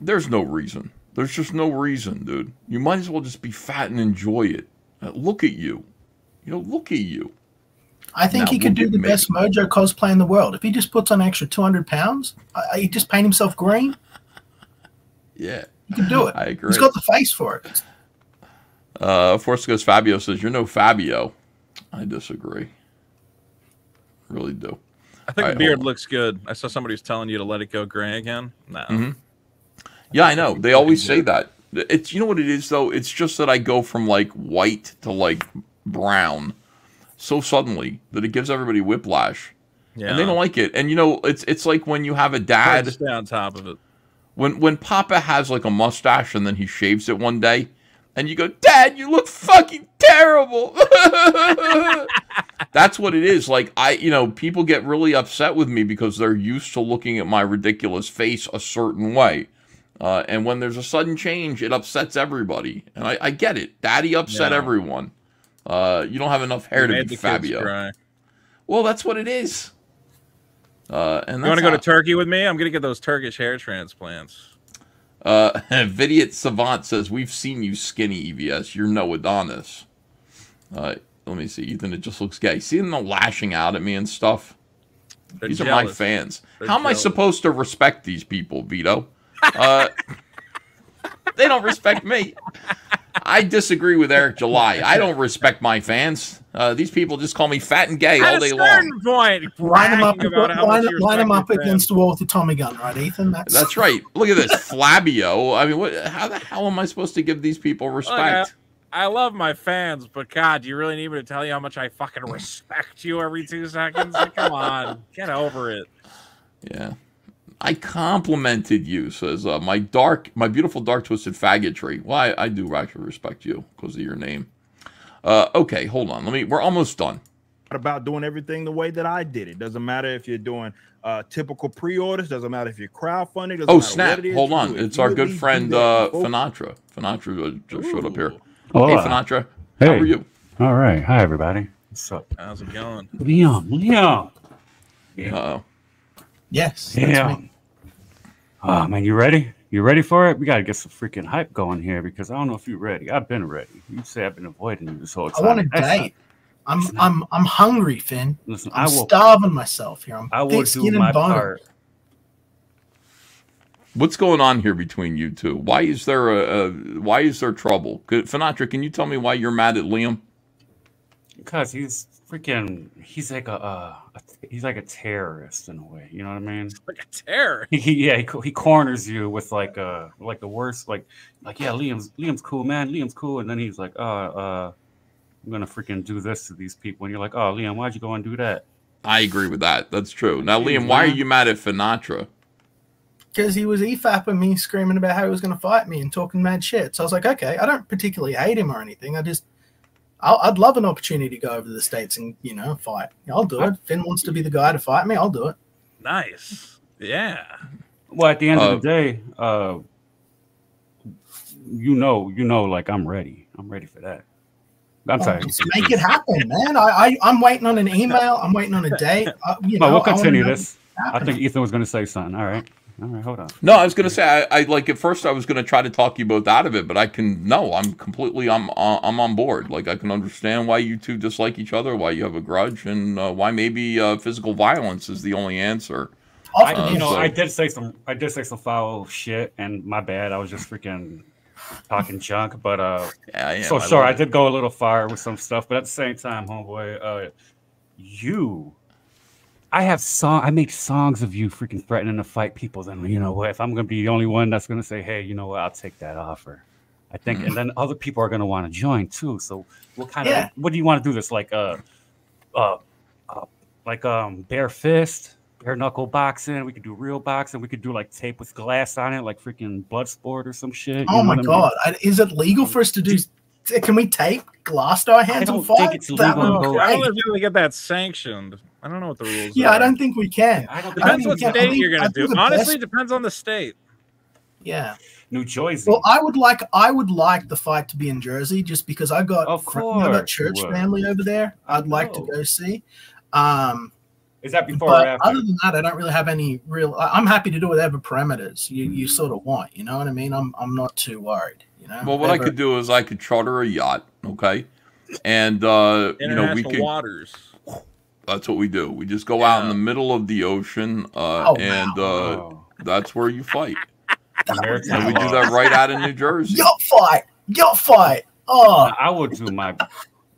there's no reason. There's just no reason, dude. You might as well just be fat and enjoy it. Uh, look at you. You know, look at you. I think Now he could do the me. best Mojo cosplay in the world. If he just puts on an extra 200 pounds, uh, he just paint himself green, Yeah, he can do it. I agree. He's got the face for it. Uh, Force Goes Fabio says, You're no Fabio. I disagree. Really do. I think All the beard looks good. I saw somebody was telling you to let it go gray again. No. Mhm. Yeah, I know. They always say that. It's you know what it is though. It's just that I go from like white to like brown so suddenly that it gives everybody whiplash, Yeah. and they don't like it. And you know, it's it's like when you have a dad. stay on top of it. When when Papa has like a mustache and then he shaves it one day, and you go, Dad, you look fucking terrible. That's what it is. Like I, you know, people get really upset with me because they're used to looking at my ridiculous face a certain way. Uh, and when there's a sudden change, it upsets everybody. And I, I get it. Daddy upset Yeah. everyone. Uh, you don't have enough hair You to be Fabio. Well, that's what it is. Uh, and You want to go to Turkey with me? I'm gonna get those Turkish hair transplants. Uh, Vidiot Savant says, We've seen you skinny, EVS. You're no Adonis. Uh, let me see. Ethan, it just looks gay. Seeing them lashing out at me and stuff. They're these are my fans. They're How am I supposed to respect these people, Vito? Uh, they don't respect me. I disagree with Eric July. I don't respect my fans. Uh, these people just call me fat and gay all At a day long. point, Line them up, about line, line them up against the wall with the Tommy gun, right, Ethan? That's, That's right. Look at this Flabio. I mean, what? How the hell am I supposed to give these people Look, respect? I, I love my fans, but God, do you really need me to tell you how much I fucking respect you every two seconds? Like, come on, get over it. Yeah. I complimented you, says uh, my dark, my beautiful dark twisted faggotry. Well, I, I do actually respect you because of your name. Uh, okay, hold on. Let me. We're almost done. What about doing everything the way that I did it. Doesn't matter if you're doing uh, typical pre-orders. Doesn't matter if you're crowdfunding. Doesn't Oh matter snap! What it is Hold on, it. it's You our good friend uh, Finatra. Finatra uh, just showed up here. Hola. Hey, Finatra. Hey. How are you? All right. Hi, everybody. What's up? How's it going? Leon. Leon. Uh-oh. Yes. Yeah. Oh, man, you ready? You ready for it? We got to get some freaking hype going here because I don't know if you're ready. I've been ready. You say I've been avoiding you this whole time. I want a That's not- date. I'm I'm I'm hungry, Finn. Listen, I'm I will- starving myself here. I'm I will thick do skin my and bone. part. What's going on here between you two? Why is there a, a why is there trouble? Could, Finatra, can you tell me why you're mad at Liam? Because he's freaking, he's like a, uh, a, he's like a terrorist in a way. You know what I mean? Like a terror. He, he yeah, he, he corners you with like uh like the worst like like yeah, Liam's Liam's cool, man. Liam's cool, and then he's like, uh, uh, I'm gonna freaking do this to these people, and you're like, oh, Liam, why'd you go and do that? I agree with that. That's true. Now, Jeez, Liam, why are you mad at Finatra? Because he was efapping me, screaming about how he was going to fight me and talking mad shit. So I was like, okay, I don't particularly hate him or anything. I just, I'll, I'd love an opportunity to go over to the states and you know fight. I'll do it. Finn wants to be the guy to fight me. I'll do it. Nice. Yeah. Well, at the end Uh, of the day, uh, you know, you know, like I'm ready. I'm ready for that. I'm Oh, sorry. just make it happen, man. I, I I'm waiting on an email. I'm waiting on a date. Uh, you know, Well, we'll continue know this. I think. Ethan was going to say something. All right. All right. Hold on. No, I was gonna say I, I like at first I was gonna try to talk you both out of it, but I can no, I'm completely I'm uh, I'm on board. Like I can understand why you two dislike each other, why you have a grudge, and uh, why maybe uh, physical violence is the only answer. I, Uh, you know, so- I did say some, I did say some foul shit, and my bad. I was just freaking talking junk, but uh, Yeah, yeah, so I sure, I did go a little far with some stuff, but at the same time, homeboy, uh, you, I have song, I make songs of you freaking threatening to fight people. Then you know what? If I'm gonna be the only one that's gonna say, hey, you know what? I'll take that offer. I think, and then other people are gonna want to join too. So, what kind Yeah. of, what do you want to do? This like, uh, uh, uh, like um, bare fist, bare knuckle boxing. We could do real boxing. We could do like tape with glass on it, like freaking blood sport or some shit. you Oh my what I mean? god, I- is it legal for us to do? Can we tape glass to our hands don't and fight? think it's That legal would be I great. don't know if you really get that sanctioned. I don't know what the rules Yeah, are. I don't think we can. I don't Depends think what we state think- you're gonna do. Honestly, best- depends on the state. Yeah. New Jersey. Well, I would like I would like the fight to be in Jersey, just because I got Of fr- you know, I got church would. family over there. I'd like to go see. Um, Is that before or but after? other than that, I don't really have any real. I- I'm happy to do whatever parameters you, you sort of want. You know what I mean? I'm I'm not too worried. You know. Well, what I could do is I could charter a yacht, okay, and uh, you know we International could. waters. That's what we do. We just go out in the middle of the ocean, uh, Oh, and uh, Oh. that's where you fight. Maritime And we do that right out in New Jersey. Yacht fight, yacht fight. Oh, I will do my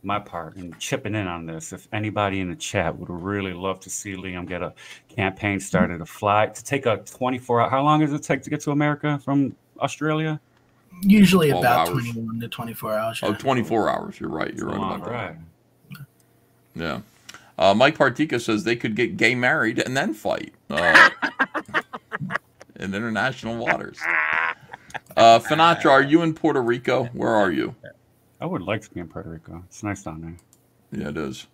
my part in chipping in on this. If anybody in the chat would really love to see Liam get a campaign started, a flight to take a 24 hour. How long does it take to get to America from Australia? usually about hours. 21 to 24 hours. Oh, 24 hours. You're right. You're right Long about that. ride. Yeah. Uh, Mike Partika says they could get gay married and then fight uh, in international waters. Uh, Finatra, are you in Puerto Rico? Where are you? I would like to be in Puerto Rico. It's nice down there. Yeah, it is.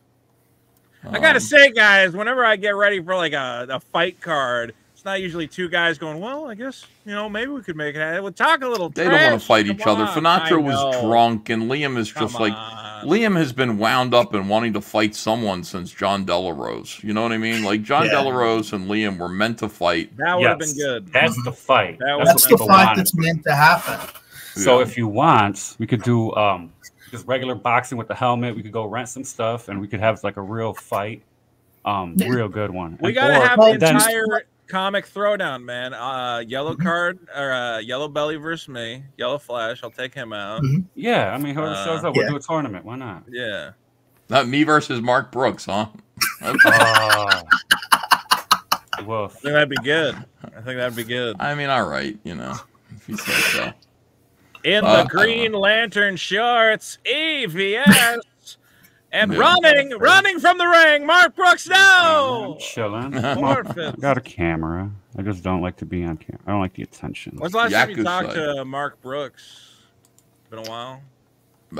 I gotta Um, say, guys, whenever I get ready for like a, a fight card, it's not usually two guys going, "Well, I guess you know maybe we could make it." happen." We'll talk a little. They don't want to fight Come each other. Finatra was drunk, and Liam is just Come like on. Liam has been wound up in wanting to fight someone since John Delarose. You know what I mean? Like John Yeah. Delarose and Liam were meant to fight. That would have been good. That's the fight. That That's That's the fight wanted. that's meant to happen. So Yeah. if you want, we could do um just regular boxing with the helmet. We could go rent some stuff, and we could have like a real fight, um, real good one. We And- gotta or have Well, the then- entire comic throwdown, man. Uh, yellow Mm-hmm. card or uh, yellow belly versus me. Yellow flash. I'll take him out. Mm-hmm. Yeah, I mean, whoever shows Uh, up, we'll do a tournament. Why not? Yeah. Not me versus Mark Brooks, huh? Okay. Oh. Well, I think that'd be good. I think that'd be good. I mean, all right, you know, if you say so. In Uh, the Green Lantern shorts, EVS. And Yeah. running, running from the ring, Mark Brooks. now. chilling. Forfeit. I got a camera. I just don't like to be on camera. I don't like the attention. When's the last time you talked to Mark Brooks? Been a while.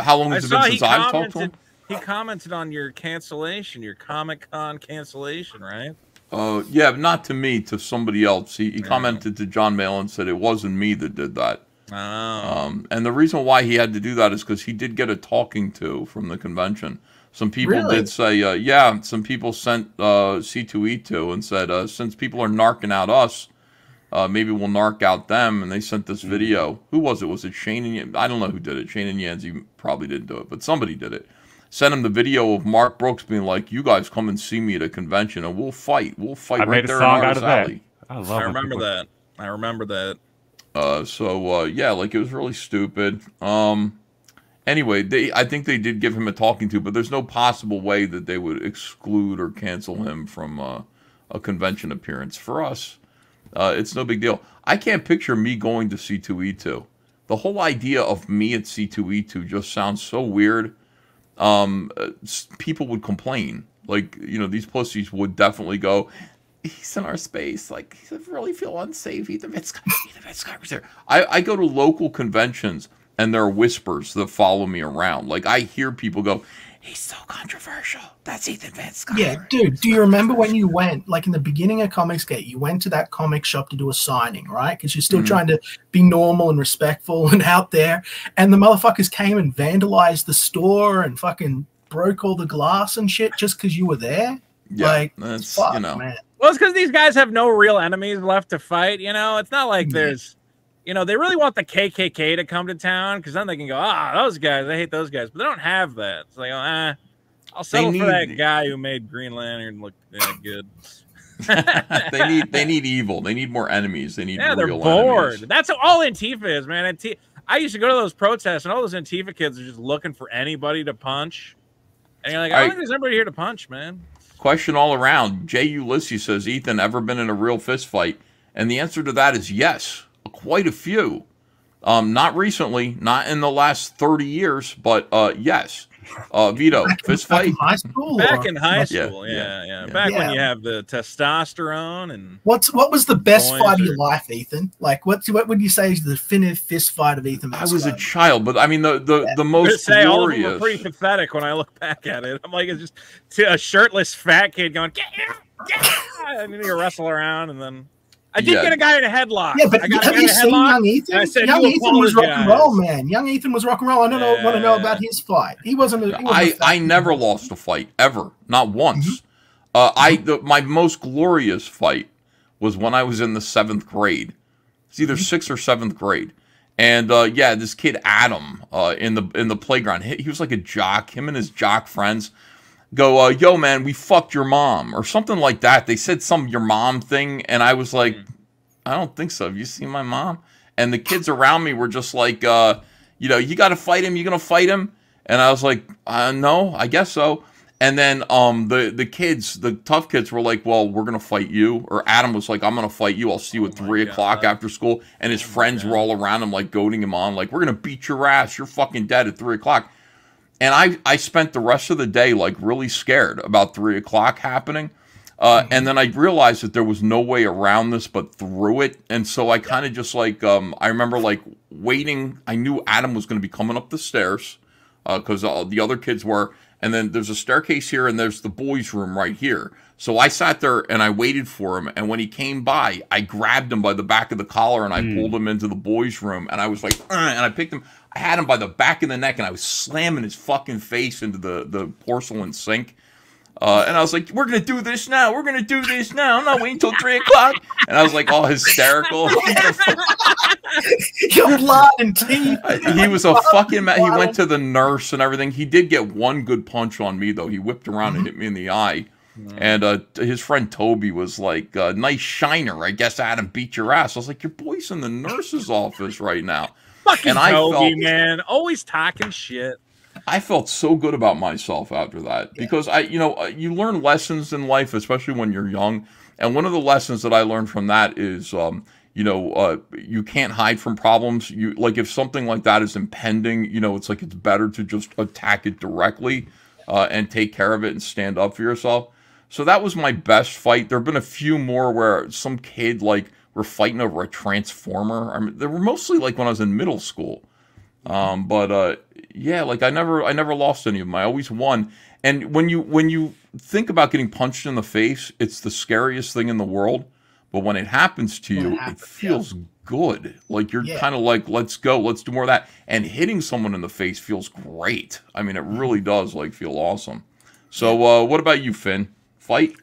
How long I has it been since I've talked to him? He commented on your cancellation, your Comic Con cancellation, right? Uh, yeah, but not to me, to somebody else. He, he commented to Jon Malin and said it wasn't me that did that. Oh. Um, and the reason why he had to do that is because he did get a talking to from the convention. Some people Really? did say, uh, yeah, some people sent uh, C2E2 and said, uh, since people are narking out us, uh, maybe we'll narc out them. And they sent this video. Who was it? Was it Shane and Yan- I don't know who did it. Shane and Yanzi probably didn't do it, but somebody did it. Sent him the video of Mark Brooks being like, you guys come and see me at a convention and we'll fight. We'll fight I right made a there song in out Artist of that. Alley. I love I remember people- that. I remember that. Uh, so uh, yeah, like it was really stupid. Um, anyway, they I think they did give him a talking to, but there's no possible way that they would exclude or cancel him from uh, a convention appearance. For us, uh, it's no big deal. I can't picture me going to C2E2. The whole idea of me at C2E2 just sounds so weird. Um, uh, people would complain. Like, you know, these pussies would definitely go, he's in our space. Like, he really feel unsafe. Ethan Van Sciver was there. I, I go to local conventions and there are whispers that follow me around. Like, I hear people go, he's so controversial. That's Ethan Van Sciver. Yeah, dude. Do you remember when you went, like in the beginning of Comicsgate, you went to that comic shop to do a signing, right? Because you're still Mhm. trying to be normal and respectful and out there. And the motherfuckers came and vandalized the store and fucking broke all the glass and shit just because you were there. Yeah, like, that's, fuck, you know. man. Well, it's because these guys have no real enemies left to fight. You know, it's not like there's, you know, they really want the KKK to come to town because then they can go, ah, those guys, I hate those guys, but they don't have that. It's like, ah, I'll settle for that guy who made Green Lantern look yeah, good. they need they need evil. They need more enemies. They need yeah, they're bored. enemies. That's all Antifa is, man. Antifa. I used to go to those protests, and all those Antifa kids are just looking for anybody to punch. And you're like, I don't right. think there's anybody here to punch, man. Question all around. Jay Ulysses says, Ethan, ever been in a real fist fight? And the answer to that is yes, quite a few. Um, not recently, not in the last 30 years, but uh, yes. Uh, Vito, fist fight? high school. Back in high school, yeah, yeah, yeah. yeah. Back when you have the testosterone and What's what was the best Points fight of your life, Ethan? Like, what's what would you say is the definitive fist fight of Ethan? I was a child, but I mean, the, the, the I was gonna most say all of them glorious. are pretty pathetic when I look back at it. I'm like, it's just t- a shirtless fat kid going, get here, get here," and then you wrestle around, and then I did Yeah. get a guy in a headlock. Yeah, but I got have you seen headlock, Young Ethan? I said, Young "You Ethan was rock and roll, man. Young Ethan was rock and roll. I don't know, want to know about his fight. He wasn't. A, he wasn't a I, I never lost a fight ever, not once. Uh, I the, my most glorious fight was when I was in the seventh grade. It's either sixth or seventh grade, and uh, yeah, this kid Adam uh, in the in the playground, he, he was like a jock. Him and his jock friends go, uh, "Yo, man, we fucked your mom" or something like that. They said some your mom thing, and I was like, I don't think so. Have you seen my mom? And the kids around me were just like, uh, you know, you got to fight him. You're gonna fight him? And I was like, uh, no, I guess so. And then um, the the kids, the tough kids, were like, well, we're gonna fight you. Or Adam was like, I'm gonna fight you. I'll see you at three o'clock after school. And his friends were all around him, like goading him on, like, we're gonna beat your ass. You're fucking dead at three o'clock. And I I spent the rest of the day like really scared about three o'clock happening. Uh, and then I realized that there was no way around this but through it. And so I kind of just like, um, I remember like waiting. I knew Adam was going to be coming up the stairs because all the other kids were. And then there's a staircase here and there's the boys' room right here. So I sat there and I waited for him. And when he came by, I grabbed him by the back of the collar and I pulled him into the boys' room. And I was like, "Uh," and I picked him. I had him by the back of the neck and I was slamming his fucking face into the, the porcelain sink. Uh, and I was like, "We're gonna do this now. We're gonna do this now. I'm not waiting till three o'clock." And I was like, all hysterical. Your blood and teeth. he was a fucking. Ma- he went to the nurse and everything. He did get one good punch on me though. He whipped around and hit me in the eye. And uh, his friend Toby was like, uh, "Nice shiner, I guess Adam beat your ass." I was like, "Your boy's in the nurse's office right now." Fucking and I Toby, felt man, always talking shit. I felt so good about myself after that because I, you know, uh, you learn lessons in life, especially when you're young. And one of the lessons that I learned from that is, um, you know, uh, you can't hide from problems. You like if something like that is impending, you know, it's like it's better to just attack it directly uh, and take care of it and stand up for yourself. So that was my best fight. There have been a few more where some kid like were fighting over a transformer. I mean, they were mostly like when I was in middle school. Um, but uh, yeah, like I never, I never lost any of them. I always won. And when you when you think about getting punched in the face, it's the scariest thing in the world. But when it happens to you, it feels good. Like you're Yeah. kind of like, let's go, let's do more of that. And hitting someone in the face feels great. I mean, it really does like feel awesome. So, uh, what about you, Finn? Fight?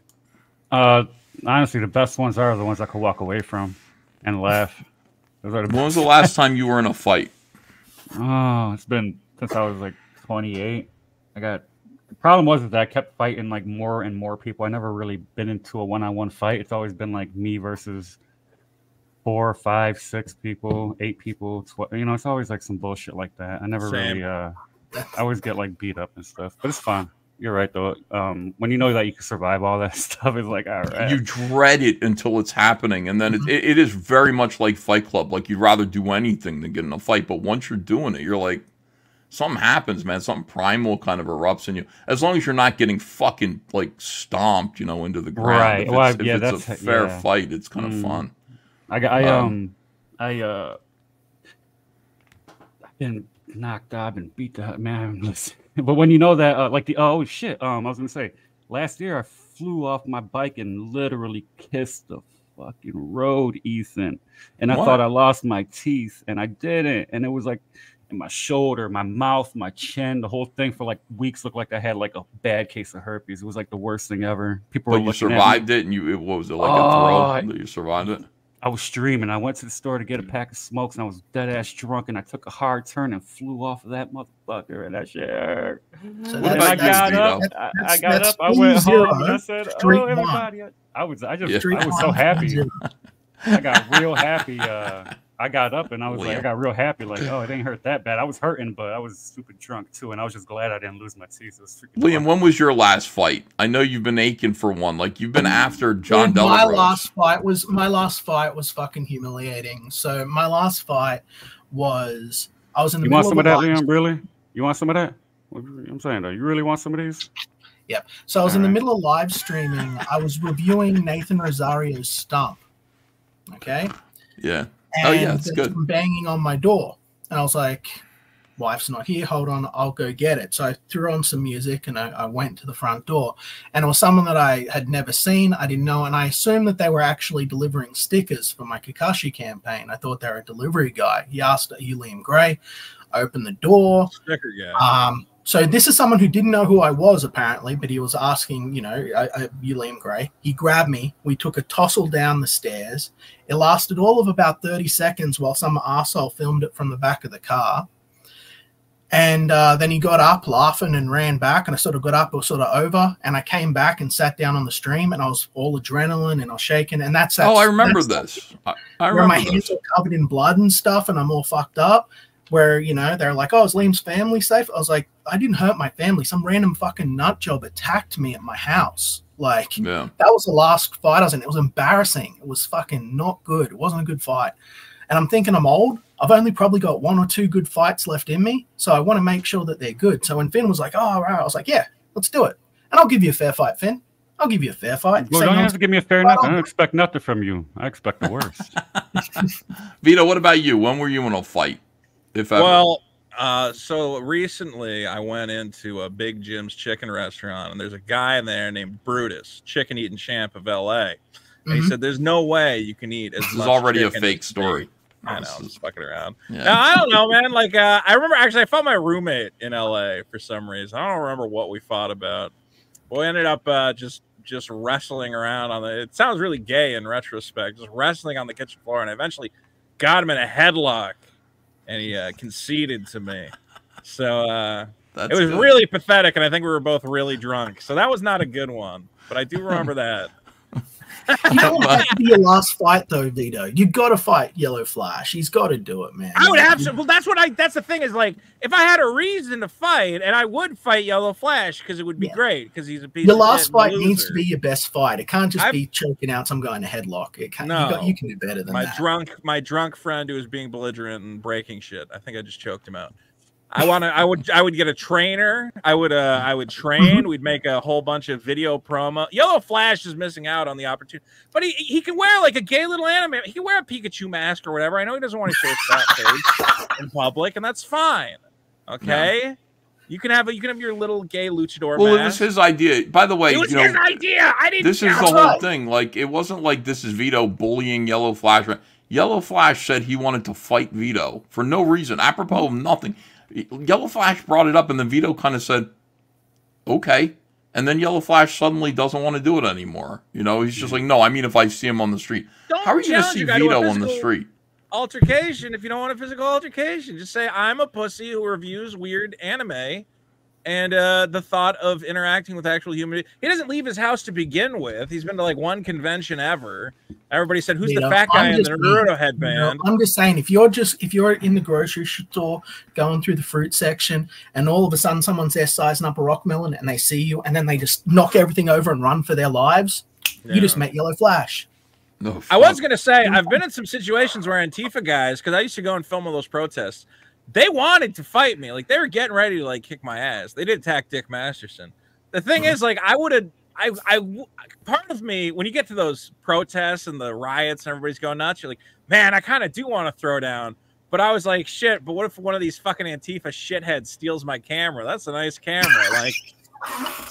Uh, honestly, the best ones are the ones I could walk away from and laugh. Those are the When was the last time you were in a fight? Oh, it's been since I was like 28. I got the problem was that I kept fighting like more and more people. I never really been into a one-on-one fight. It's always been like me versus four, five, six people, eight people. Tw- you know, it's always like some bullshit like that. I never Same. really. uh I always get like beat up and stuff, but it's fun. You're right though. Um, when you know that you can survive all that stuff, it's like all right. You dread it until it's happening, and then it, it, it is very much like Fight Club. Like you'd rather do anything than get in a fight, but once you're doing it, you're like, something happens, man. Something primal kind of erupts in you. As long as you're not getting fucking like stomped, you know, into the ground. Right. If Well, it's, if yeah, it's a that's- fair yeah. fight, it's kind of Mm. fun. I got I Um, um, I uh I've been knocked out, I've been beat the man. Listen. But when you know that uh, like the oh shit, um I was gonna say last year I flew off my bike and literally kissed the fucking road, Ethan. And I What? thought I lost my teeth and I didn't. And it was like in my shoulder, my mouth, my chin, the whole thing for like weeks looked like I had like a bad case of herpes. It was like the worst thing ever. People But were you looking at me. survived it, and you it, what was it like Oh, a I- thrill that you survived it? I was streaming. I went to the store to get a pack of smokes, and I was dead ass drunk. And I took a hard turn and flew off of that motherfucker, and I shit. So and that's- I got that's- up. that's- I, I got up. I went 3-0, home. And I said, Street "Oh, one. everybody!" I was. I just. Yeah. I was so happy. I got real happy. Uh, I got up and I was like, I got real happy. Like, oh, it ain't hurt that bad. I was hurting, but I was stupid drunk too, and I was just glad I didn't lose my teeth. It was freaking Liam, fun. when was your last fight? I know you've been aching for one. Like you've been mm, after John Dude, my last fight was my last fight was fucking humiliating. So my last fight was I was in the You want middle some of of that, a Liam? Really? You want some of that? I'm saying though, you really want some of these? Yep. So I was in the Alright. middle of live streaming. I was reviewing Nathan Rosario's stump. Okay. Yeah. And oh yeah, it's good. banging on my door. And I was like, wife's not here. Hold on, I'll go get it. So I threw on some music and I, I went to the front door. And it was someone that I had never seen. I didn't know. And I assumed that they were actually delivering stickers for my Kakashi campaign. I thought they were a delivery guy. He asked, Are you Liam Gray? I opened the door. Sticker guy. Um, so this is someone who didn't know who I was apparently, but he was asking, you know, I, I, you Liam Gray. He grabbed me. We took a tussle down the stairs. It lasted all of about 30 seconds while some asshole filmed it from the back of the car. And uh, then he got up laughing and ran back, and I sort of got up, it was sort of over, and I came back and sat down on the stream, and I was all adrenaline and I was shaking, and that's, that's oh, I remember this. I, I where my remember hands this. are covered in blood and stuff, and I'm all fucked up. Where you know they're like, "Oh, is Liam's family safe?" I was like, "I didn't hurt my family. Some random fucking nut job attacked me at my house. Like Yeah. that was the last fight I was in. It was embarrassing. It was fucking not good. It wasn't a good fight. And I'm thinking I'm old. I've only probably got one or two good fights left in me, so I want to make sure that they're good. So when Finn was like, "Oh, all right," I was like, "Yeah, let's do it." And I'll give you a fair fight, Finn. I'll give you a fair fight. Well, Say don't no- have to give me a fair Right nothing. I don't expect nothing from you. I expect the worst. Vito, what about you? When were you in a fight? If ever? Well, uh, so recently I went into a Big Jim's chicken restaurant, and there's a guy in there named Brutus, chicken eating champ of LA. And he Mhm. said, "There's no way you can eat as This is already a fake story. me." I know, I'm just fucking around. Yeah. Now, I don't know, man. Like, uh, I remember actually, I fought my roommate in LA for some reason. I don't remember what we fought about. We ended up uh, just just wrestling around on the. It sounds really gay in retrospect, just wrestling on the kitchen floor, and I eventually got him in a headlock, and he uh, conceded to me. So uh, That's it was good. really pathetic, and I think we were both really drunk. So that was not a good one. But I do remember that. You don't have to be your last fight though, Vito. You've got to fight Yellow Flash. He's got to do it, man. I would absolutely. Well, that's what I. That's the thing is like, if I had a reason to fight, and I would fight Yellow Flash because it would be great because he's a piece. Your of last fight loser. needs to be your best fight. It can't just I've- be choking out some guy in a headlock. It can't. No, You, got, you can do better than my that. drunk, my drunk friend who was being belligerent and breaking shit. I think I just choked him out. I want to. I would. I would get a trainer. I would. Uh. I would train. We'd make a whole bunch of video promo. Yellow Flash is missing out on the opportunity, but he he can wear like a gay little anime. He can wear a Pikachu mask or whatever. I know he doesn't want to show his fat face in public, and that's fine. Okay. You can have a, you can have your little gay luchador Well, it was his idea. By the way, It was you know, his idea. I didn't. this is the whole thing. Like, it wasn't like this is Vito bullying Yellow Flash. Yellow Flash said he wanted to fight Vito for no reason, apropos of nothing. Yellow Flash brought it up, and then Vito kind of said, "Okay." And then Yellow Flash suddenly doesn't want to do it anymore. You know, he's just like, "No, I mean, if I see him on the street, how are you going to see a guy to a Vito on the street?" altercation if you don't want a physical altercation just say i'm a pussy who reviews weird anime and uh the thought of interacting with actual human he doesn't leave his house to begin with. He's been to like one convention ever. Everybody said who's You the know, fat guy I'm in the just- naruto you know, headband? I'm just saying, if you're just if you're in the grocery store going through the fruit section, and all of a sudden someone's there sizing up a rock melon, and they see you, and then they just knock everything over and run for their lives, you just met Yellow Flash. No, I was gonna say I've been in some situations where Antifa guys, because I used to go and film all those protests, they wanted to fight me. Like they were getting ready to like kick my ass. They did attack Dick Masterson. The thing is, like, I would have. I, I, part of me, when you get to those protests and the riots and everybody's going nuts, you're like, man, I kind of do want to throw down. But I was like, shit, but what if one of these fucking Antifa shitheads steals my camera? That's a nice camera. Like,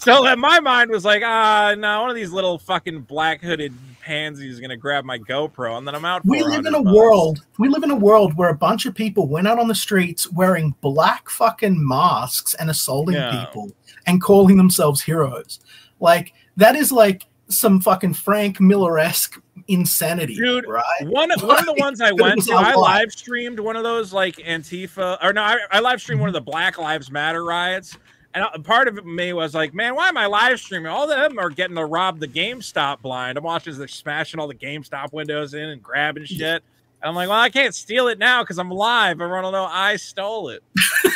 so in my mind was like, ah, no, one of these little fucking black hooded pansies is gonna grab my GoPro, and then I'm out. We live in a bucks. world. We live in a world where a bunch of people went out on the streets wearing black fucking masks and assaulting Yeah. people and calling themselves heroes. Like that is like some fucking Frank Miller esque insanity, Dude, right? One, one of the ones I went to, I live streamed one of those like Antifa, or no, I, I live streamed one of the Black Lives Matter riots. And uh, part of me was like, man, why am I live streaming? All of them are getting to rob the GameStop blind. I'm watching as they're smashing all the GameStop windows in and grabbing shit. And I'm like, well, I can't steal it now because I'm live. Everyone will know I stole it.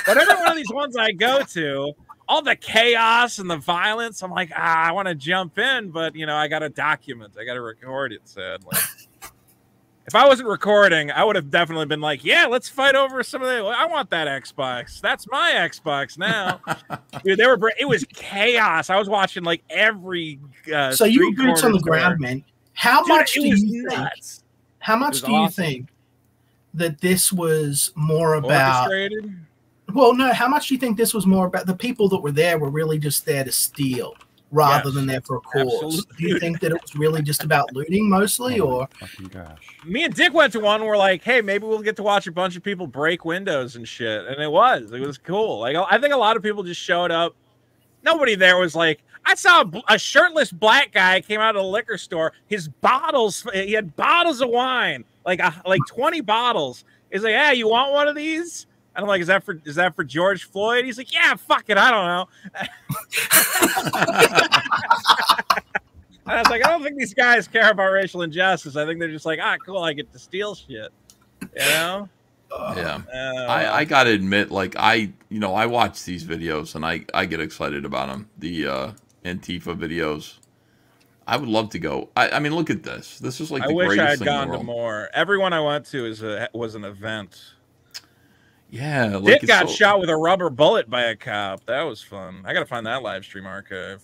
but every one of these ones I go to, all the chaos and the violence, I'm like, ah, I want to jump in, but you know, I got to document, I got to record it. Sadly, if I wasn't recording, I would have definitely been like, yeah, let's fight over some of the. I want that Xbox. That's my Xbox now. Dude, they were. It was chaos. I was watching like every. Uh, so you were boots on the ground, man. How Dude, much do you think? nuts. How much do you awesome. think that this was more about? Well, no. How much do you think this was more about? The people that were there were really just there to steal, rather Yes. than there for a cause. Absolutely. Do you think that it was really just about looting mostly, or? me and Dick went to one where like, hey, maybe we'll get to watch a bunch of people break windows and shit, and it was, it was cool. Like, I think a lot of people just showed up. Nobody there was like, I saw a, a shirtless black guy came out of the liquor store. His bottles, he had bottles of wine, like a, like twenty bottles. He's like, yeah, you want one of these? And I'm like, is that for is that for George Floyd? He's like, yeah, fuck it, I don't know. And I was like, I don't think these guys care about racial injustice. I think they're just like, ah, cool, I get to steal shit. You know? Yeah. Uh, I, I gotta admit, like I, you know, I watch these videos and I, I get excited about them. The uh, Antifa videos. I would love to go. I, I mean, look at this. This is like I the wish greatest I had thing in gone to more. Everyone I went to is a was an event. Yeah, like Dick got so- shot with a rubber bullet by a cop. That was fun. I gotta find that live stream archive.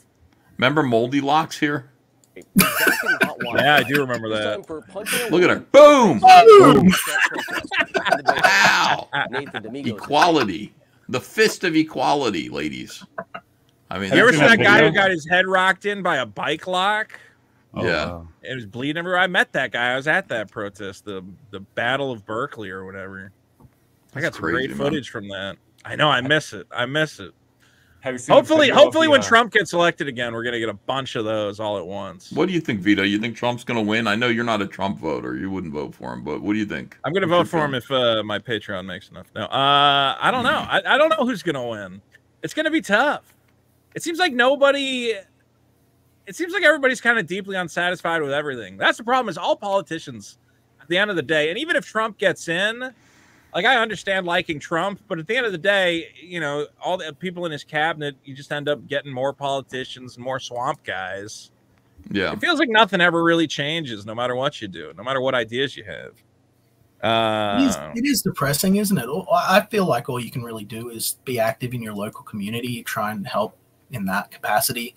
Remember Moldilocks here? Yeah, I do remember that. Look at her. Boom. Boom. Wow. Equality. The fist of equality, ladies. I mean, Have you ever seen that what- guy who got his head rocked in by a bike lock? Oh, Yeah. Oh, wow. It was bleeding everywhere. I met that guy. I was at that protest, the the Battle of Berkeley or whatever. I got That's some great man. footage from that. I know. I miss it. I miss it. Have you seen Hopefully, the video of hopefully, the, when uh, Trump gets elected again, we're gonna get a bunch of those all at once. What do you think, Vito? You think Trump's going to win? I know you're not a Trump voter. You wouldn't vote for him, but what do you think? I'm gonna What's vote your for him if uh, my Patreon makes enough. No, uh, I don't know. I, I don't know who's gonna win. It's going to be tough. It seems like nobody. It seems like everybody's kind of deeply unsatisfied with everything. That's the problem. Is all politicians at the end of the day, and even if Trump gets in, like I understand liking Trump, but at the end of the day, you know, all the people in his cabinet, you just end up getting more politicians and more swamp guys. Yeah. It feels like nothing ever really changes, no matter what you do, no matter what ideas you have. It is, Uh, it is depressing, isn't it? I feel like all you can really do is be active in your local community, try and help in that capacity,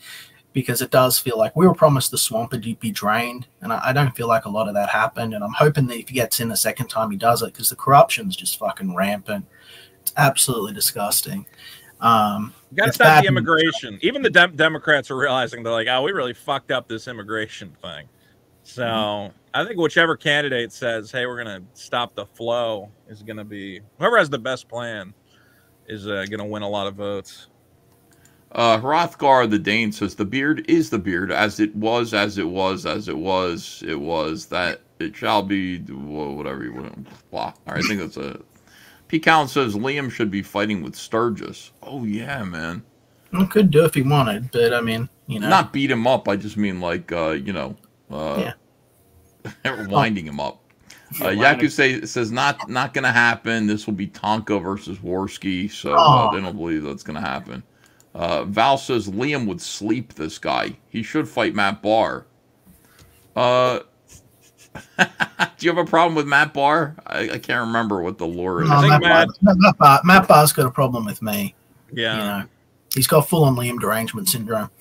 because it does feel like we were promised the swamp would be drained, and I, I don't feel like a lot of that happened. And I'm hoping that if he gets in the second time, he does it, because the corruption's just fucking rampant. It's absolutely disgusting. Um, You got to stop the immigration. Even the Dem- Democrats are realizing they're like, oh, we really fucked up this immigration thing. So Mm-hmm. I think whichever candidate says, hey, we're going to stop the flow is going to be whoever has the best plan is uh, going to win a lot of votes. Uh, Hrothgar the Dane says the beard is the beard, as it was, as it was, as it was, it was that it shall be. Whatever you want. Blah. All right, I think that's a. P. Callan says Liam should be fighting with Sturgis. Oh yeah, man. I could do if he wanted, but I mean, you know, Not beat him up. I just mean like uh, you know, uh, winding him up. Uh, Yeah, Yaku say, says not not gonna happen. This will be Tonka versus Worski, so uh, Oh. they don't believe that's gonna happen. Uh, Val says Liam would sleep this guy. He should fight Matt Barr. Uh, do you have a problem with Matt Barr? I, I can't remember what the lore is. No, Matt, Barr, Matt, Barr, Matt Barr's got a problem with me. Yeah. You know, he's got full on Liam derangement syndrome.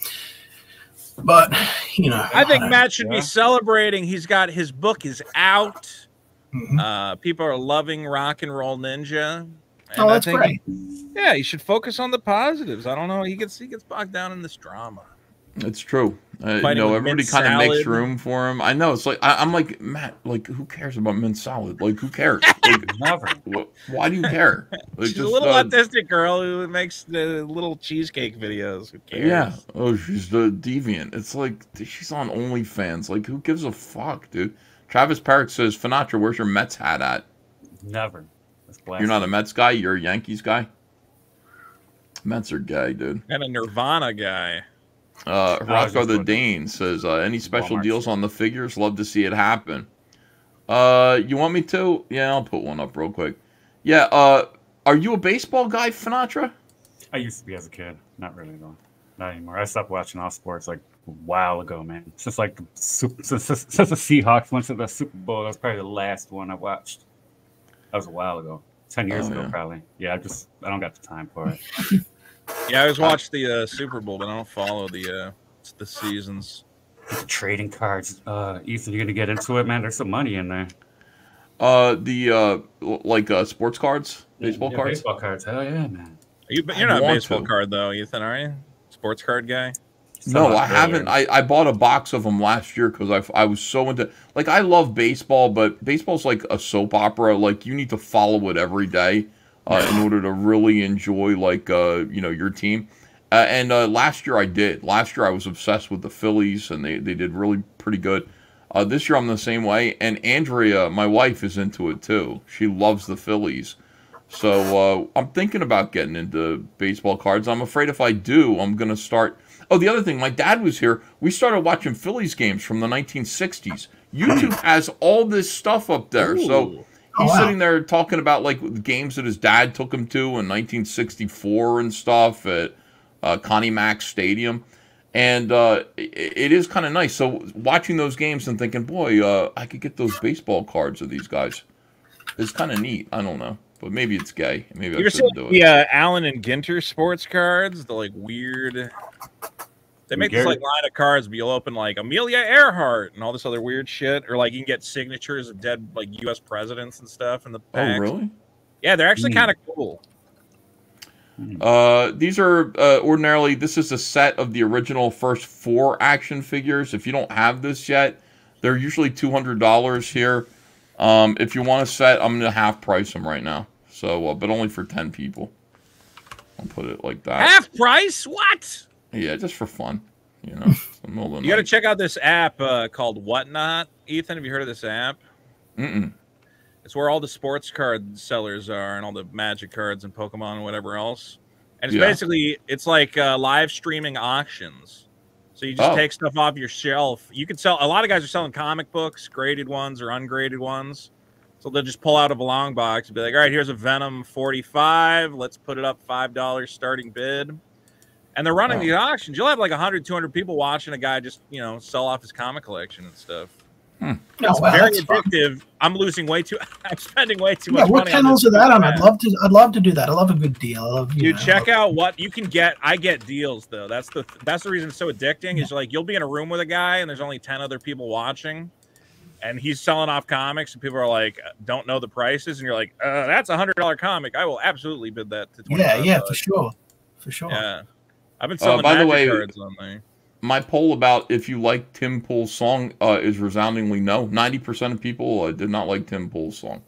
But, you know, I think Matt should be celebrating. He's got his book is out. Mm-hmm. Uh, people are loving Rock and Roll Ninja. And Oh, I that's think- great. Yeah, he should focus on the positives. I don't know. He gets he gets bogged down in this drama. It's true. Uh, you know, everybody kind of makes room for him. I know. It's like I, I'm like Matt. Like, who cares about mint salad? Like, who cares? Like, Never. Why do you care? Like, She's a little uh, autistic girl who makes the little cheesecake videos. Who cares? Yeah. Oh, she's the deviant. It's like she's on OnlyFans. Like, who gives a fuck, dude? Travis Parrott says, Finatra, where's your Mets hat at? Never. That's You're not a Mets guy. You're a Yankees guy. Mets are gay, dude. And a Nirvana guy. Uh, Rocco the looking. Dane says, uh, any special Walmart deals on the figures? Love to see it happen. Uh, you want me to? Yeah, I'll put one up real quick. Yeah. Uh, are you a baseball guy, Finatra? I used to be as a kid. Not really though. Not anymore. I stopped watching all sports like a while ago, man. Since like the since, since, since the Seahawks went to the Super Bowl, that was probably the last one I watched. That was a while ago. Ten years Oh, ago, yeah. probably. Yeah, I just I don't got the time for it. Yeah, I always watch the uh, Super Bowl, but I don't follow the uh, the seasons. Trading cards, uh, Ethan, you're gonna get into it, man? There's some money in there. Uh, the uh, like uh, sports cards, baseball Yeah, cards. Baseball cards, hell yeah, man. You, you're not a baseball to. card though, Ethan, are you? Sports card guy? No, I haven't. I, I bought a box of them last year because I, I was so into like I love baseball, but baseball's like a soap opera. Like you need to follow it every day uh, in order to really enjoy like uh, you know your team. Uh, and uh, last year I did. Last year I was obsessed with the Phillies, and they they did really pretty good. Uh, this year I'm the same way, and Andrea, my wife, is into it too. She loves the Phillies. So uh, I'm thinking about getting into baseball cards. I'm afraid if I do, I'm gonna start. Oh, the other thing, my dad was here. We started watching Phillies games from the 1960s. YouTube has all this stuff up there. So he's Oh, wow. sitting there talking about like games that his dad took him to in 1964 and stuff at uh, Connie Mack Stadium. And uh, it is kind of nice. So watching those games and thinking, boy, uh, I could get those baseball cards of these guys. It's kind of neat. I don't know, but maybe it's gay. Maybe You I shouldn't do it. the uh, Allen and Ginter sports cards? The like weird. They make this like line of cards, but you'll open like Amelia Earhart and all this other weird shit, or like you can get signatures of dead like U.S. presidents and stuff in the Oh, really? Yeah, they're actually Hmm. kind of cool. Uh, these are uh, ordinarily this is a set of the original first four action figures. If you don't have this yet, they're usually two hundred dollars here. Um, if you want a set, I'm gonna half price them right now. So, uh, but only for ten people. I'll put it like that. Half price? What? Yeah, just for fun. You know, it's the middle You got to check out this app uh, called Whatnot. Ethan, have you heard of this app? Mm-mm. It's where all the sports card sellers are and all the magic cards and Pokemon and whatever else. and it's Yeah. basically it's like uh, live streaming auctions. So you just Oh. take stuff off your shelf. You can sell. A lot of guys are selling comic books, graded ones or ungraded ones. So they'll just pull out of a long box and be like, "All right, here's a Venom 45. Let's put it up five dollars starting bid." And they're running Oh. these auctions. You'll have like 100, 200 people watching a guy just you know sell off his comic collection and stuff. Oh, It's wow, very that's fun. addictive. I'm losing way too. I'm spending way too Yeah, much what money. on channels this are that on? I'd love to. I'd love to do that. I love a good deal. I love you Dude, know, check out what you can get. I get deals though. That's the that's the reason it's so addicting. Is like you'll be in a room with a guy and there's only ten other people watching, and he's selling off comics, and people are like, don't know the prices, and you're like, uh, that's a hundred dollar comic. I will absolutely bid that to twenty. Yeah, yeah, for sure, for sure. Yeah, I've been Uh, selling. by the way, cards on there. my poll about if you like Tim Pool's song uh, is resoundingly no. Ninety percent of people uh, did not like Tim Pool's song.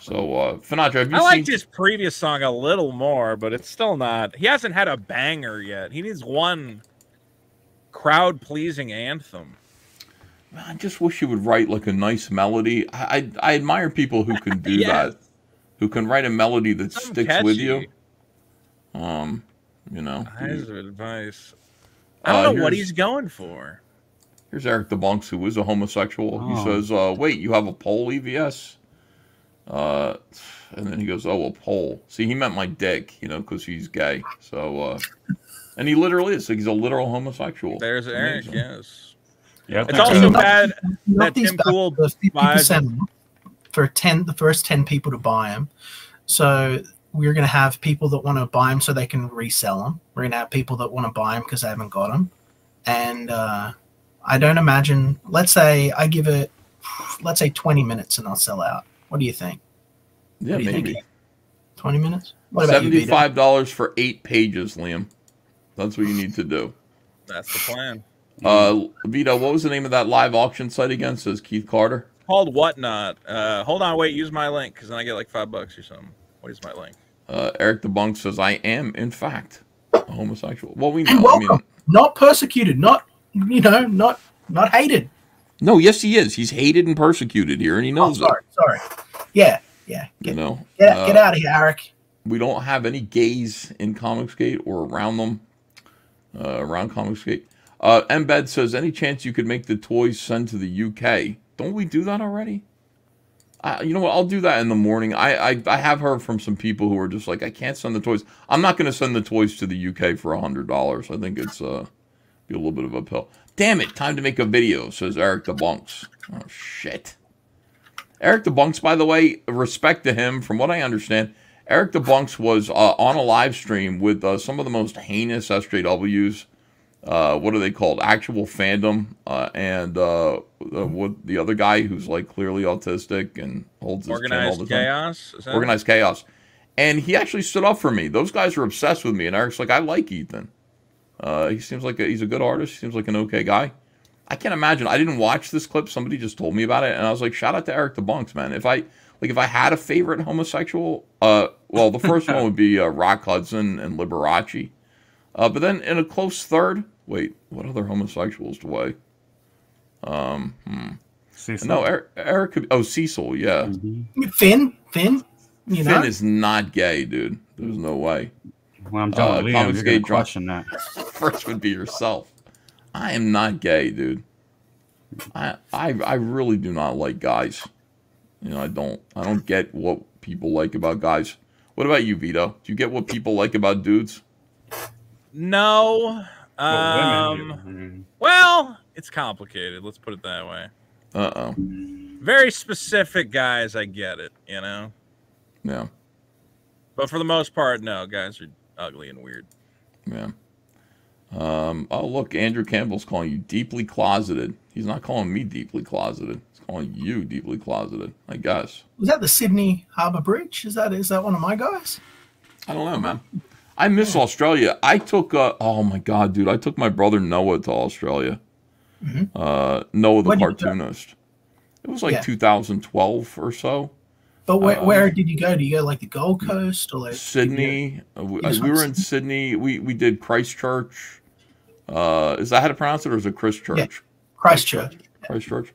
So, uh, Finatra, have you I seen? liked his previous song a little more, but it's still not. He hasn't had a banger yet. He needs one crowd pleasing anthem. I just wish you would write like a nice melody. I I, I admire people who can do Yeah. that, who can write a melody that Something sticks with you. Um, you know. Eyes of advice. I don't Uh, know what he's going for. Here's Eric the DeBunks, who is a homosexual. He Oh. says, uh, "Wait, you have a pole, EVS?" Uh, and then he goes, "Oh, a pole." See, he meant my dick, you know, because he's gay. So, uh, and he literally is. He's a literal homosexual. There's Eric, yes. Yeah, It's also bad Knock that these Tim back Pool to 50% buys. for 10 the first 10 people to buy them so we're going to have people that want to buy them so they can resell them we're going to have people that want to buy them because they haven't got them and uh, i don't imagine let's say i give it let's say 20 minutes and i'll sell out what do you think Yeah, What do you think, maybe. 20 minutes what about you Vito? Seventy-five dollars for eight pages, Liam. That's what you need to do. That's the plan. Uh, Vito, what was the name of that live auction site again? Says Keith Carter. Called whatnot. Uh, hold on, wait. Use my link because then I get like five bucks or something. What is my link? Uh, Eric Bunk says, "I am, in fact, a homosexual." Well, we know. and I mean, not persecuted not you know not not hated no, yes, he is. He's hated and persecuted here, and he oh, knows sorry sorry yeah yeah it. You know, get, out get Uh, out of here eric we don't have any gays in Comicsgate or around them, uh, around Comicsgate. Uh, Embed says, any chance you could make the toys send to the UK? Don't we do that already? You know what? I'll do that in the morning. I, I I have heard from some people who are just like, I can't send the toys. I'm not going to send the toys to the UK for a hundred dollars. I think it's uh be a little bit of a pill. Damn it! Time to make a video. Says Eric the Bunks. Oh shit. Eric the Bunks, by the way, respect to him. From what I understand, Eric the Bunks was uh, on a live stream with uh, some of the most heinous SJWs. Uh, what are they called? Actual fandom, uh, and uh, the, what the other guy who's like clearly autistic and holds his chin all Organized the time. chaos. Is that Organized chaos. And he actually stood up for me. Those guys are obsessed with me, and Eric's like, I like Ethan. Uh, he seems like a, he's a good artist. He seems like an okay guy. I can't imagine. I didn't watch this clip. Somebody just told me about it, and I was like, shout out to Eric the Bunks, man. If I like, if I had a favorite homosexual, uh, well, the first one would be uh, Rock Hudson and Liberace. Uh, but then in a close third, wait, what other homosexuals do I? Um, hmm. Cecil. no, Eric, Eric could, oh, Cecil, yeah. finn finn you know Finn is not gay, dude. There's no way. Well, I'm done with Liam. Comics You're gay question that. First would be yourself. I am not gay, dude. I I I really do not like guys. You know, I don't I don't get what people like about guys. What about you, Vito? Do you get what people like about dudes? No. Well, women Um. Well, it's complicated. Let's put it that way. Uh oh. Very specific guys, I get it. You know. Yeah. But for the most part, no. Guys are ugly and weird. Yeah. Um, oh, look, Andrew Campbell's calling you deeply closeted. He's not calling me deeply closeted. He's calling you deeply closeted, I guess. was that the sydney harbor bridge is that is that one of my guys I don't know, man. I miss Australia. I took, uh, oh my God, dude. I took my brother Noah to Australia. Mhm. Uh, Noah the When did you cartoonist. It was like Yeah. 2012 or so. But where, Uh, where did you go? Do you go like the Gold Coast or like Sydney. Uh, we, we were in Sydney. We we did Christchurch. Uh, is that how to pronounce it, or is it Christchurch? Christchurch? Christchurch.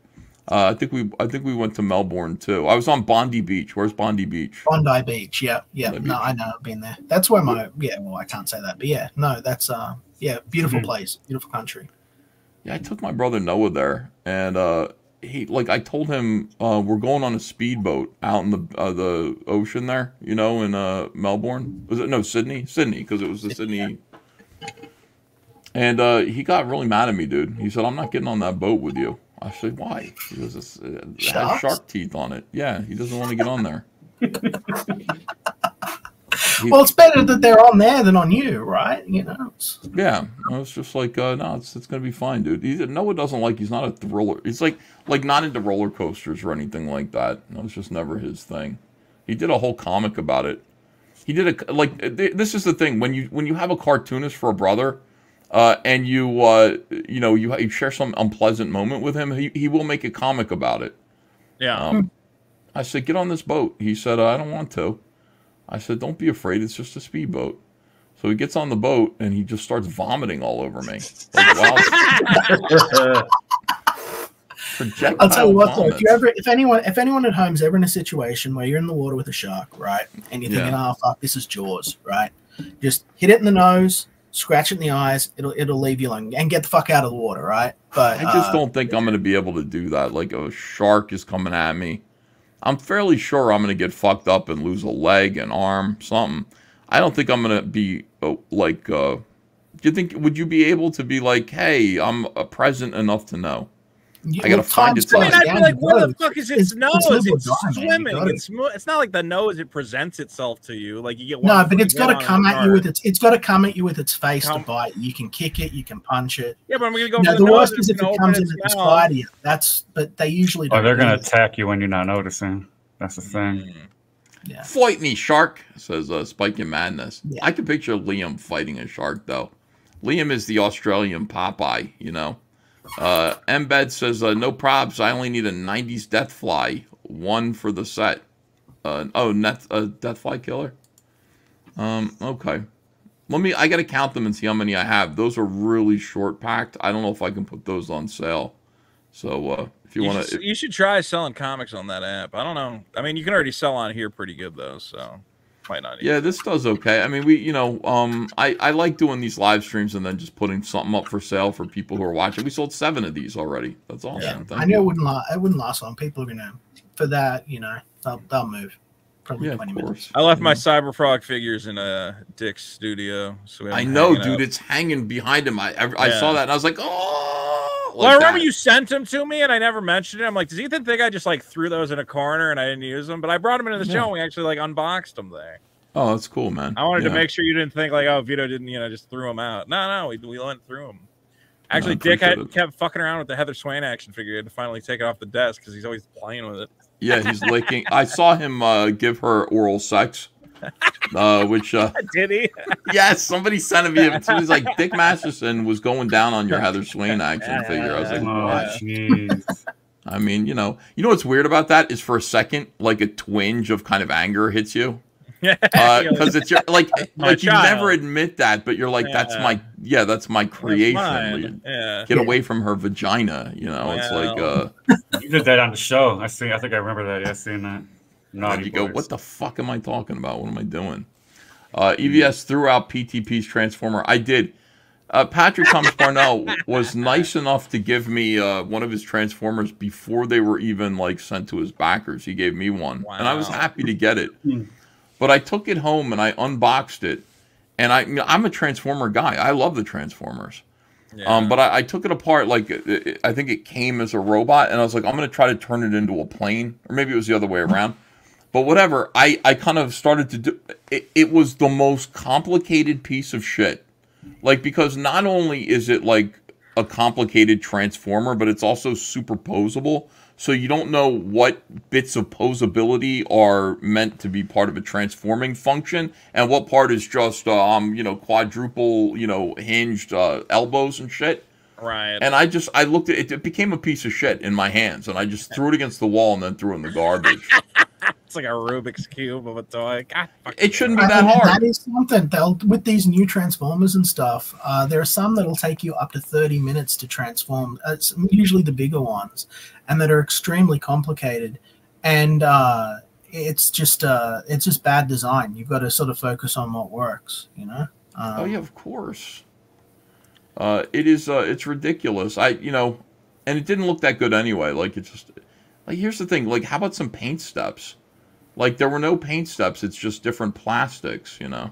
Uh, I think we I think we went to Melbourne too. I was on Bondi Beach. Where's Bondi Beach? Bondi Beach. Yeah, yeah. No, I know. I've been there. That's where my yeah. Well, I can't say that, but yeah, no, that's uh, yeah, beautiful Mhm. place, beautiful country. Yeah, I took my brother Noah there, and uh, he like I told him uh, we're going on a speedboat out in the uh, the ocean there, you know, in uh, Melbourne. Was it no Sydney? Sydney, because it was the Sydney. And uh, he got really mad at me, dude. He said, "I'm not getting on that boat with you." I said, "Why?" He goes, "It's- "It has shark teeth on it." Yeah, he doesn't want to get on there. He- Well, it's better that they're on there than on you, right? You know. it's- Yeah, I was just like, uh, no, it's it's gonna be fine, dude. He, Noah doesn't like. He's not a thriller. He's like like not into roller coasters or anything like that. That was just never his thing. He did a whole comic about it. He did a like. th- This is the thing when you when you have a cartoonist for a brother, uh, and you uh, you know you you share some unpleasant moment with him, he he will make a comic about it. Yeah. Um, I said, get on this boat. He said, I don't want to. I said, don't be afraid. It's just a speedboat. So he gets on the boat and he just starts vomiting all over me. Like, wow. Projectile I'll tell you what, though, if you ever, if anyone, if anyone at home's ever in a situation where you're in the water with a shark, right, and you're thinking, Yeah. "Oh fuck, this is Jaws," right? Just hit it in the nose, scratch it in the eyes. It'll it'll leave you alone, and get the fuck out of the water, right? But I just uh, don't think I'm going to be able to do that. Like a shark is coming at me. I'm fairly sure I'm going to get fucked up and lose a leg, an arm, something. I don't think I'm going to be uh, like. Uh, do you think would you be able to be like, hey, I'm uh, present enough to know? I gotta find it. I mean, I'd be like, where the fuck is It's- its nose? it's live or It's, die, man. You swimming. gotta- It's mo- it's not like the nose. It presents itself to you. Like you get No, but it's foot got to come at you with its. It's got to come at you with its face Come- to bite. You can kick it. You can punch it. Yeah, but I'm gonna go No, for the the, worst it's is if it comes in its at the mouth. spider. That's but they usually. Don't Oh, they're gonna attack you when you're not noticing. That's the thing. Fight me, shark, says uh, Spike in Madness. I can picture Liam fighting a shark, though. Liam is the Australian Popeye, you know. Uh, Embed says, uh, no probs. I only need a 90s Deathfly. One for the set. Uh, oh, net, uh, Deathfly killer? Um, okay. Let me, I got to count them and see how many I have. Those are really short packed. I don't know if I can put those on sale. So, uh, if you, You, want should, to, you should try selling comics on that app. I don't know. I mean, you can already sell on here pretty good though, so might not. Yeah, this does okay. I mean, we, you know, um, I, I like doing these live streams and then just putting something up for sale for people who are watching. We sold seven of these already. That's awesome. Yeah, I know you. it wouldn't last. It wouldn't last long. People are gonna for that. You know, they'll they'll move. Probably Yeah, twenty minutes. I left my Cyberfrog figures in uh, Dick's studio. So I know, dude. out. It's hanging behind him. I, I, I saw that and I was like, oh. well, I remember that. you sent them to me, and I never mentioned it. I'm like, does Ethan think I just like threw those in a corner and I didn't use them? But I brought them into the Yeah. show, and we actually like unboxed them there. Oh, that's cool, man. I wanted Yeah. to make sure you didn't think like, oh, Vito didn't, you know, just threw them out. No, no, we, we went through them. Actually, Dick had kept fucking around with the Heather Swain action figure. He had to finally take it off the desk because he's always playing with it. Yeah, he's licking. I saw him uh, give her oral sex, uh, which uh, Did he? yes, somebody sent me. It was like Dick Masterson was going down on your Heather Swain action figure. I was like, Oh, what? jeez. I mean, you know, you know what's weird about that is for a second, like a twinge of kind of anger hits you. Because it's your like, like you child. never admit that, but you're like, that's my, yeah, that's my creation. mine. You Yeah. Get away from her vagina. You know, it's like, uh, you did that on the show. I see. I think I remember that. Yeah, I seen that. and Naughty you go, what the fuck am I talking about? What am I doing? Uh, EVS threw out PTP's Transformer. I did. Uh, Patrick Thomas Parnell was nice enough to give me uh, one of his Transformers before they were even like sent to his backers. He gave me one, and I was happy to get it. But I took it home and I unboxed it, and I I'm a Transformer guy. I love the Transformers. Um, but I, I took it apart like it, it- I think it came as a robot, and I was like, I'm gonna try to turn it into a plane, or maybe it was the other way around. But whatever, I I kind of started to do. It, it was the most complicated piece of shit, like because not only is it like a complicated transformer, but it's also superposable. So you don't know what bits of posability are meant to be part of a transforming function, and what part is just um you know quadruple you know hinged uh, elbows and shit. Right. And I just I looked at it. It became a piece of shit in my hands, and I just threw it against the wall and then threw it in the garbage. it's like a Rubik's cube of a toy. God, It shouldn't be I that mean, hard. That is something. They'll with these new transformers and stuff. Uh, there are some that'll take you up to thirty minutes to transform. Uh, It's usually the bigger ones, and that are extremely complicated. And uh, it's just uh, it's just bad design. You've got to sort of focus on what works. You know. Um, oh yeah, of course. Uh, it is. Uh, it's ridiculous. I, you know, and it didn't look that good anyway. Like it just, like here's the thing. Like, how about some paint steps? Like there were no paint steps. It's just different plastics. You know.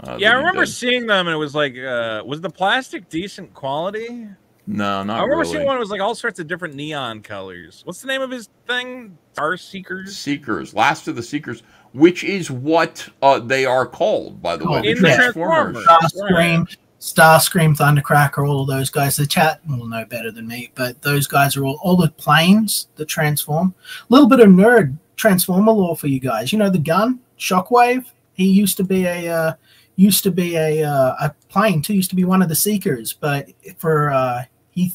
Uh, yeah, I remember seeing them, and it was like, uh, was the plastic decent quality? No, not I remember really. seeing one. It was like all sorts of different neon colors. What's the name of his thing? Star Seekers. Seekers, Last of the Seekers, which is what uh, they are called, by the way. Oh, the yeah. Transformers. Starscream, Starscream, Thundercracker, all of those guys. The chat will know better than me, but those guys are all all the planes that transform. A little bit of nerd transformer lore for you guys. You know the gun, Shockwave. He used to be a uh, used to be a uh, a plane too. Used to be one of the Seekers, but for uh, he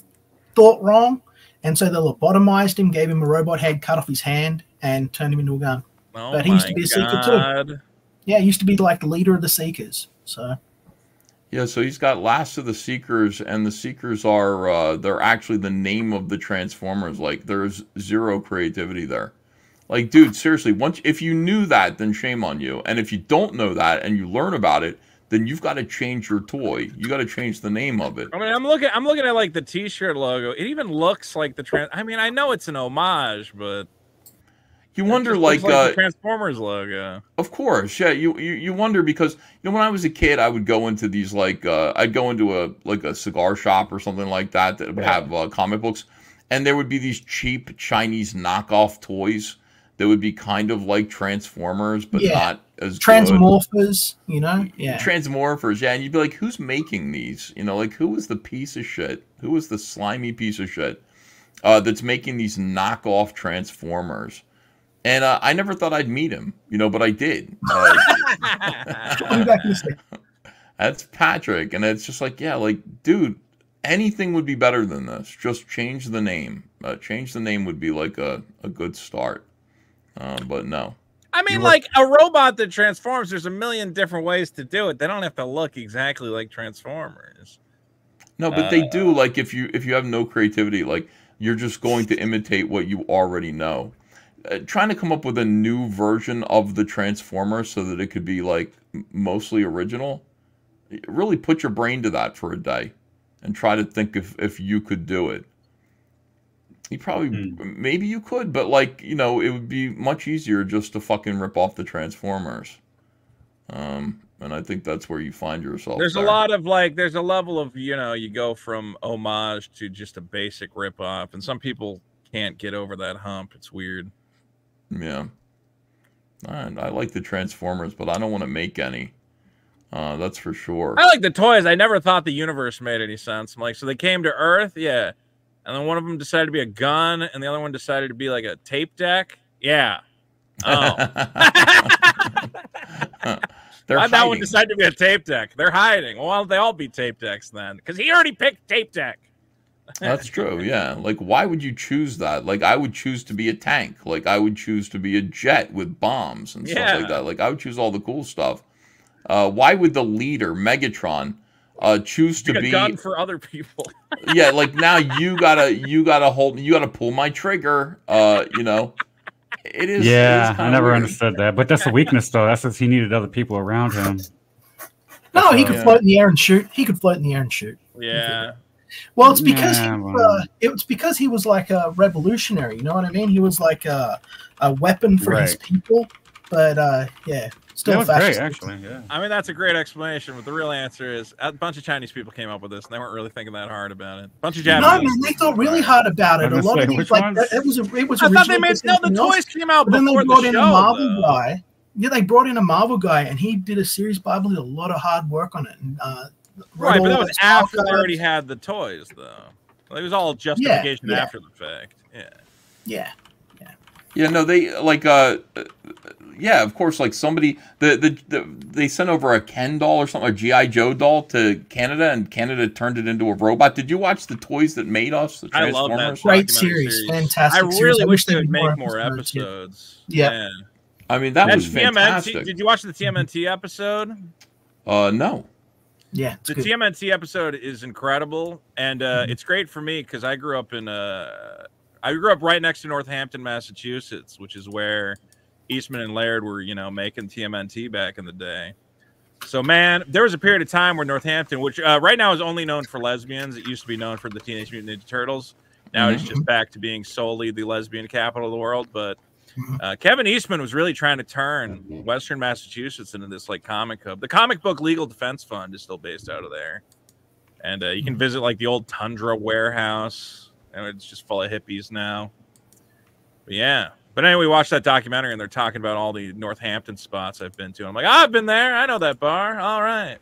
thought wrong, and so they lobotomized him, gave him a robot head, cut off his hand, and turned him into a gun. Oh but he used to be a Seeker too. Yeah, he used to be like the leader of the Seekers. So Yeah, so he's got Last of the Seekers, and the Seekers are uh, they're actually the name of the Transformers. Like there's zero creativity there. Like, dude, seriously, once if you knew that, then shame on you. And if you don't know that and you learn about it, then you've got to change your toy. You got to change the name of it. I mean, I'm looking. I'm looking at like the T-shirt logo. It even looks like the trans. I mean, I know it's an homage, but You wonder, just like, looks uh, the Transformers logo. Of course, yeah. You, you you wonder because you know when I was a kid, I would go into these like uh, I'd go into a like a cigar shop or something like that that would have uh, comic books, and there would be these cheap Chinese knockoff toys that would be kind of like Transformers, but Yeah. not as good. Transmorphers, you know? Yeah. Transmorphers, yeah, and you'd be like, who's making these? You know, like who is the piece of shit? Who is the slimy piece of shit uh, that's making these knockoff Transformers? And uh, I never thought I'd meet him, you know, but I did. Uh, that's Patrick, and it's just like, yeah, like, dude, anything would be better than this. Just change the name. Uh, change the name would be like a, a good start. Uh, but no. I mean, like a robot that transforms. There's a million different ways to do it. They don't have to look exactly like Transformers. No, but they Uh, do. Like if you if you have no creativity, like you're just going to imitate what you already know. Uh, trying to come up with a new version of the Transformer so that it could be like mostly original. Really put your brain to that for a day, and try to think if if you could do it. You probably maybe you could, but like you know, it would be much easier just to fucking rip off the Transformers. Um, and I think that's where you find yourself. There's a lot of like, there's a level of you know, you go from homage to just a basic rip off, and some people can't get over that hump. It's weird. Yeah. And I like the Transformers, but I don't want to make any. Uh, that's for sure. I like the toys. I never thought the universe made any sense. I'm like, so they came to Earth, yeah, and then one of them decided to be a gun, and the other one decided to be like a tape deck, yeah. Oh, They're Why'd that one decided to be a tape deck? They're hiding. Well, why don't they all be tape decks then? Because he already picked tape deck. That's true. Yeah. Like, why would you choose that? Like, I would choose to be a tank. Like, I would choose to be a jet with bombs and stuff Yeah. like that. Like, I would choose all the cool stuff. Uh, why would the leader, Megatron, uh, choose to Be a gun for other people. yeah. Like now you gotta you gotta hold you gotta pull my trigger. Uh, you know. It is. it is yeah, I never weird. understood that. But that's a weakness, though. That's because he needed other people around him. No, he could Yeah. float in the air and shoot. He could float in the air and shoot. Yeah. Well, it's because Yeah, he, well. uh, it was because he was like a revolutionary. You know what I mean? He was like a, a weapon for his people. But uh, yeah, still fascist. yeah. I mean, that's a great explanation, but the real answer is a bunch of Chinese people came up with this, and they weren't really thinking that hard about it. bunch of Japanese. No, Japanese. man, they thought really hard about it. A lot gonna of say, these, like, ones? it was a, it was. I thought they made for no. The something else, toys came out but then they brought the in show. a Marvel though. guy. Yeah, they brought in a Marvel guy, and he did a series Bible, did a lot of hard work on it. And, uh, wrote Right, but all that was after they already had the toys, though. It was all justification yeah. after the fact. Yeah. Yeah. Yeah, no, they like uh uh, yeah, of course like somebody the, the the they sent over a Ken doll or something, a GI Joe doll to Canada and Canada turned it into a robot. Did you watch the Toys That Made Us, the Transformers? I love that Transformers? Great documentary series, fantastic I series. really I wish wish they there'd would be more make more episodes, yeah. episodes. Yeah. Yeah. I mean, that was TMNT fantastic. Did you watch the TMNT episode? Uh, no. Yeah, the TMNT episode is incredible, and uh, it's great for me because I grew up in uh, I grew up right next to Northampton, Massachusetts, which is where Eastman and Laird were, you know, making TMNT back in the day. So, man, there was a period of time where Northampton, which uh, right now is only known for lesbians, it used to be known for the Teenage Mutant Ninja Turtles. Now it's just back to being solely the lesbian capital of the world. But uh, Kevin Eastman was really trying to turn Western Massachusetts into this like comic hub. The Comic Book Legal Defense Fund is still based out of there, and uh, you can visit like the old Tundra warehouse, and it's just full of hippies now. But yeah. But anyway, we watched that documentary, and they're talking about all the Northampton spots I've been to. I'm like, "Ah, I've been there. I know that bar. All right.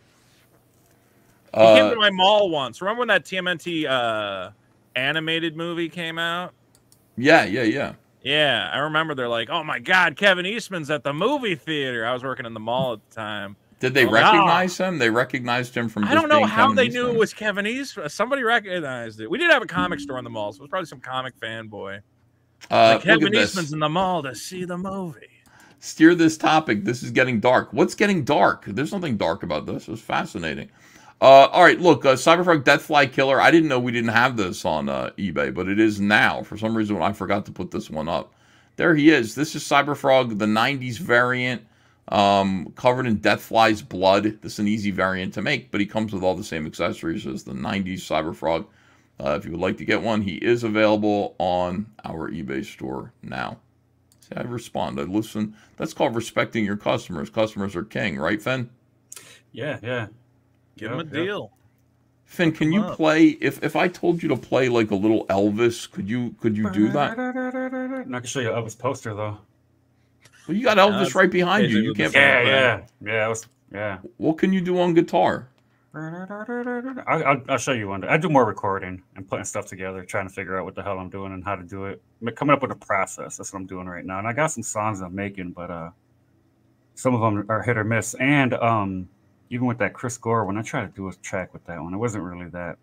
He came Uh, to my mall once. Remember when that TMNT uh, animated movie came out? yeah, yeah, yeah. Yeah, I remember they're like, "Oh my God, Kevin Eastman's at the movie theater." I was working in the mall at the time. Did they "Oh." recognize him? They recognized him from. I don't know how Kevin they Eastman? knew it was Kevin Eastman. Somebody recognized it. We did have a comic store in the mall, so it was probably some comic fanboy. Uh, like Kevin. Eastman's in the mall to see the movie. Steer this topic. This is getting dark. What's getting dark? There's nothing dark about this. It's fascinating. Uh, all right, look, uh, Cyberfrog Deathfly Killer. I didn't know we didn't have this on uh, eBay, but it is now. For some reason, I forgot to put this one up. There he is. This is Cyberfrog, the 90s variant, um, covered in Deathfly's blood. This is an easy variant to make, but he comes with all the same accessories as the 90s Cyberfrog. Uh, if you would like to get one, he is available on our eBay store now. See, I respond. I listen. That's called respecting your customers. Customers are king, right, Finn? Yeah, yeah. Give him a Yep, yep. deal. Finn, can you play? If if I told you to play like a little Elvis, could you could you do that? Not I can show you Elvis poster though. Well, you got Elvis right behind you. You can't. Yeah, yeah, yeah. Was, yeah. What can you do on guitar? I, I'll, I'll show you one. day. I do more recording and putting stuff together, trying to figure out what the hell I'm doing and how to do it. Coming up with a process. That's what I'm doing right now. And I got some songs I'm making, but uh, some of them are hit or miss. And um, even with that Chris Gore, when I tried to do a track with that one, it wasn't really that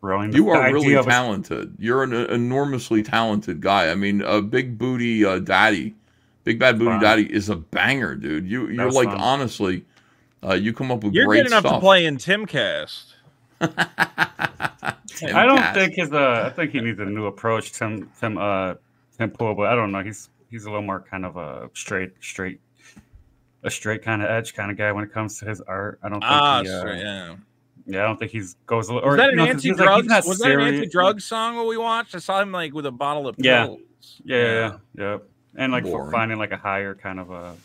thrilling. You are really of it- talented. You're an enormously talented guy. I mean, a big booty uh, daddy, big bad booty Fun. daddy is a banger, dude. You you're like fun. honestly, uh, you come up with You're great good enough stuff. to play in Timcast. I don't think his. Uh, I think he needs a new approach. Tim, Tim, uh, Tim Pool, but I don't know. He's he's a little more kind of a straight, straight, a straight kind of edge kind of guy when it comes to his art. I don't think. Ah, he, uh, straight, yeah. Yeah, I don't think he's goes a little. Was or, that an know, 'cause anti-drug? he's not was that an anti-drug song what we watched? I saw him like with a bottle of Yeah. pills. Yeah, yeah, yeah, yeah. And like for finding like a higher kind of a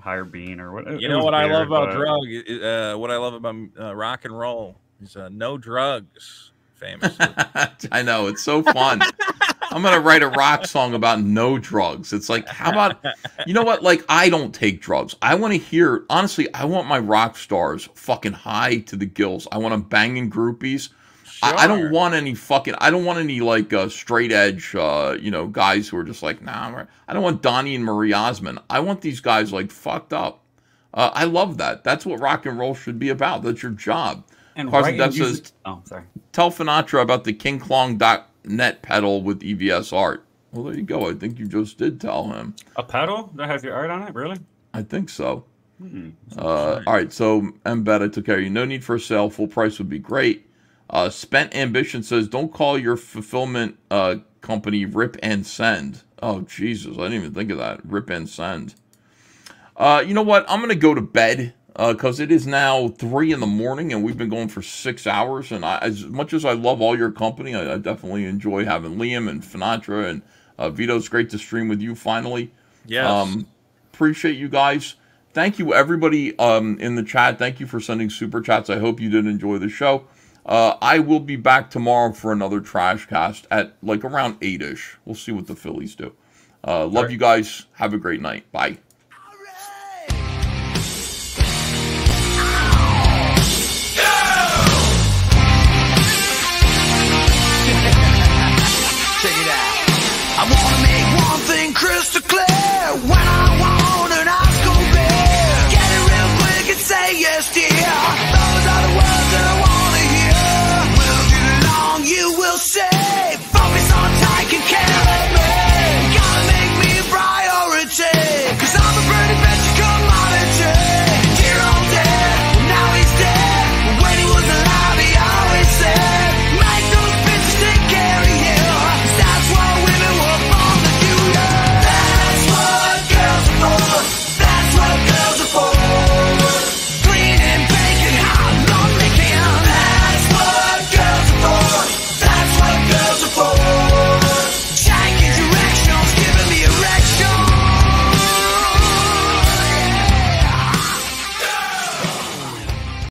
higher bean or what. You know was what I love about but- drug? Uh, what I love about uh, rock and roll is uh, no drugs. Famous. I know it's so fun. I'm gonna write a rock song about no drugs. It's like, how about you know what? Like, I don't take drugs. I want to hear. Honestly, I want my rock stars fucking high to the gills. I want them banging groupies. I, I don't want any fucking. I don't want any like uh, straight edge, uh, you know, guys who are just like, nah. Right." I don't want Donnie and Marie Osmond. I want these guys like fucked up. Uh, I love that. That's what rock and roll should be about. That's your job. And Carson music- says, Oh, sorry. Tell Finatra about the KingKlong.net pedal with EVS art. Well, there you go. I think you just did tell him. A pedal that has your art on it, really? I think so. Hmm. Uh, all right, so Mbed, I took care of you. No need for a sale. Full price would be great. Uh, Spent Ambition says, don't call your fulfillment uh, company Rip and Send. Oh, Jesus. I didn't even think of that. Rip and Send. Uh, you know what? I'm going to go to bed because it is now 3 in the morning and we've been going for six hours. And I, as much as I love all your company, I, I definitely enjoy having Liam and Finatra and uh, Vito. It's great to stream with you finally. Yes. Um, appreciate you guys. Thank you, everybody um, in the chat. Thank you for sending super chats. I hope you did enjoy the show. Uh, I will be back tomorrow for another Trash Cast at like around 8 ish. We'll see what the Phillies do. Uh, love you guys. Have a great night. Bye.